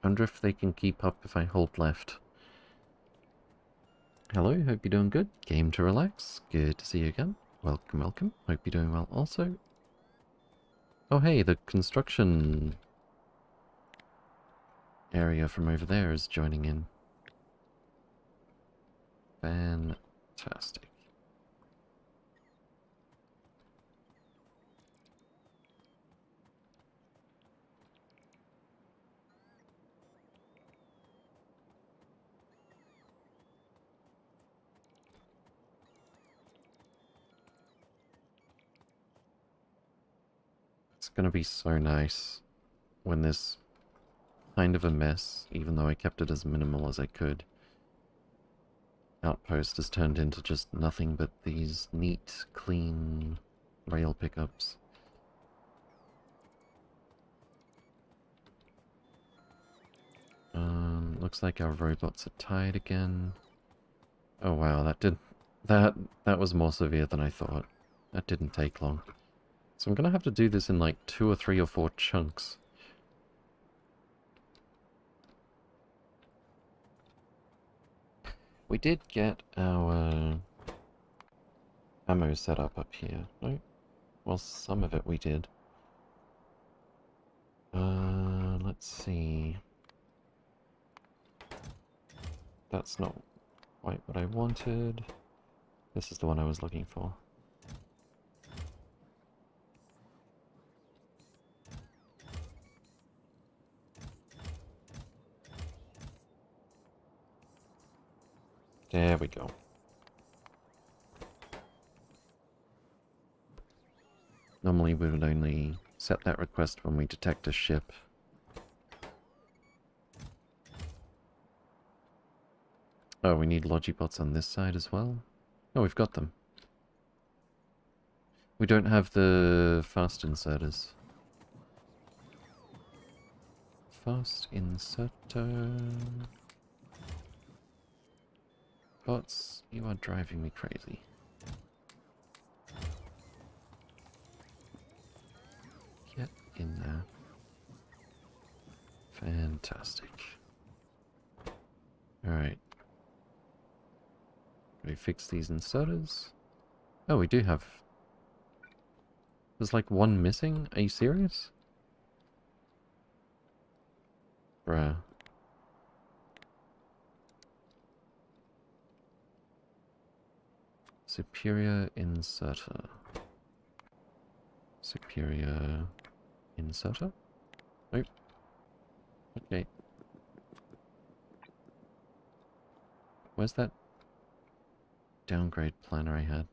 [SPEAKER 1] wonder if they can keep up if I hold left. Hello, hope you're doing good. Game to relax. Good to see you again. Welcome, welcome. Hope you're doing well also. Oh hey, the construction area from over there is joining in. Fantastic. It's gonna be so nice when this kind of a mess, even though I kept it as minimal as I could. Outpost has turned into just nothing but these neat, clean rail pickups. Um, looks like our robots are tied again. Oh wow, that did that that was more severe than I thought. That didn't take long. So I'm gonna have to do this in like two or three or four chunks. We did get our ammo set up up here. No? Well, some of it we did. Uh, let's see. That's not quite what I wanted. This is the one I was looking for. There we go. Normally we would only set that request when we detect a ship. Oh, we need Logibots on this side as well? Oh, we've got them. We don't have the fast inserters. Fast inserter... Bots, you are driving me crazy. Get in there. Fantastic. Alright. We fix these inserters. Oh, we do have... There's like one missing? Are you serious? Bruh. Superior inserter. Superior inserter? Nope. Okay. Where's that downgrade planner I had?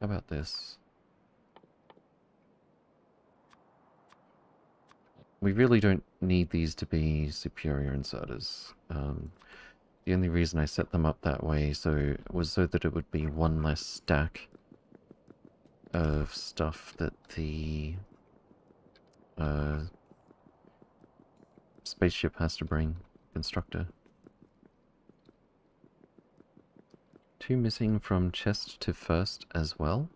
[SPEAKER 1] How about this? We really don't need these to be superior inserters. Um, the only reason I set them up that way so was so that it would be one less stack of stuff that the uh, spaceship has to bring. Constructor. Two missing from chest to first as well.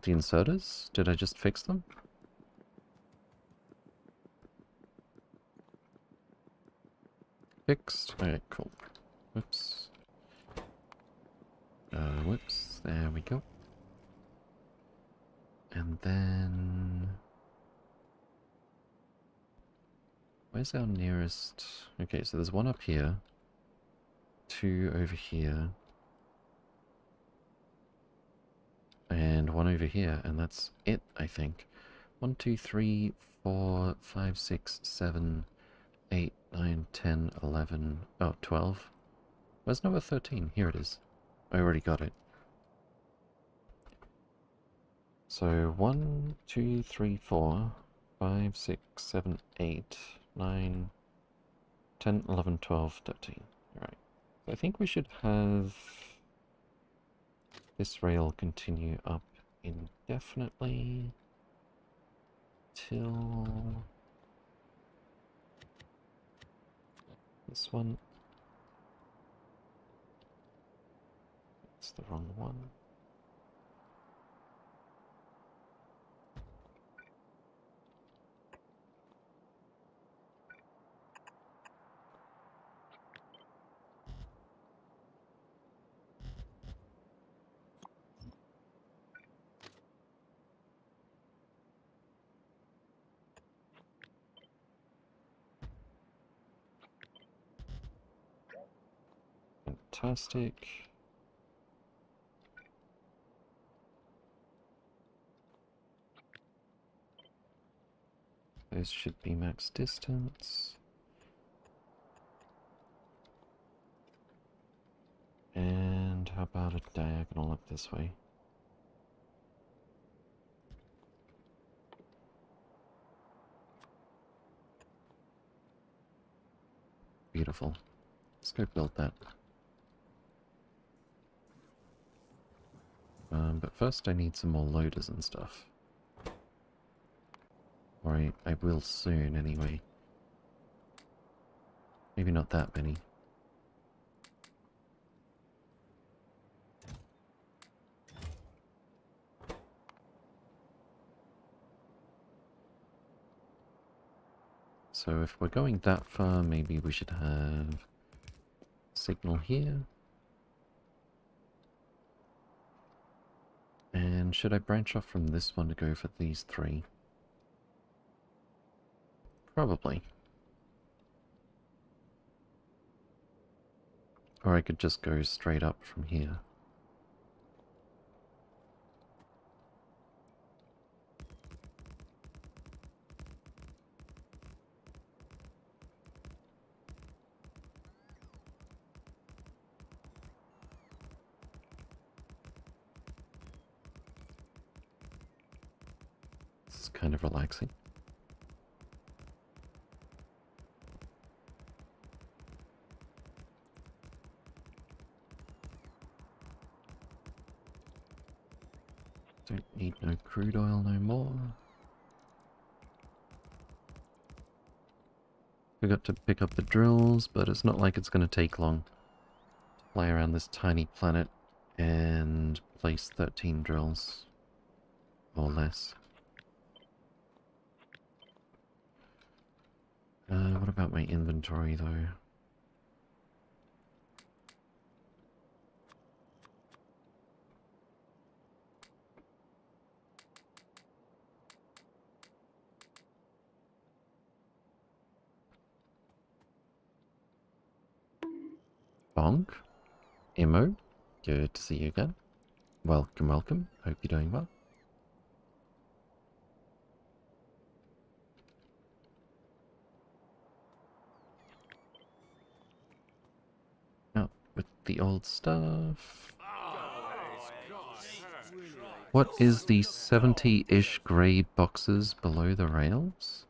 [SPEAKER 1] The inserters? Did I just fix them? Fixed. Alright, cool. Whoops. Uh, whoops. There we go. And then... Where's our nearest... Okay, so there's one up here. Two over here. And one over here, and that's it, I think. One, two, three, four, five, six, seven, eight, 9, 10, 11, oh, 12. Where's number 13? Here it is. I already got it. So 1, 2, 3, 4, 5, 6, 7, 8, 9, 10, 11, 12, 13. Alright. So I think we should have this rail continue up indefinitely till This one. It's the wrong one. Fantastic. Those should be max distance. And how about a diagonal up this way? Beautiful. Let's go build that. Um, but first I need some more loaders and stuff. Or I, I will soon anyway. Maybe not that many. So if we're going that far, maybe we should have signal here. And should I branch off from this one to go for these three? Probably. Or I could just go straight up from here. Relaxing. Don't need no crude oil no more. Forgot to pick up the drills, but it's not like it's going to take long to fly around this tiny planet and place 13 drills. Or less. Uh, what about my inventory though? Bonk. Emo, Good to see you again. Welcome, welcome. Hope you're doing well. Out with the old stuff. What is the 70-ish grey boxes below the rails?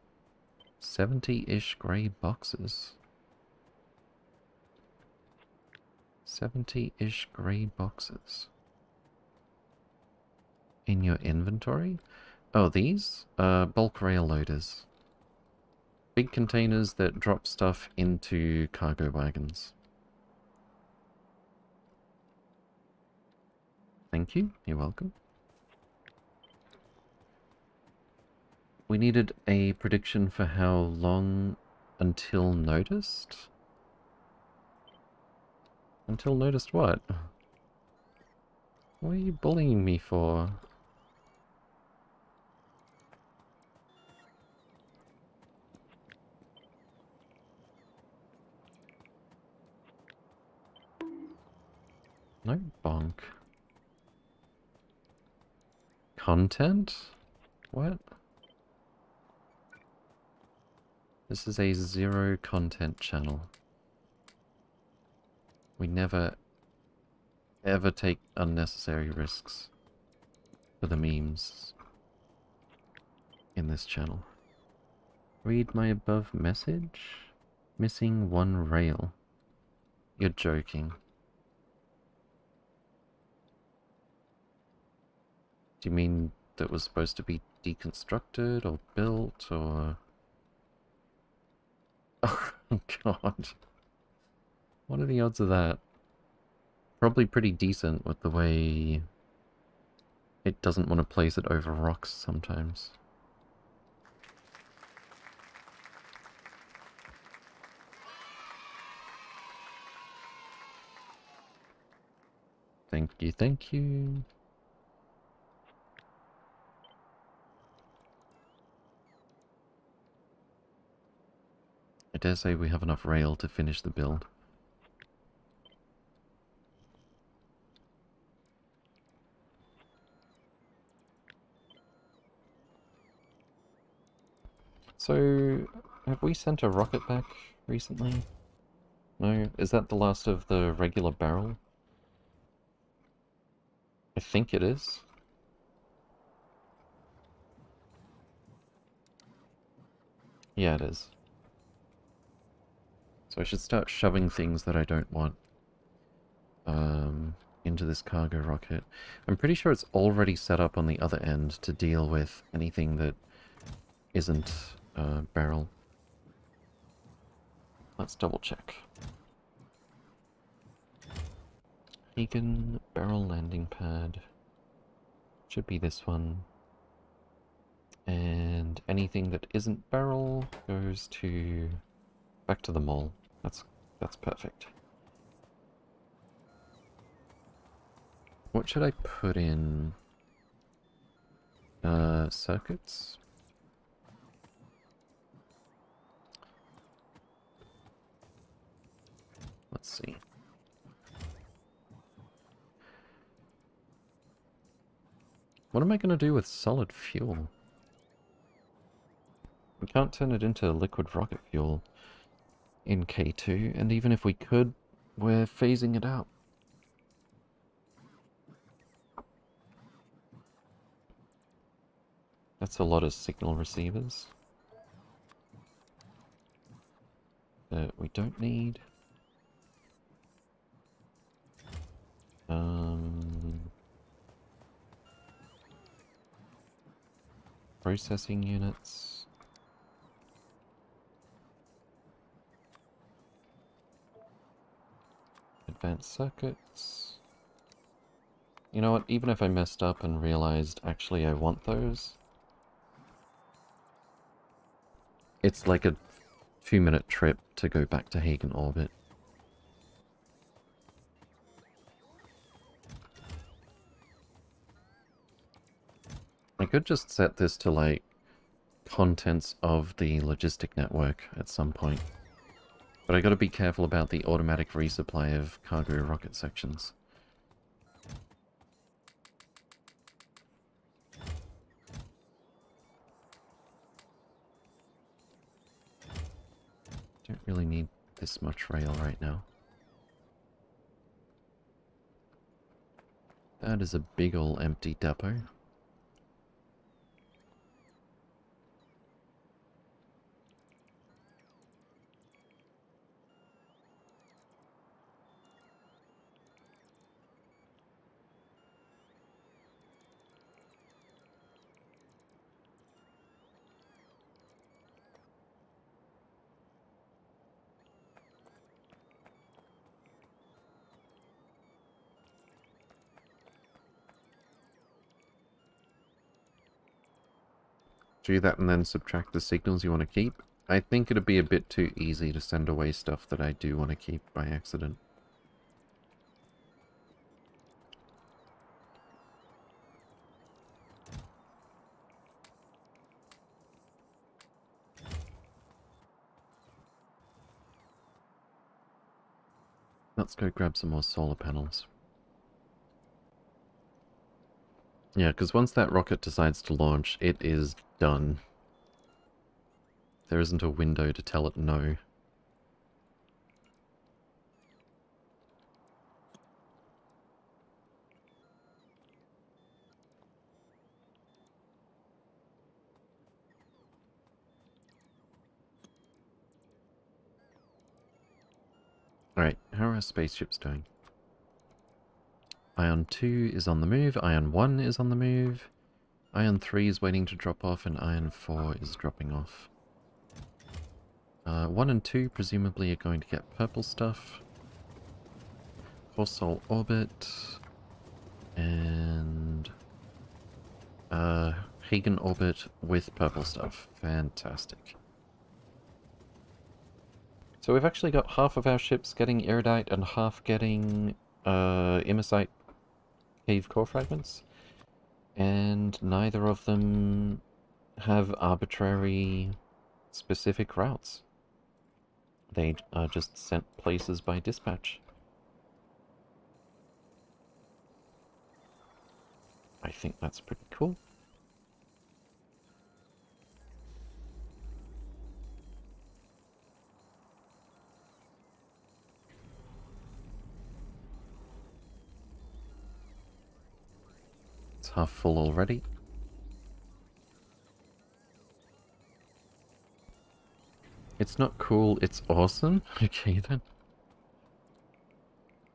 [SPEAKER 1] 70-ish grey boxes. 70-ish grey boxes. In your inventory? Oh, these? Uh, bulk rail loaders. Big containers that drop stuff into cargo wagons. Thank you, you're welcome. We needed a prediction for how long until noticed? Until noticed what? What are you bullying me for? No bonk. Content? What? This is a zero content channel. We never, ever take unnecessary risks for the memes in this channel. Read my above message? Missing one rail. You're joking. Do you mean that was supposed to be deconstructed or built or... *laughs* Oh god. What are the odds of that? Probably pretty decent with the way it doesn't want to place it over rocks sometimes. Thank you, thank you. I dare say we have enough rail to finish the build. So, have we sent a rocket back recently? No? Is that the last of the regular barrel? I think it is. Yeah, it is. So I should start shoving things that I don't want um, into this cargo rocket. I'm pretty sure it's already set up on the other end to deal with anything that isn't uh, barrel. Let's double check. Hagen barrel landing pad. Should be this one. And anything that isn't barrel goes to back to the mall. That's, that's perfect. What should I put in? Uh, circuits? Let's see. What am I going to do with solid fuel? We can't turn it into liquid rocket fuel in K2, and even if we could, we're phasing it out. That's a lot of signal receivers. That we don't need. Um, processing units. Advanced circuits. You know what, even if I messed up and realized actually I want those, it's like a few minute trip to go back to Hagen orbit. I could just set this to like contents of the logistic network at some point. But I gotta be careful about the automatic resupply of cargo rocket sections. Don't really need this much rail right now. That is a big ol' empty depot. Do that and then subtract the signals you want to keep. I think it'd be a bit too easy to send away stuff that I do want to keep by accident. Let's go grab some more solar panels. Yeah, because once that rocket decides to launch, it is done. There isn't a window to tell it no. Alright, how are our spaceships doing? Ion 2 is on the move, Ion 1 is on the move, Ion 3 is waiting to drop off, and Ion 4 is dropping off. Uh, 1 and 2 presumably are going to get purple stuff. Corsol Orbit, and uh, Hagen Orbit with purple stuff. Fantastic. So we've actually got half of our ships getting Iridite and half getting uh, Imersite cave core fragments, and neither of them have arbitrary specific routes. They are just sent places by dispatch. I think that's pretty cool. Half full already. It's not cool, it's awesome. *laughs* Okay then.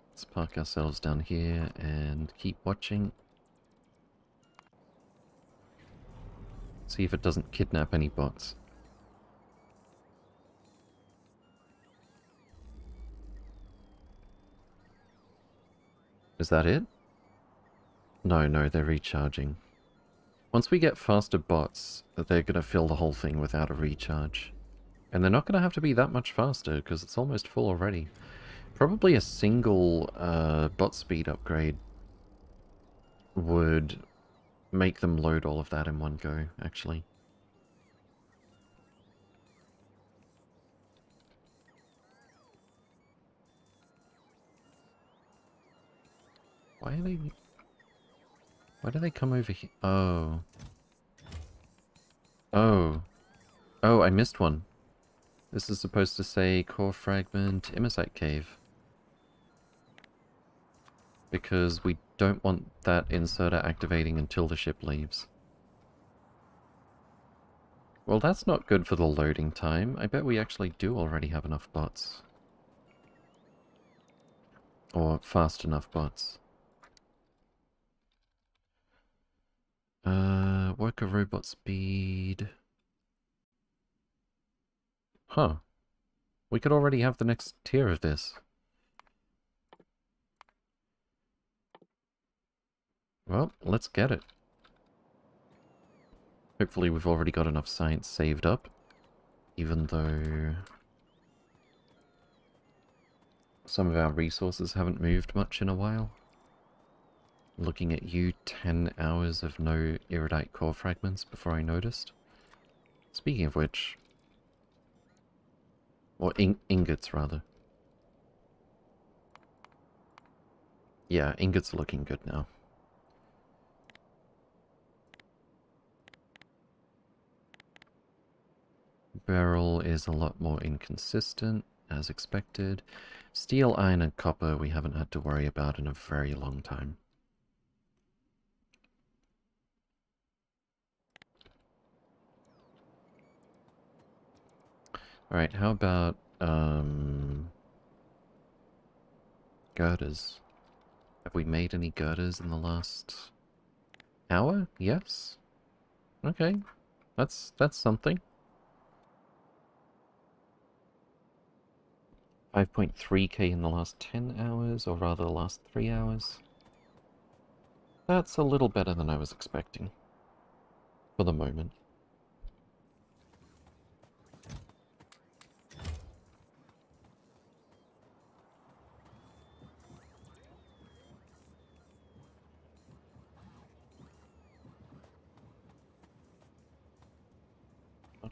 [SPEAKER 1] Let's park ourselves down here and keep watching. See if it doesn't kidnap any bots. Is that it? No, no, they're recharging. Once we get faster bots, they're going to fill the whole thing without a recharge. And they're not going to have to be that much faster, because it's almost full already. Probably a single uh, bot speed upgrade would make them load all of that in one go, actually. Why are they... Why do they come over here? Oh. Oh. Oh, I missed one. This is supposed to say core fragment Imersite cave. Because we don't want that inserter activating until the ship leaves. Well, that's not good for the loading time. I bet we actually do already have enough bots. Or fast enough bots. Uh, worker robot speed. Huh. We could already have the next tier of this. Well, let's get it. Hopefully we've already got enough science saved up. Even though... Some of our resources haven't moved much in a while. Looking at you, 10 hours of no iridite core fragments before I noticed. Speaking of which... Or in ingots, rather. Yeah, ingots are looking good now. Beryl is a lot more inconsistent, as expected. Steel, iron, and copper we haven't had to worry about in a very long time. Alright, how about, um... Girders. Have we made any girders in the last... hour? Yes? Okay. That's, that's something. 5.3k in the last 10 hours, or rather the last 3 hours. That's a little better than I was expecting. For the moment.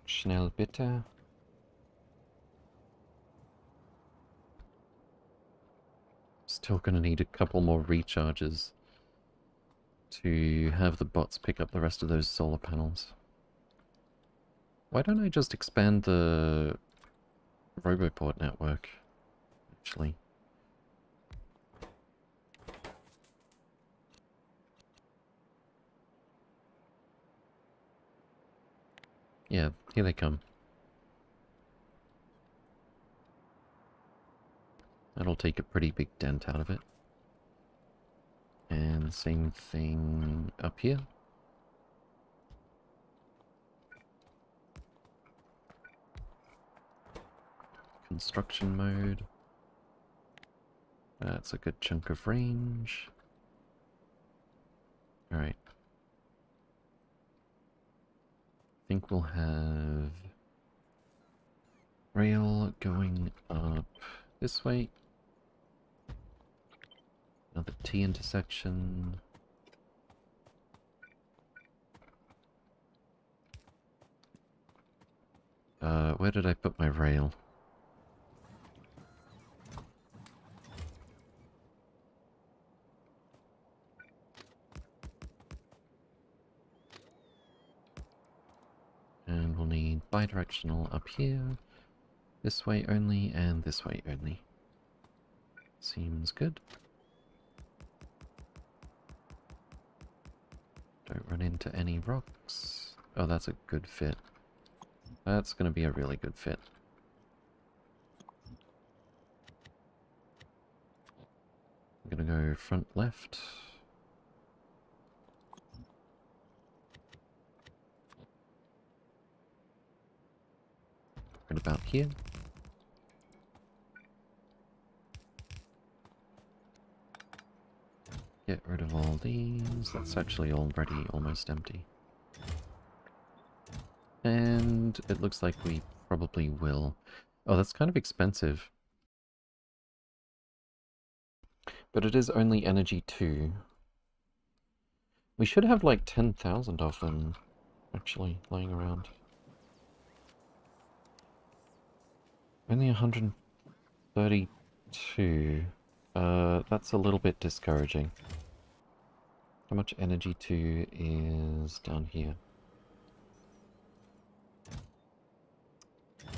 [SPEAKER 1] Schnell bitte. Still gonna need a couple more recharges to have the bots pick up the rest of those solar panels. Why don't I just expand the Roboport network, actually? Yeah, here they come. That'll take a pretty big dent out of it. And same thing up here. Construction mode. That's a good chunk of range. Alright. Think we'll have rail going up this way. Another T intersection. Uh, where did I put my rail? Bidirectional up here. This way only, and this way only. Seems good. Don't run into any rocks. Oh, that's a good fit. That's going to be a really good fit. I'm going to go front left. Right about here. Get rid of all these. That's actually already almost empty. And it looks like we probably will. Oh, that's kind of expensive. But it is only energy 2. We should have like 10,000 of them, actually, laying around. Only 132. Uh, that's a little bit discouraging. How much energy to is down here?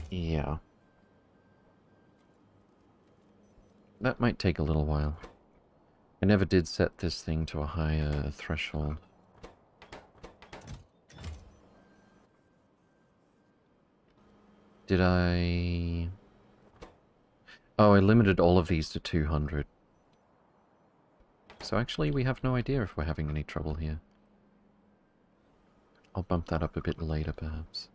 [SPEAKER 1] Yeah. That might take a little while. I never did set this thing to a higher threshold. Did I... Oh, I limited all of these to 200. So actually we have no idea if we're having any trouble here. I'll bump that up a bit later, perhaps.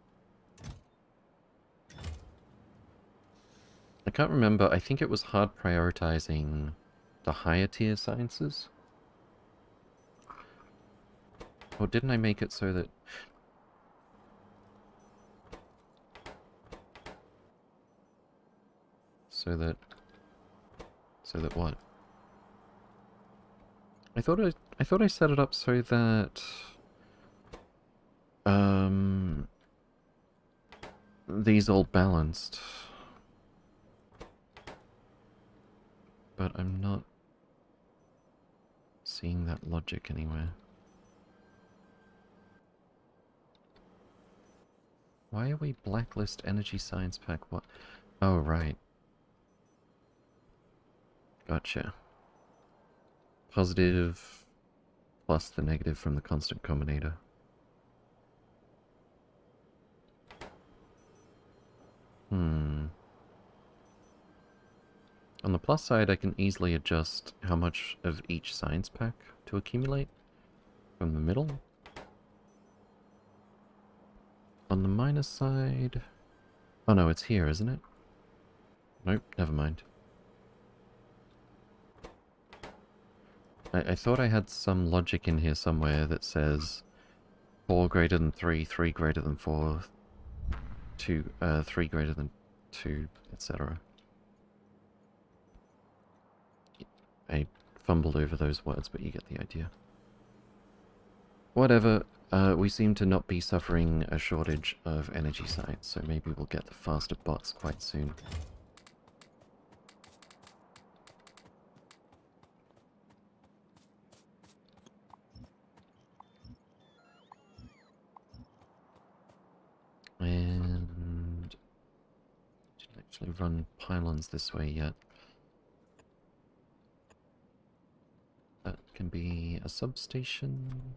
[SPEAKER 1] I can't remember. I think it was hard prioritizing the higher tier sciences. Or didn't I make it so that... So that... So that what? I thought I, I thought I set it up so that... Um... These all balanced. But I'm not seeing that logic anywhere. Why are we blacklist energy science pack? What? Oh, right. Gotcha. Positive plus the negative from the constant combinator. Hmm. On the plus side, I can easily adjust how much of each science pack to accumulate from the middle. On the minus side... Oh no, it's here, isn't it? Nope, never mind. I, I thought I had some logic in here somewhere that says 4 greater than 3, 3 greater than 4, 2, uh, 3 greater than 2, etc. I fumbled over those words, but you get the idea. Whatever, uh, we seem to not be suffering a shortage of energy sites, so maybe we'll get the faster bots quite soon. And... Didn't actually run pylons this way yet. That can be a substation.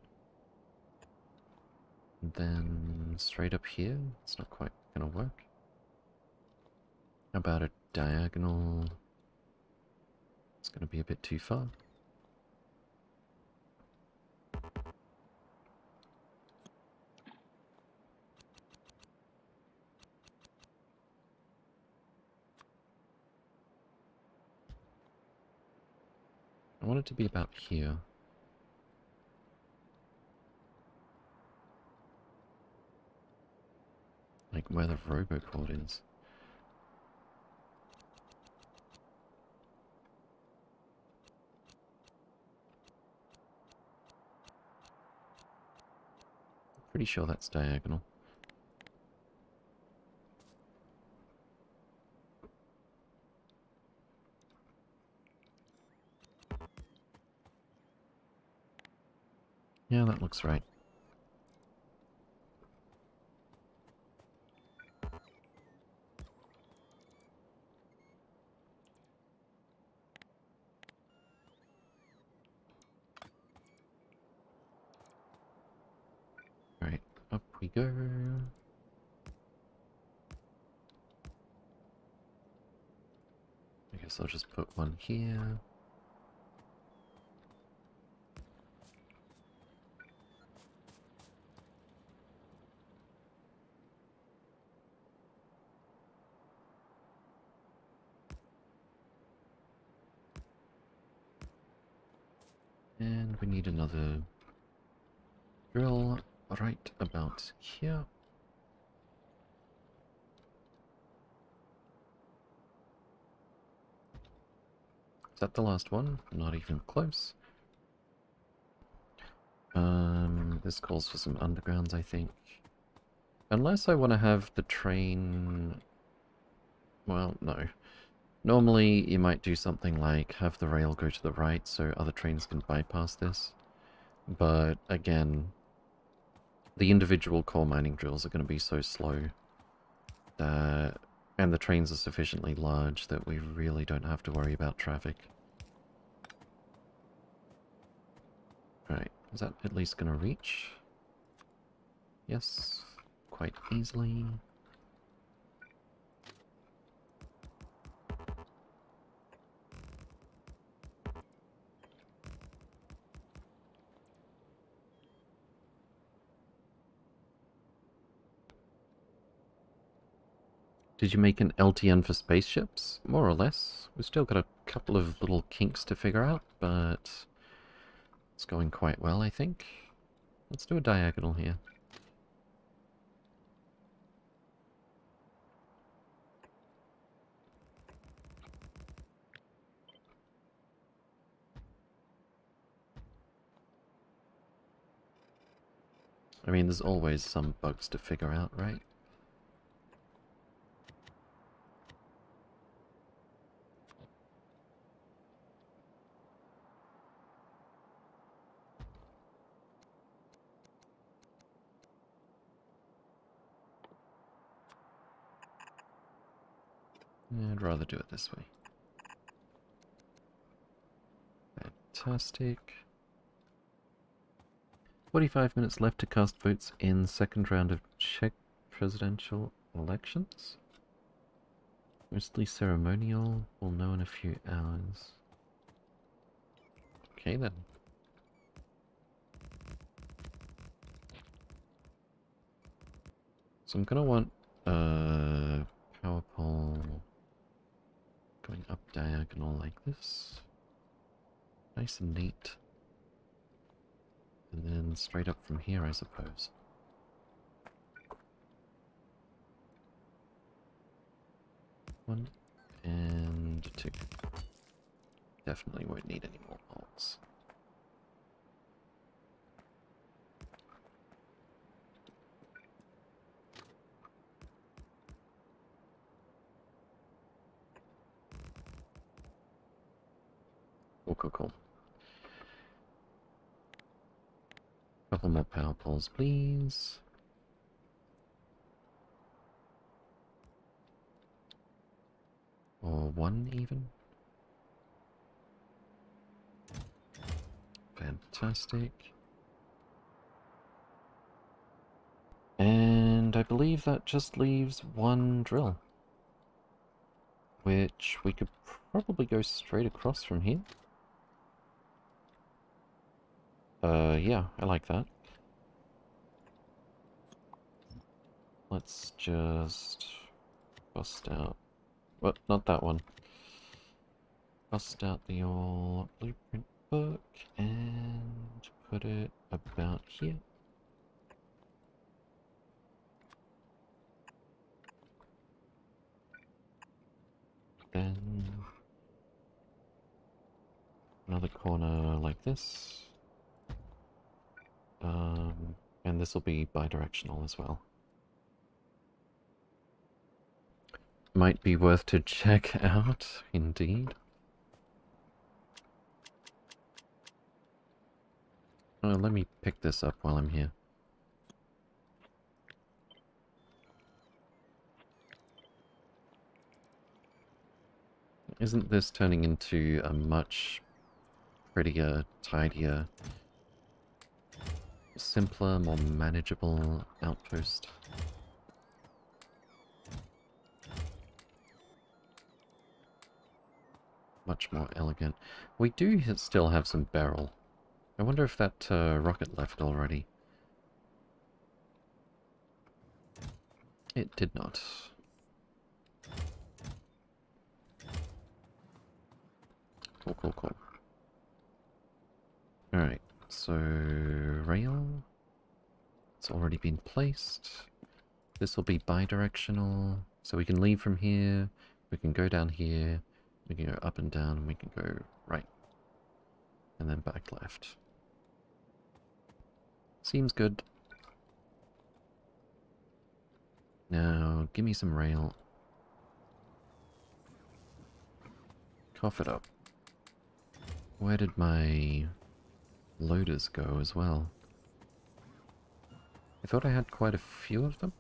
[SPEAKER 1] And then straight up here, it's not quite gonna work. How about a diagonal? It's gonna be a bit too far. Want it to be about here. Like where the roboport is. Pretty sure that's diagonal. Yeah, that looks right. Right, up we go. I guess I'll just put one here. And we need another drill right about here. Is that the last one? Not even close. Um, this calls for some undergrounds, I think. Unless I want to have the train... Well, no. Normally, you might do something like have the rail go to the right so other trains can bypass this. But, again, the individual coal mining drills are going to be so slow. And the trains are sufficiently large that we really don't have to worry about traffic. Right, is that at least going to reach? Yes, quite easily. Did you make an LTN for spaceships? More or less. We've still got a couple of little kinks to figure out, but it's going quite well, I think. Let's do a diagonal here. I mean, there's always some bugs to figure out, right? I'd rather do it this way. Fantastic. 45 minutes left to cast votes in second round of Czech presidential elections. Mostly ceremonial. We'll know in a few hours. Okay then. So I'm gonna want uh power pole going up diagonal like this. Nice and neat. And then straight up from here, I suppose. One and two. Definitely won't need any more bolts. Cool, cool, cool. Couple more power poles, please. Or one, even. Fantastic. And I believe that just leaves one drill. Which we could probably go straight across from here. Uh, yeah, I like that. Let's just bust out. What? Not that one. Bust out the old blueprint book and put it about here. Then another corner like this. Um, and this will be bidirectional as well. Might be worth to check *laughs* out, indeed. Oh, let me pick this up while I'm here. Isn't this turning into a much prettier, tidier simpler, more manageable outpost. Much more elegant. We do still have some barrel. I wonder if that uh, rocket left already. It did not. Cool, cool, cool. Alright. So, rail. It's already been placed. This will be bidirectional. So we can leave from here. We can go down here. We can go up and down. And we can go right. And then back left. Seems good. Now, give me some rail. Cough it up. Where did my loaders go as well? I thought I had quite a few of them.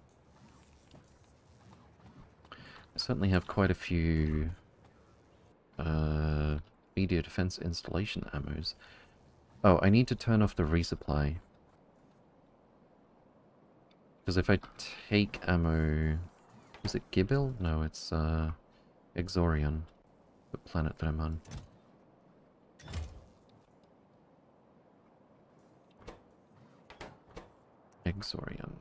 [SPEAKER 1] I certainly have quite a few uh, meteor defense installation ammos. Oh, I need to turn off the resupply. Because if I take ammo... Is it Gibil? No, it's uh, Exorion, the planet that I'm on. Exorion.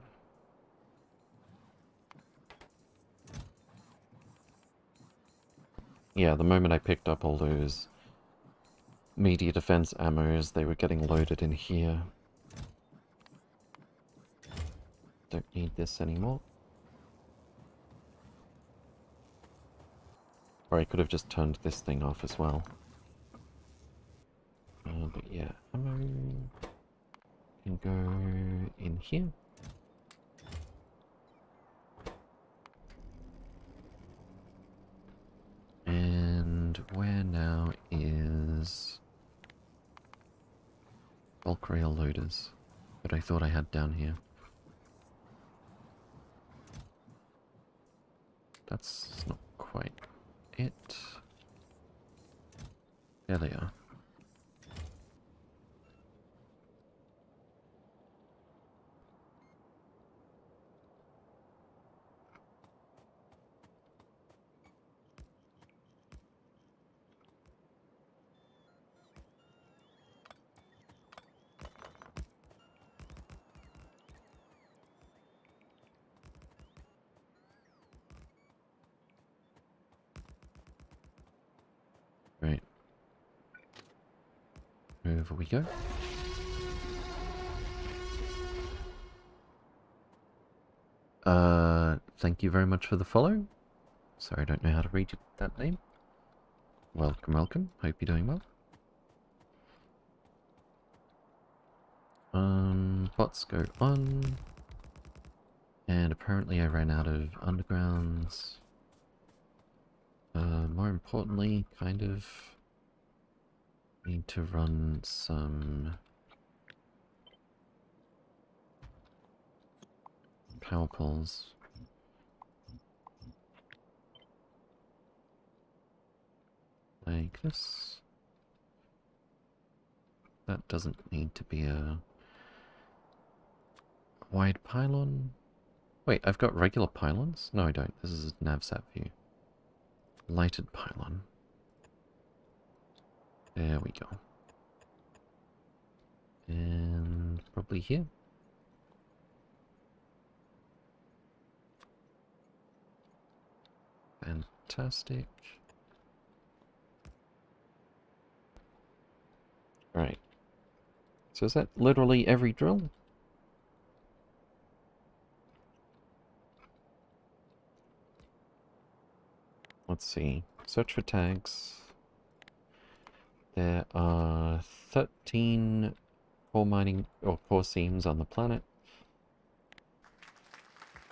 [SPEAKER 1] Yeah, the moment I picked up all those meteor defense ammos, they were getting loaded in here. Don't need this anymore. Or I could have just turned this thing off as well. Uh, but yeah, ammo can go in here. And where now is bulk rail loaders that I thought I had down here. That's not quite it. There they are. Right. Over we go. Uh, thank you very much for the follow. Sorry, I don't know how to read that name. Welcome, welcome. Hope you're doing well. Um, bots go on. And apparently I ran out of undergrounds. Uh, more importantly, kind of need to run some power poles. Like this. That doesn't need to be a wide pylon. Wait, I've got regular pylons? No, I don't. This is a navsat view. Lighted pylon. There we go. And probably here. Fantastic. Right. So is that literally every drill? Let's see. Search for tags. There are 13 coal mining or core seams on the planet.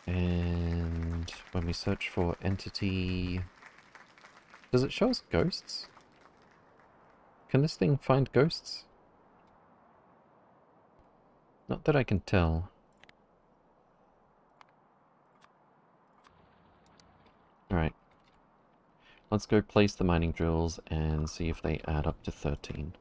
[SPEAKER 1] And when we search for entity... Does it show us ghosts? Can this thing find ghosts? Not that I can tell. Alright. Let's go place the mining drills and see if they add up to 13.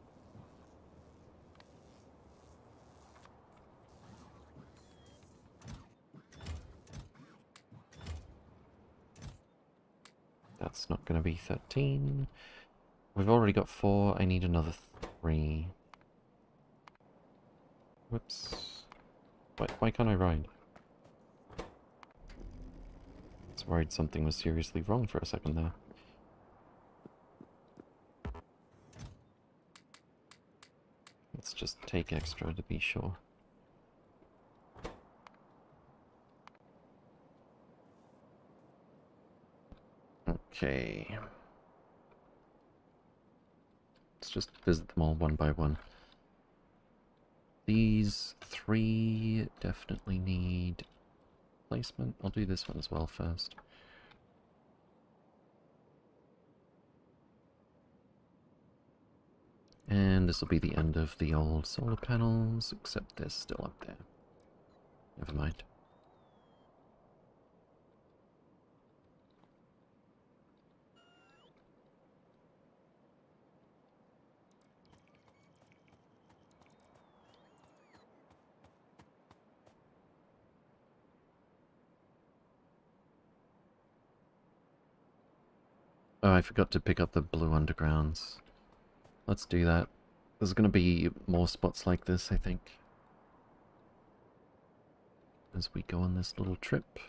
[SPEAKER 1] That's not going to be 13. We've already got four. I need another three. Whoops. Why, why can't I ride? I was worried something was seriously wrong for a second there. Let's just take extra to be sure. Okay. Let's just visit them all one by one. These three definitely need placement. I'll do this one as well first. And this will be the end of the old solar panels, except they're still up there. Never mind. Oh, I forgot to pick up the blue undergrounds. Let's do that. There's going to be more spots like this, I think. As we go on this little trip.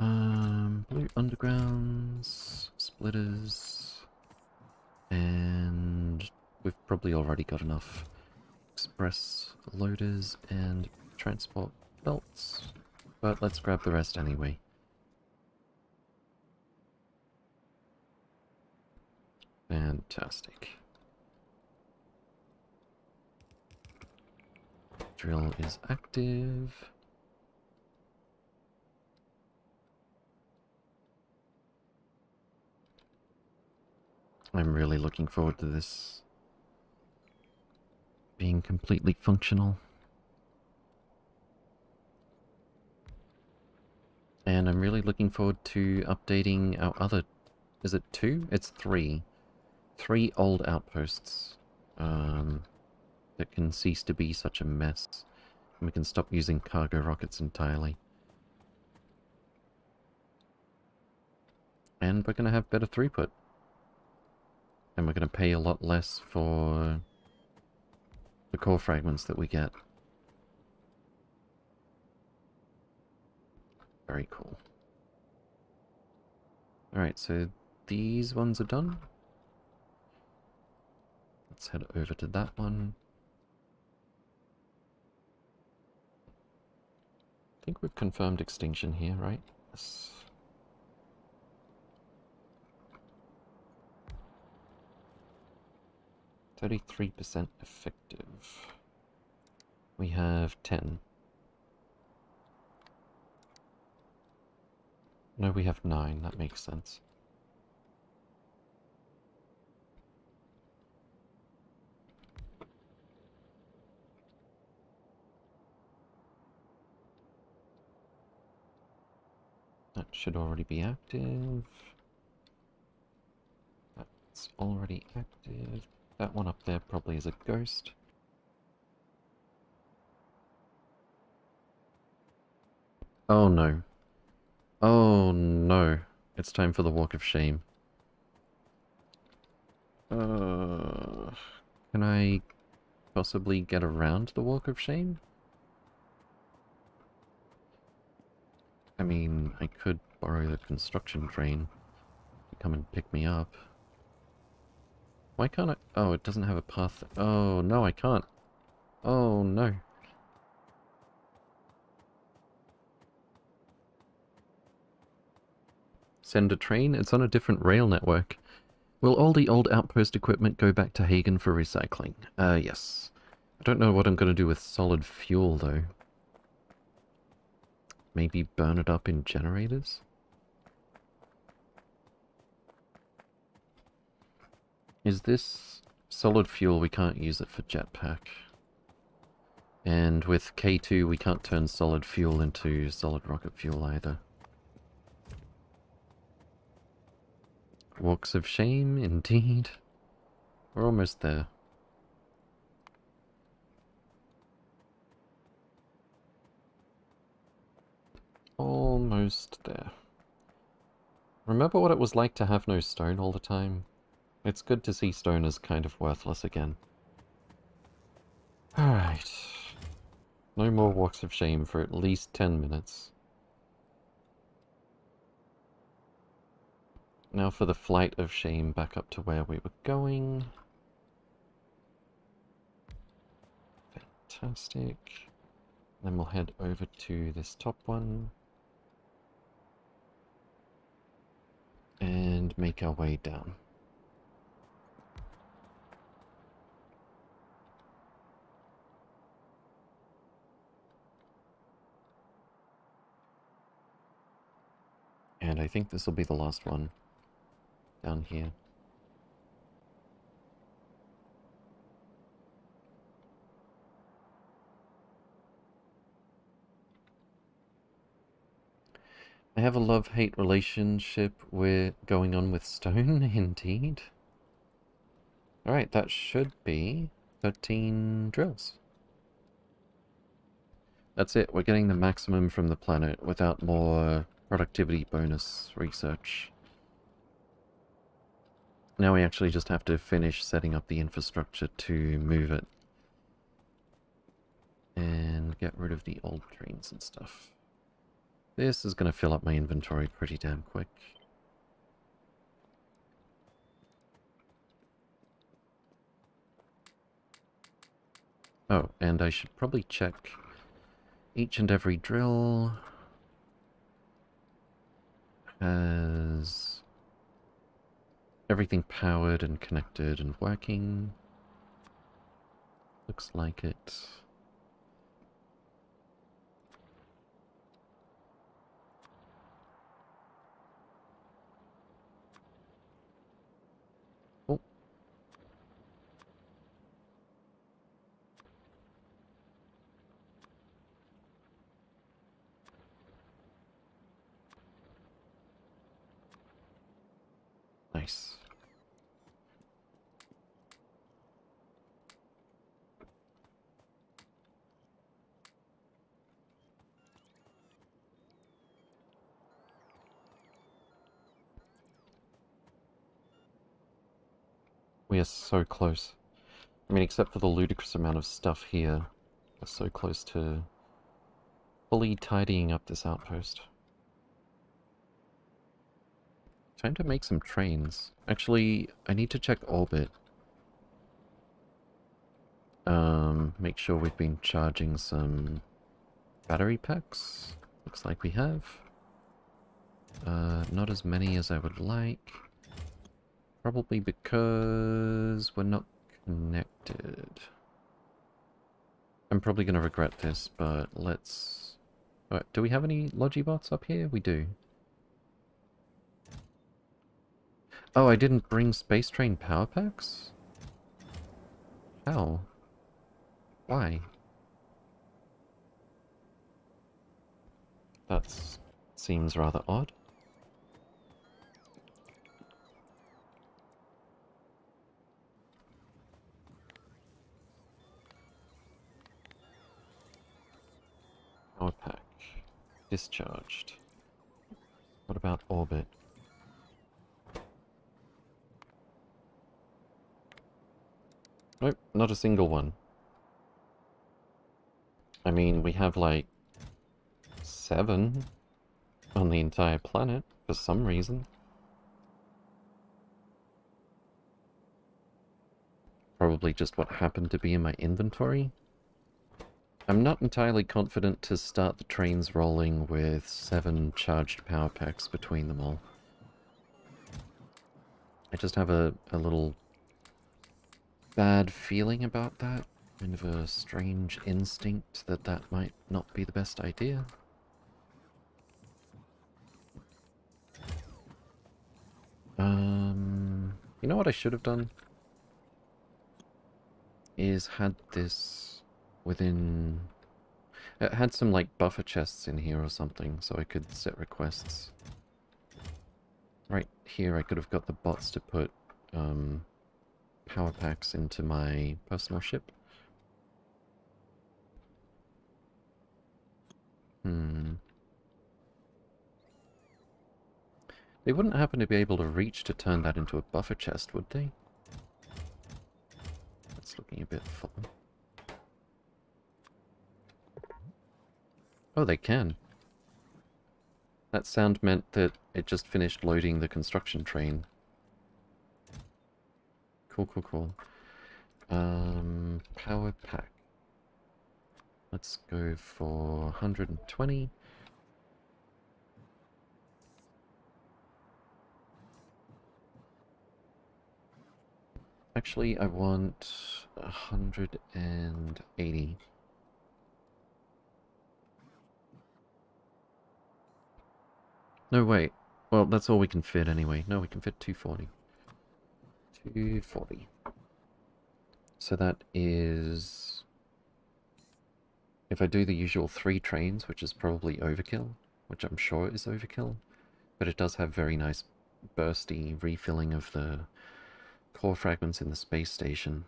[SPEAKER 1] Um, blue undergrounds, splitters, and we've probably already got enough express loaders and transport belts. But let's grab the rest anyway. Fantastic. Drill is active. I'm really looking forward to this being completely functional. And I'm really looking forward to updating our other... Is it two? It's three. Three old outposts. Um, that can cease to be such a mess. And we can stop using cargo rockets entirely. And we're going to have better throughput. And we're going to pay a lot less for the core fragments that we get. Very cool. Alright, so these ones are done. Let's head over to that one. I think we've confirmed extinction here, right? Yes. Thirty-three percent effective. We have ten. No, we have nine. That makes sense. That should already be active. That's already active. That one up there probably is a ghost. Oh no. Oh no. It's time for the Walk of Shame. Uh, can I possibly get around the Walk of Shame? I mean, I could borrow the construction train to come and pick me up. Why can't I? Oh, it doesn't have a path. Oh, no, I can't. Oh, no. Send a train? It's on a different rail network. Will all the old outpost equipment go back to Hagen for recycling? Uh, yes. I don't know what I'm going to do with solid fuel, though. Maybe burn it up in generators? Is this solid fuel? We can't use it for jetpack. And with K2 we can't turn solid fuel into solid rocket fuel either. Walks of shame, indeed. We're almost there. Almost there. Remember what it was like to have no stone all the time? It's good to see stone as kind of worthless again. Alright. No more walks of shame for at least 10 minutes. Now for the flight of shame back up to where we were going. Fantastic. Then we'll head over to this top one. and make our way down. And I think this will be the last one down here. I have a love-hate relationship with going on with stone, *laughs* indeed. Alright, that should be 13 drills. That's it, we're getting the maximum from the planet without more productivity bonus research. Now we actually just have to finish setting up the infrastructure to move it. And get rid of the old trains and stuff. This is going to fill up my inventory pretty damn quick. Oh, and I should probably check each and every drill has everything powered and connected and working. Looks like it. Nice. We are so close. I mean, except for the ludicrous amount of stuff here, we're so close to fully tidying up this outpost. Time to make some trains. Actually, I need to check orbit. Um, make sure we've been charging some battery packs. Looks like we have. Uh, not as many as I would like. Probably because we're not connected. I'm probably going to regret this, but let's... Right, do we have any Logibots up here? We do. Oh, I didn't bring Space Train power packs? How? Why? That seems rather odd. Power pack. Discharged. What about orbit? Nope, not a single one. I mean, we have like seven on the entire planet for some reason. Probably just what happened to be in my inventory. I'm not entirely confident to start the trains rolling with seven charged power packs between them all. I just have a, a little bad feeling about that. Kind of a strange instinct that that might not be the best idea. Um, you know what I should have done? Is had this within... It had some like buffer chests in here or something, so I could set requests. Right here I could have got the bots to put um, power packs into my personal ship. Hmm. They wouldn't happen to be able to reach to turn that into a buffer chest, would they? That's looking a bit full. Oh, they can. That sound meant that it just finished loading the construction train. Cool, cool, cool. Um, power pack. Let's go for 120. Actually, I want 180. No, wait. Well, that's all we can fit anyway. No, we can fit 240. 240. So that is... If I do the usual three trains, which is probably overkill, which I'm sure is overkill, but it does have very nice bursty refilling of the core fragments in the space station.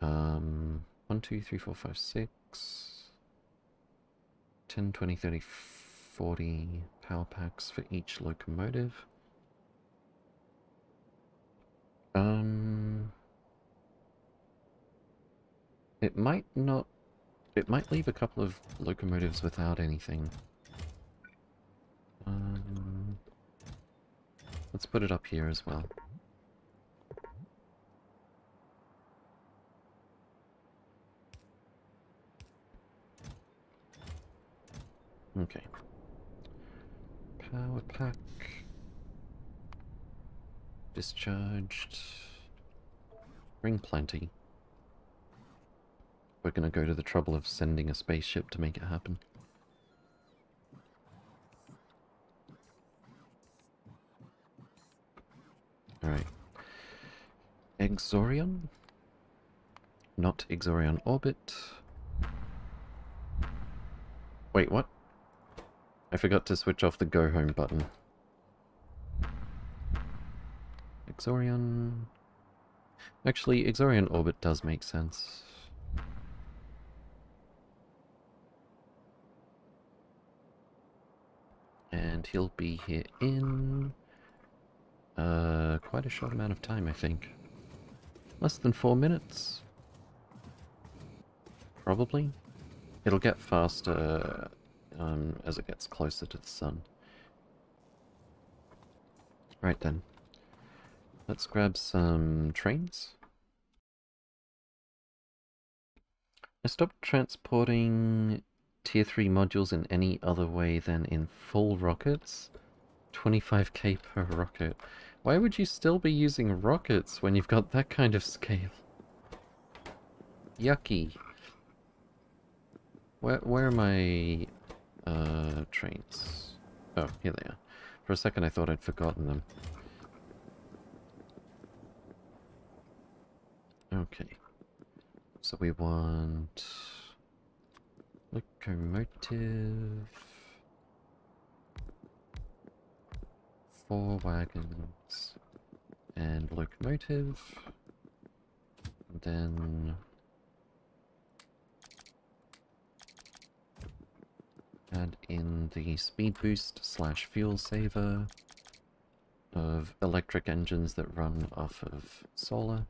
[SPEAKER 1] Um, 1, 2, 3, 4, 5, 6, 10, 20, 30, 40 power packs for each locomotive. Um, it might not, it might leave a couple of locomotives without anything. Um, let's put it up here as well. Okay. Power pack. Discharged. Bring plenty. We're gonna go to the trouble of sending a spaceship to make it happen. Alright. Exorion? Not Exorion orbit. Wait, what? I forgot to switch off the go home button. Exorion... Actually, Exorion orbit does make sense. And he'll be here in... Uh, quite a short amount of time, I think. Less than four minutes. Probably. It'll get faster um, as it gets closer to the sun. Right then. Let's grab some trains. I stopped transporting tier 3 modules in any other way than in full rockets. 25k per rocket. Why would you still be using rockets when you've got that kind of scale? Yucky. Where, where are my uh, trains. Oh, here they are. For a second I thought I'd forgotten them. Okay. So we want... Locomotive... Four wagons... And locomotive... And then... add in the speed boost slash fuel saver of electric engines that run off of solar.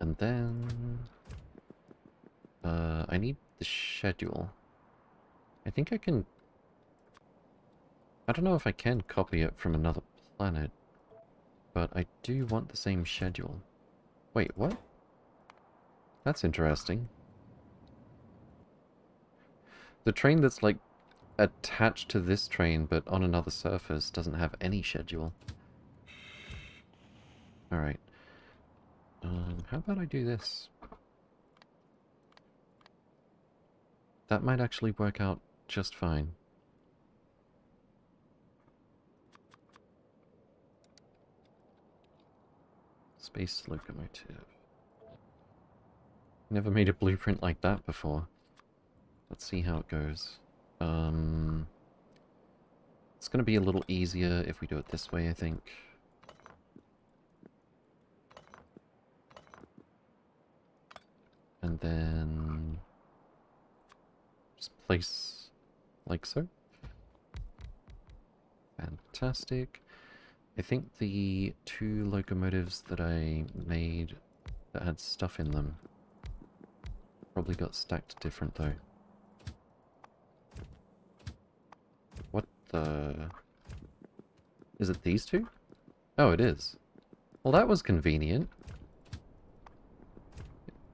[SPEAKER 1] And then... Uh, I need the schedule. I think I can... I don't know if I can copy it from another planet, but I do want the same schedule. Wait, what? That's interesting. The train that's like attached to this train but on another surface doesn't have any schedule. Alright. Um, how about I do this? That might actually work out just fine. Space locomotive. Never made a blueprint like that before. Let's see how it goes. Um, it's going to be a little easier if we do it this way, I think. And then just place like so. Fantastic. I think the two locomotives that I made that had stuff in them probably got stacked different though. What the... Is it these two? Oh, it is. Well, that was convenient.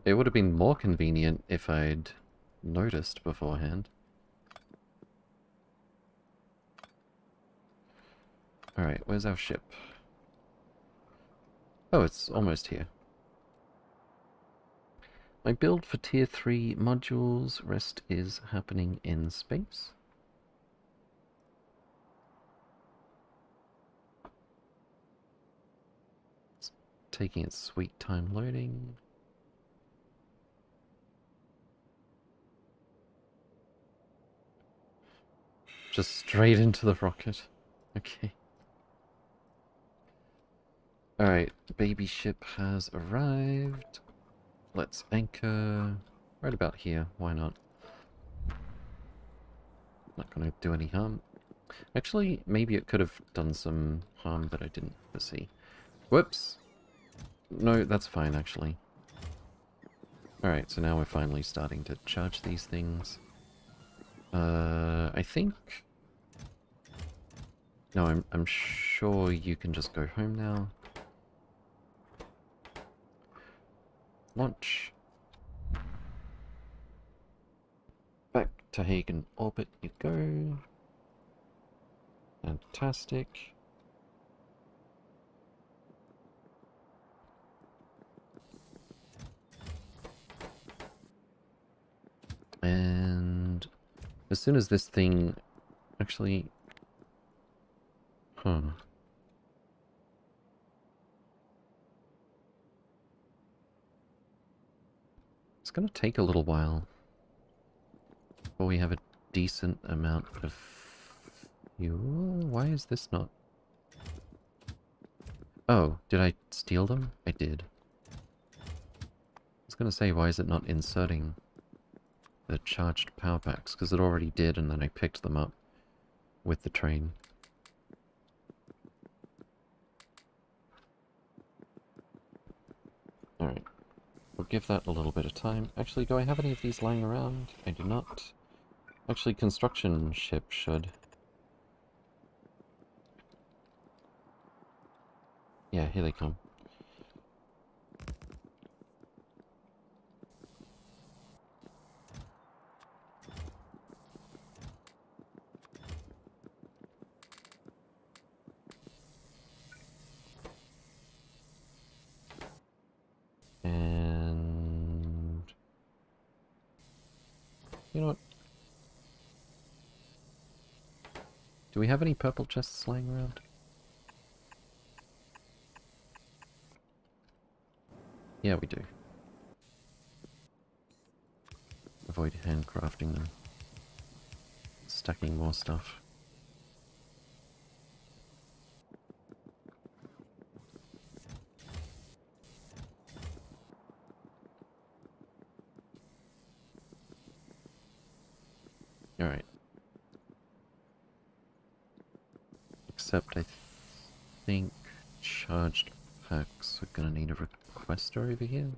[SPEAKER 1] It would have been more convenient if I'd noticed beforehand. Alright, where's our ship? Oh, it's almost here. My build for tier 3 modules rest is happening in space. It's taking its sweet time loading. Just straight into the rocket. Okay. Alright, baby ship has arrived. Let's anchor right about here. Why not? Not gonna do any harm. Actually, maybe it could have done some harm that I didn't foresee. Whoops! No, that's fine, actually. Alright, so now we're finally starting to charge these things. Uh, I think... No, I'm, I'm sure you can just go home now. Launch. Back to Hagen orbit you go. Fantastic. And as soon as this thing actually... Huh. It's going to take a little while before we have a decent amount of fuel. Why is this not... Oh, did I steal them? I did. I was going to say, why is it not inserting the charged power packs? Because it already did, and then I picked them up with the train. Alright. We'll give that a little bit of time. Actually, do I have any of these lying around? I do not. Actually, construction ship should. Yeah, here they come. You know what? Do we have any purple chests lying around? Yeah, we do. Avoid handcrafting them. Stacking more stuff. Alright. Except I think charged packs are gonna need a requester over here.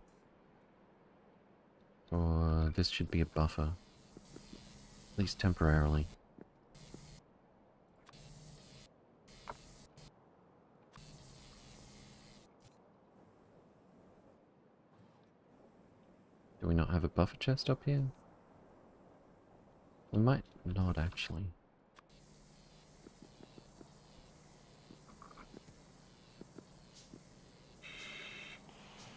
[SPEAKER 1] Or this should be a buffer. At least temporarily. Do we not have a buffer chest up here? We might not actually.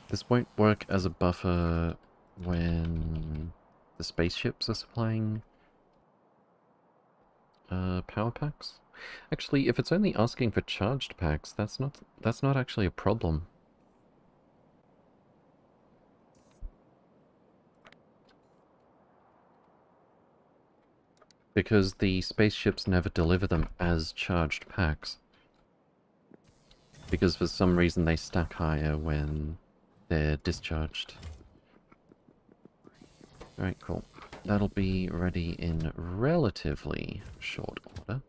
[SPEAKER 1] This won't work as a buffer when the spaceships are supplying uh, power packs. Actually, if it's only asking for charged packs, that's not that's not actually a problem. Because the spaceships never deliver them as charged packs. Because for some reason they stack higher when they're discharged. Alright, cool. That'll be ready in relatively short order.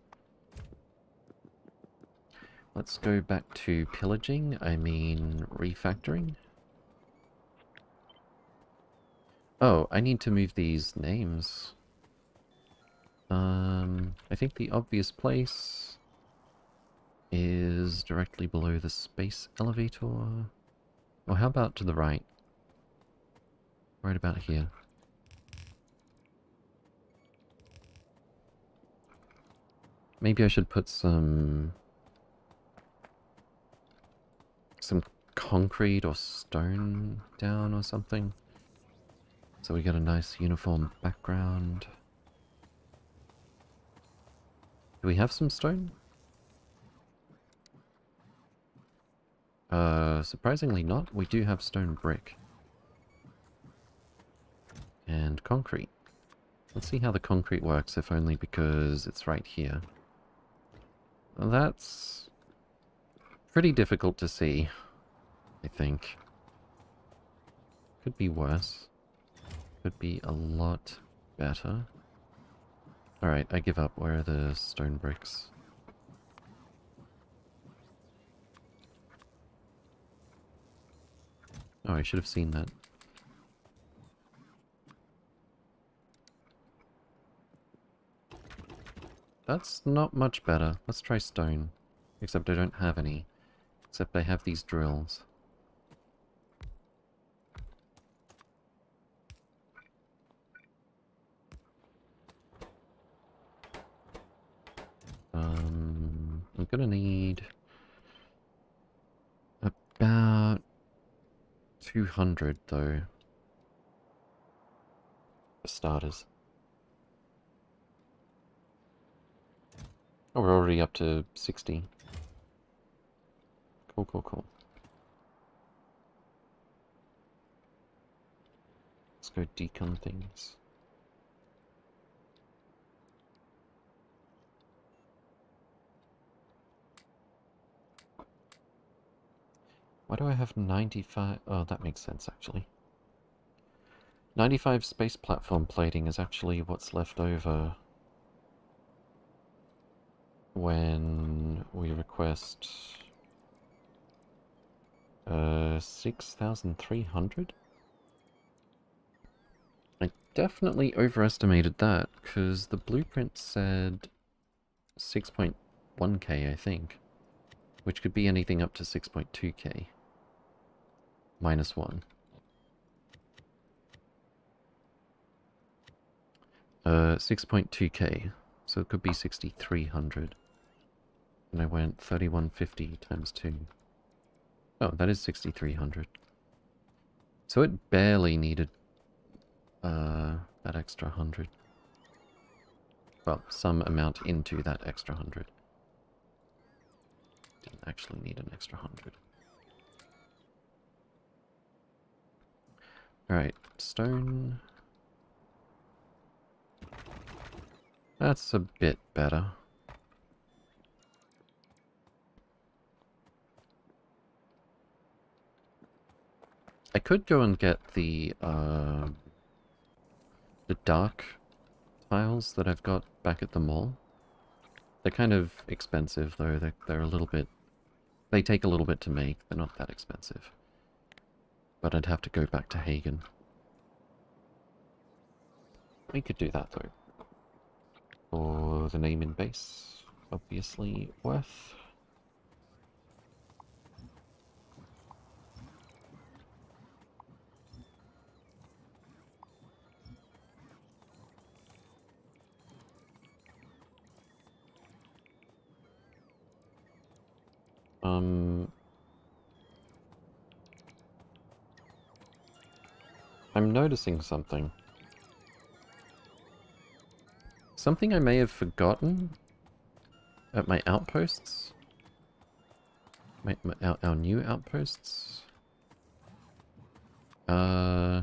[SPEAKER 1] Let's go back to pillaging, I mean refactoring. Oh, I need to move these names. Um, I think the obvious place is directly below the space elevator. Or how about to the right? Right about here. Maybe I should put some... Some concrete or stone down or something. So we get a nice uniform background. Do we have some stone? Uh, surprisingly not. We do have stone brick. And concrete. Let's see how the concrete works, if only because it's right here. That's pretty difficult to see, I think. Could be worse. Could be a lot better. Alright, I give up. Where are the stone bricks? Oh, I should have seen that. That's not much better. Let's try stone. Except I don't have any. Except I have these drills. Um, I'm gonna need about 200 though. For starters. Oh, we're already up to 60. Cool, cool, cool. Let's go decon things. Why do I have 95? Oh, that makes sense, actually. 95 space platform plating is actually what's left over when we request uh, 6,300? I definitely overestimated that, because the blueprint said 6.1k, I think. Which could be anything up to 6.2k minus 1. Uh, 6.2k, so it could be 6,300. And I went 3150 times 2. Oh, that is 6,300. So it barely needed uh, that extra 100. Well, some amount into that extra 100. Didn't actually need an extra 100. Alright, stone. That's a bit better. I could go and get the, uh, the dark tiles that I've got back at the mall. They're kind of expensive, though. They're, they're a little bit... They take a little bit to make. They're not that expensive. But I'd have to go back to Hagen. We could do that, though. For the name in base, obviously worth. Um, I'm noticing something. Something I may have forgotten at my outposts. My, my our, our new outposts. Uh...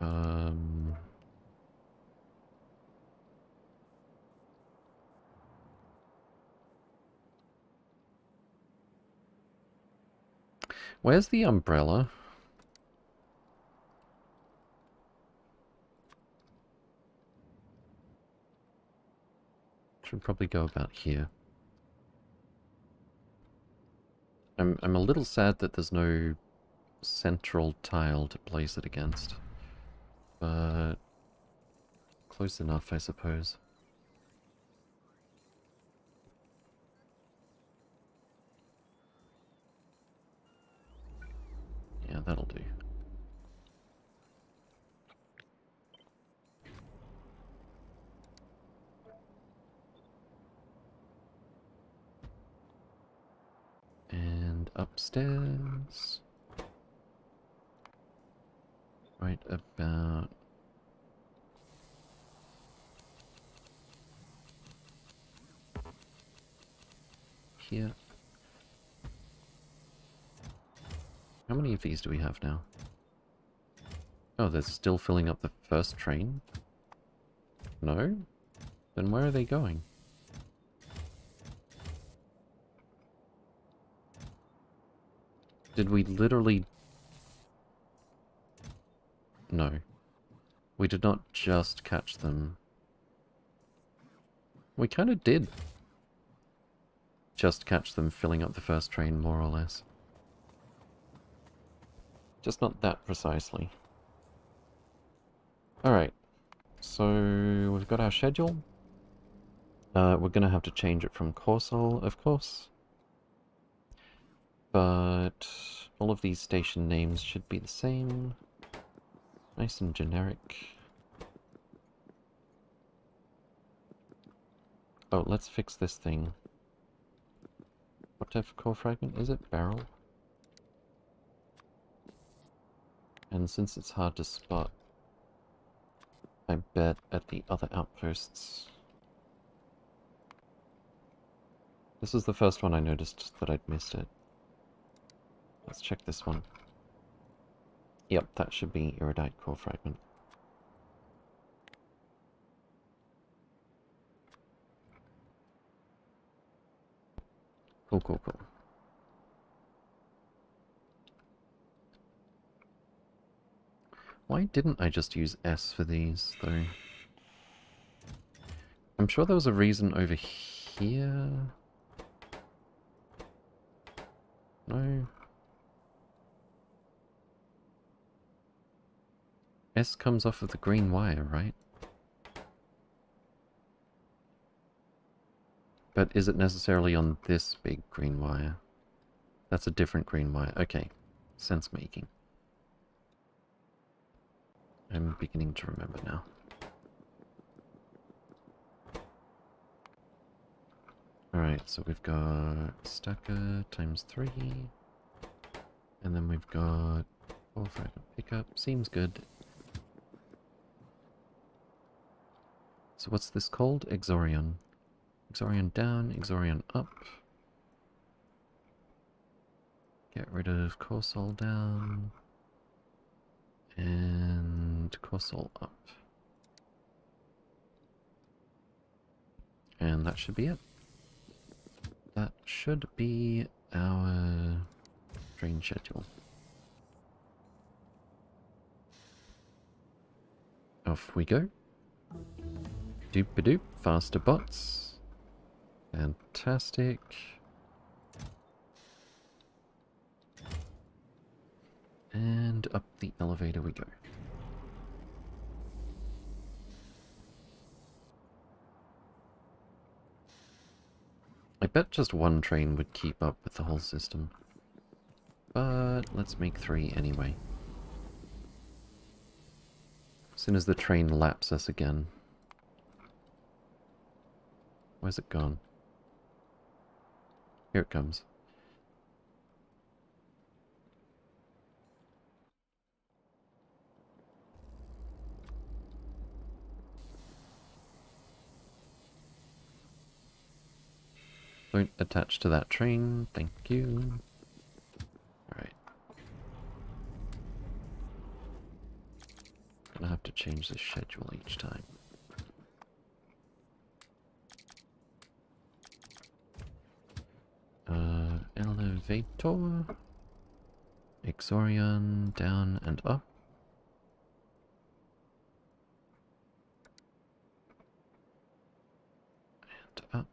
[SPEAKER 1] Um... Where's the umbrella? Should probably go about here. I'm, I'm a little sad that there's no central tile to place it against. But... Close enough, I suppose. Yeah, that'll do. And upstairs. Right about here. How many of these do we have now? Oh, they're still filling up the first train? No? Then where are they going? Did we literally... No. We did not just catch them. We kind of did just catch them filling up the first train, more or less. Just not that precisely. Alright, so we've got our schedule. Uh, we're going to have to change it from Corsol, of course. But all of these station names should be the same. Nice and generic. Oh, let's fix this thing. What type of core fragment is it? Beryl? And since it's hard to spot, I bet at the other outposts. This is the first one I noticed that I'd missed it. Let's check this one. Yep, that should be Iridite core fragment. Cool, cool, cool. Why didn't I just use S for these, though? I'm sure there was a reason over here. No. S comes off of the green wire, right? But is it necessarily on this big green wire? That's a different green wire. Okay. Sense making. I'm beginning to remember now. Alright, so we've got stacker times three. And then we've got oh, four fragment pickup. Seems good. So what's this called? Exorion. Exorion down, Exorion up. Get rid of Corsol down. And Corsol up. And that should be it. That should be our train schedule. Off we go. Doop-a-doop, faster bots. Fantastic. And up the elevator we go. I bet just one train would keep up with the whole system. But let's make three anyway. As soon as the train laps us again. Where's it gone? Here it comes. Don't attach to that train, thank you. Alright. Gonna have to change the schedule each time. Uh, elevator. Exorion, down and up. And up.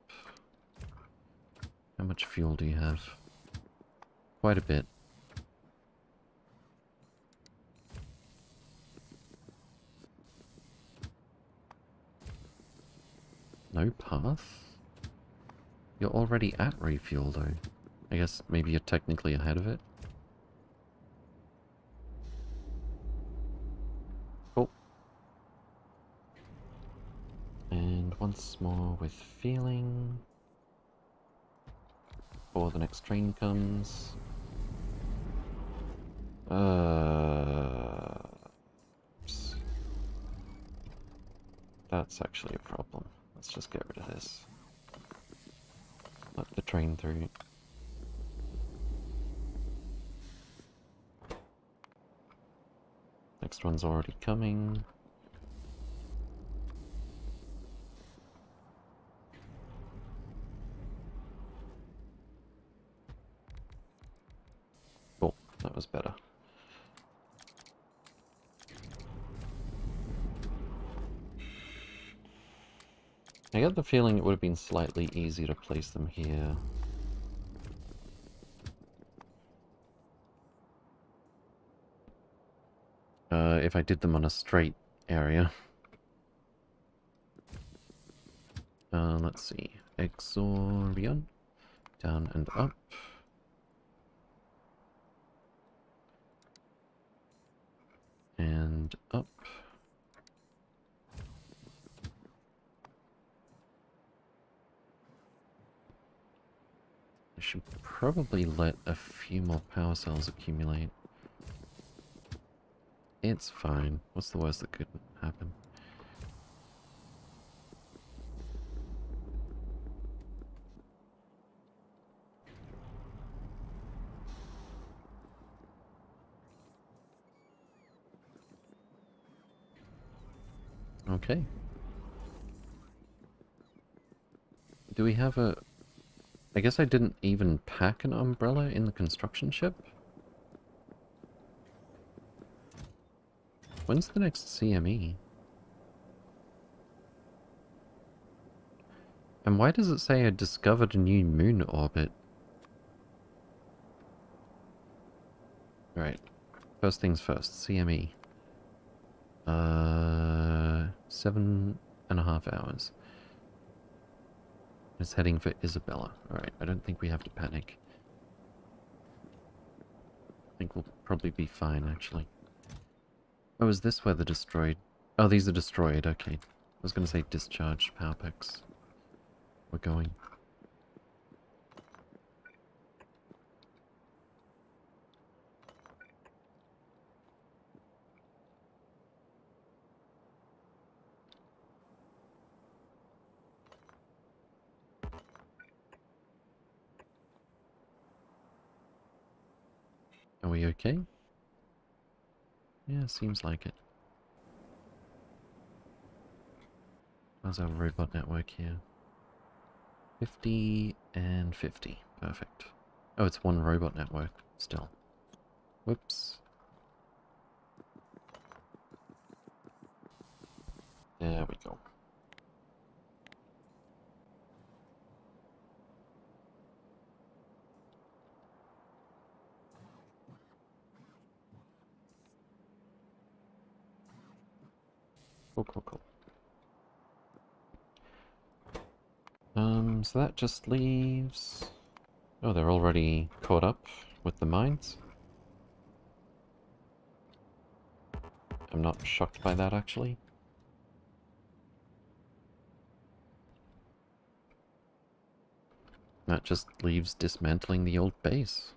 [SPEAKER 1] How much fuel do you have? Quite a bit. No path? You're already at refuel, though. I guess maybe you're technically ahead of it. Cool. And once more with feeling before the next train comes. Uh. That's actually a problem. Let's just get rid of this. Let the train through. Next one's already coming. That was better. I get the feeling it would have been slightly easier to place them here. Uh, if I did them on a straight area. Uh, let's see. Exorion. Down and up. And up. I should probably let a few more power cells accumulate. It's fine. What's the worst that could happen? Okay. Do we have a... I guess I didn't even pack an umbrella in the construction ship? When's the next CME? And why does it say I discovered a new moon orbit? Right. First things first, CME. Uh, seven and a half hours. It's heading for Isabella. Alright, I don't think we have to panic. I think we'll probably be fine, actually. Oh, is this where the destroyed... Oh, these are destroyed, okay. I was going to say discharged power packs. We're going. Are we okay? Yeah, seems like it. How's our robot network here? 50 and 50. Perfect. Oh, it's one robot network still. Whoops. There we go. Cool, cool, cool. Um, so that just leaves... Oh, they're already caught up with the mines? I'm not shocked by that, actually. That just leaves dismantling the old base.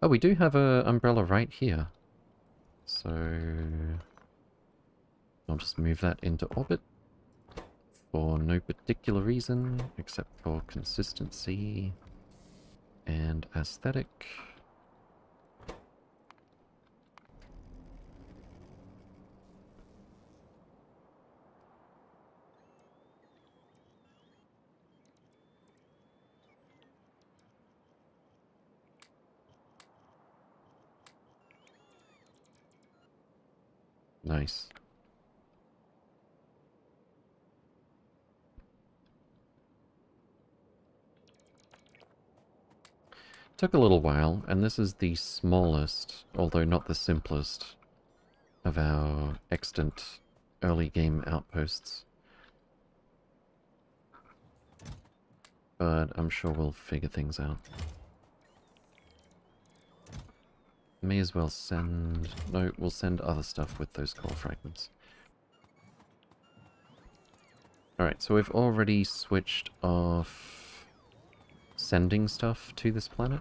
[SPEAKER 1] Oh, we do have a umbrella right here. So... I'll just move that into orbit for no particular reason except for consistency and aesthetic. Nice. Took a little while, and this is the smallest, although not the simplest, of our extant early game outposts. But I'm sure we'll figure things out. May as well send... No, we'll send other stuff with those core fragments. Alright, so we've already switched off sending stuff to this planet?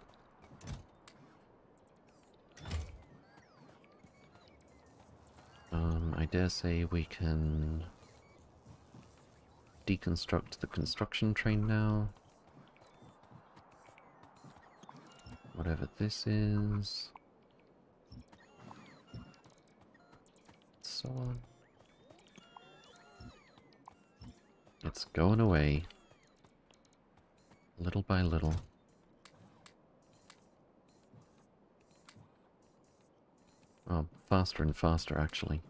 [SPEAKER 1] Um, I dare say we can deconstruct the construction train now. Whatever this is. so on. It's going away. Little by little. Oh, faster and faster, actually.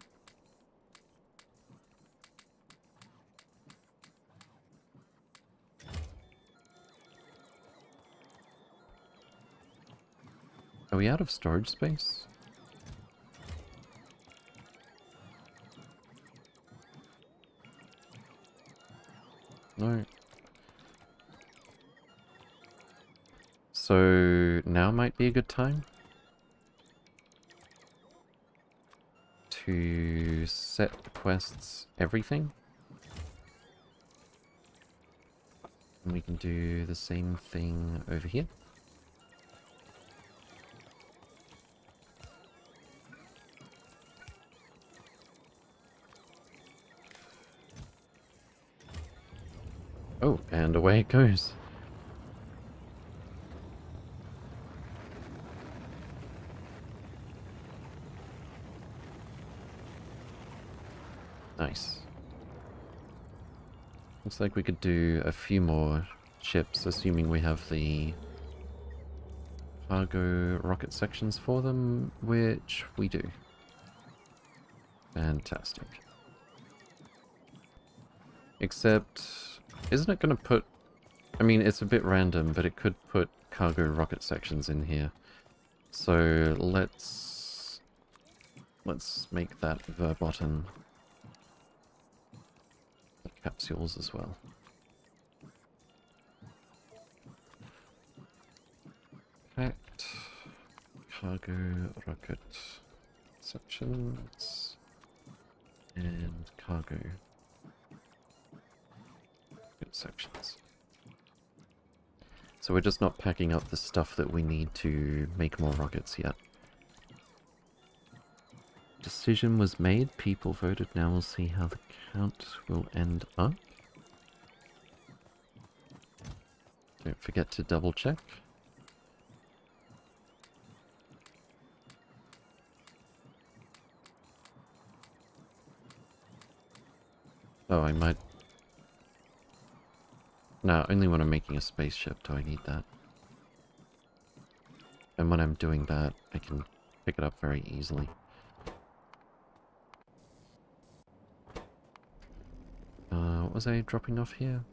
[SPEAKER 1] Are we out of storage space? No. So now might be a good time to set quests everything. And we can do the same thing over here. Oh, and away it goes. Nice. Looks like we could do a few more ships, assuming we have the cargo rocket sections for them, which we do. Fantastic. Except, isn't it going to put... I mean, it's a bit random, but it could put cargo rocket sections in here. So let's... Let's make that verboten capsules as well. Packed cargo rocket sections and cargo sections. So we're just not packing up the stuff that we need to make more rockets yet. Decision was made, people voted, now we'll see how the count will end up. Don't forget to double check. Oh, I might... No, only when I'm making a spaceship do I need that. And when I'm doing that, I can pick it up very easily. Uh, what was I dropping off here?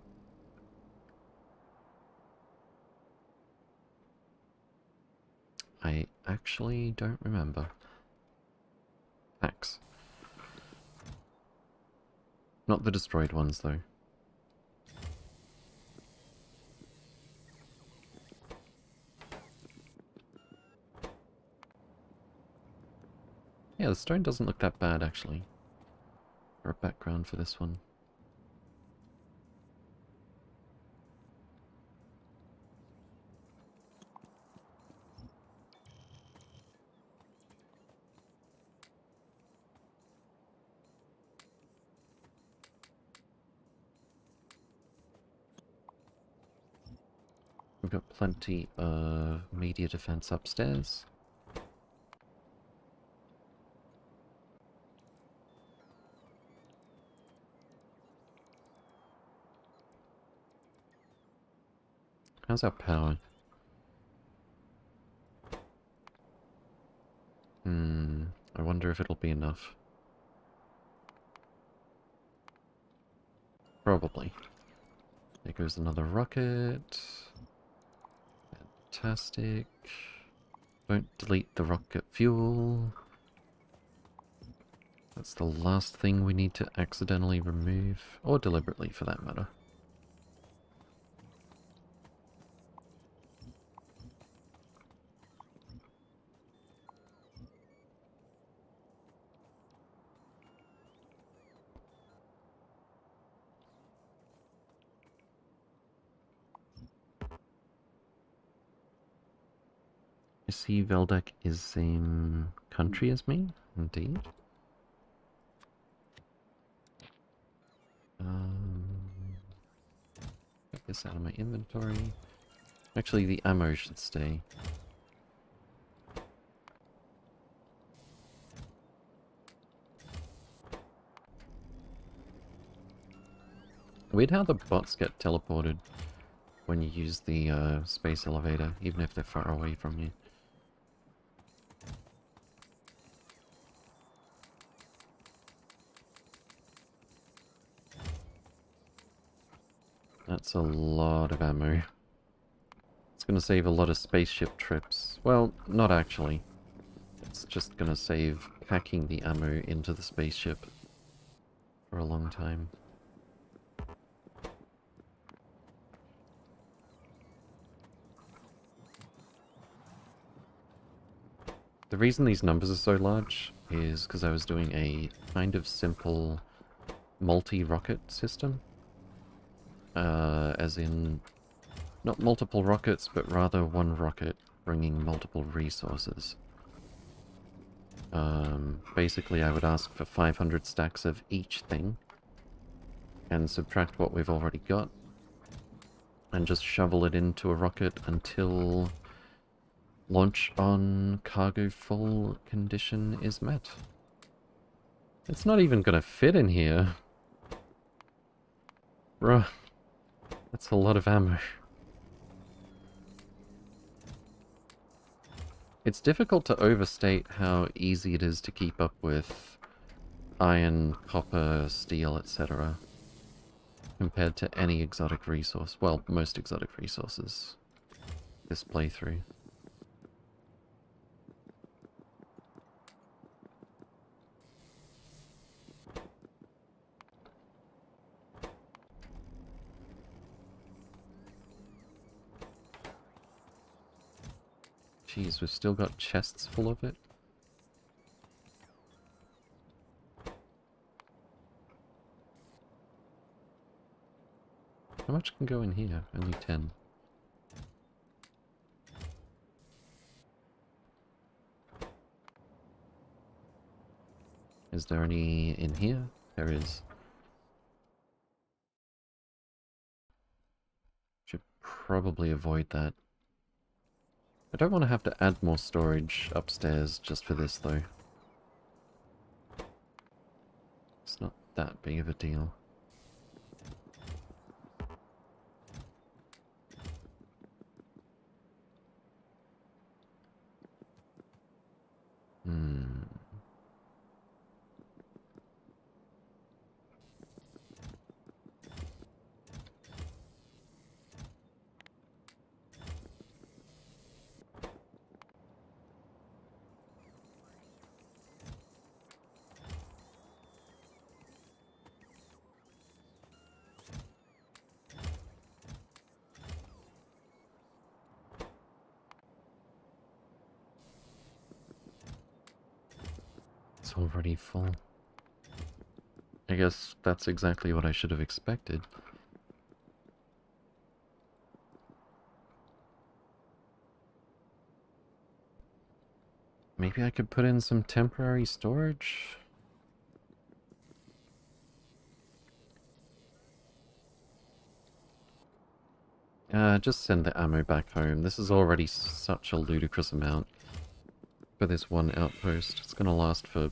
[SPEAKER 1] I actually don't remember. Axe. Not the destroyed ones, though. Yeah, the stone doesn't look that bad, actually. For a background for this one. We've got plenty of meteor defense upstairs. How's our power? Hmm, I wonder if it'll be enough. Probably. There goes another rocket. Fantastic. Don't delete the rocket fuel. That's the last thing we need to accidentally remove, or deliberately for that matter. see Veldec is same country as me, indeed. Um, this out of my inventory. Actually, the ammo should stay. Weird how the bots get teleported when you use the uh, space elevator, even if they're far away from you. That's a lot of ammo. It's going to save a lot of spaceship trips. Well, not actually. It's just going to save packing the ammo into the spaceship for a long time. The reason these numbers are so large is because I was doing a kind of simple multi-rocket system. Uh, as in, not multiple rockets, but rather one rocket bringing multiple resources. Um, basically, I would ask for 500 stacks of each thing, and subtract what we've already got, and just shovel it into a rocket until launch on cargo full condition is met. It's not even gonna fit in here. Bruh. That's a lot of ammo. It's difficult to overstate how easy it is to keep up with iron, copper, steel, etc. compared to any exotic resource. Well, most exotic resources this playthrough. Jeez, we've still got chests full of it. How much can go in here? Only 10. Is there any in here? There is. Should probably avoid that. I don't want to have to add more storage upstairs just for this, though. It's not that big of a deal. Hmm. It's full. I guess that's exactly what I should have expected. Maybe I could put in some temporary storage? Uh, just send the ammo back home. This is already such a ludicrous amount for this one outpost. It's gonna last for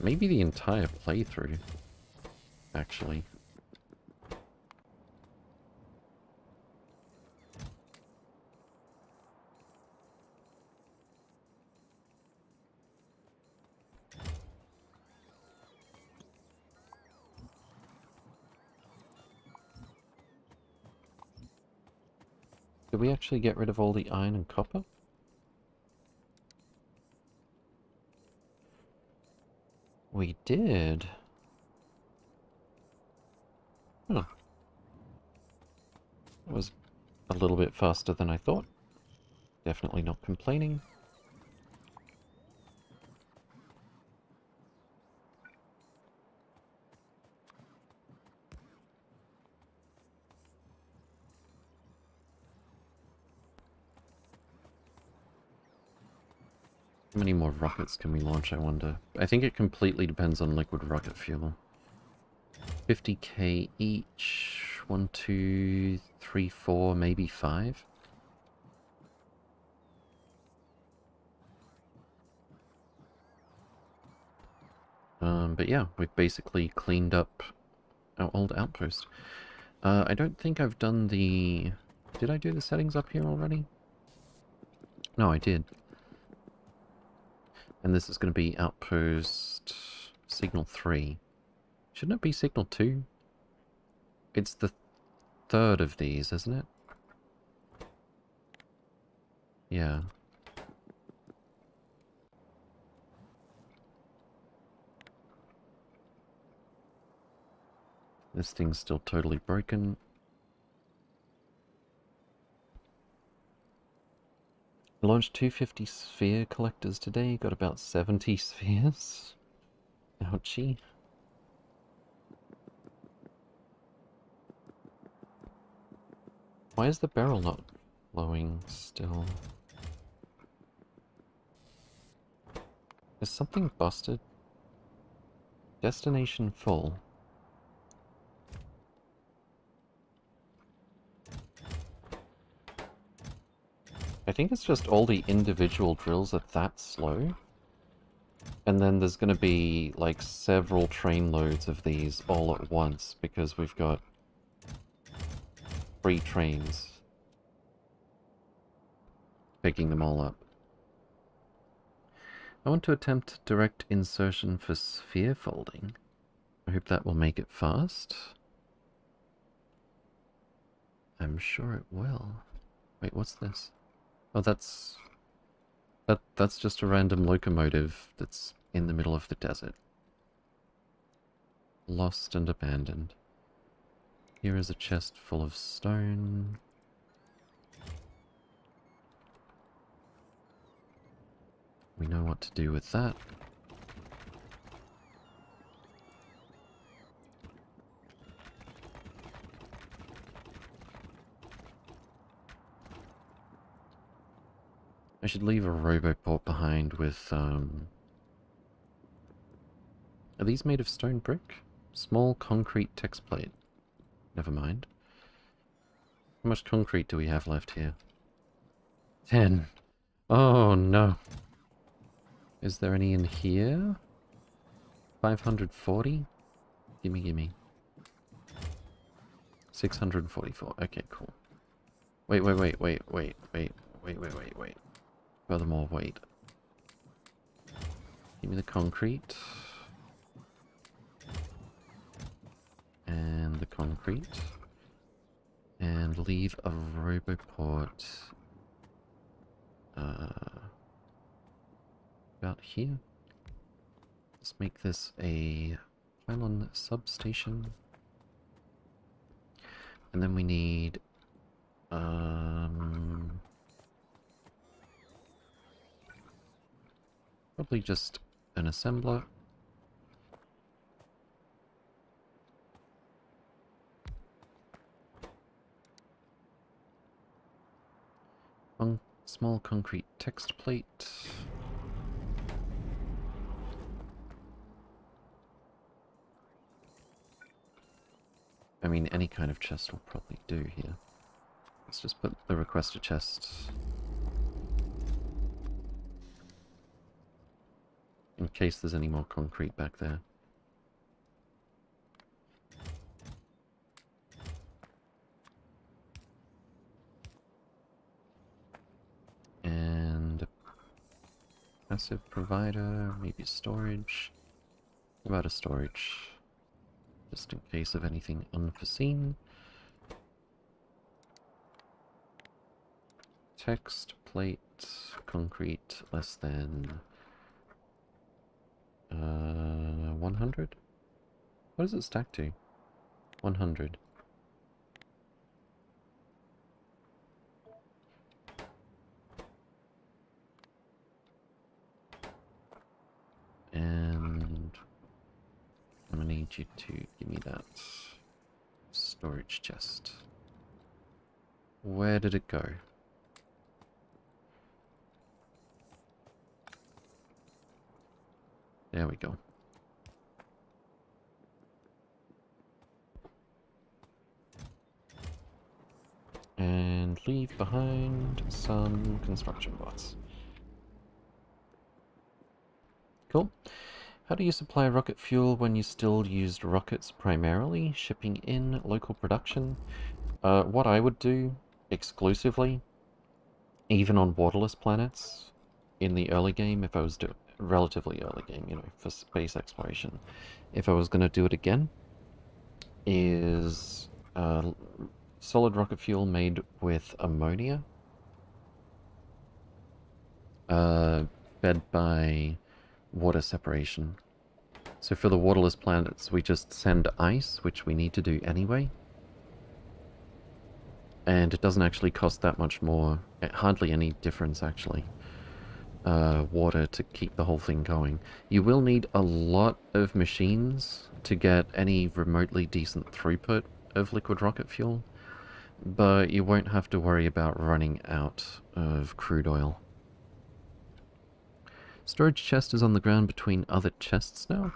[SPEAKER 1] maybe the entire playthrough, actually. Did we actually get rid of all the iron and copper? We did. Huh. That was a little bit faster than I thought. Definitely not complaining. Many more rockets can we launch, I wonder? I think it completely depends on liquid rocket fuel. 50k each. One, two, three, four, maybe five? Um, but yeah, we've basically cleaned up our old outpost. Uh, I don't think I've done the... Did I do the settings up here already? No, I did. And this is going to be outpost signal 3. Shouldn't it be signal 2? It's the third of these, isn't it? Yeah. This thing's still totally broken. Launched 250 sphere collectors today, got about 70 *laughs* spheres. Ouchie. Why is the barrel not flowing still? Is something busted? Destination full. I think it's just all the individual drills are that slow. And then there's going to be like several train loads of these all at once because we've got three trains picking them all up. I want to attempt direct insertion for sphere folding. I hope that will make it fast. I'm sure it will. Wait, what's this? Oh, that's... That, that's just a random locomotive that's in the middle of the desert. Lost and abandoned. Here is a chest full of stone. We know what to do with that. I should leave a roboport behind with, um... Are these made of stone brick? Small concrete text plate. Never mind. How much concrete do we have left here? Ten. Oh, no. Is there any in here? 540? Gimme, gimme. 644. Okay, cool. Wait, wait, wait, wait, wait, wait, wait, wait, wait, wait. Furthermore, wait. Give me the concrete. And the concrete. And leave a roboport... Uh, about here. Let's make this a pylon substation. And then we need... Um, Probably just an assembler. One small concrete text plate. I mean, any kind of chest will probably do here. Let's just put the requester chest in case there's any more concrete back there. And passive provider, maybe storage. about a storage? Just in case of anything unforeseen. Text, plate, concrete, less than uh, 100? What does it stack to? 100. And I'm gonna need you to give me that storage chest. Where did it go? There we go. And leave behind some construction bots. Cool. How do you supply rocket fuel when you still used rockets primarily? Shipping in, local production? Uh, what I would do, exclusively, even on waterless planets, in the early game, if I was doing relatively early game, you know, for space exploration, if I was going to do it again, is uh, solid rocket fuel made with ammonia, uh, fed by water separation. So for the waterless planets, we just send ice, which we need to do anyway. And it doesn't actually cost that much more, eh, hardly any difference actually, uh, water to keep the whole thing going. You will need a lot of machines to get any remotely decent throughput of liquid rocket fuel, but you won't have to worry about running out of crude oil. Storage chest is on the ground between other chests now.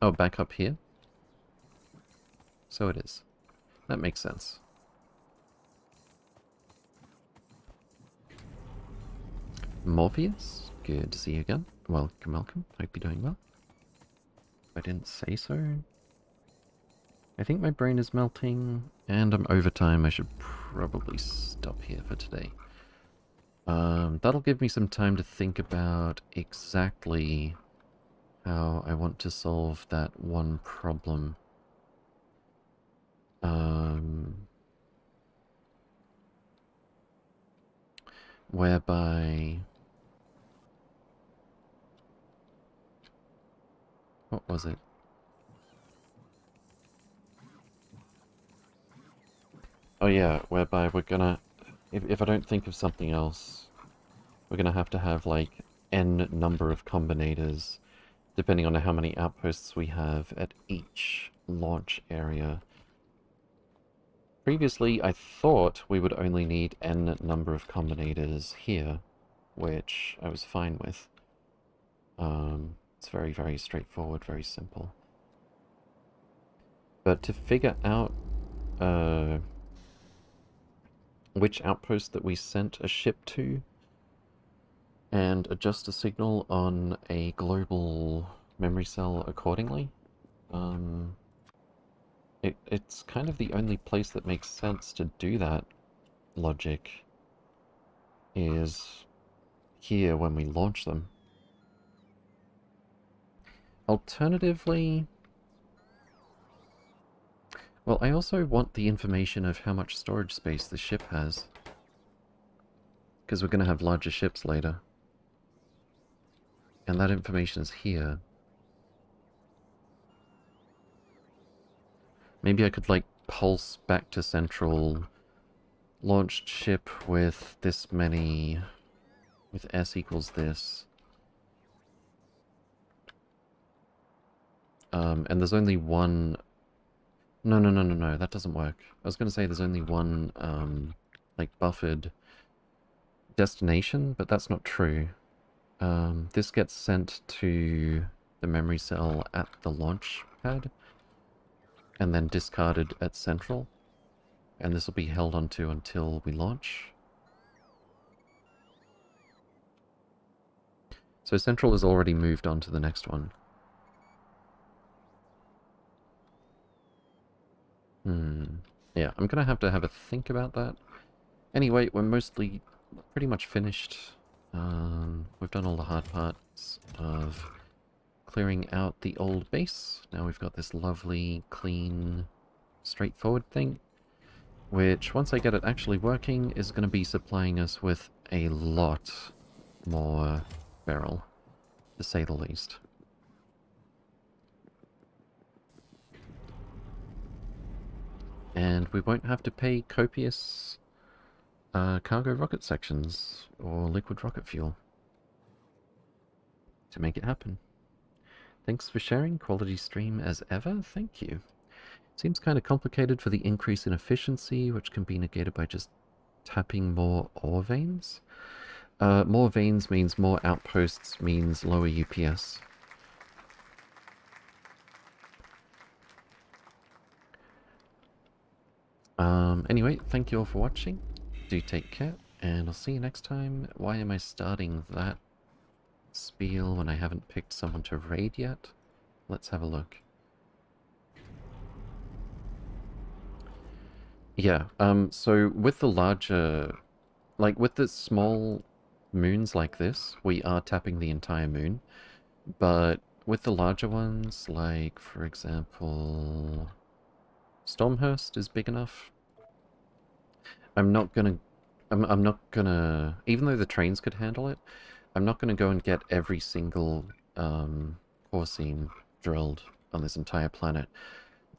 [SPEAKER 1] Oh, back up here? So it is. That makes sense. Morpheus, good to see you again. Welcome, welcome. Hope you're doing well. I didn't say so. I think my brain is melting, and I'm over time. I should probably stop here for today. Um, that'll give me some time to think about exactly how I want to solve that one problem. Um, whereby What was it? Oh yeah, whereby we're gonna... If, if I don't think of something else, we're gonna have to have, like, n number of combinators, depending on how many outposts we have at each launch area. Previously, I thought we would only need n number of combinators here, which I was fine with. Um, it's very, very straightforward, very simple. But to figure out uh, which outpost that we sent a ship to and adjust a signal on a global memory cell accordingly, um, it, it's kind of the only place that makes sense to do that logic is here when we launch them. Alternatively... Well, I also want the information of how much storage space the ship has. Because we're going to have larger ships later. And that information is here. Maybe I could, like, pulse back to Central, launched ship with this many... with S equals this. Um, and there's only one... No, no, no, no, no, that doesn't work. I was going to say there's only one, um, like, buffered destination, but that's not true. Um, this gets sent to the memory cell at the launch pad, and then discarded at central. And this will be held onto until we launch. So central has already moved on to the next one. Hmm. Yeah, I'm gonna have to have a think about that. Anyway, we're mostly pretty much finished. Um, we've done all the hard parts of clearing out the old base. Now we've got this lovely, clean, straightforward thing, which, once I get it actually working, is going to be supplying us with a lot more barrel, to say the least. And we won't have to pay copious uh, cargo rocket sections or liquid rocket fuel to make it happen. Thanks for sharing, quality stream as ever, thank you. Seems kind of complicated for the increase in efficiency, which can be negated by just tapping more ore veins. Uh, more veins means more outposts means lower UPS. Um, anyway, thank you all for watching. Do take care, And I'll see you next time. Why am I starting that spiel when I haven't picked someone to raid yet? Let's have a look. Yeah, um, so with the larger, like with the small moons like this, we are tapping the entire moon. But with the larger ones, like, for example, Stormhurst is big enough. I'm not gonna, I'm, I'm not gonna, even though the trains could handle it, I'm not gonna go and get every single, um, core seam drilled on this entire planet.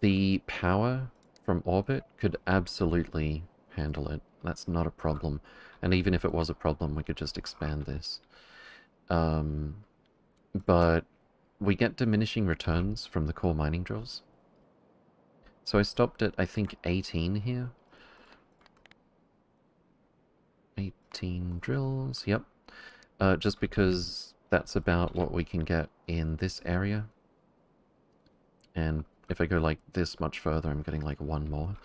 [SPEAKER 1] The power from orbit could absolutely handle it. That's not a problem. And even if it was a problem, we could just expand this. Um, but we get diminishing returns from the core mining drills. So I stopped at, I think, 18 here. 18 drills, yep. Uh, just because that's about what we can get in this area. And if I go like this much further, I'm getting like one more.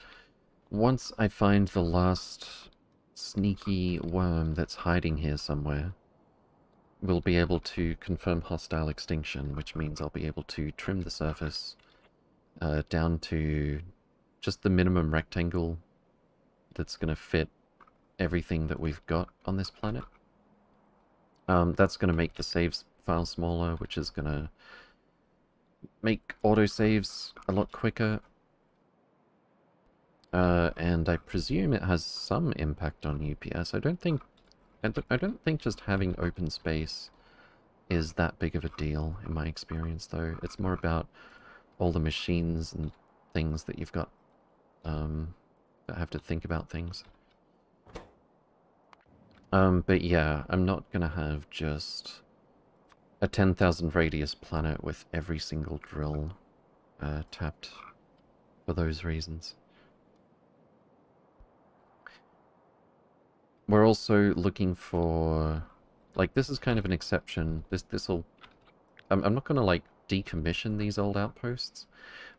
[SPEAKER 1] Once I find the last sneaky worm that's hiding here somewhere, we'll be able to confirm hostile extinction, which means I'll be able to trim the surface uh, down to just the minimum rectangle that's going to fit everything that we've got on this planet. Um, that's going to make the saves file smaller, which is going to make autosaves a lot quicker. Uh, and I presume it has some impact on UPS. I don't think I don't think just having open space is that big of a deal in my experience though. It's more about all the machines and things that you've got um, that have to think about things. Um, but yeah, I'm not gonna have just a 10,000 radius planet with every single drill uh, tapped for those reasons. We're also looking for... Like, this is kind of an exception. This, this'll... I'm, I'm not gonna, like, decommission these old outposts,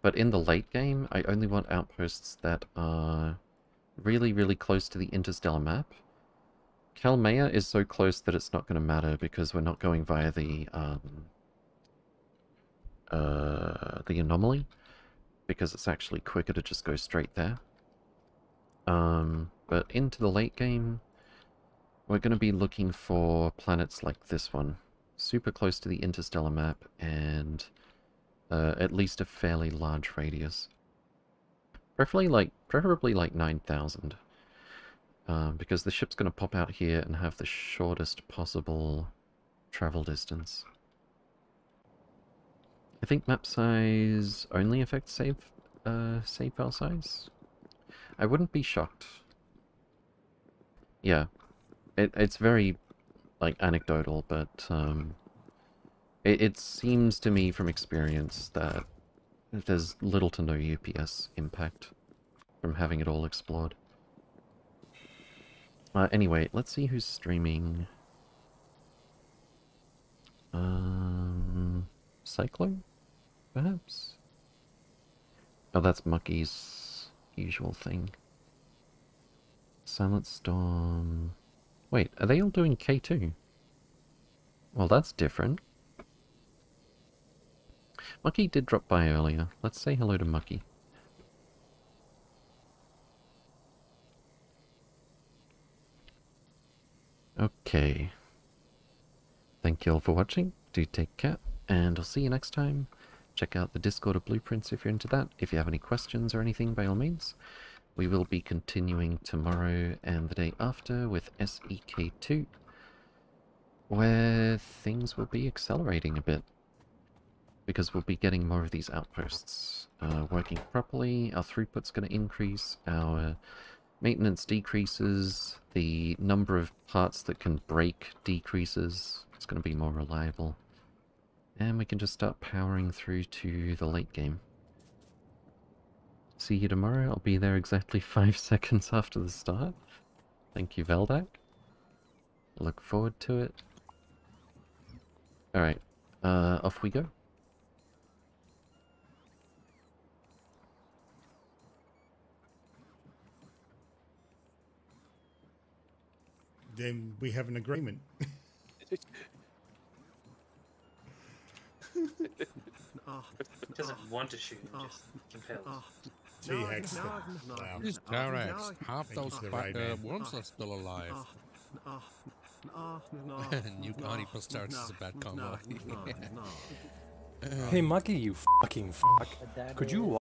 [SPEAKER 1] but in the late game, I only want outposts that are really, really close to the interstellar map, Kalmea is so close that it's not going to matter because we're not going via the um, uh, the anomaly because it's actually quicker to just go straight there. Um, but into the late game, we're going to be looking for planets like this one, super close to the interstellar map and uh, at least a fairly large radius. Preferably like, preferably like 9,000. Um, because the ship's going to pop out here and have the shortest possible travel distance. I think map size only affects save, uh, save file size. I wouldn't be shocked. Yeah, it, it's very, like, anecdotal, but, um, it, it seems to me from experience that there's little to no UPS impact from having it all explored. Uh, anyway, let's see who's streaming. Um, Cyclone, perhaps? Oh, that's Mucky's usual thing. Silent Storm... Wait, are they all doing K2? Well, that's different. Mucky did drop by earlier. Let's say hello to Mucky. Okay. Thank you all for watching. Do take care, and I'll see you next time. Check out the Discord of Blueprints if you're into that. If you have any questions or anything, by all means. We will be continuing tomorrow and the day after with SEK2, where things will be accelerating a bit. Because we'll be getting more of these outposts uh, working properly, our throughput's going to increase, our Maintenance decreases, the number of parts that can break decreases, it's going to be more reliable. And we can just start powering through to the late game. See you tomorrow, I'll be there exactly *laughs* 5 seconds after the start. Thank you, Veldak. Look forward to it. Alright, uh, off we go.
[SPEAKER 2] Then we have an agreement. *laughs* *laughs*
[SPEAKER 3] He doesn't want to shoot, he just compelled.
[SPEAKER 2] T Hex. Wow.
[SPEAKER 4] This Tarax, half those
[SPEAKER 2] for the
[SPEAKER 4] fa-
[SPEAKER 2] raid, man.
[SPEAKER 4] worms are still alive. New Carnival starts as a bad combo. *laughs*
[SPEAKER 5] Hey, Muggy, you fucking fuck. Could you